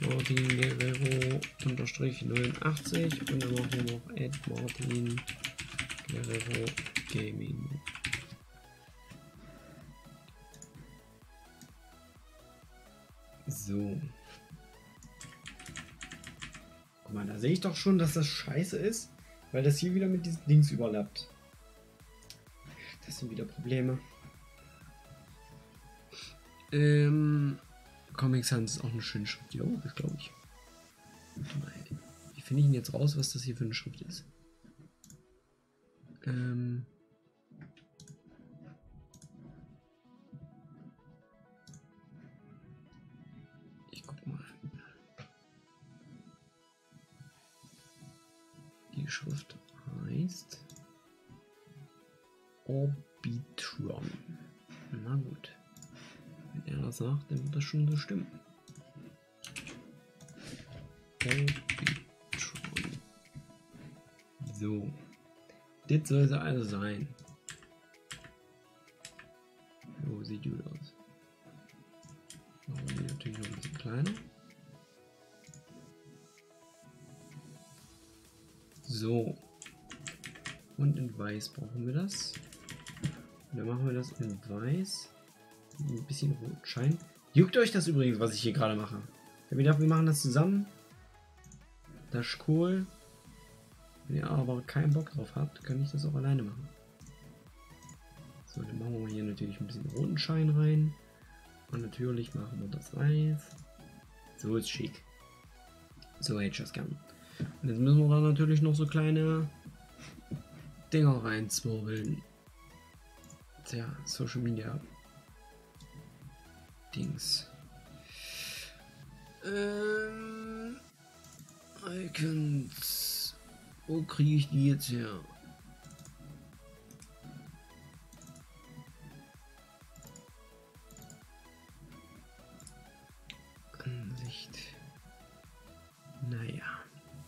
Martin Guerrero unterstrich 89 und dann machen wir noch Ed Martin Guerrero Gaming. So. Guck mal, da sehe ich doch schon, dass das scheiße ist, weil das hier wieder mit diesen Dings überlappt. Das sind wieder Probleme. Ähm, Comic Sans ist auch eine schöne Schrift. Jo, das glaube ich. Warte mal, wie finde ich denn jetzt raus, was das hier für eine Schrift ist? Ähm. Sagt, dann wird das schon so stimmen. So. Das soll es also sein. So sieht gut aus. Machen wir natürlich noch ein bisschen kleiner. So. Und in weiß brauchen wir das. Und dann machen wir das in weiß. Ein bisschen rot scheint. Juckt euch das übrigens, was ich hier gerade mache? Ich habe gedacht, wir machen das zusammen. Das ist cool. Wenn ihr aber keinen Bock drauf habt, kann ich das auch alleine machen. So, dann machen wir hier natürlich ein bisschen roten Schein rein. Und natürlich machen wir das weiß. So ist schick. So hätte ich das gern. Und jetzt müssen wir da natürlich noch so kleine Dinger reinzwirbeln. Tja, Social Media Dings. Ähm, Icons. Wo kriege ich die jetzt her? Ansicht. Naja,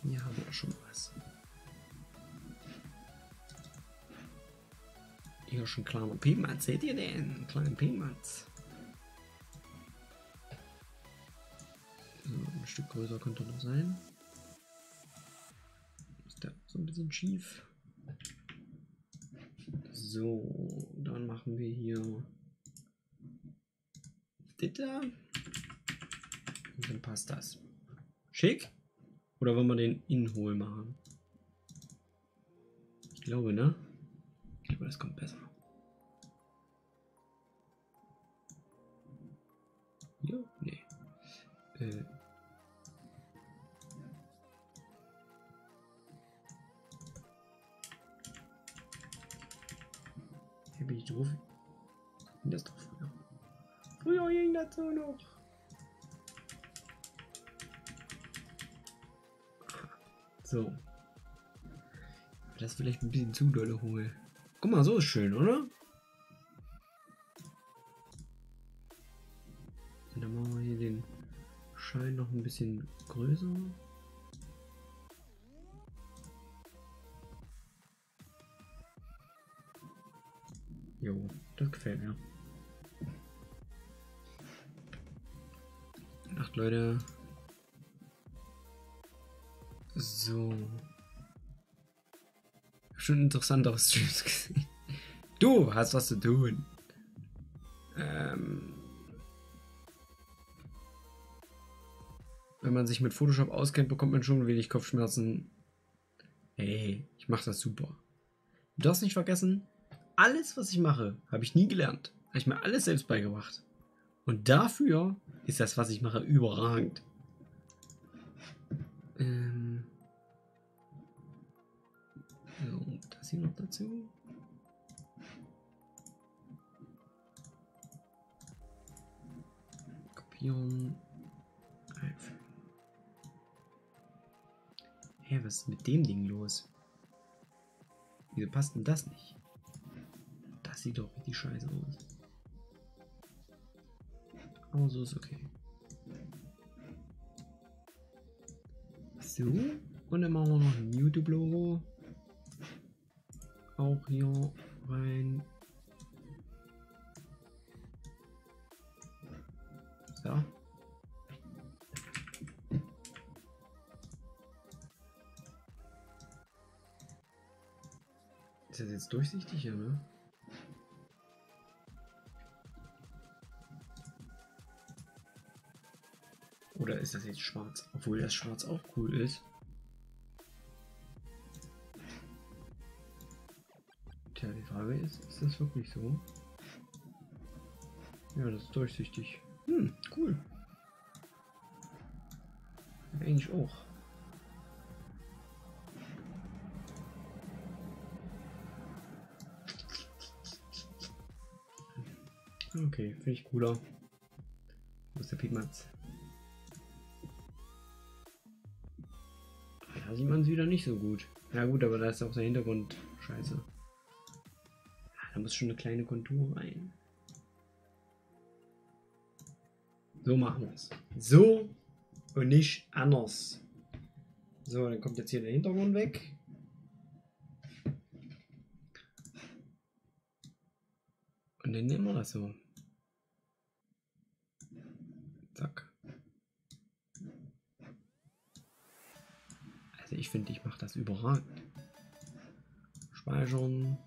hier haben wir schon was. Hier schon kleiner Pimatz. Seht ihr den? Kleinen Pimatz. Ein Stück größer könnte noch sein. Ist der so ein bisschen schief. So, dann machen wir hier da. Und dann passt das. Schick? Oder wollen wir den Inhol machen? Ich glaube, ne? Ich glaube, das kommt besser. Ja? Nee. Äh. Hier bin ich doof. Ging das doch früher. Früher ging das so noch. So. Das ist vielleicht ein bisschen zu dolle hohl. Guck mal, so ist schön, oder? Und dann machen wir hier den Schein noch ein bisschen größer. Jo, das gefällt mir. Nacht, Leute. So. Schon interessantere Streams gesehen. Du hast was zu tun. Ähm, wenn man sich mit Photoshop auskennt, bekommt man schon wenig Kopfschmerzen. Ey, ich mache das super. Du darfst nicht vergessen, alles, was ich mache, habe ich nie gelernt. Habe ich mir alles selbst beigebracht. Und dafür ist das, was ich mache, überragend. Ähm so, das hier noch dazu. Kopieren. Einfügen. Hä, was ist mit dem Ding los? Wieso passt denn das nicht? Das sieht doch richtig scheiße aus. Aber so ist okay. So, und dann machen wir noch ein YouTube-Logo. Auch hier rein. So. Ist das jetzt durchsichtig hier, ne? Oder ist das jetzt schwarz? Obwohl das schwarz auch cool ist. Tja, die Frage ist, ist das wirklich so? Ja, das ist durchsichtig. Hm, cool. Eigentlich auch. Okay, finde ich cooler. Wo ist der Pigments? Sieht man es wieder nicht so gut. Ja gut, aber da ist auch der Hintergrund scheiße. Ja, Da muss schon eine kleine Kontur rein. So machen wir es. So und nicht anders. So, dann kommt jetzt hier der Hintergrund weg. Und dann nehmen wir das so. Zack. Ich finde, ich mache das überragend. Speichern.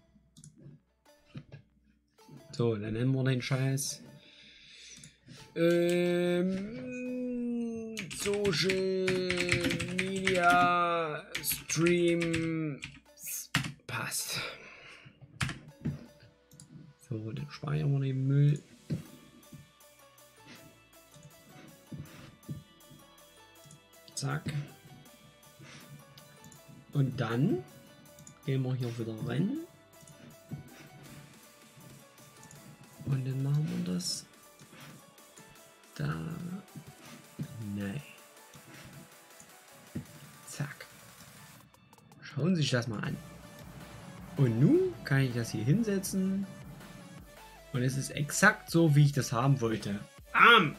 So, dann nennen wir den Scheiß. Ähm, Social Media Stream passt. So, dann speichern wir den Müll. Zack. Und dann gehen wir hier wieder rein. Und dann machen wir das da. Nein. Zack. Schauen Sie sich das mal an. Und nun kann ich das hier hinsetzen. Und es ist exakt so, wie ich das haben wollte. Bam!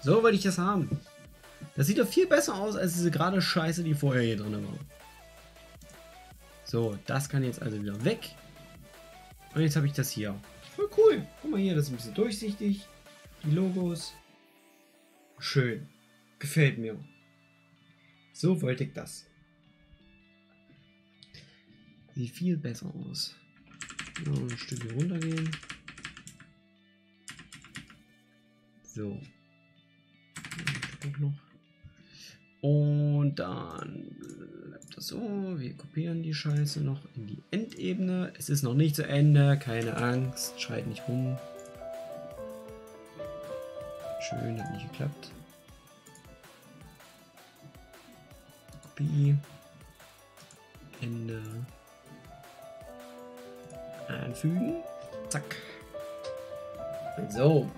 So wollte ich das haben. Das sieht doch viel besser aus als diese gerade Scheiße, die vorher hier drin war. So, das kann jetzt also wieder weg. Und jetzt habe ich das hier. Voll cool. Guck mal hier, das ist ein bisschen durchsichtig. Die Logos. Schön. Gefällt mir. So wollte ich das. Sieht viel besser aus. Ja, ein Stück hier runtergehen. So. Stück noch. Und dann bleibt das so. Wir kopieren die Scheiße noch in die Endebene. Es ist noch nicht zu Ende. Keine Angst. Schreit nicht rum. Schön, hat nicht geklappt. Kopie. Ende. Einfügen. Zack. So.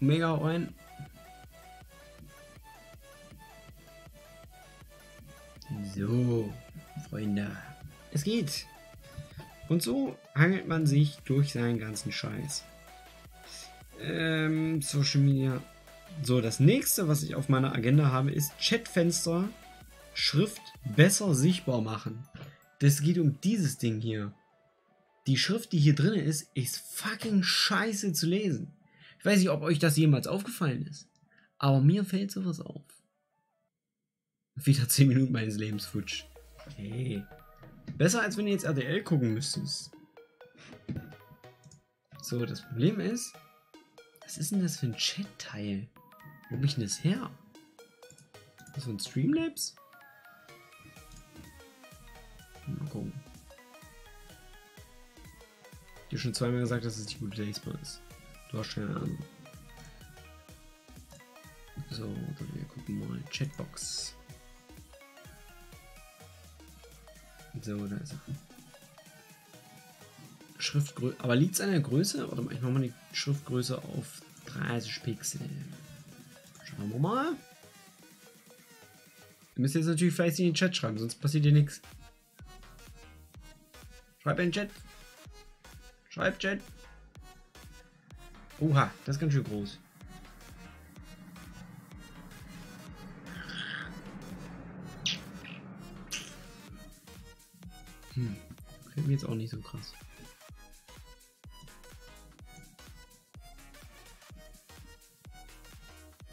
Mega rein. So, Freunde. Es geht. Und so hangelt man sich durch seinen ganzen Scheiß. Ähm, Social Media. So, das nächste, was ich auf meiner Agenda habe, ist Chatfenster, Schrift besser sichtbar machen. Das geht um dieses Ding hier. Die Schrift, die hier drin ist, ist fucking scheiße zu lesen. Ich weiß nicht, ob euch das jemals aufgefallen ist. Aber mir fällt sowas auf. Wieder 10 Minuten meines Lebens futsch. Hey. Besser als wenn ihr jetzt RTL gucken müsstest. So, das Problem ist. Was ist denn das für ein Chat-Teil? Wo hab ich denn das her? So ein Streamlabs? Mal gucken. Dir schon zweimal gesagt, dass es nicht gut lesbar ist. Keine Ahnung. So, dann wir gucken mal. Chatbox. So, da ist er. Schriftgröße. Aber liegt es an der Größe? Oder ich mache mal die Schriftgröße auf 30 Pixel. Schauen wir mal. Ihr müsst jetzt natürlich fleißig in den Chat schreiben, sonst passiert hier nichts. Schreib in den Chat. Schreib Chat. Oha, das ist ganz schön groß. Hm. Gefällt mir jetzt auch nicht so krass.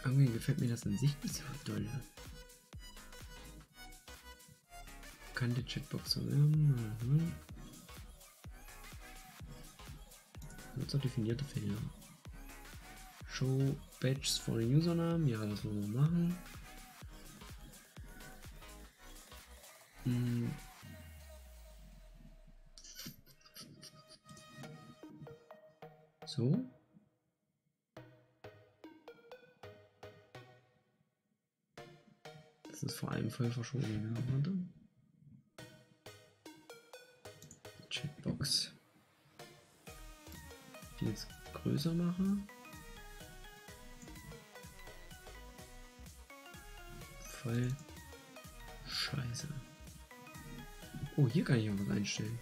Irgendwie gefällt mir das an sich nicht so doll. Bekannte Chatbox. Mhm. Nutzer definierte Felder. Show Badges vor den Usernamen. Ja, das wollen wir machen. Hm. So. Das ist vor allem voll verschoben. Ja, warte. Chatbox. Die jetzt größer mache. Voll scheiße. Oh, hier kann ich auch was einstellen.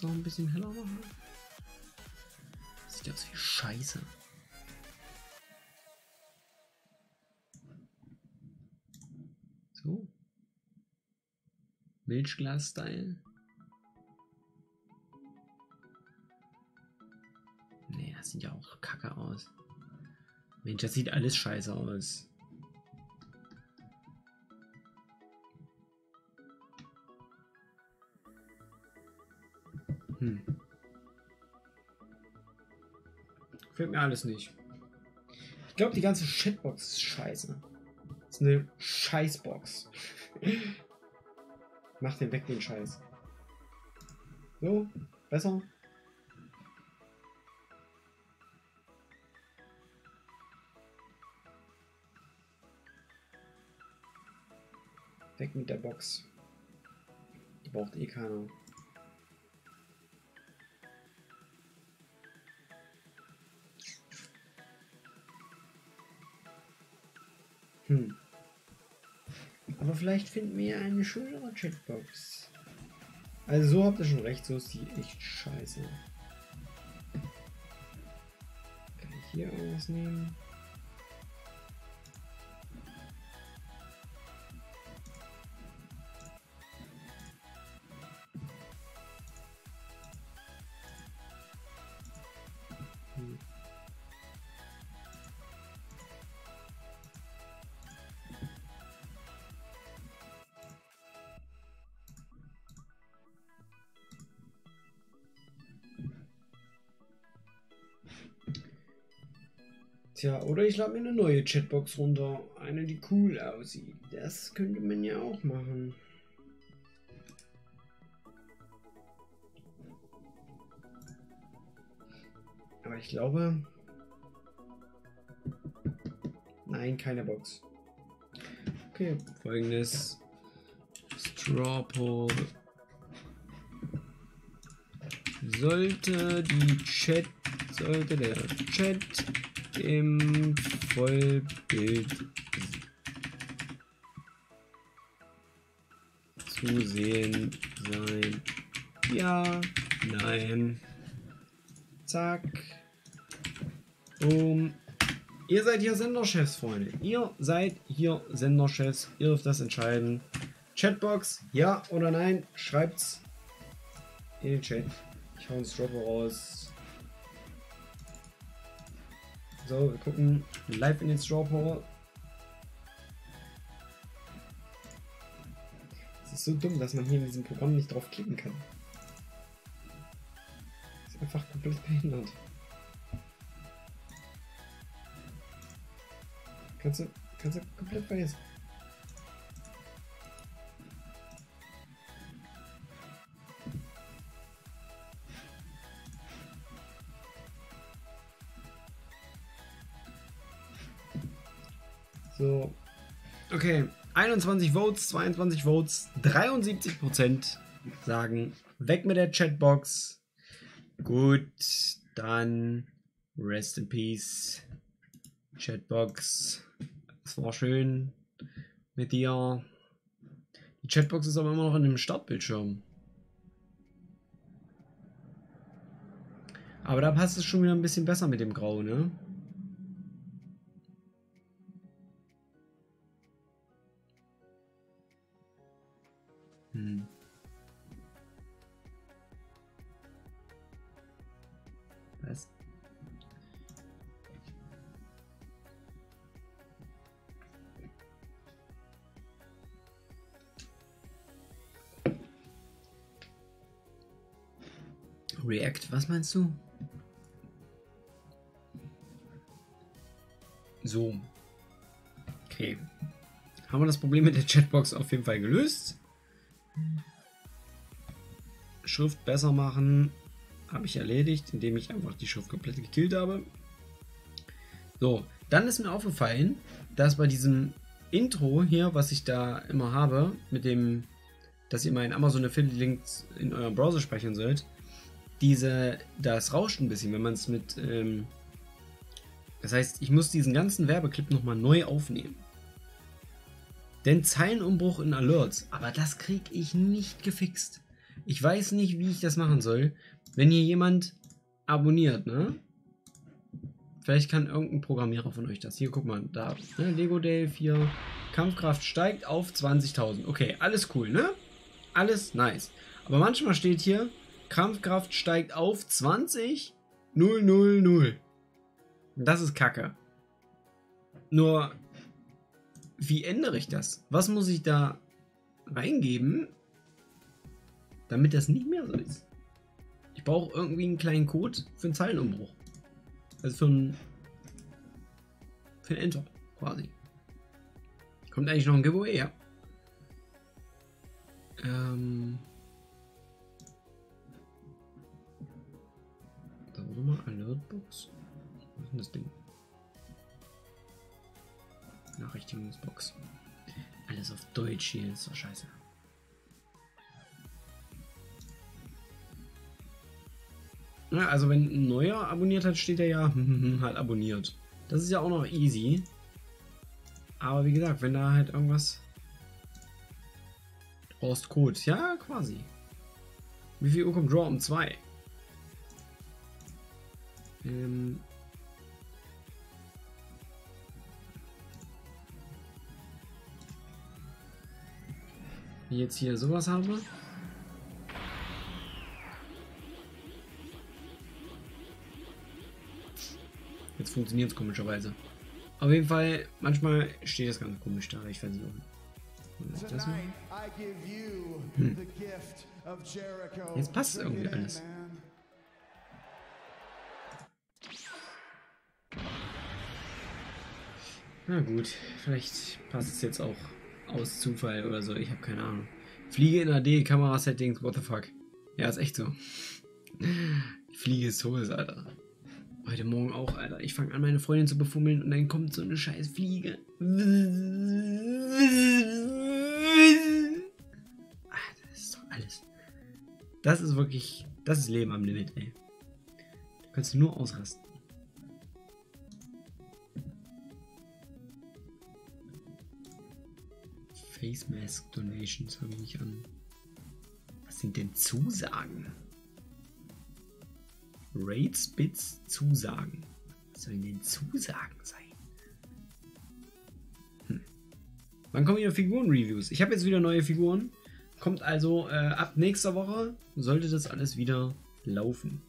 Jetzt noch ein bisschen heller machen. Sieht aus wie Scheiße. So. Milchglas-Style. Nee, das sieht ja auch kacke aus. Mensch, das sieht alles scheiße aus. Hm. Gefällt mir alles nicht. Ich glaube, die ganze Shitbox ist scheiße. Das ist eine Scheißbox. Mach den weg, den Scheiß. So, besser. Weg mit der Box. Die braucht eh keiner. Hm. Aber vielleicht finden wir eine schönere Chatbox. Also so habt ihr schon recht, so ist die echt scheiße. Kann ich hier irgendwas nehmen? Tja, oder ich lade mir eine neue Chatbox runter. Eine, die cool aussieht. Das könnte man ja auch machen. Aber ich glaube. Nein, keine Box. Okay, folgendes. Strawpoll. Sollte die Chat. Sollte der Chat im Vollbild zu sehen sein. Ja, nein. Zack. Boom. Ihr seid hier Senderchefs, Freunde. Ihr seid hier Senderchefs. Ihr dürft das entscheiden. Chatbox, ja oder nein? Schreibt's in den Chat. Ich hau einen Stropper raus. So, wir gucken live in den Straw Power. Es ist so dumm, dass man hier in diesem Programm nicht drauf klicken kann. Das ist einfach komplett behindert. Kannst du, kannst du komplett vergessen. 21 Votes, 22 Votes, 73% sagen weg mit der Chatbox. Gut, dann rest in peace. Chatbox. Es war schön mit dir. Die Chatbox ist aber immer noch in dem Startbildschirm. Aber da passt es schon wieder ein bisschen besser mit dem Grau, ne? Hm. Was? React, was meinst du? So. Okay. Haben wir das Problem mit der Chatbox auf jeden Fall gelöst? Schrift besser machen habe ich erledigt, indem ich einfach die Schrift komplett gekillt habe. So, dann ist mir aufgefallen, dass bei diesem Intro hier, was ich da immer habe, mit dem, dass ihr in Amazon Affiliate Links in eurem Browser speichern sollt, diese, das rauscht ein bisschen, wenn man es mit, ähm, das heißt, ich muss diesen ganzen Werbeclip nochmal neu aufnehmen. Denn Zeilenumbruch in Alerts, aber das kriege ich nicht gefixt. Ich weiß nicht, wie ich das machen soll. Wenn hier jemand abonniert, ne? Vielleicht kann irgendein Programmierer von euch das. Hier, guck mal, da, ne? Lego Dale 4. Kampfkraft steigt auf 20.000. Okay, alles cool, ne? Alles nice. Aber manchmal steht hier, Kampfkraft steigt auf 20 000. Das ist Kacke. Nur, wie ändere ich das? Was muss ich da reingeben, damit das nicht mehr so ist? Ich brauche irgendwie einen kleinen Code für einen Zeilenumbruch. Also für ein, für ein Enter quasi. Kommt eigentlich noch ein Giveaway, ja. Ähm. Da wurde mal Alertbox. Was ist denn das Ding? Nachrichtigungsbox. Alles auf Deutsch hier, ist doch scheiße. Ja, also wenn ein neuer abonniert hat, steht er ja halt abonniert. Das ist ja auch noch easy. Aber wie gesagt, wenn da halt irgendwas... Du brauchst Code. Ja, quasi. Wie viel Uhr kommt Draw? Um 2. Ähm... Ich jetzt hier sowas habe. Jetzt funktioniert es komischerweise. Auf jeden Fall, manchmal steht das ganz komisch da. Ich ist das mal? Hm. Jetzt passt irgendwie alles. Na gut, vielleicht passt es jetzt auch aus Zufall oder so. Ich habe keine Ahnung. Fliege in AD, Kamera-Settings, what the fuck. Ja, ist echt so. Fliege ist so, Alter. Heute Morgen auch, Alter. Ich fange an, meine Freundin zu befummeln und dann kommt so eine scheiß Fliege. Ah, das ist doch alles. Das ist wirklich, das ist Leben am Limit, ey. Da kannst du nur ausrasten. Face Mask Donations habe ich nicht an. Was sind denn Zusagen? Raids, Bits, Zusagen. Was sollen denn Zusagen sein? Hm. Wann kommen wieder Figuren-Reviews? Ich habe jetzt wieder neue Figuren. Kommt also äh, ab nächster Woche, sollte das alles wieder laufen.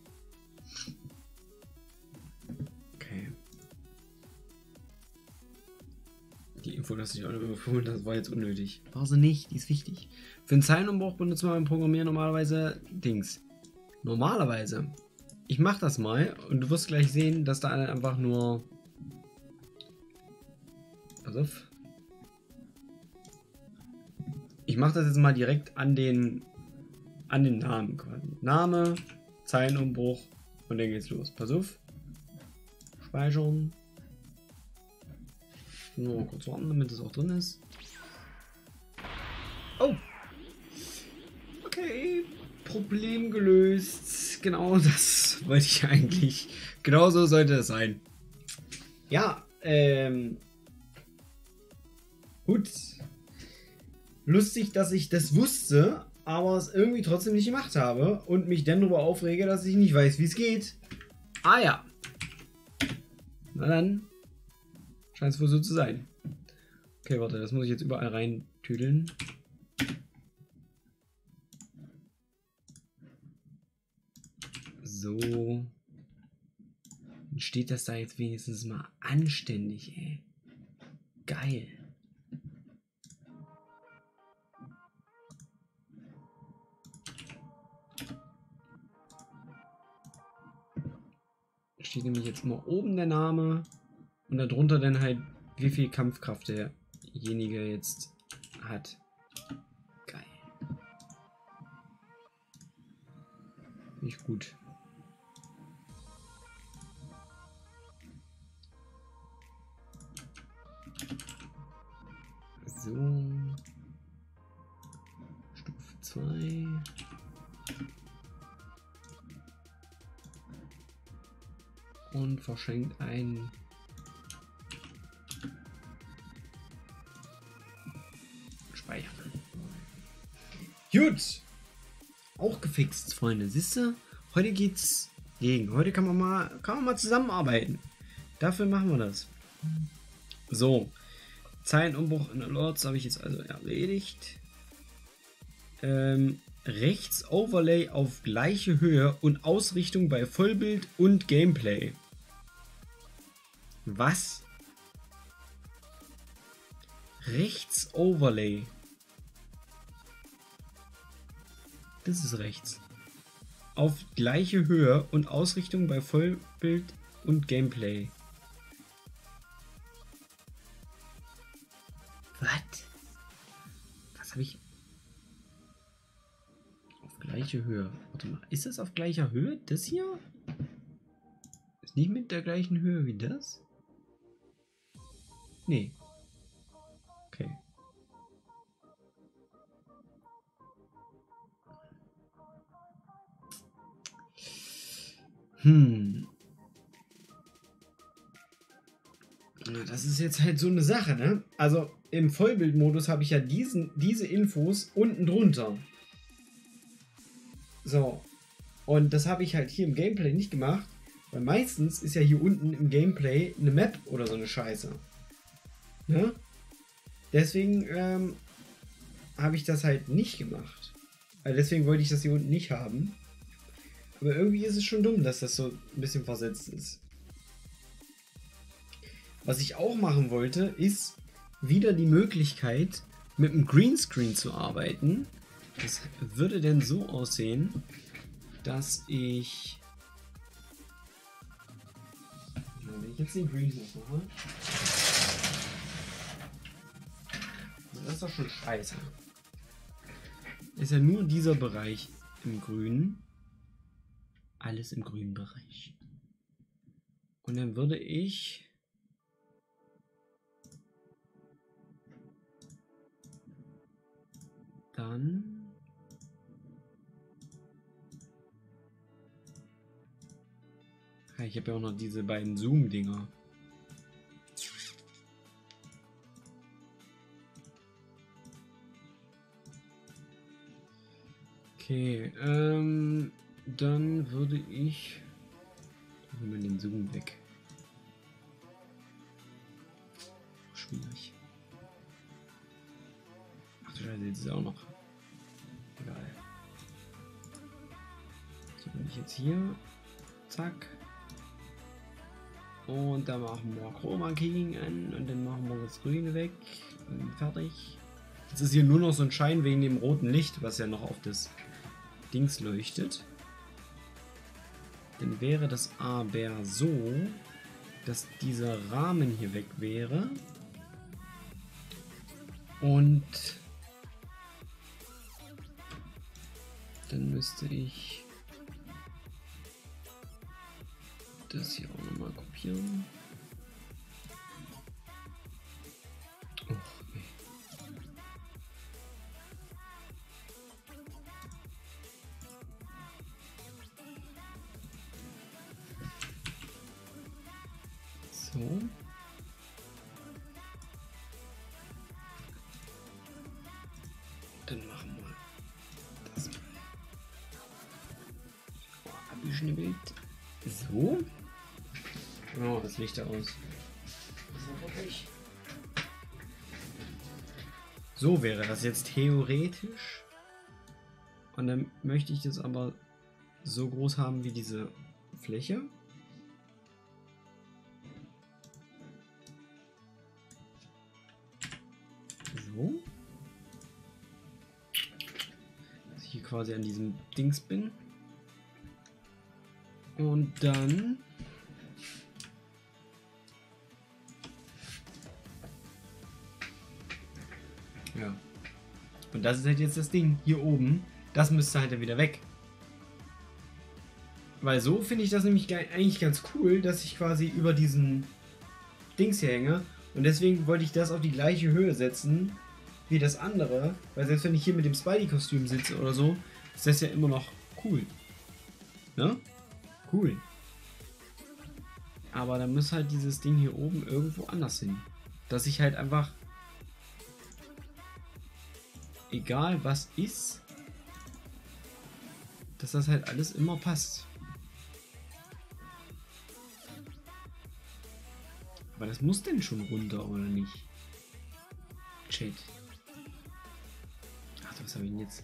Die Info, dass ich noch überfuhren, das war jetzt unnötig. War sie nicht, die ist wichtig. Für einen Zeilenumbruch benutzt man beim Programmieren normalerweise Dings. Normalerweise. Ich mach das mal und du wirst gleich sehen, dass da einfach nur. Pass auf. Ich mache das jetzt mal direkt an den an den Namen quasi. Name, Zeilenumbruch und dann geht's los. Pass auf. Speichern. Nur kurz warten, damit es auch drin ist. Oh. Okay. Problem gelöst. Genau das wollte ich eigentlich. Genau so sollte es sein. Ja, ähm. Gut. Lustig, dass ich das wusste, aber es irgendwie trotzdem nicht gemacht habe und mich dann darüber aufrege, dass ich nicht weiß, wie es geht. Ah ja. Na dann. Scheint es wohl so zu sein. Okay, warte, das muss ich jetzt überall reintüdeln. So. Dann steht das da jetzt wenigstens mal anständig, ey. Geil. Steht nämlich jetzt immer oben der Name und darunter dann halt, wie viel Kampfkraft derjenige jetzt hat. Geil. Nicht gut. So. Stufe 2. Und verschenkt einen 2. Gut. Auch gefixt, Freunde. Siehst du? Heute geht's gegen. Heute kann man mal, kann man mal zusammenarbeiten. Dafür machen wir das. So. Zeilenumbruch in der Lords habe ich jetzt also erledigt. Ähm, rechts Overlay auf gleiche Höhe und Ausrichtung bei Vollbild und Gameplay. Was? Rechts Overlay. Das ist rechts. Auf gleiche Höhe und Ausrichtung bei Vollbild und Gameplay. Was? Was habe ich? Auf gleiche Höhe. Warte mal, ist das auf gleicher Höhe? Das hier? Ist nicht mit der gleichen Höhe wie das? Nee. Hm. Na, Das ist jetzt halt so eine Sache, ne? Also im Vollbildmodus habe ich ja diesen, diese Infos unten drunter. So. Und das habe ich halt hier im Gameplay nicht gemacht, weil meistens ist ja hier unten im Gameplay eine Map oder so eine Scheiße. Ne? Deswegen ähm, habe ich das halt nicht gemacht. Also deswegen wollte ich das hier unten nicht haben. Aber irgendwie ist es schon dumm, dass das so ein bisschen versetzt ist. Was ich auch machen wollte, ist wieder die Möglichkeit, mit einem Greenscreen zu arbeiten. Das würde denn so aussehen, dass ich. Wenn ich jetzt den Green hochmache. Das ist doch schon scheiße. Ist ja nur dieser Bereich im Grünen. Alles im grünen Bereich. Und dann würde ich. Dann. Ja, ich habe ja auch noch diese beiden Zoom-Dinger. Okay, ähm, dann würde ich. Machen wir den Zoom weg. Schwierig. Ach du Scheiße, jetzt ist auch noch. Egal. So, bin ich jetzt hier. Zack. Und dann machen wir Chroma Keying an und dann machen wir das Grüne weg. Und fertig. Jetzt ist hier nur noch so ein Schein wegen dem roten Licht, was ja noch auf das Dings leuchtet. Dann wäre das aber so, dass dieser Rahmen hier weg wäre. Und dann müsste ich das hier auch nochmal kopieren. So. Dann machen wir das mal. Abgeschnibbelt. So. Oh, das Licht aus. So wäre das jetzt theoretisch. Und dann möchte ich das aber so groß haben wie diese Fläche. So. Dass ich hier quasi an diesem Dings bin. Und dann. Ja. Und das ist halt jetzt das Ding. Hier oben. Das müsste halt dann wieder weg. Weil so finde ich das nämlich ge- eigentlich ganz cool, dass ich quasi über diesen Dings hier hänge. Und deswegen wollte ich das auf die gleiche Höhe setzen wie das andere. Weil selbst wenn ich hier mit dem Spidey-Kostüm sitze oder so, ist das ja immer noch cool. Ne? Cool. Aber dann muss halt dieses Ding hier oben irgendwo anders hin. Dass ich halt einfach. Egal was ist. Dass das halt alles immer passt. Aber das muss denn schon runter, oder nicht? Chat. Ach, was habe ich denn jetzt?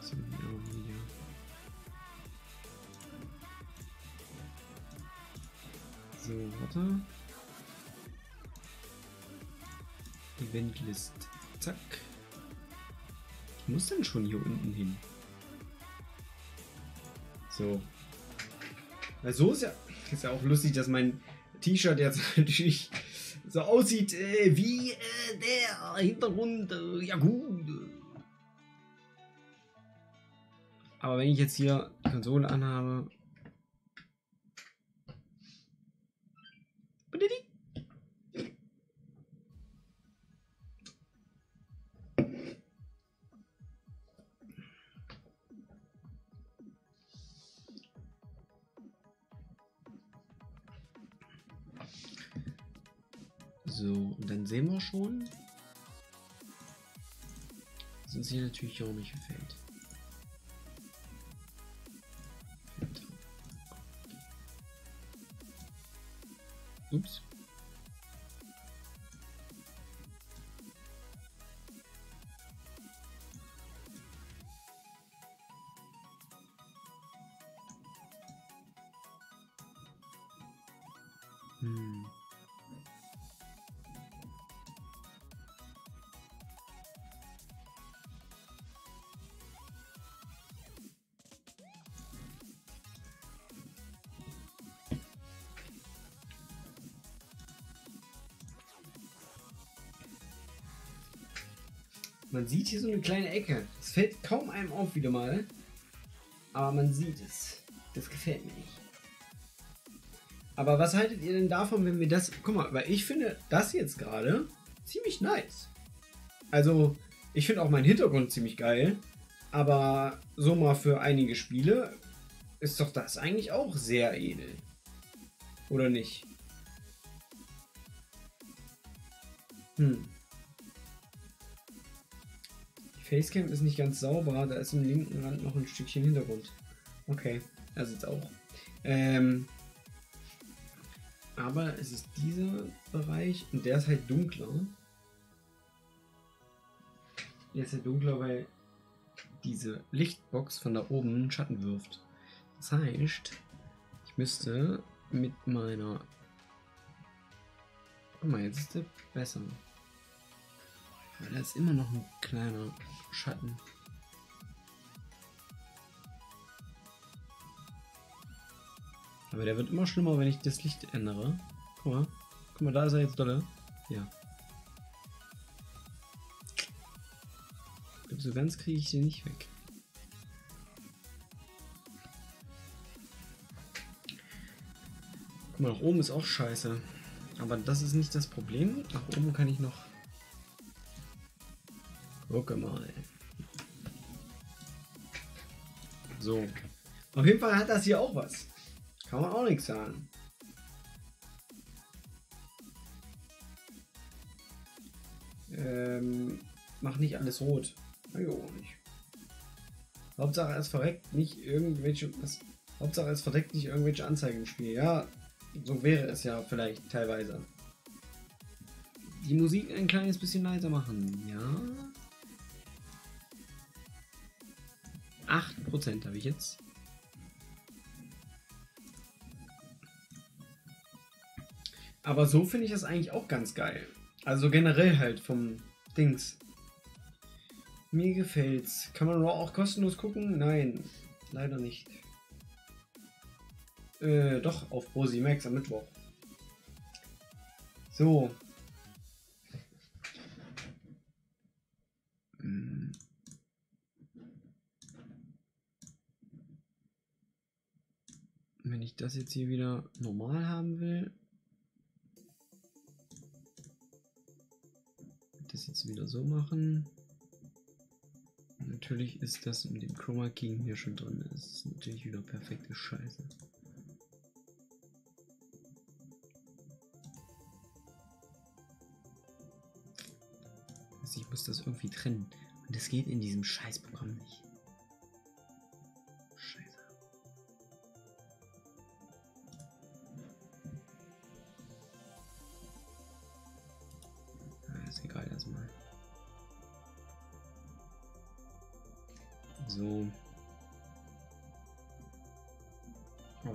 So, Video. So, warte. Eventlist. Zack. Ich muss denn schon hier unten hin. So. Weil so ist ja, ist ja auch lustig, dass mein T-Shirt jetzt natürlich so aussieht äh, wie äh, der Hintergrund. Äh, ja gut. Aber wenn ich jetzt hier die Konsole anhabe. Schon, uns hier natürlich auch nicht gefällt. Ups. Sieht hier so eine kleine Ecke. Es fällt kaum einem auf wieder mal. Aber man sieht es. Das gefällt mir nicht. Aber was haltet ihr denn davon, wenn wir das. Guck mal, weil ich finde das jetzt gerade ziemlich nice. Also, ich finde auch meinen Hintergrund ziemlich geil. Aber so mal für einige Spiele ist doch das eigentlich auch sehr edel. Oder nicht? Hm. Facecam ist nicht ganz sauber, da ist im linken Rand noch ein Stückchen Hintergrund. Okay, also jetzt auch. Ähm, aber es ist dieser Bereich und der ist halt dunkler. Der ist halt dunkler, weil diese Lichtbox von da oben Schatten wirft. Das heißt, ich müsste mit meiner. Guck mal, jetzt ist der besser. Aber da ist immer noch ein kleiner Schatten. Aber der wird immer schlimmer, wenn ich das Licht ändere. Guck mal. Guck mal, da ist er jetzt dolle. Ja. So ganz kriege ich den nicht weg. Guck mal, nach oben ist auch scheiße. Aber das ist nicht das Problem. Nach oben kann ich noch. Gucke mal. So. Auf jeden Fall hat das hier auch was. Kann man auch nichts sagen. Ähm, mach nicht alles rot. Na jo, nicht. Hauptsache es verreckt nicht irgendwelche. Was, Hauptsache es verdeckt nicht irgendwelche Anzeigen im Spiel. Ja, so wäre es ja vielleicht teilweise. Die Musik ein kleines bisschen leiser machen, ja. 8% habe ich jetzt. Aber so finde ich das eigentlich auch ganz geil. Also generell halt vom Dings. Mir gefällt's. Kann man Raw auch kostenlos gucken? Nein, leider nicht. Äh, doch, auf Rosi Max am Mittwoch. So. Wenn ich das jetzt hier wieder normal haben will, das jetzt wieder so machen. Natürlich ist das mit dem Chroma Key hier schon drin. Das ist natürlich wieder perfekte Scheiße. Also ich muss das irgendwie trennen. Und das geht in diesem Scheißprogramm nicht.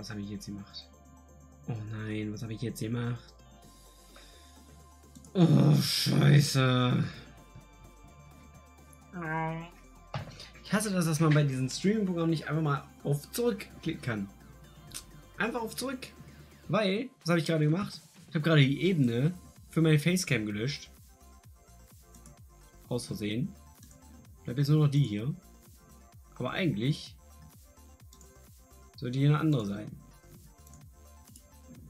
Was habe ich jetzt gemacht? Oh nein, was habe ich jetzt gemacht? Oh, scheiße. Ich hasse das, dass man bei diesen Streaming-Programmen nicht einfach mal auf zurück klicken kann. Einfach auf zurück. Weil, was habe ich gerade gemacht? Ich habe gerade die Ebene für meine Facecam gelöscht. Aus Versehen. Bleibt jetzt nur noch die hier. Aber eigentlich sollte hier eine andere sein.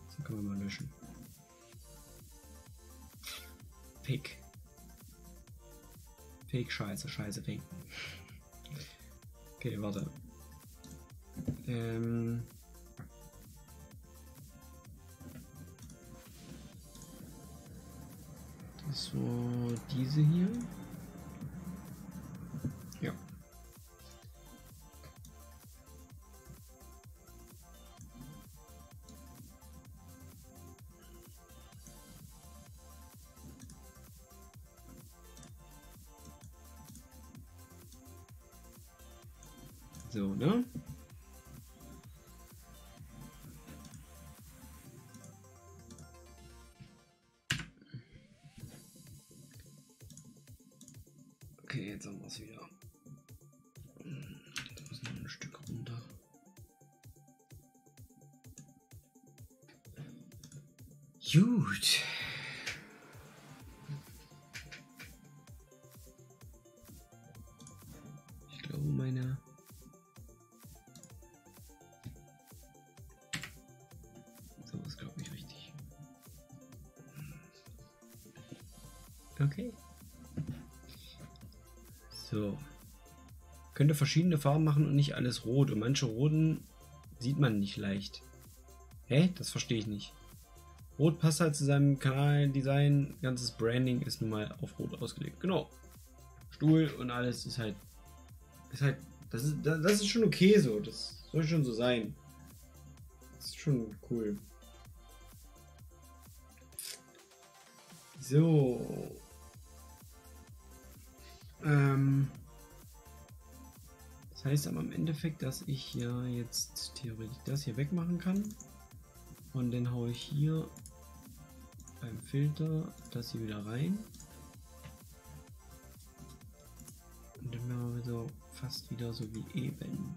So können wir mal löschen. Fake. Fake, scheiße, scheiße, fake. Okay, warte. Ähm. Das war diese hier. Gut. Ich glaube, meine. So ist, glaube ich, richtig. Okay. So. Könnte verschiedene Farben machen und nicht alles rot. Und manche roten sieht man nicht leicht. Hä? Das verstehe ich nicht. Rot passt halt zu seinem Kanaldesign. Ganzes Branding ist nun mal auf Rot ausgelegt. Genau. Stuhl und alles ist halt. Ist halt. Das ist, das ist schon okay so. Das soll schon so sein. Das ist schon cool. So. Ähm. Das heißt aber im Endeffekt, dass ich ja jetzt theoretisch das hier wegmachen kann. Und dann haue ich hier beim Filter das hier wieder rein. Und dann machen wir so fast wieder so wie eben.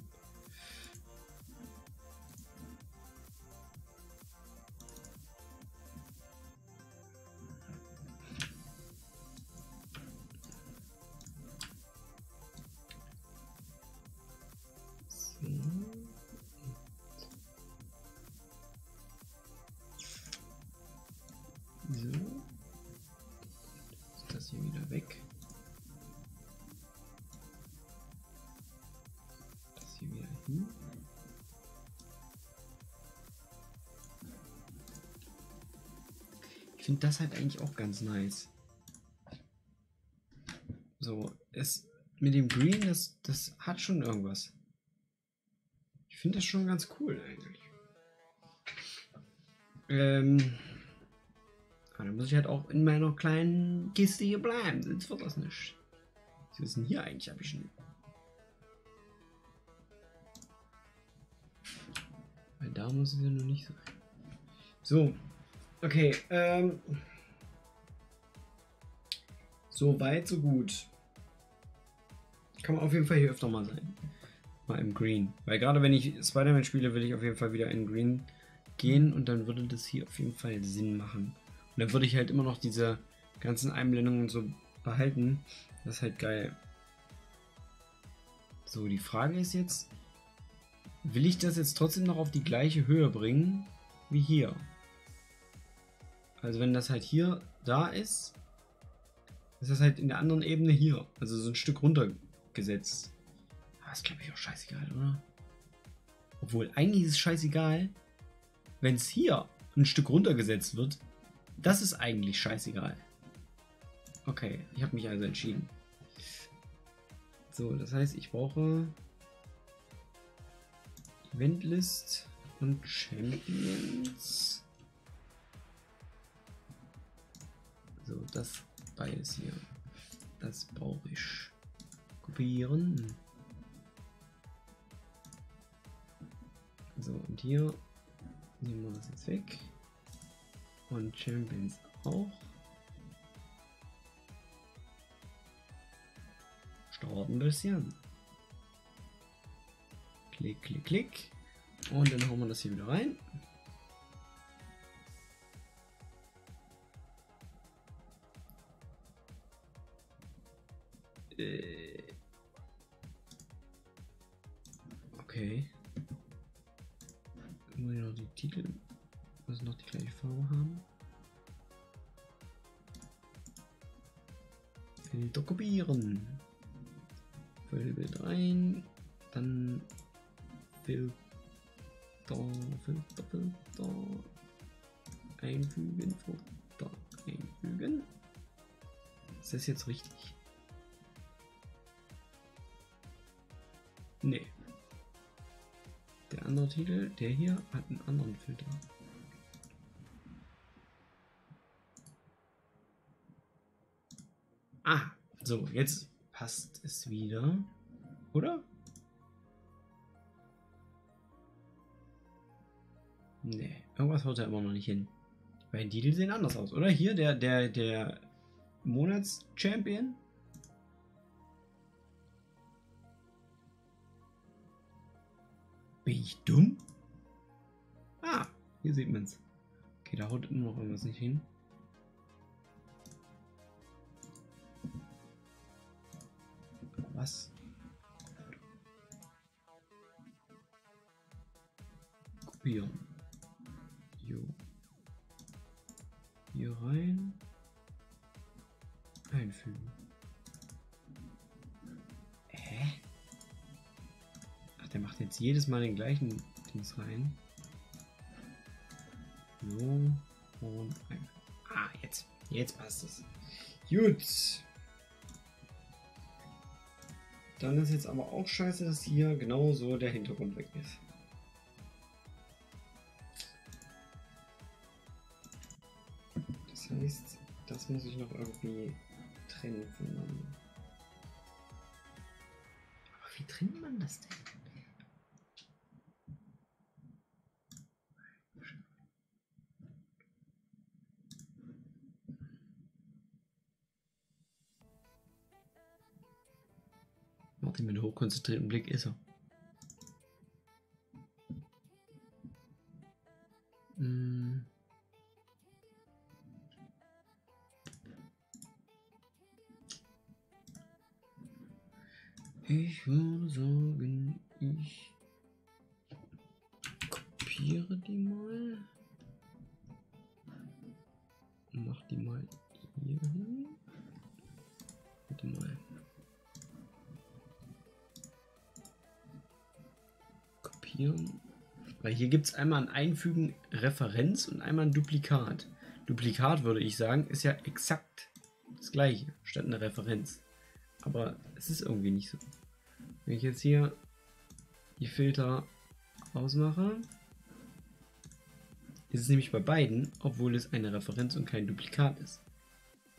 Finde das halt eigentlich auch ganz nice. So, es mit dem Green, das, das hat schon irgendwas. Ich finde das schon ganz cool eigentlich. Ähm. Aber dann muss ich halt auch in meiner kleinen Kiste hier bleiben, sonst wird das nicht. Was ist denn hier eigentlich abgeschnitten? Weil da muss es ja noch nicht sein. So. Okay, ähm. So weit, so gut. Kann man auf jeden Fall hier öfter mal sein. Mal im Green. Weil gerade wenn ich Spider-Man spiele, will ich auf jeden Fall wieder in Green gehen und dann würde das hier auf jeden Fall Sinn machen. Und dann würde ich halt immer noch diese ganzen Einblendungen so behalten. Das ist halt geil. So, die Frage ist jetzt, will ich das jetzt trotzdem noch auf die gleiche Höhe bringen wie hier? Also wenn das halt hier da ist, ist das halt in der anderen Ebene hier. Also so ein Stück runtergesetzt. Aber ist glaube ich auch scheißegal, oder? Obwohl, eigentlich ist es scheißegal, wenn es hier ein Stück runtergesetzt wird. Das ist eigentlich scheißegal. Okay, ich habe mich also entschieden. So, das heißt, ich brauche Eventlist und Champions. So, das beides hier. Das brauche ich. Kopieren. So, und hier nehmen wir das jetzt weg. Und Champions auch. Dauert ein bisschen. Klick, klick, klick. Und dann hauen wir das hier wieder rein. Okay. Muss ich noch die Titel, müssen noch die gleiche Farbe haben. Filter kopieren. Füllbild rein, dann Filter, Filter, Filter, einfügen, Filter, einfügen. Ist das jetzt richtig? Nee. Der andere Titel, der hier, hat einen anderen Filter. Ah, so, jetzt passt es wieder. Oder? Nee, irgendwas haut er immer noch nicht hin. Weil die sehen anders aus, oder? Hier der, der, der Monats-Champion. Bin ich dumm? Ah, hier sieht man's. Okay, da haut immer noch irgendwas nicht hin. Was? Kopieren. Jo. Hier rein. einfügen. Der macht jetzt jedes Mal den gleichen Dings rein. So und ein. Ah, jetzt. Jetzt passt es. Gut. Dann ist jetzt aber auch scheiße, dass hier genau so der Hintergrund weg ist. Das heißt, das muss ich noch irgendwie trennen voneinander. Aber wie trennt man das denn? Martin mit hochkonzentriertem Blick ist er. Mm. Ich würde sagen, ich kopiere die mal. Mach die mal hier hin. Warte mal. Kopieren. Weil hier gibt es einmal ein Einfügen Referenz und einmal ein Duplikat. Duplikat würde ich sagen, ist ja exakt das gleiche, statt eine Referenz. Aber es ist irgendwie nicht so. Wenn ich jetzt hier die Filter ausmache, ist es nämlich bei beiden, obwohl es eine Referenz und kein Duplikat ist.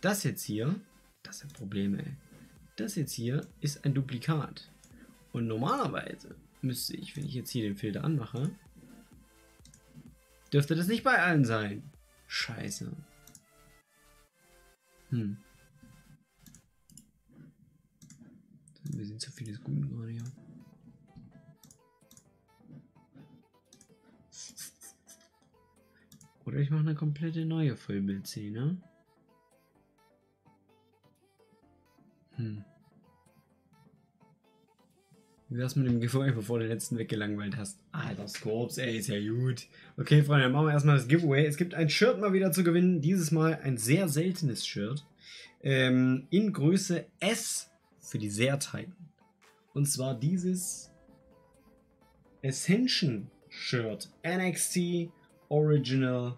Das jetzt hier, das sind Probleme, ey. Das jetzt hier ist ein Duplikat. Und normalerweise müsste ich, wenn ich jetzt hier den Filter anmache, dürfte das nicht bei allen sein. Scheiße. Hm. Wir sind zu vieles Guten gerade hier. Oder ich mache eine komplette neue Vollbildszene. Hm. Wie wär's mit dem Giveaway, bevor du den letzten weggelangweilt hast? Alter, Scopes, ey, ist ja gut. Okay, Freunde, dann machen wir erstmal das Giveaway. Es gibt ein Shirt mal wieder zu gewinnen. Dieses Mal ein sehr seltenes Shirt. Ähm, in Größe S für die Seerzeiten. Und zwar dieses Ascension Shirt. NXT Original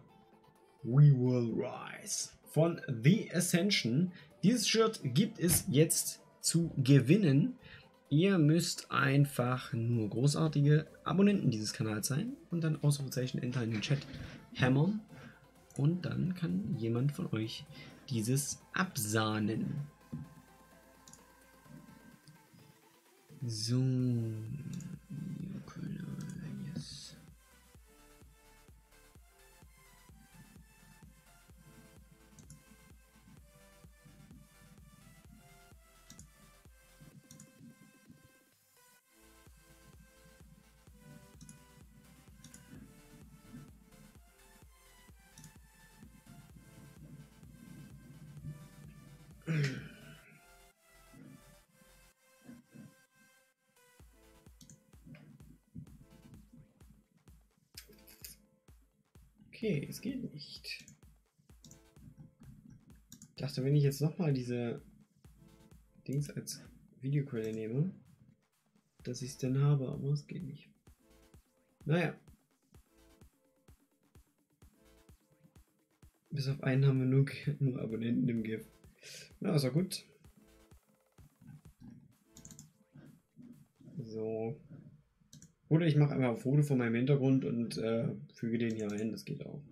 We Will Rise. Von The Ascension. Dieses Shirt gibt es jetzt zu gewinnen. Ihr müsst einfach nur großartige Abonnenten dieses Kanals sein und dann Ausrufezeichen Enter in den Chat hämmern. Und dann kann jemand von euch dieses absahnen. So. Okay, es geht nicht. Ich dachte, wenn ich jetzt nochmal diese Dings als Videoquelle nehme, dass ich es dann habe, aber es geht nicht. Naja. Bis auf einen haben wir nur, nur Abonnenten im GIF. Na, ist auch gut. So. Oder ich mache einfach ein Foto von meinem Hintergrund und äh, füge den hier ein, das geht auch.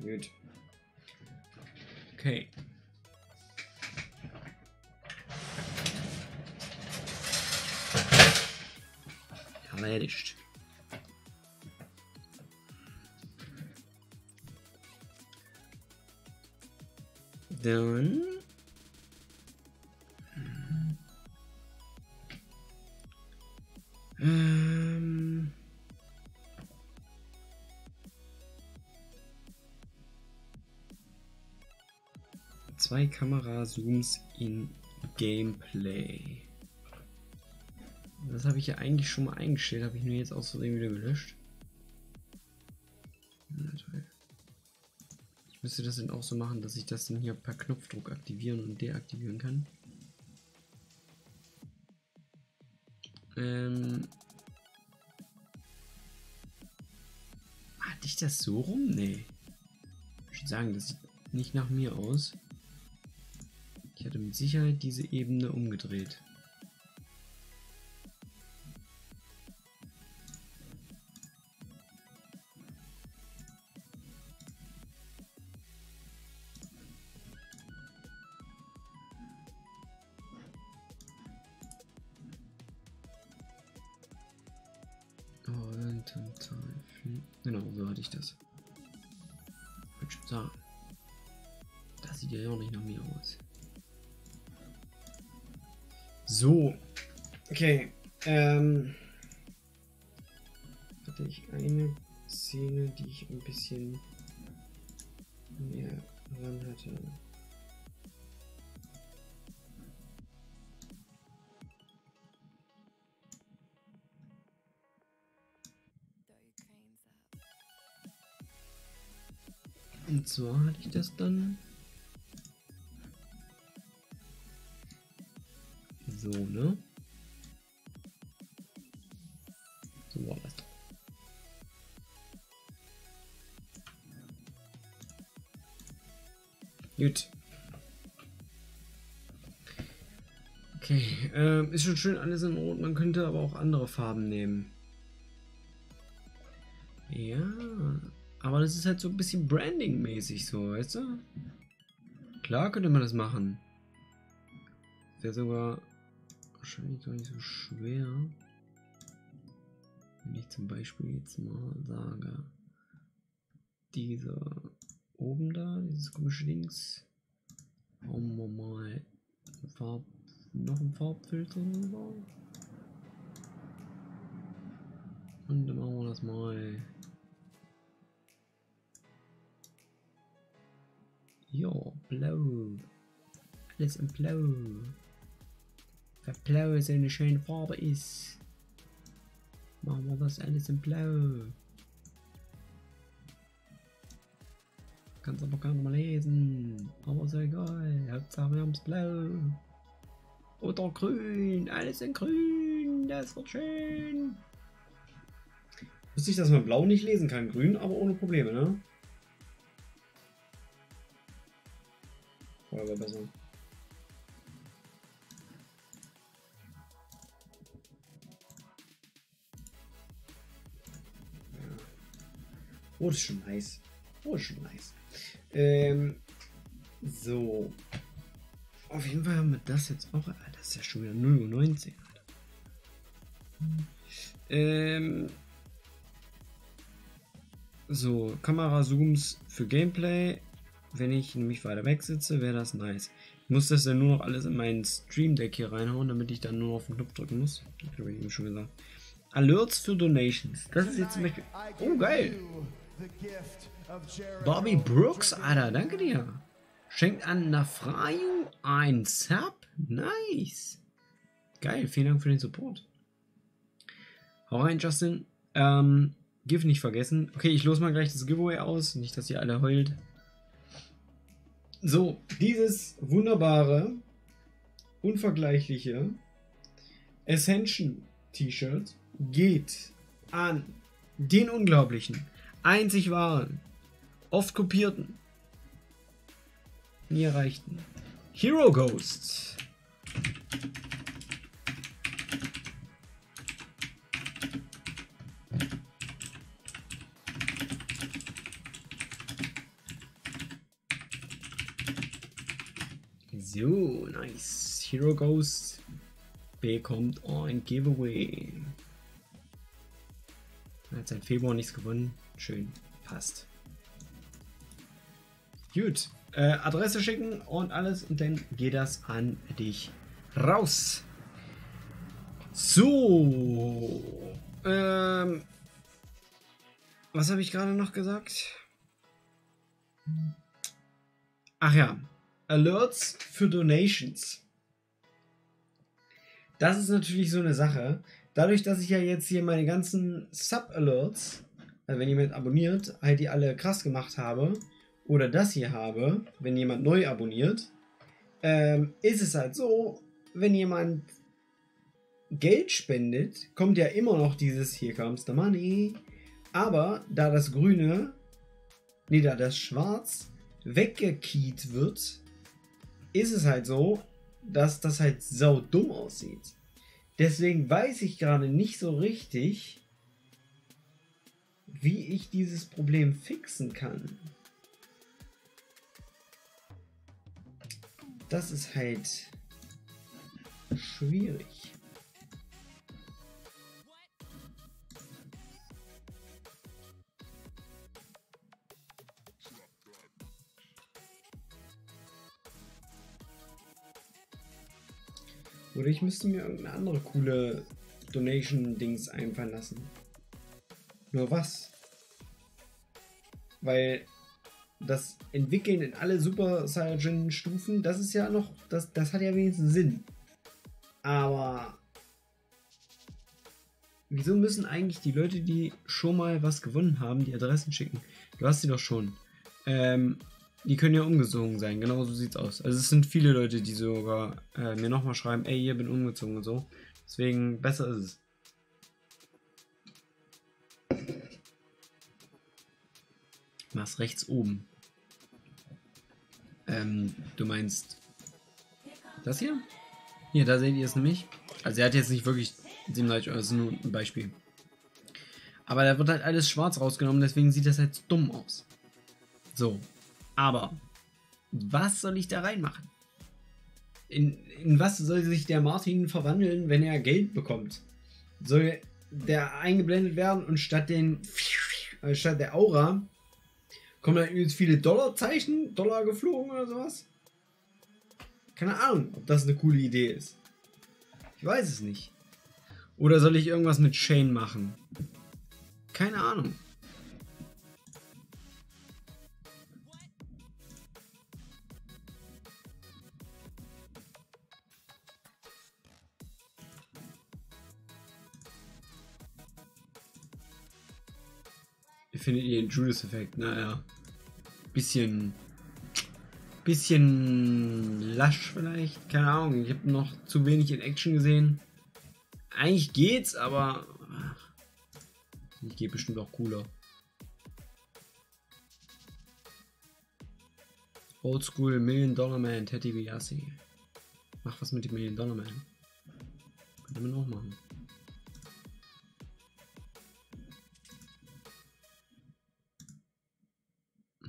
Gut. Okay. Erledigt. Dann. Ähm. Zwei Kamerazooms in Gameplay. Das habe ich ja eigentlich schon mal eingestellt, habe ich nur jetzt aus Versehen wieder gelöscht. Müsste das dann auch so machen, dass ich das dann hier per Knopfdruck aktivieren und deaktivieren kann. Ähm. Hatte ich das so rum? Nee. Ich würde sagen, das sieht nicht nach mir aus. Ich hatte mit Sicherheit diese Ebene umgedreht. Das. Würde schon sagen. Das sieht ja auch nicht nach mir aus. So. Okay. Ähm. Hatte ich eine Szene, die ich ein bisschen mehr ran hatte. Und zwar hatte ich das dann. So, ne? So war das. Gut. Okay, ähm, ist schon schön alles in Rot. Man könnte aber auch andere Farben nehmen. Ja, aber das ist halt so ein bisschen Branding-mäßig so, weißt du? Klar könnte man das machen. Wäre sogar wahrscheinlich gar nicht so schwer. Wenn ich zum Beispiel jetzt mal sage, diese oben da, dieses komische Dings, hauen wir mal Farb, noch ein Farbfilter drüber. Und dann machen wir das mal. Ja, blau. Alles in blau. Weil blau so eine schöne Farbe ist. Machen wir das alles in blau. Kannst aber gar nicht mal lesen. Aber ist egal. Hauptsache wir haben's blau. Oder grün. Alles in grün. Das wird schön. Wusste ich, dass man blau nicht lesen kann. Grün, aber ohne Probleme, ne? Vorher war besser. Oh, das ist schon nice. Oh, ist schon nice. Ähm, so. Auf jeden Fall haben wir das jetzt auch. Alter, das ist ja schon wieder 0.19 Uhr, Alter. Ähm. So, Kamera-Zooms für Gameplay. Wenn ich nämlich weiter weg sitze, wäre das nice. Ich muss das dann nur noch alles in meinen Stream Deck hier reinhauen, damit ich dann nur auf den Knopf drücken muss. Das habe ich eben schon gesagt. Alerts für Donations. Das ist jetzt zum Beispiel. Oh, geil. Bobby Brooks, Alter, danke dir. Schenkt an Nafrayu ein Sub. Nice. Geil, vielen Dank für den Support. Hau rein, Justin. Ähm, GIF nicht vergessen. Okay, ich los mal gleich das Giveaway aus. Nicht, dass ihr alle heult. So, dieses wunderbare, unvergleichliche Ascension T-Shirt geht an den unglaublichen, einzig wahren, oft kopierten, nie erreichten Hero Ghost. So, nice. Hero Ghost bekommt ein Giveaway. Er hat seit Februar nichts gewonnen. Schön, passt. Gut, äh, Adresse schicken und alles und dann geht das an dich raus. So, ähm, was habe ich gerade noch gesagt? Ach ja, Alerts für Donations. Das ist natürlich so eine Sache. Dadurch, dass ich ja jetzt hier meine ganzen Sub-Alerts also wenn jemand abonniert, halt die alle krass gemacht habe, oder das hier habe, wenn jemand neu abonniert, ähm, ist es halt so, wenn jemand Geld spendet, kommt ja immer noch dieses Here comes the money. Aber da das Grüne, nee, da das Schwarz weggekiet wird, ist es halt so, dass das halt sau dumm aussieht. Deswegen weiß ich gerade nicht so richtig, wie ich dieses Problem fixen kann. Das ist halt schwierig. Oder ich müsste mir irgendeine andere coole Donation-Dings einfallen lassen. Nur was? Weil das Entwickeln in alle Super Saiyan-Stufen, das ist ja noch, das, das hat ja wenigstens Sinn. Aber wieso müssen eigentlich die Leute, die schon mal was gewonnen haben, die Adressen schicken? Du hast sie doch schon. Ähm, die können ja umgezogen sein, genau so sieht's aus. Also es sind viele Leute, die sogar äh, mir nochmal schreiben, ey, hier bin umgezogen und so. Deswegen besser ist es. Was rechts oben? Ähm, du meinst das hier? Hier, da seht ihr es nämlich. Also er hat jetzt nicht wirklich 37 Euro, das ist nur ein Beispiel. Aber da wird halt alles schwarz rausgenommen, deswegen sieht das halt dumm aus. So, aber was soll ich da reinmachen? In, in was soll sich der Martin verwandeln, wenn er Geld bekommt? Soll der eingeblendet werden und statt den äh, statt der Aura kommen da übrigens viele Dollarzeichen, Dollar geflogen oder sowas? Keine Ahnung, ob das eine coole Idee ist. Ich weiß es nicht. Oder soll ich irgendwas mit Shane machen? Keine Ahnung. Findet ihr den Judas-Effekt? Naja. Bisschen. Bisschen lasch vielleicht. Keine Ahnung. Ich habe noch zu wenig in Action gesehen. Eigentlich geht's, aber. Ich geht bestimmt auch cooler. Oldschool Million Dollar Man, Teddy Biassi. Mach was mit dem Million Dollar Man. Könnte man auch machen.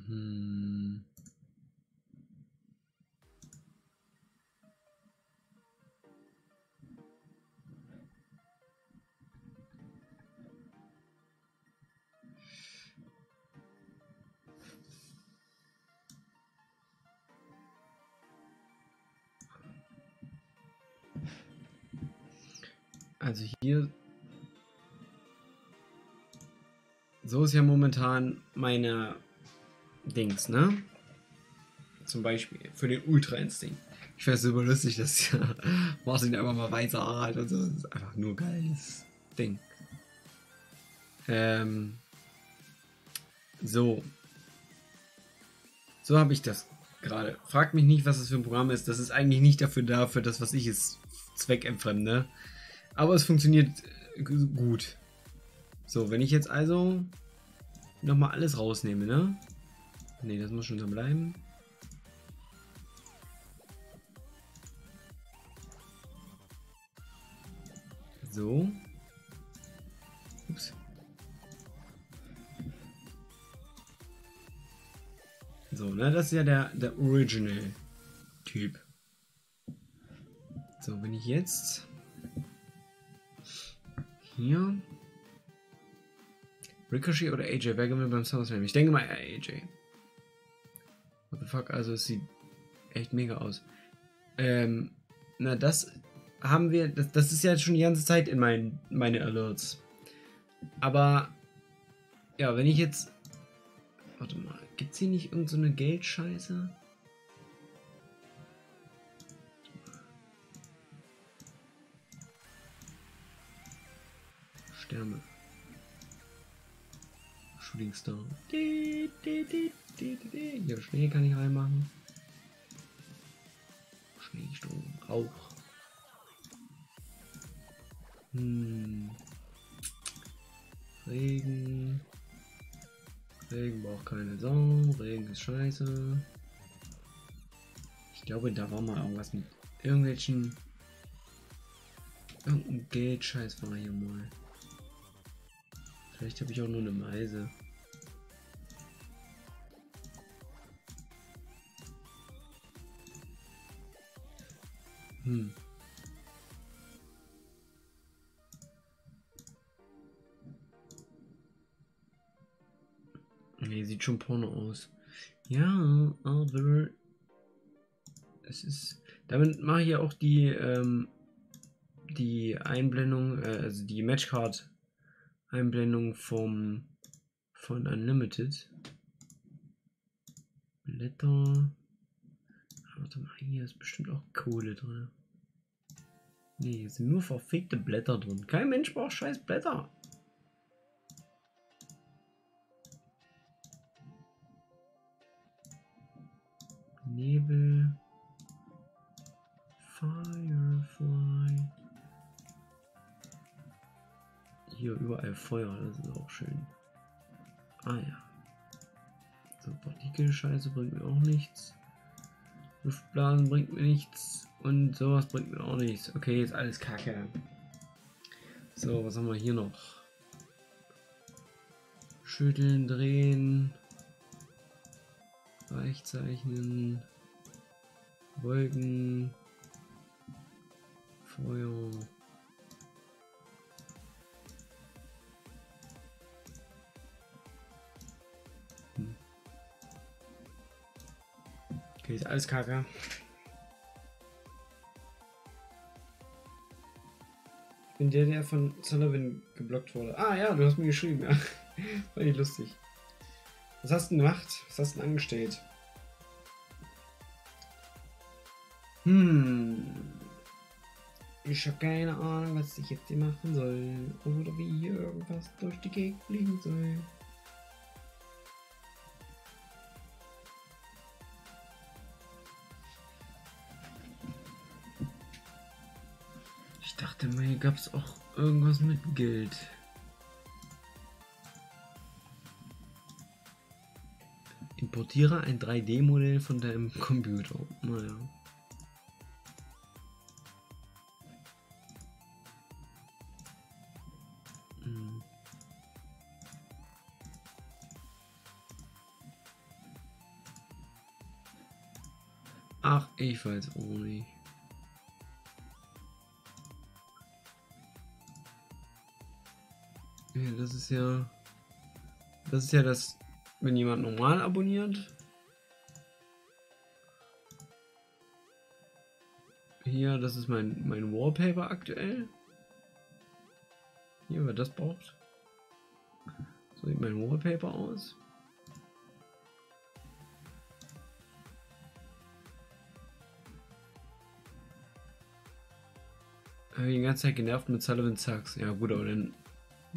Hm. Also hier. So ist ja momentan meine Dings, ne? Zum Beispiel für den Ultra Instinct. Ich finde es super lustig, dass ja Martin einfach mal weiße Haare hat und so. Das ist einfach nur geiles Ding. Ähm. So. So habe ich das gerade. Fragt mich nicht, was das für ein Programm ist. Das ist eigentlich nicht dafür da, für das, was ich es zweckentfremde. Aber es funktioniert äh, gu- gut. So, wenn ich jetzt also nochmal alles rausnehme, ne? Ne, das muss schon so bleiben. So. Ups. So, ne, das ist ja der, der Original-Typ. So, wenn ich jetzt hier Ricochet oder AJ, wer gewinnt beim SummerSlam? Ich denke mal AJ. What the fuck, also es sieht echt mega aus. Ähm, na, das haben wir, das, das ist ja schon die ganze Zeit in mein, meine Alerts. Aber, ja, wenn ich jetzt, warte mal, gibt's hier nicht irgendeine so eine Geldscheiße? Sterne. Shooting Star. Di, di, di, di, di, di. Hier, Schnee kann ich reinmachen. Schneesturm, Rauch. Hm. Regen. Regen braucht keine Sau. Regen ist scheiße. Ich glaube, da war mal irgendwas mit irgendwelchen. Irgendein Geldscheiß war hier mal. Vielleicht habe ich auch nur eine Meise. Hm. Nee, sieht schon porno aus. Ja, aber es ist. Damit mache ich ja auch die ähm, die Einblendung, äh, also die Matchcard Einblendung vom von Unlimited. Blätter. Warte mal, hier ist bestimmt auch Kohle drin. Nee, hier sind nur verfickte Blätter drin. Kein Mensch braucht scheiß Blätter. Nebel. Firefly. Hier überall Feuer, das ist auch schön. Ah ja. So, Partikelscheiße bringt mir auch nichts. Luftblasen bringt mir nichts. Und sowas bringt mir auch nichts. Okay, ist alles kacke. So, was haben wir hier noch? Schütteln, drehen. Weichzeichnen. Wolken. Feuer. Okay, ist alles kacke. Ich bin der, der von Sullivan geblockt wurde. Ah ja, du hast mir geschrieben, ja. War nicht lustig. Was hast du denn gemacht? Was hast du denn angestellt? Hm. Ich habe keine Ahnung, was ich jetzt hier machen soll. Oder wie hier irgendwas durch die Gegend fliegen soll. Hier gab es auch irgendwas mit Geld. Importiere ein 3D-Modell von deinem Computer. Naja. Hm. Ach, ich weiß auch nicht. Ja, das ist ja. Das ist ja das, wenn jemand normal abonniert. Hier, das ist mein, mein Wallpaper aktuell. Hier, wer das braucht. So sieht mein Wallpaper aus. Hab ich die ganze Zeit genervt mit Sullivan Sachs. Ja gut, aber dann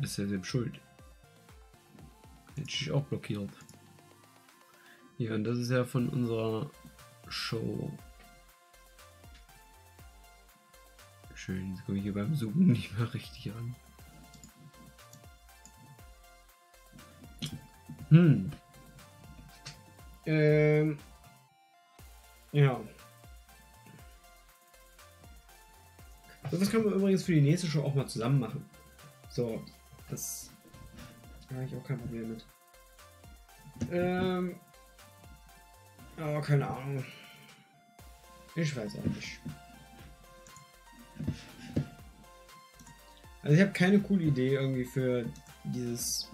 bist du ja selbst schuld. Hätte ich auch blockiert. Ja, und das ist ja von unserer Show. Schön, jetzt komme ich hier beim Suchen nicht mehr richtig ran. Hm. Ähm. Ja. So, das können wir übrigens für die nächste Show auch mal zusammen machen. So, das habe ich auch kein Problem mit. Ähm. Aber keine Ahnung. Ich weiß auch nicht. Also ich habe keine coole Idee irgendwie für dieses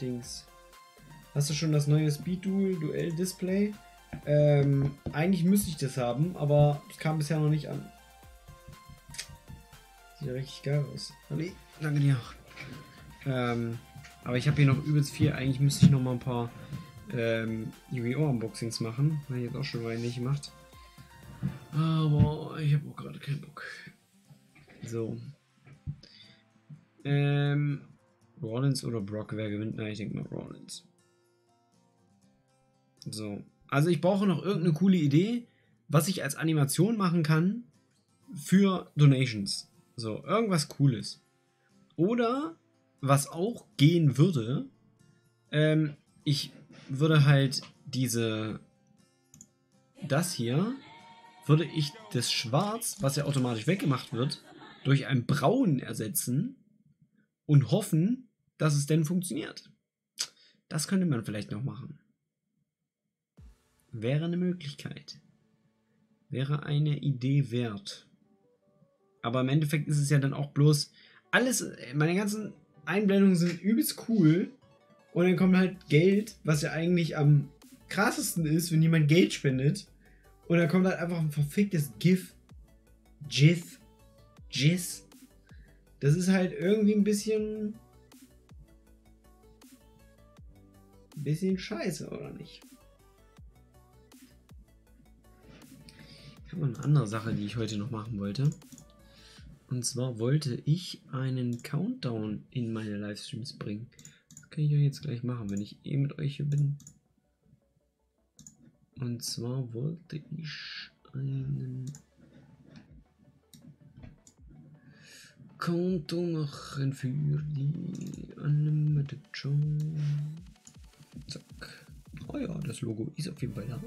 Dings. Hast du schon das neue Speed Duel Duell Display? Ähm, eigentlich müsste ich das haben, aber es kam bisher noch nicht an. Sieht ja richtig geil aus. Ali, danke dir. Ähm, aber ich habe hier noch übelst viel. Eigentlich müsste ich noch mal ein paar ähm, Yu-Gi-Oh! Unboxings machen. Habe ich jetzt auch schon mal nicht gemacht. Aber ich habe auch gerade keinen Bock. So. Ähm, Rollins oder Brock, wer gewinnt? Na, ich denke mal Rollins. So. Also ich brauche noch irgendeine coole Idee, was ich als Animation machen kann für Donations. So, irgendwas Cooles. Oder, was auch gehen würde, ähm, ich würde halt diese, das hier, würde ich das Schwarz, was ja automatisch weggemacht wird, durch ein Braun ersetzen und hoffen, dass es denn funktioniert. Das könnte man vielleicht noch machen. Wäre eine Möglichkeit. Wäre eine Idee wert. Aber im Endeffekt ist es ja dann auch bloß alles, meine ganzen Einblendungen sind übelst cool. Und dann kommt halt Geld, was ja eigentlich am krassesten ist, wenn jemand Geld spendet. Und dann kommt halt einfach ein verficktes GIF. GIF. GIS. Das ist halt irgendwie ein bisschen. Bisschen scheiße, oder nicht? Ich habe noch eine andere Sache, die ich heute noch machen wollte. Und zwar wollte ich einen Countdown in meine Livestreams bringen. Das kann ich euch jetzt gleich machen, wenn ich eh mit euch hier bin. Und zwar wollte ich einen Countdown machen für die Unlimited Show. Zack. Oh ja, das Logo ist auf jeden Fall da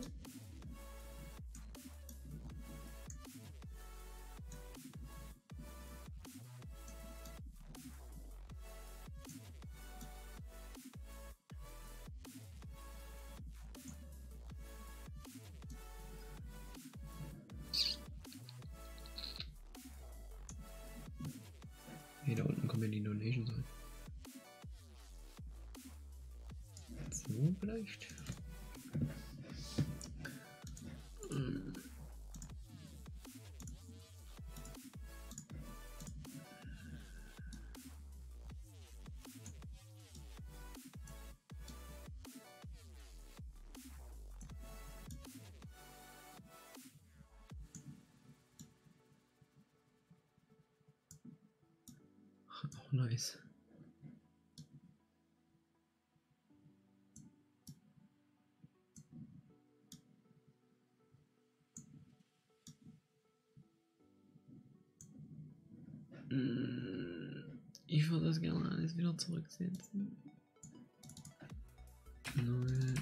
Auch nice. Mm, Ich würde das gerne alles wieder zurücksetzen. 0, 0,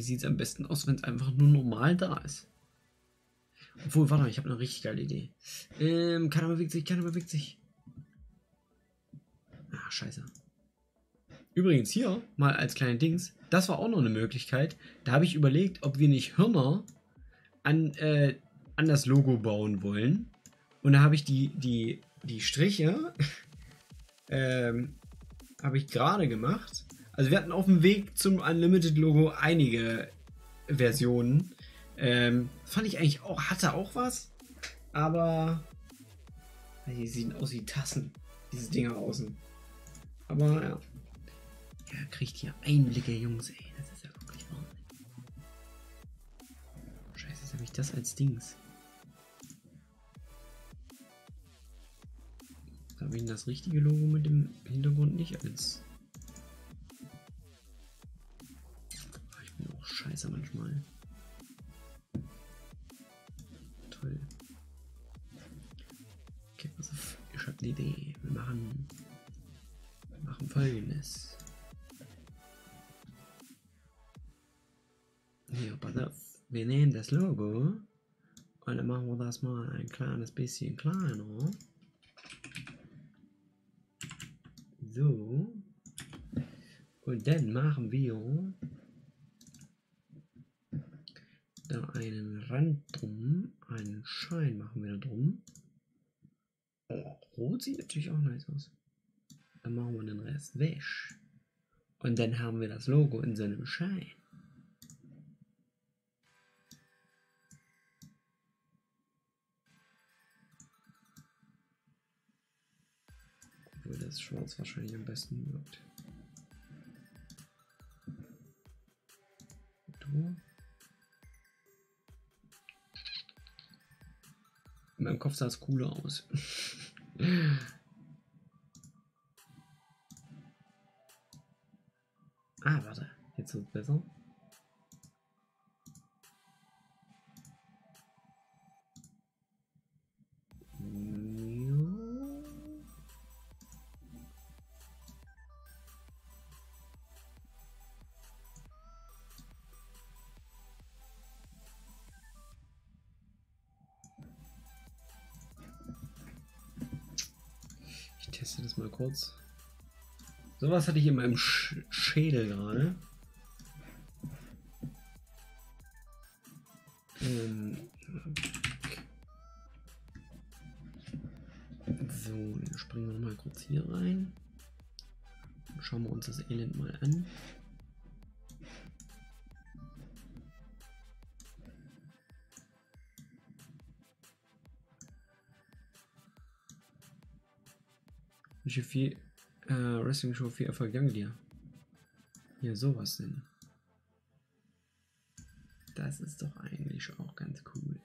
Irgendwie sieht es am besten aus, wenn es einfach nur normal da ist. Obwohl, warte mal, ich habe eine richtig geile Idee. Ähm, keiner bewegt sich, keiner bewegt sich. Ah, scheiße. Übrigens hier, mal als kleine Dings, das war auch noch eine Möglichkeit. Da habe ich überlegt, ob wir nicht Hörner an, äh, an das Logo bauen wollen. Und da habe ich die, die, die Striche ähm, habe ich gerade gemacht. Also wir hatten auf dem Weg zum Unlimited-Logo einige Versionen. Ähm, fand ich eigentlich auch, hatte auch was. Aber die sehen aus wie Tassen, diese Dinger außen. Aber ja. Ja, kriegt hier Einblicke, Jungs, ey. Das ist ja wirklich Wahnsinn. Scheiße, jetzt habe ich das als Dings. Habe ich das richtige Logo mit dem Hintergrund nicht als. Bin auch scheiße manchmal. Toll. Okay, pass auf. Ich habe eine Idee. Wir machen, wir machen folgendes. Hier, pass auf. Wir nehmen das Logo und dann machen wir das mal ein kleines bisschen kleiner. So. Und dann machen wir da einen Rand drum, einen Schein machen wir da drum. Oh, rot sieht natürlich auch nice aus. Dann machen wir den Rest weg. Und dann haben wir das Logo in so einem Schein. Obwohl das Schwarz wahrscheinlich am besten wirkt. Du. In meinem Kopf sah es cooler aus. ah, warte. Jetzt wird es besser. Kurz. Sowas hatte ich in meinem Sch Schädel gerade. Ähm, so, dann springen wir mal kurz hier rein. Schauen wir uns das Elend mal an. Welche vier äh, Wrestling Show viel Erfolg danke dir. Ja, sowas denn. Das ist doch eigentlich auch ganz cool.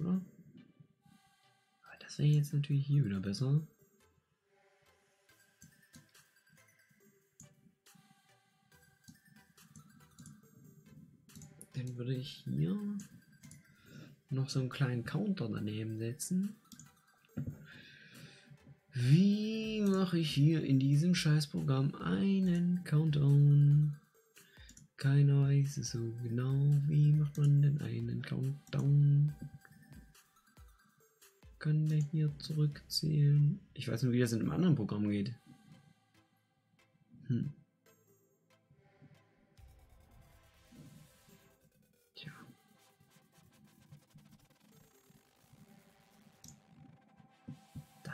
Oder? Aber das wäre jetzt natürlich hier wieder besser. Dann würde ich hier noch so einen kleinen Counter daneben setzen. Wie mache ich hier in diesem Scheißprogramm einen Countdown? Keiner weiß es so genau. Wie macht man denn einen Countdown? Kann der hier zurückzählen? Ich weiß nur, wie das in einem anderen Programm geht. Hm.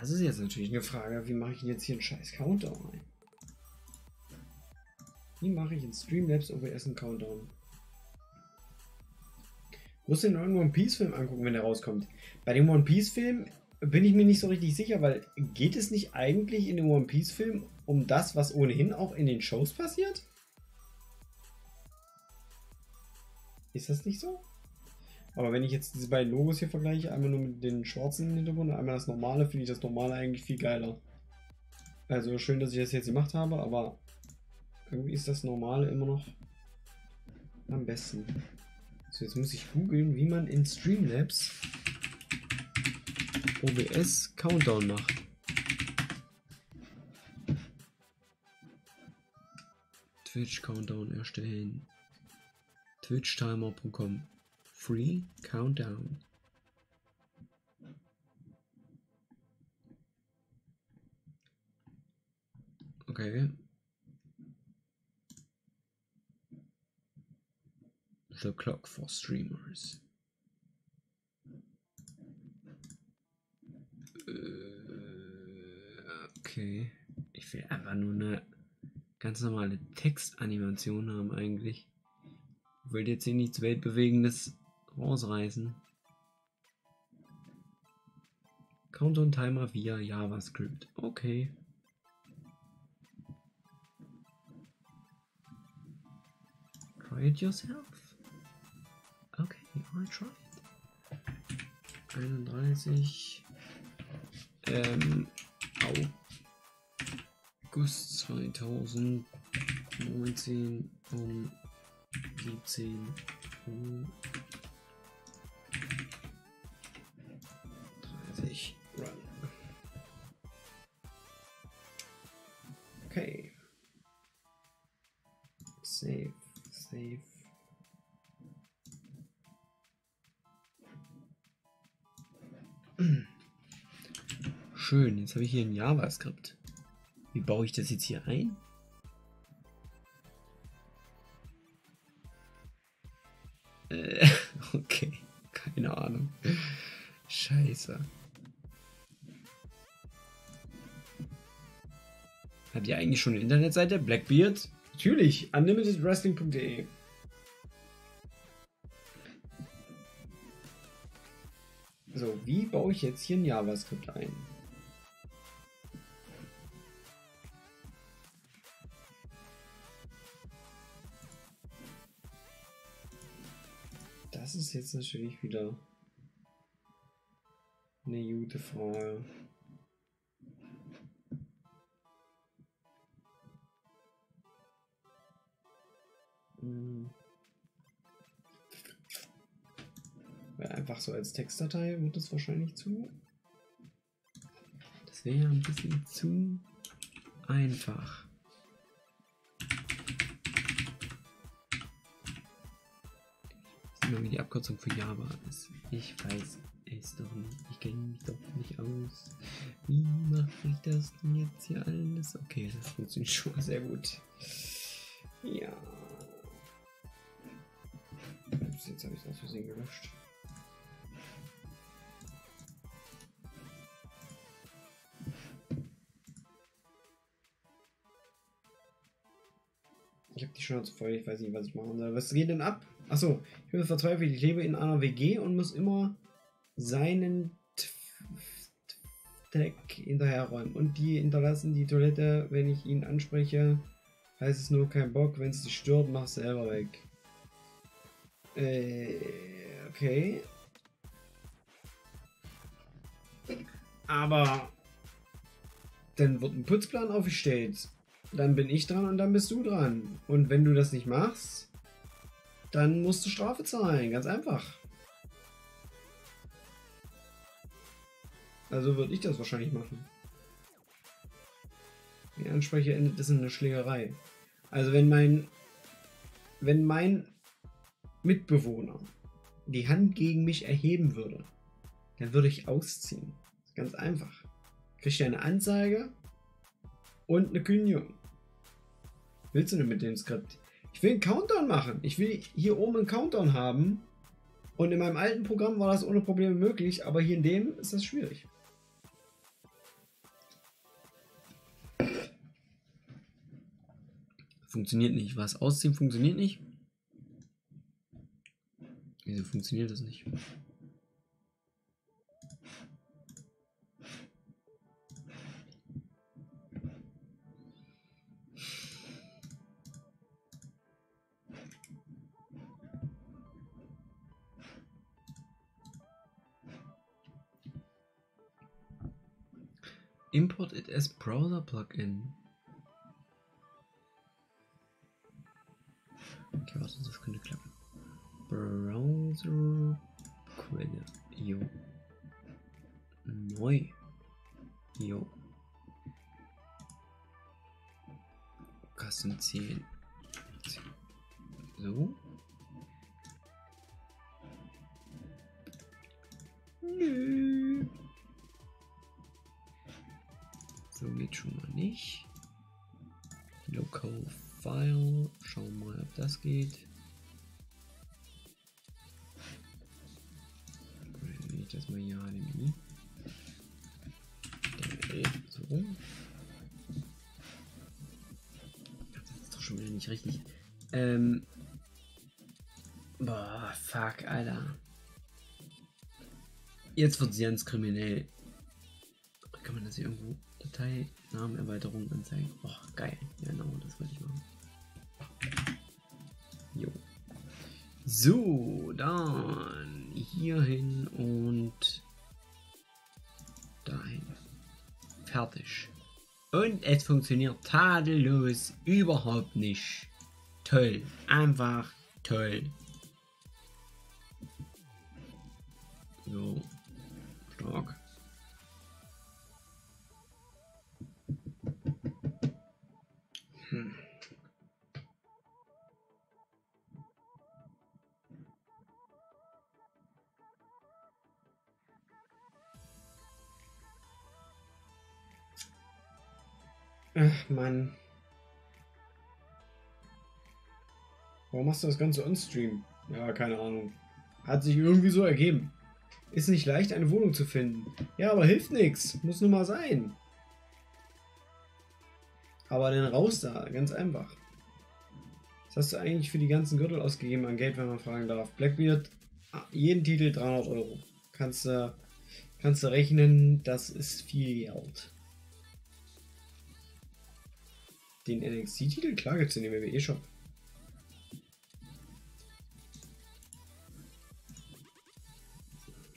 Das ist jetzt natürlich eine Frage, wie mache ich denn jetzt hier einen scheiß Countdown ein? Wie mache ich in Streamlabs OBS einen Countdown? Muss den neuen One Piece Film angucken, wenn der rauskommt. Bei dem One Piece Film bin ich mir nicht so richtig sicher, weil geht es nicht eigentlich in dem One Piece Film um das, was ohnehin auch in den Shows passiert? Ist das nicht so? Aber wenn ich jetzt diese beiden Logos hier vergleiche, einmal nur mit den schwarzen Hintergrund und einmal das normale, finde ich das normale eigentlich viel geiler. Also schön, dass ich das jetzt gemacht habe, aber irgendwie ist das normale immer noch am besten. So, jetzt muss ich googeln, wie man in Streamlabs OBS Countdown macht. Twitch Countdown erstellen. Twitchtimer.com Free Countdown. Okay. The clock for streamers. Äh, Okay. Ich will einfach nur eine ganz normale Textanimation haben eigentlich. Ich wollte jetzt hier nichts Weltbewegendes rausreißen. Countdown Timer via JavaScript. Okay. Try it yourself. Okay, I tried. 31 ähm, August 2019 um 17 Uhr 30 Run. Okay. Save, save. Schön, jetzt habe ich hier ein JavaScript. Wie baue ich das jetzt hier ein? Äh, okay, keine Ahnung. Scheiße. Habt ihr eigentlich schon eine Internetseite? Blackbeard? Natürlich, unlimitedwrestling.de. So, wie baue ich jetzt hier ein JavaScript ein? Das ist jetzt natürlich wieder eine gute Frage. Hm. Weil einfach so als Textdatei wird das wahrscheinlich zu. Das wäre ein bisschen zu einfach. Immer die Abkürzung für Java ist. Ich weiß es doch nicht. Ich kenne mich doch nicht aus. Wie mache ich das denn jetzt hier alles? Okay, das funktioniert schon sehr gut. Ja. Ups, jetzt habe ich es aus Versehen gelöscht. Ich habe die Schnauze voll, ich weiß nicht, was ich machen soll. Was geht denn ab? Achso, ich bin verzweifelt. Ich lebe in einer WG und muss immer seinen Tag hinterherräumen. Und die hinterlassen die Toilette, wenn ich ihn anspreche. Heißt es nur kein Bock, wenn es dich stört, mach selber weg. Äh, okay. Aber dann wird ein Putzplan aufgestellt. Dann bin ich dran und dann bist du dran. Und wenn du das nicht machst, dann musst du Strafe zahlen. Ganz einfach. Also würde ich das wahrscheinlich machen. Die Anspreche endet es in einer Schlägerei. Also wenn mein wenn mein Mitbewohner die Hand gegen mich erheben würde, dann würde ich ausziehen. Ganz einfach. Kriegt er eine Anzeige und eine Kündigung. Willst du denn mit dem Skript? Ich will einen Countdown machen. Ich will hier oben einen Countdown haben. Und in meinem alten Programm war das ohne Probleme möglich, aber hier in dem ist das schwierig. Funktioniert nicht. Was? Ausziehen funktioniert nicht? Wieso funktioniert das nicht? Import it as browser plugin. Okay, warte, das könnte klappen. Browser Quelle. Jo. Neu. Jo. Custom 10. So. Nö. So geht schon mal nicht. Local File. Schauen wir mal, ob das geht. Wenn ich das mal hier HDMI. So. Ach, Das ist doch schon wieder nicht richtig. Ähm. Boah, fuck, Alter. Jetzt wird es ganz kriminell. Kann man das hier irgendwo? Datei, Namen, Erweiterung anzeigen. Oh, geil. Genau, das wollte ich machen. Jo. So, dann hier hin und dahin. Fertig. Und es funktioniert tadellos überhaupt nicht. Toll. Einfach toll. So. Stark. Ach, Mann. Warum machst du das Ganze on-stream? Ja, keine Ahnung. Hat sich irgendwie so ergeben. Ist nicht leicht, eine Wohnung zu finden. Ja, aber hilft nichts. Muss nur mal sein. Aber dann raus da, ganz einfach. Was hast du eigentlich für die ganzen Gürtel ausgegeben an Geld, wenn man fragen darf? Blackbeard, ah, jeden Titel 300 Euro. Kannst du kannst du rechnen, das ist viel Geld. Den NXT-Titel? Klar gibt's in dem WWE-Shop.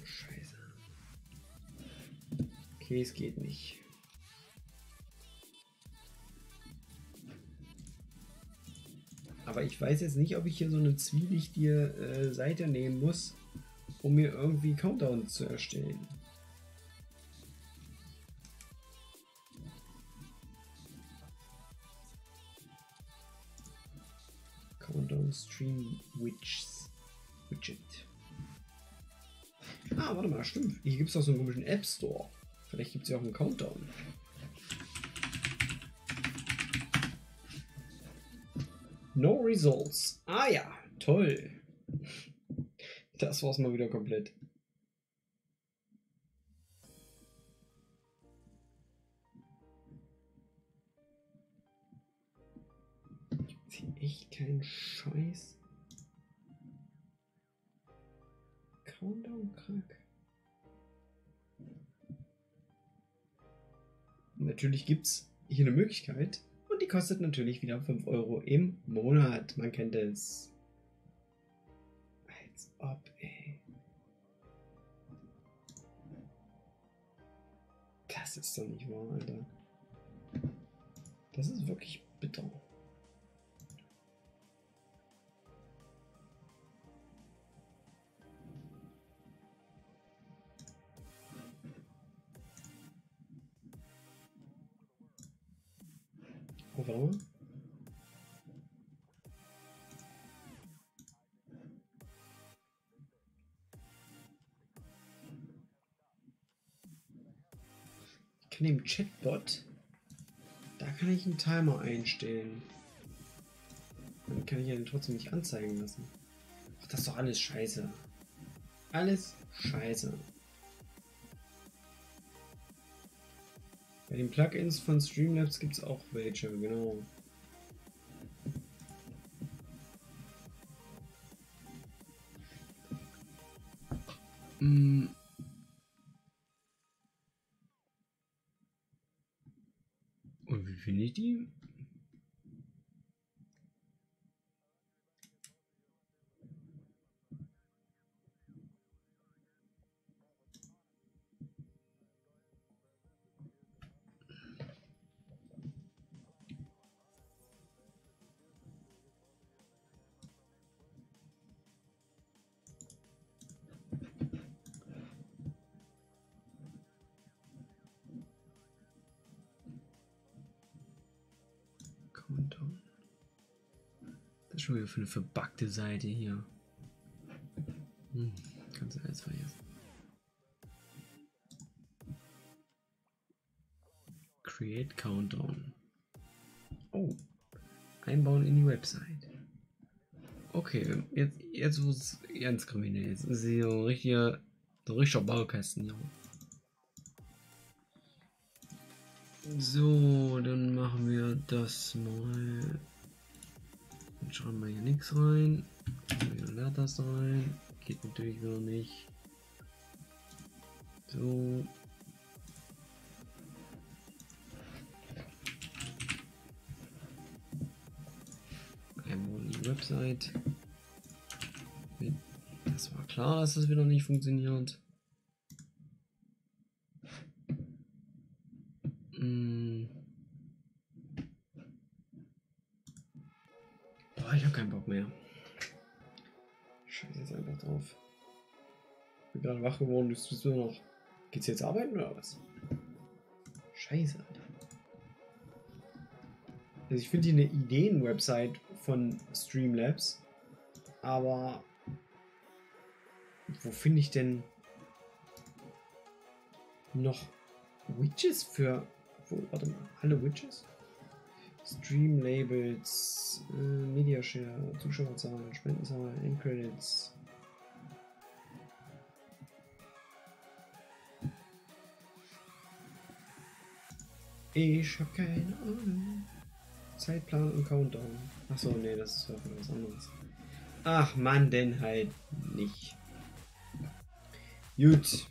Scheiße. Okay, es geht nicht. Aber ich weiß jetzt nicht, ob ich hier so eine zwielichtige äh, Seite nehmen muss, um mir irgendwie Countdown zu erstellen. Stream Widgets. Widget. Ah, warte mal, stimmt. Hier gibt es auch so einen komischen App Store. Vielleicht gibt es ja auch einen Countdown. No results. Ah ja, toll. Das war's mal wieder komplett. Hier echt keinen Scheiß? Countdown Crack. Natürlich gibt's hier eine Möglichkeit, und die kostet natürlich wieder 5 Euro im Monat. Man kennt es. Als ob, ey. Das ist doch nicht wahr, Alter. Das ist wirklich bitter. Mal. Ich kann im Chatbot, da kann ich einen Timer einstellen. Dann kann ich den trotzdem nicht anzeigen lassen. Ach, das ist doch alles scheiße. Alles scheiße. Bei den Plugins von Streamlabs gibt es auch welche, genau. Mm. Und wie finde ich die? Schon wieder für eine verbuggte Seite hier. Hm, kannst du alles vergessen. Create Countdown. Oh. Einbauen in die Website. Okay, jetzt, jetzt wird es ganz kriminell. Jetzt ist hier ein richtiger, ein richtiger Baukasten hier. So, dann machen wir das mal. Dann schreiben wir hier nichts rein. Dann das rein. Geht natürlich wieder nicht. So. Einmal die Website. Das war klar, dass das wieder nicht funktioniert. Mm. Drauf. Ich bin gerade wach geworden, du bist nur noch. Geht's jetzt arbeiten oder was? Scheiße, Alter. Also ich finde hier eine Ideen-Website von Streamlabs, aber wo finde ich denn noch Widgets für wo, warte mal, alle Widgets? Stream Labels, äh, Media Share, Zuschauerzahlen, Spendenzahlen, Endcredits. Ich hab keine Ahnung. Zeitplan und Countdown. Achso, nee, das ist ja was anderes. Ach man, denn halt nicht. Gut.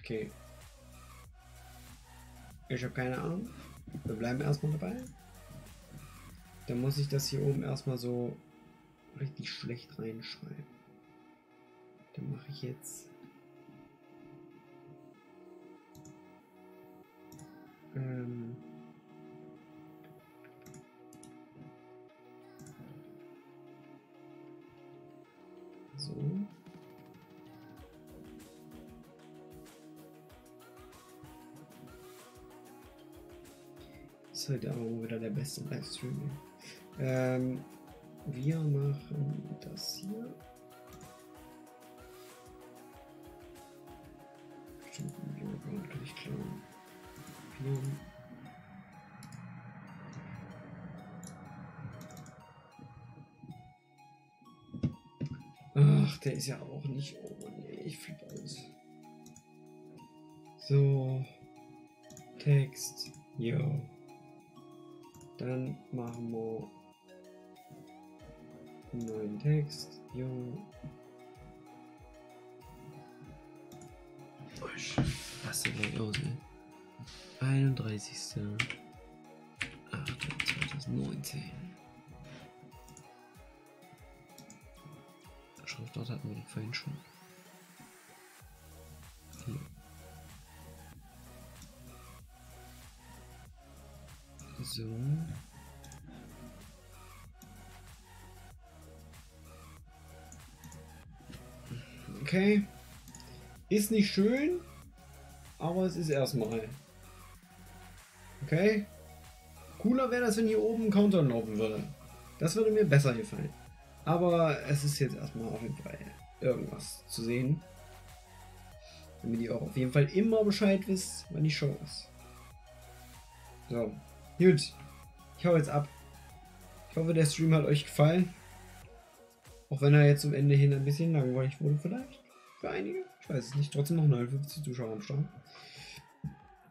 Okay. Ich habe keine Ahnung. Wir bleiben erstmal dabei. Dann muss ich das hier oben erstmal so richtig schlecht reinschreiben. Dann mache ich jetzt. Ähm. So. Ist heute aber mal wieder der beste Livestream. Ähm, wir machen das hier. Stimmt, wir brauchen gleich klar. Wir Ach, der ist ja auch nicht. Oh nee, ich flippe aus. So. Text. Jo. Dann machen wir einen neuen Text. Jo. Ich raste gleich aus, ey. 31. 8. 2019. Schriftart hatten wir doch vorhin schon. So. Okay. Ist nicht schön, aber es ist erstmal. Okay. Cooler wäre das, wenn hier oben ein Countdown laufen würde. Das würde mir besser gefallen. Aber es ist jetzt erstmal auf jeden Fall irgendwas zu sehen. Damit ihr auch auf jeden Fall immer Bescheid wisst, wann die Show ist. So, gut. Ich hau jetzt ab. Ich hoffe, der Stream hat euch gefallen. Auch wenn er jetzt zum Ende hin ein bisschen langweilig wurde, vielleicht. Für einige. Ich weiß es nicht. Trotzdem noch 59 Zuschauer am Start.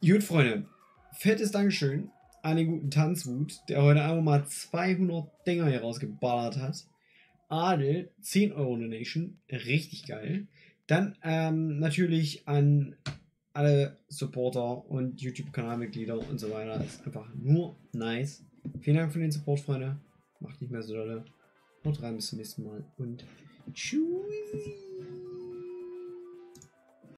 Gut, Freunde. Fettes Dankeschön an den guten Tanzwut, der heute einfach mal 200 Dinger hier rausgeballert hat. Adel, 10 Euro Donation, richtig geil. Dann ähm, natürlich an alle Supporter und YouTube-Kanalmitglieder und so weiter. Ist einfach nur nice. Vielen Dank für den Support, Freunde. Macht nicht mehr so dolle. Haut rein, bis zum nächsten Mal und tschüssi.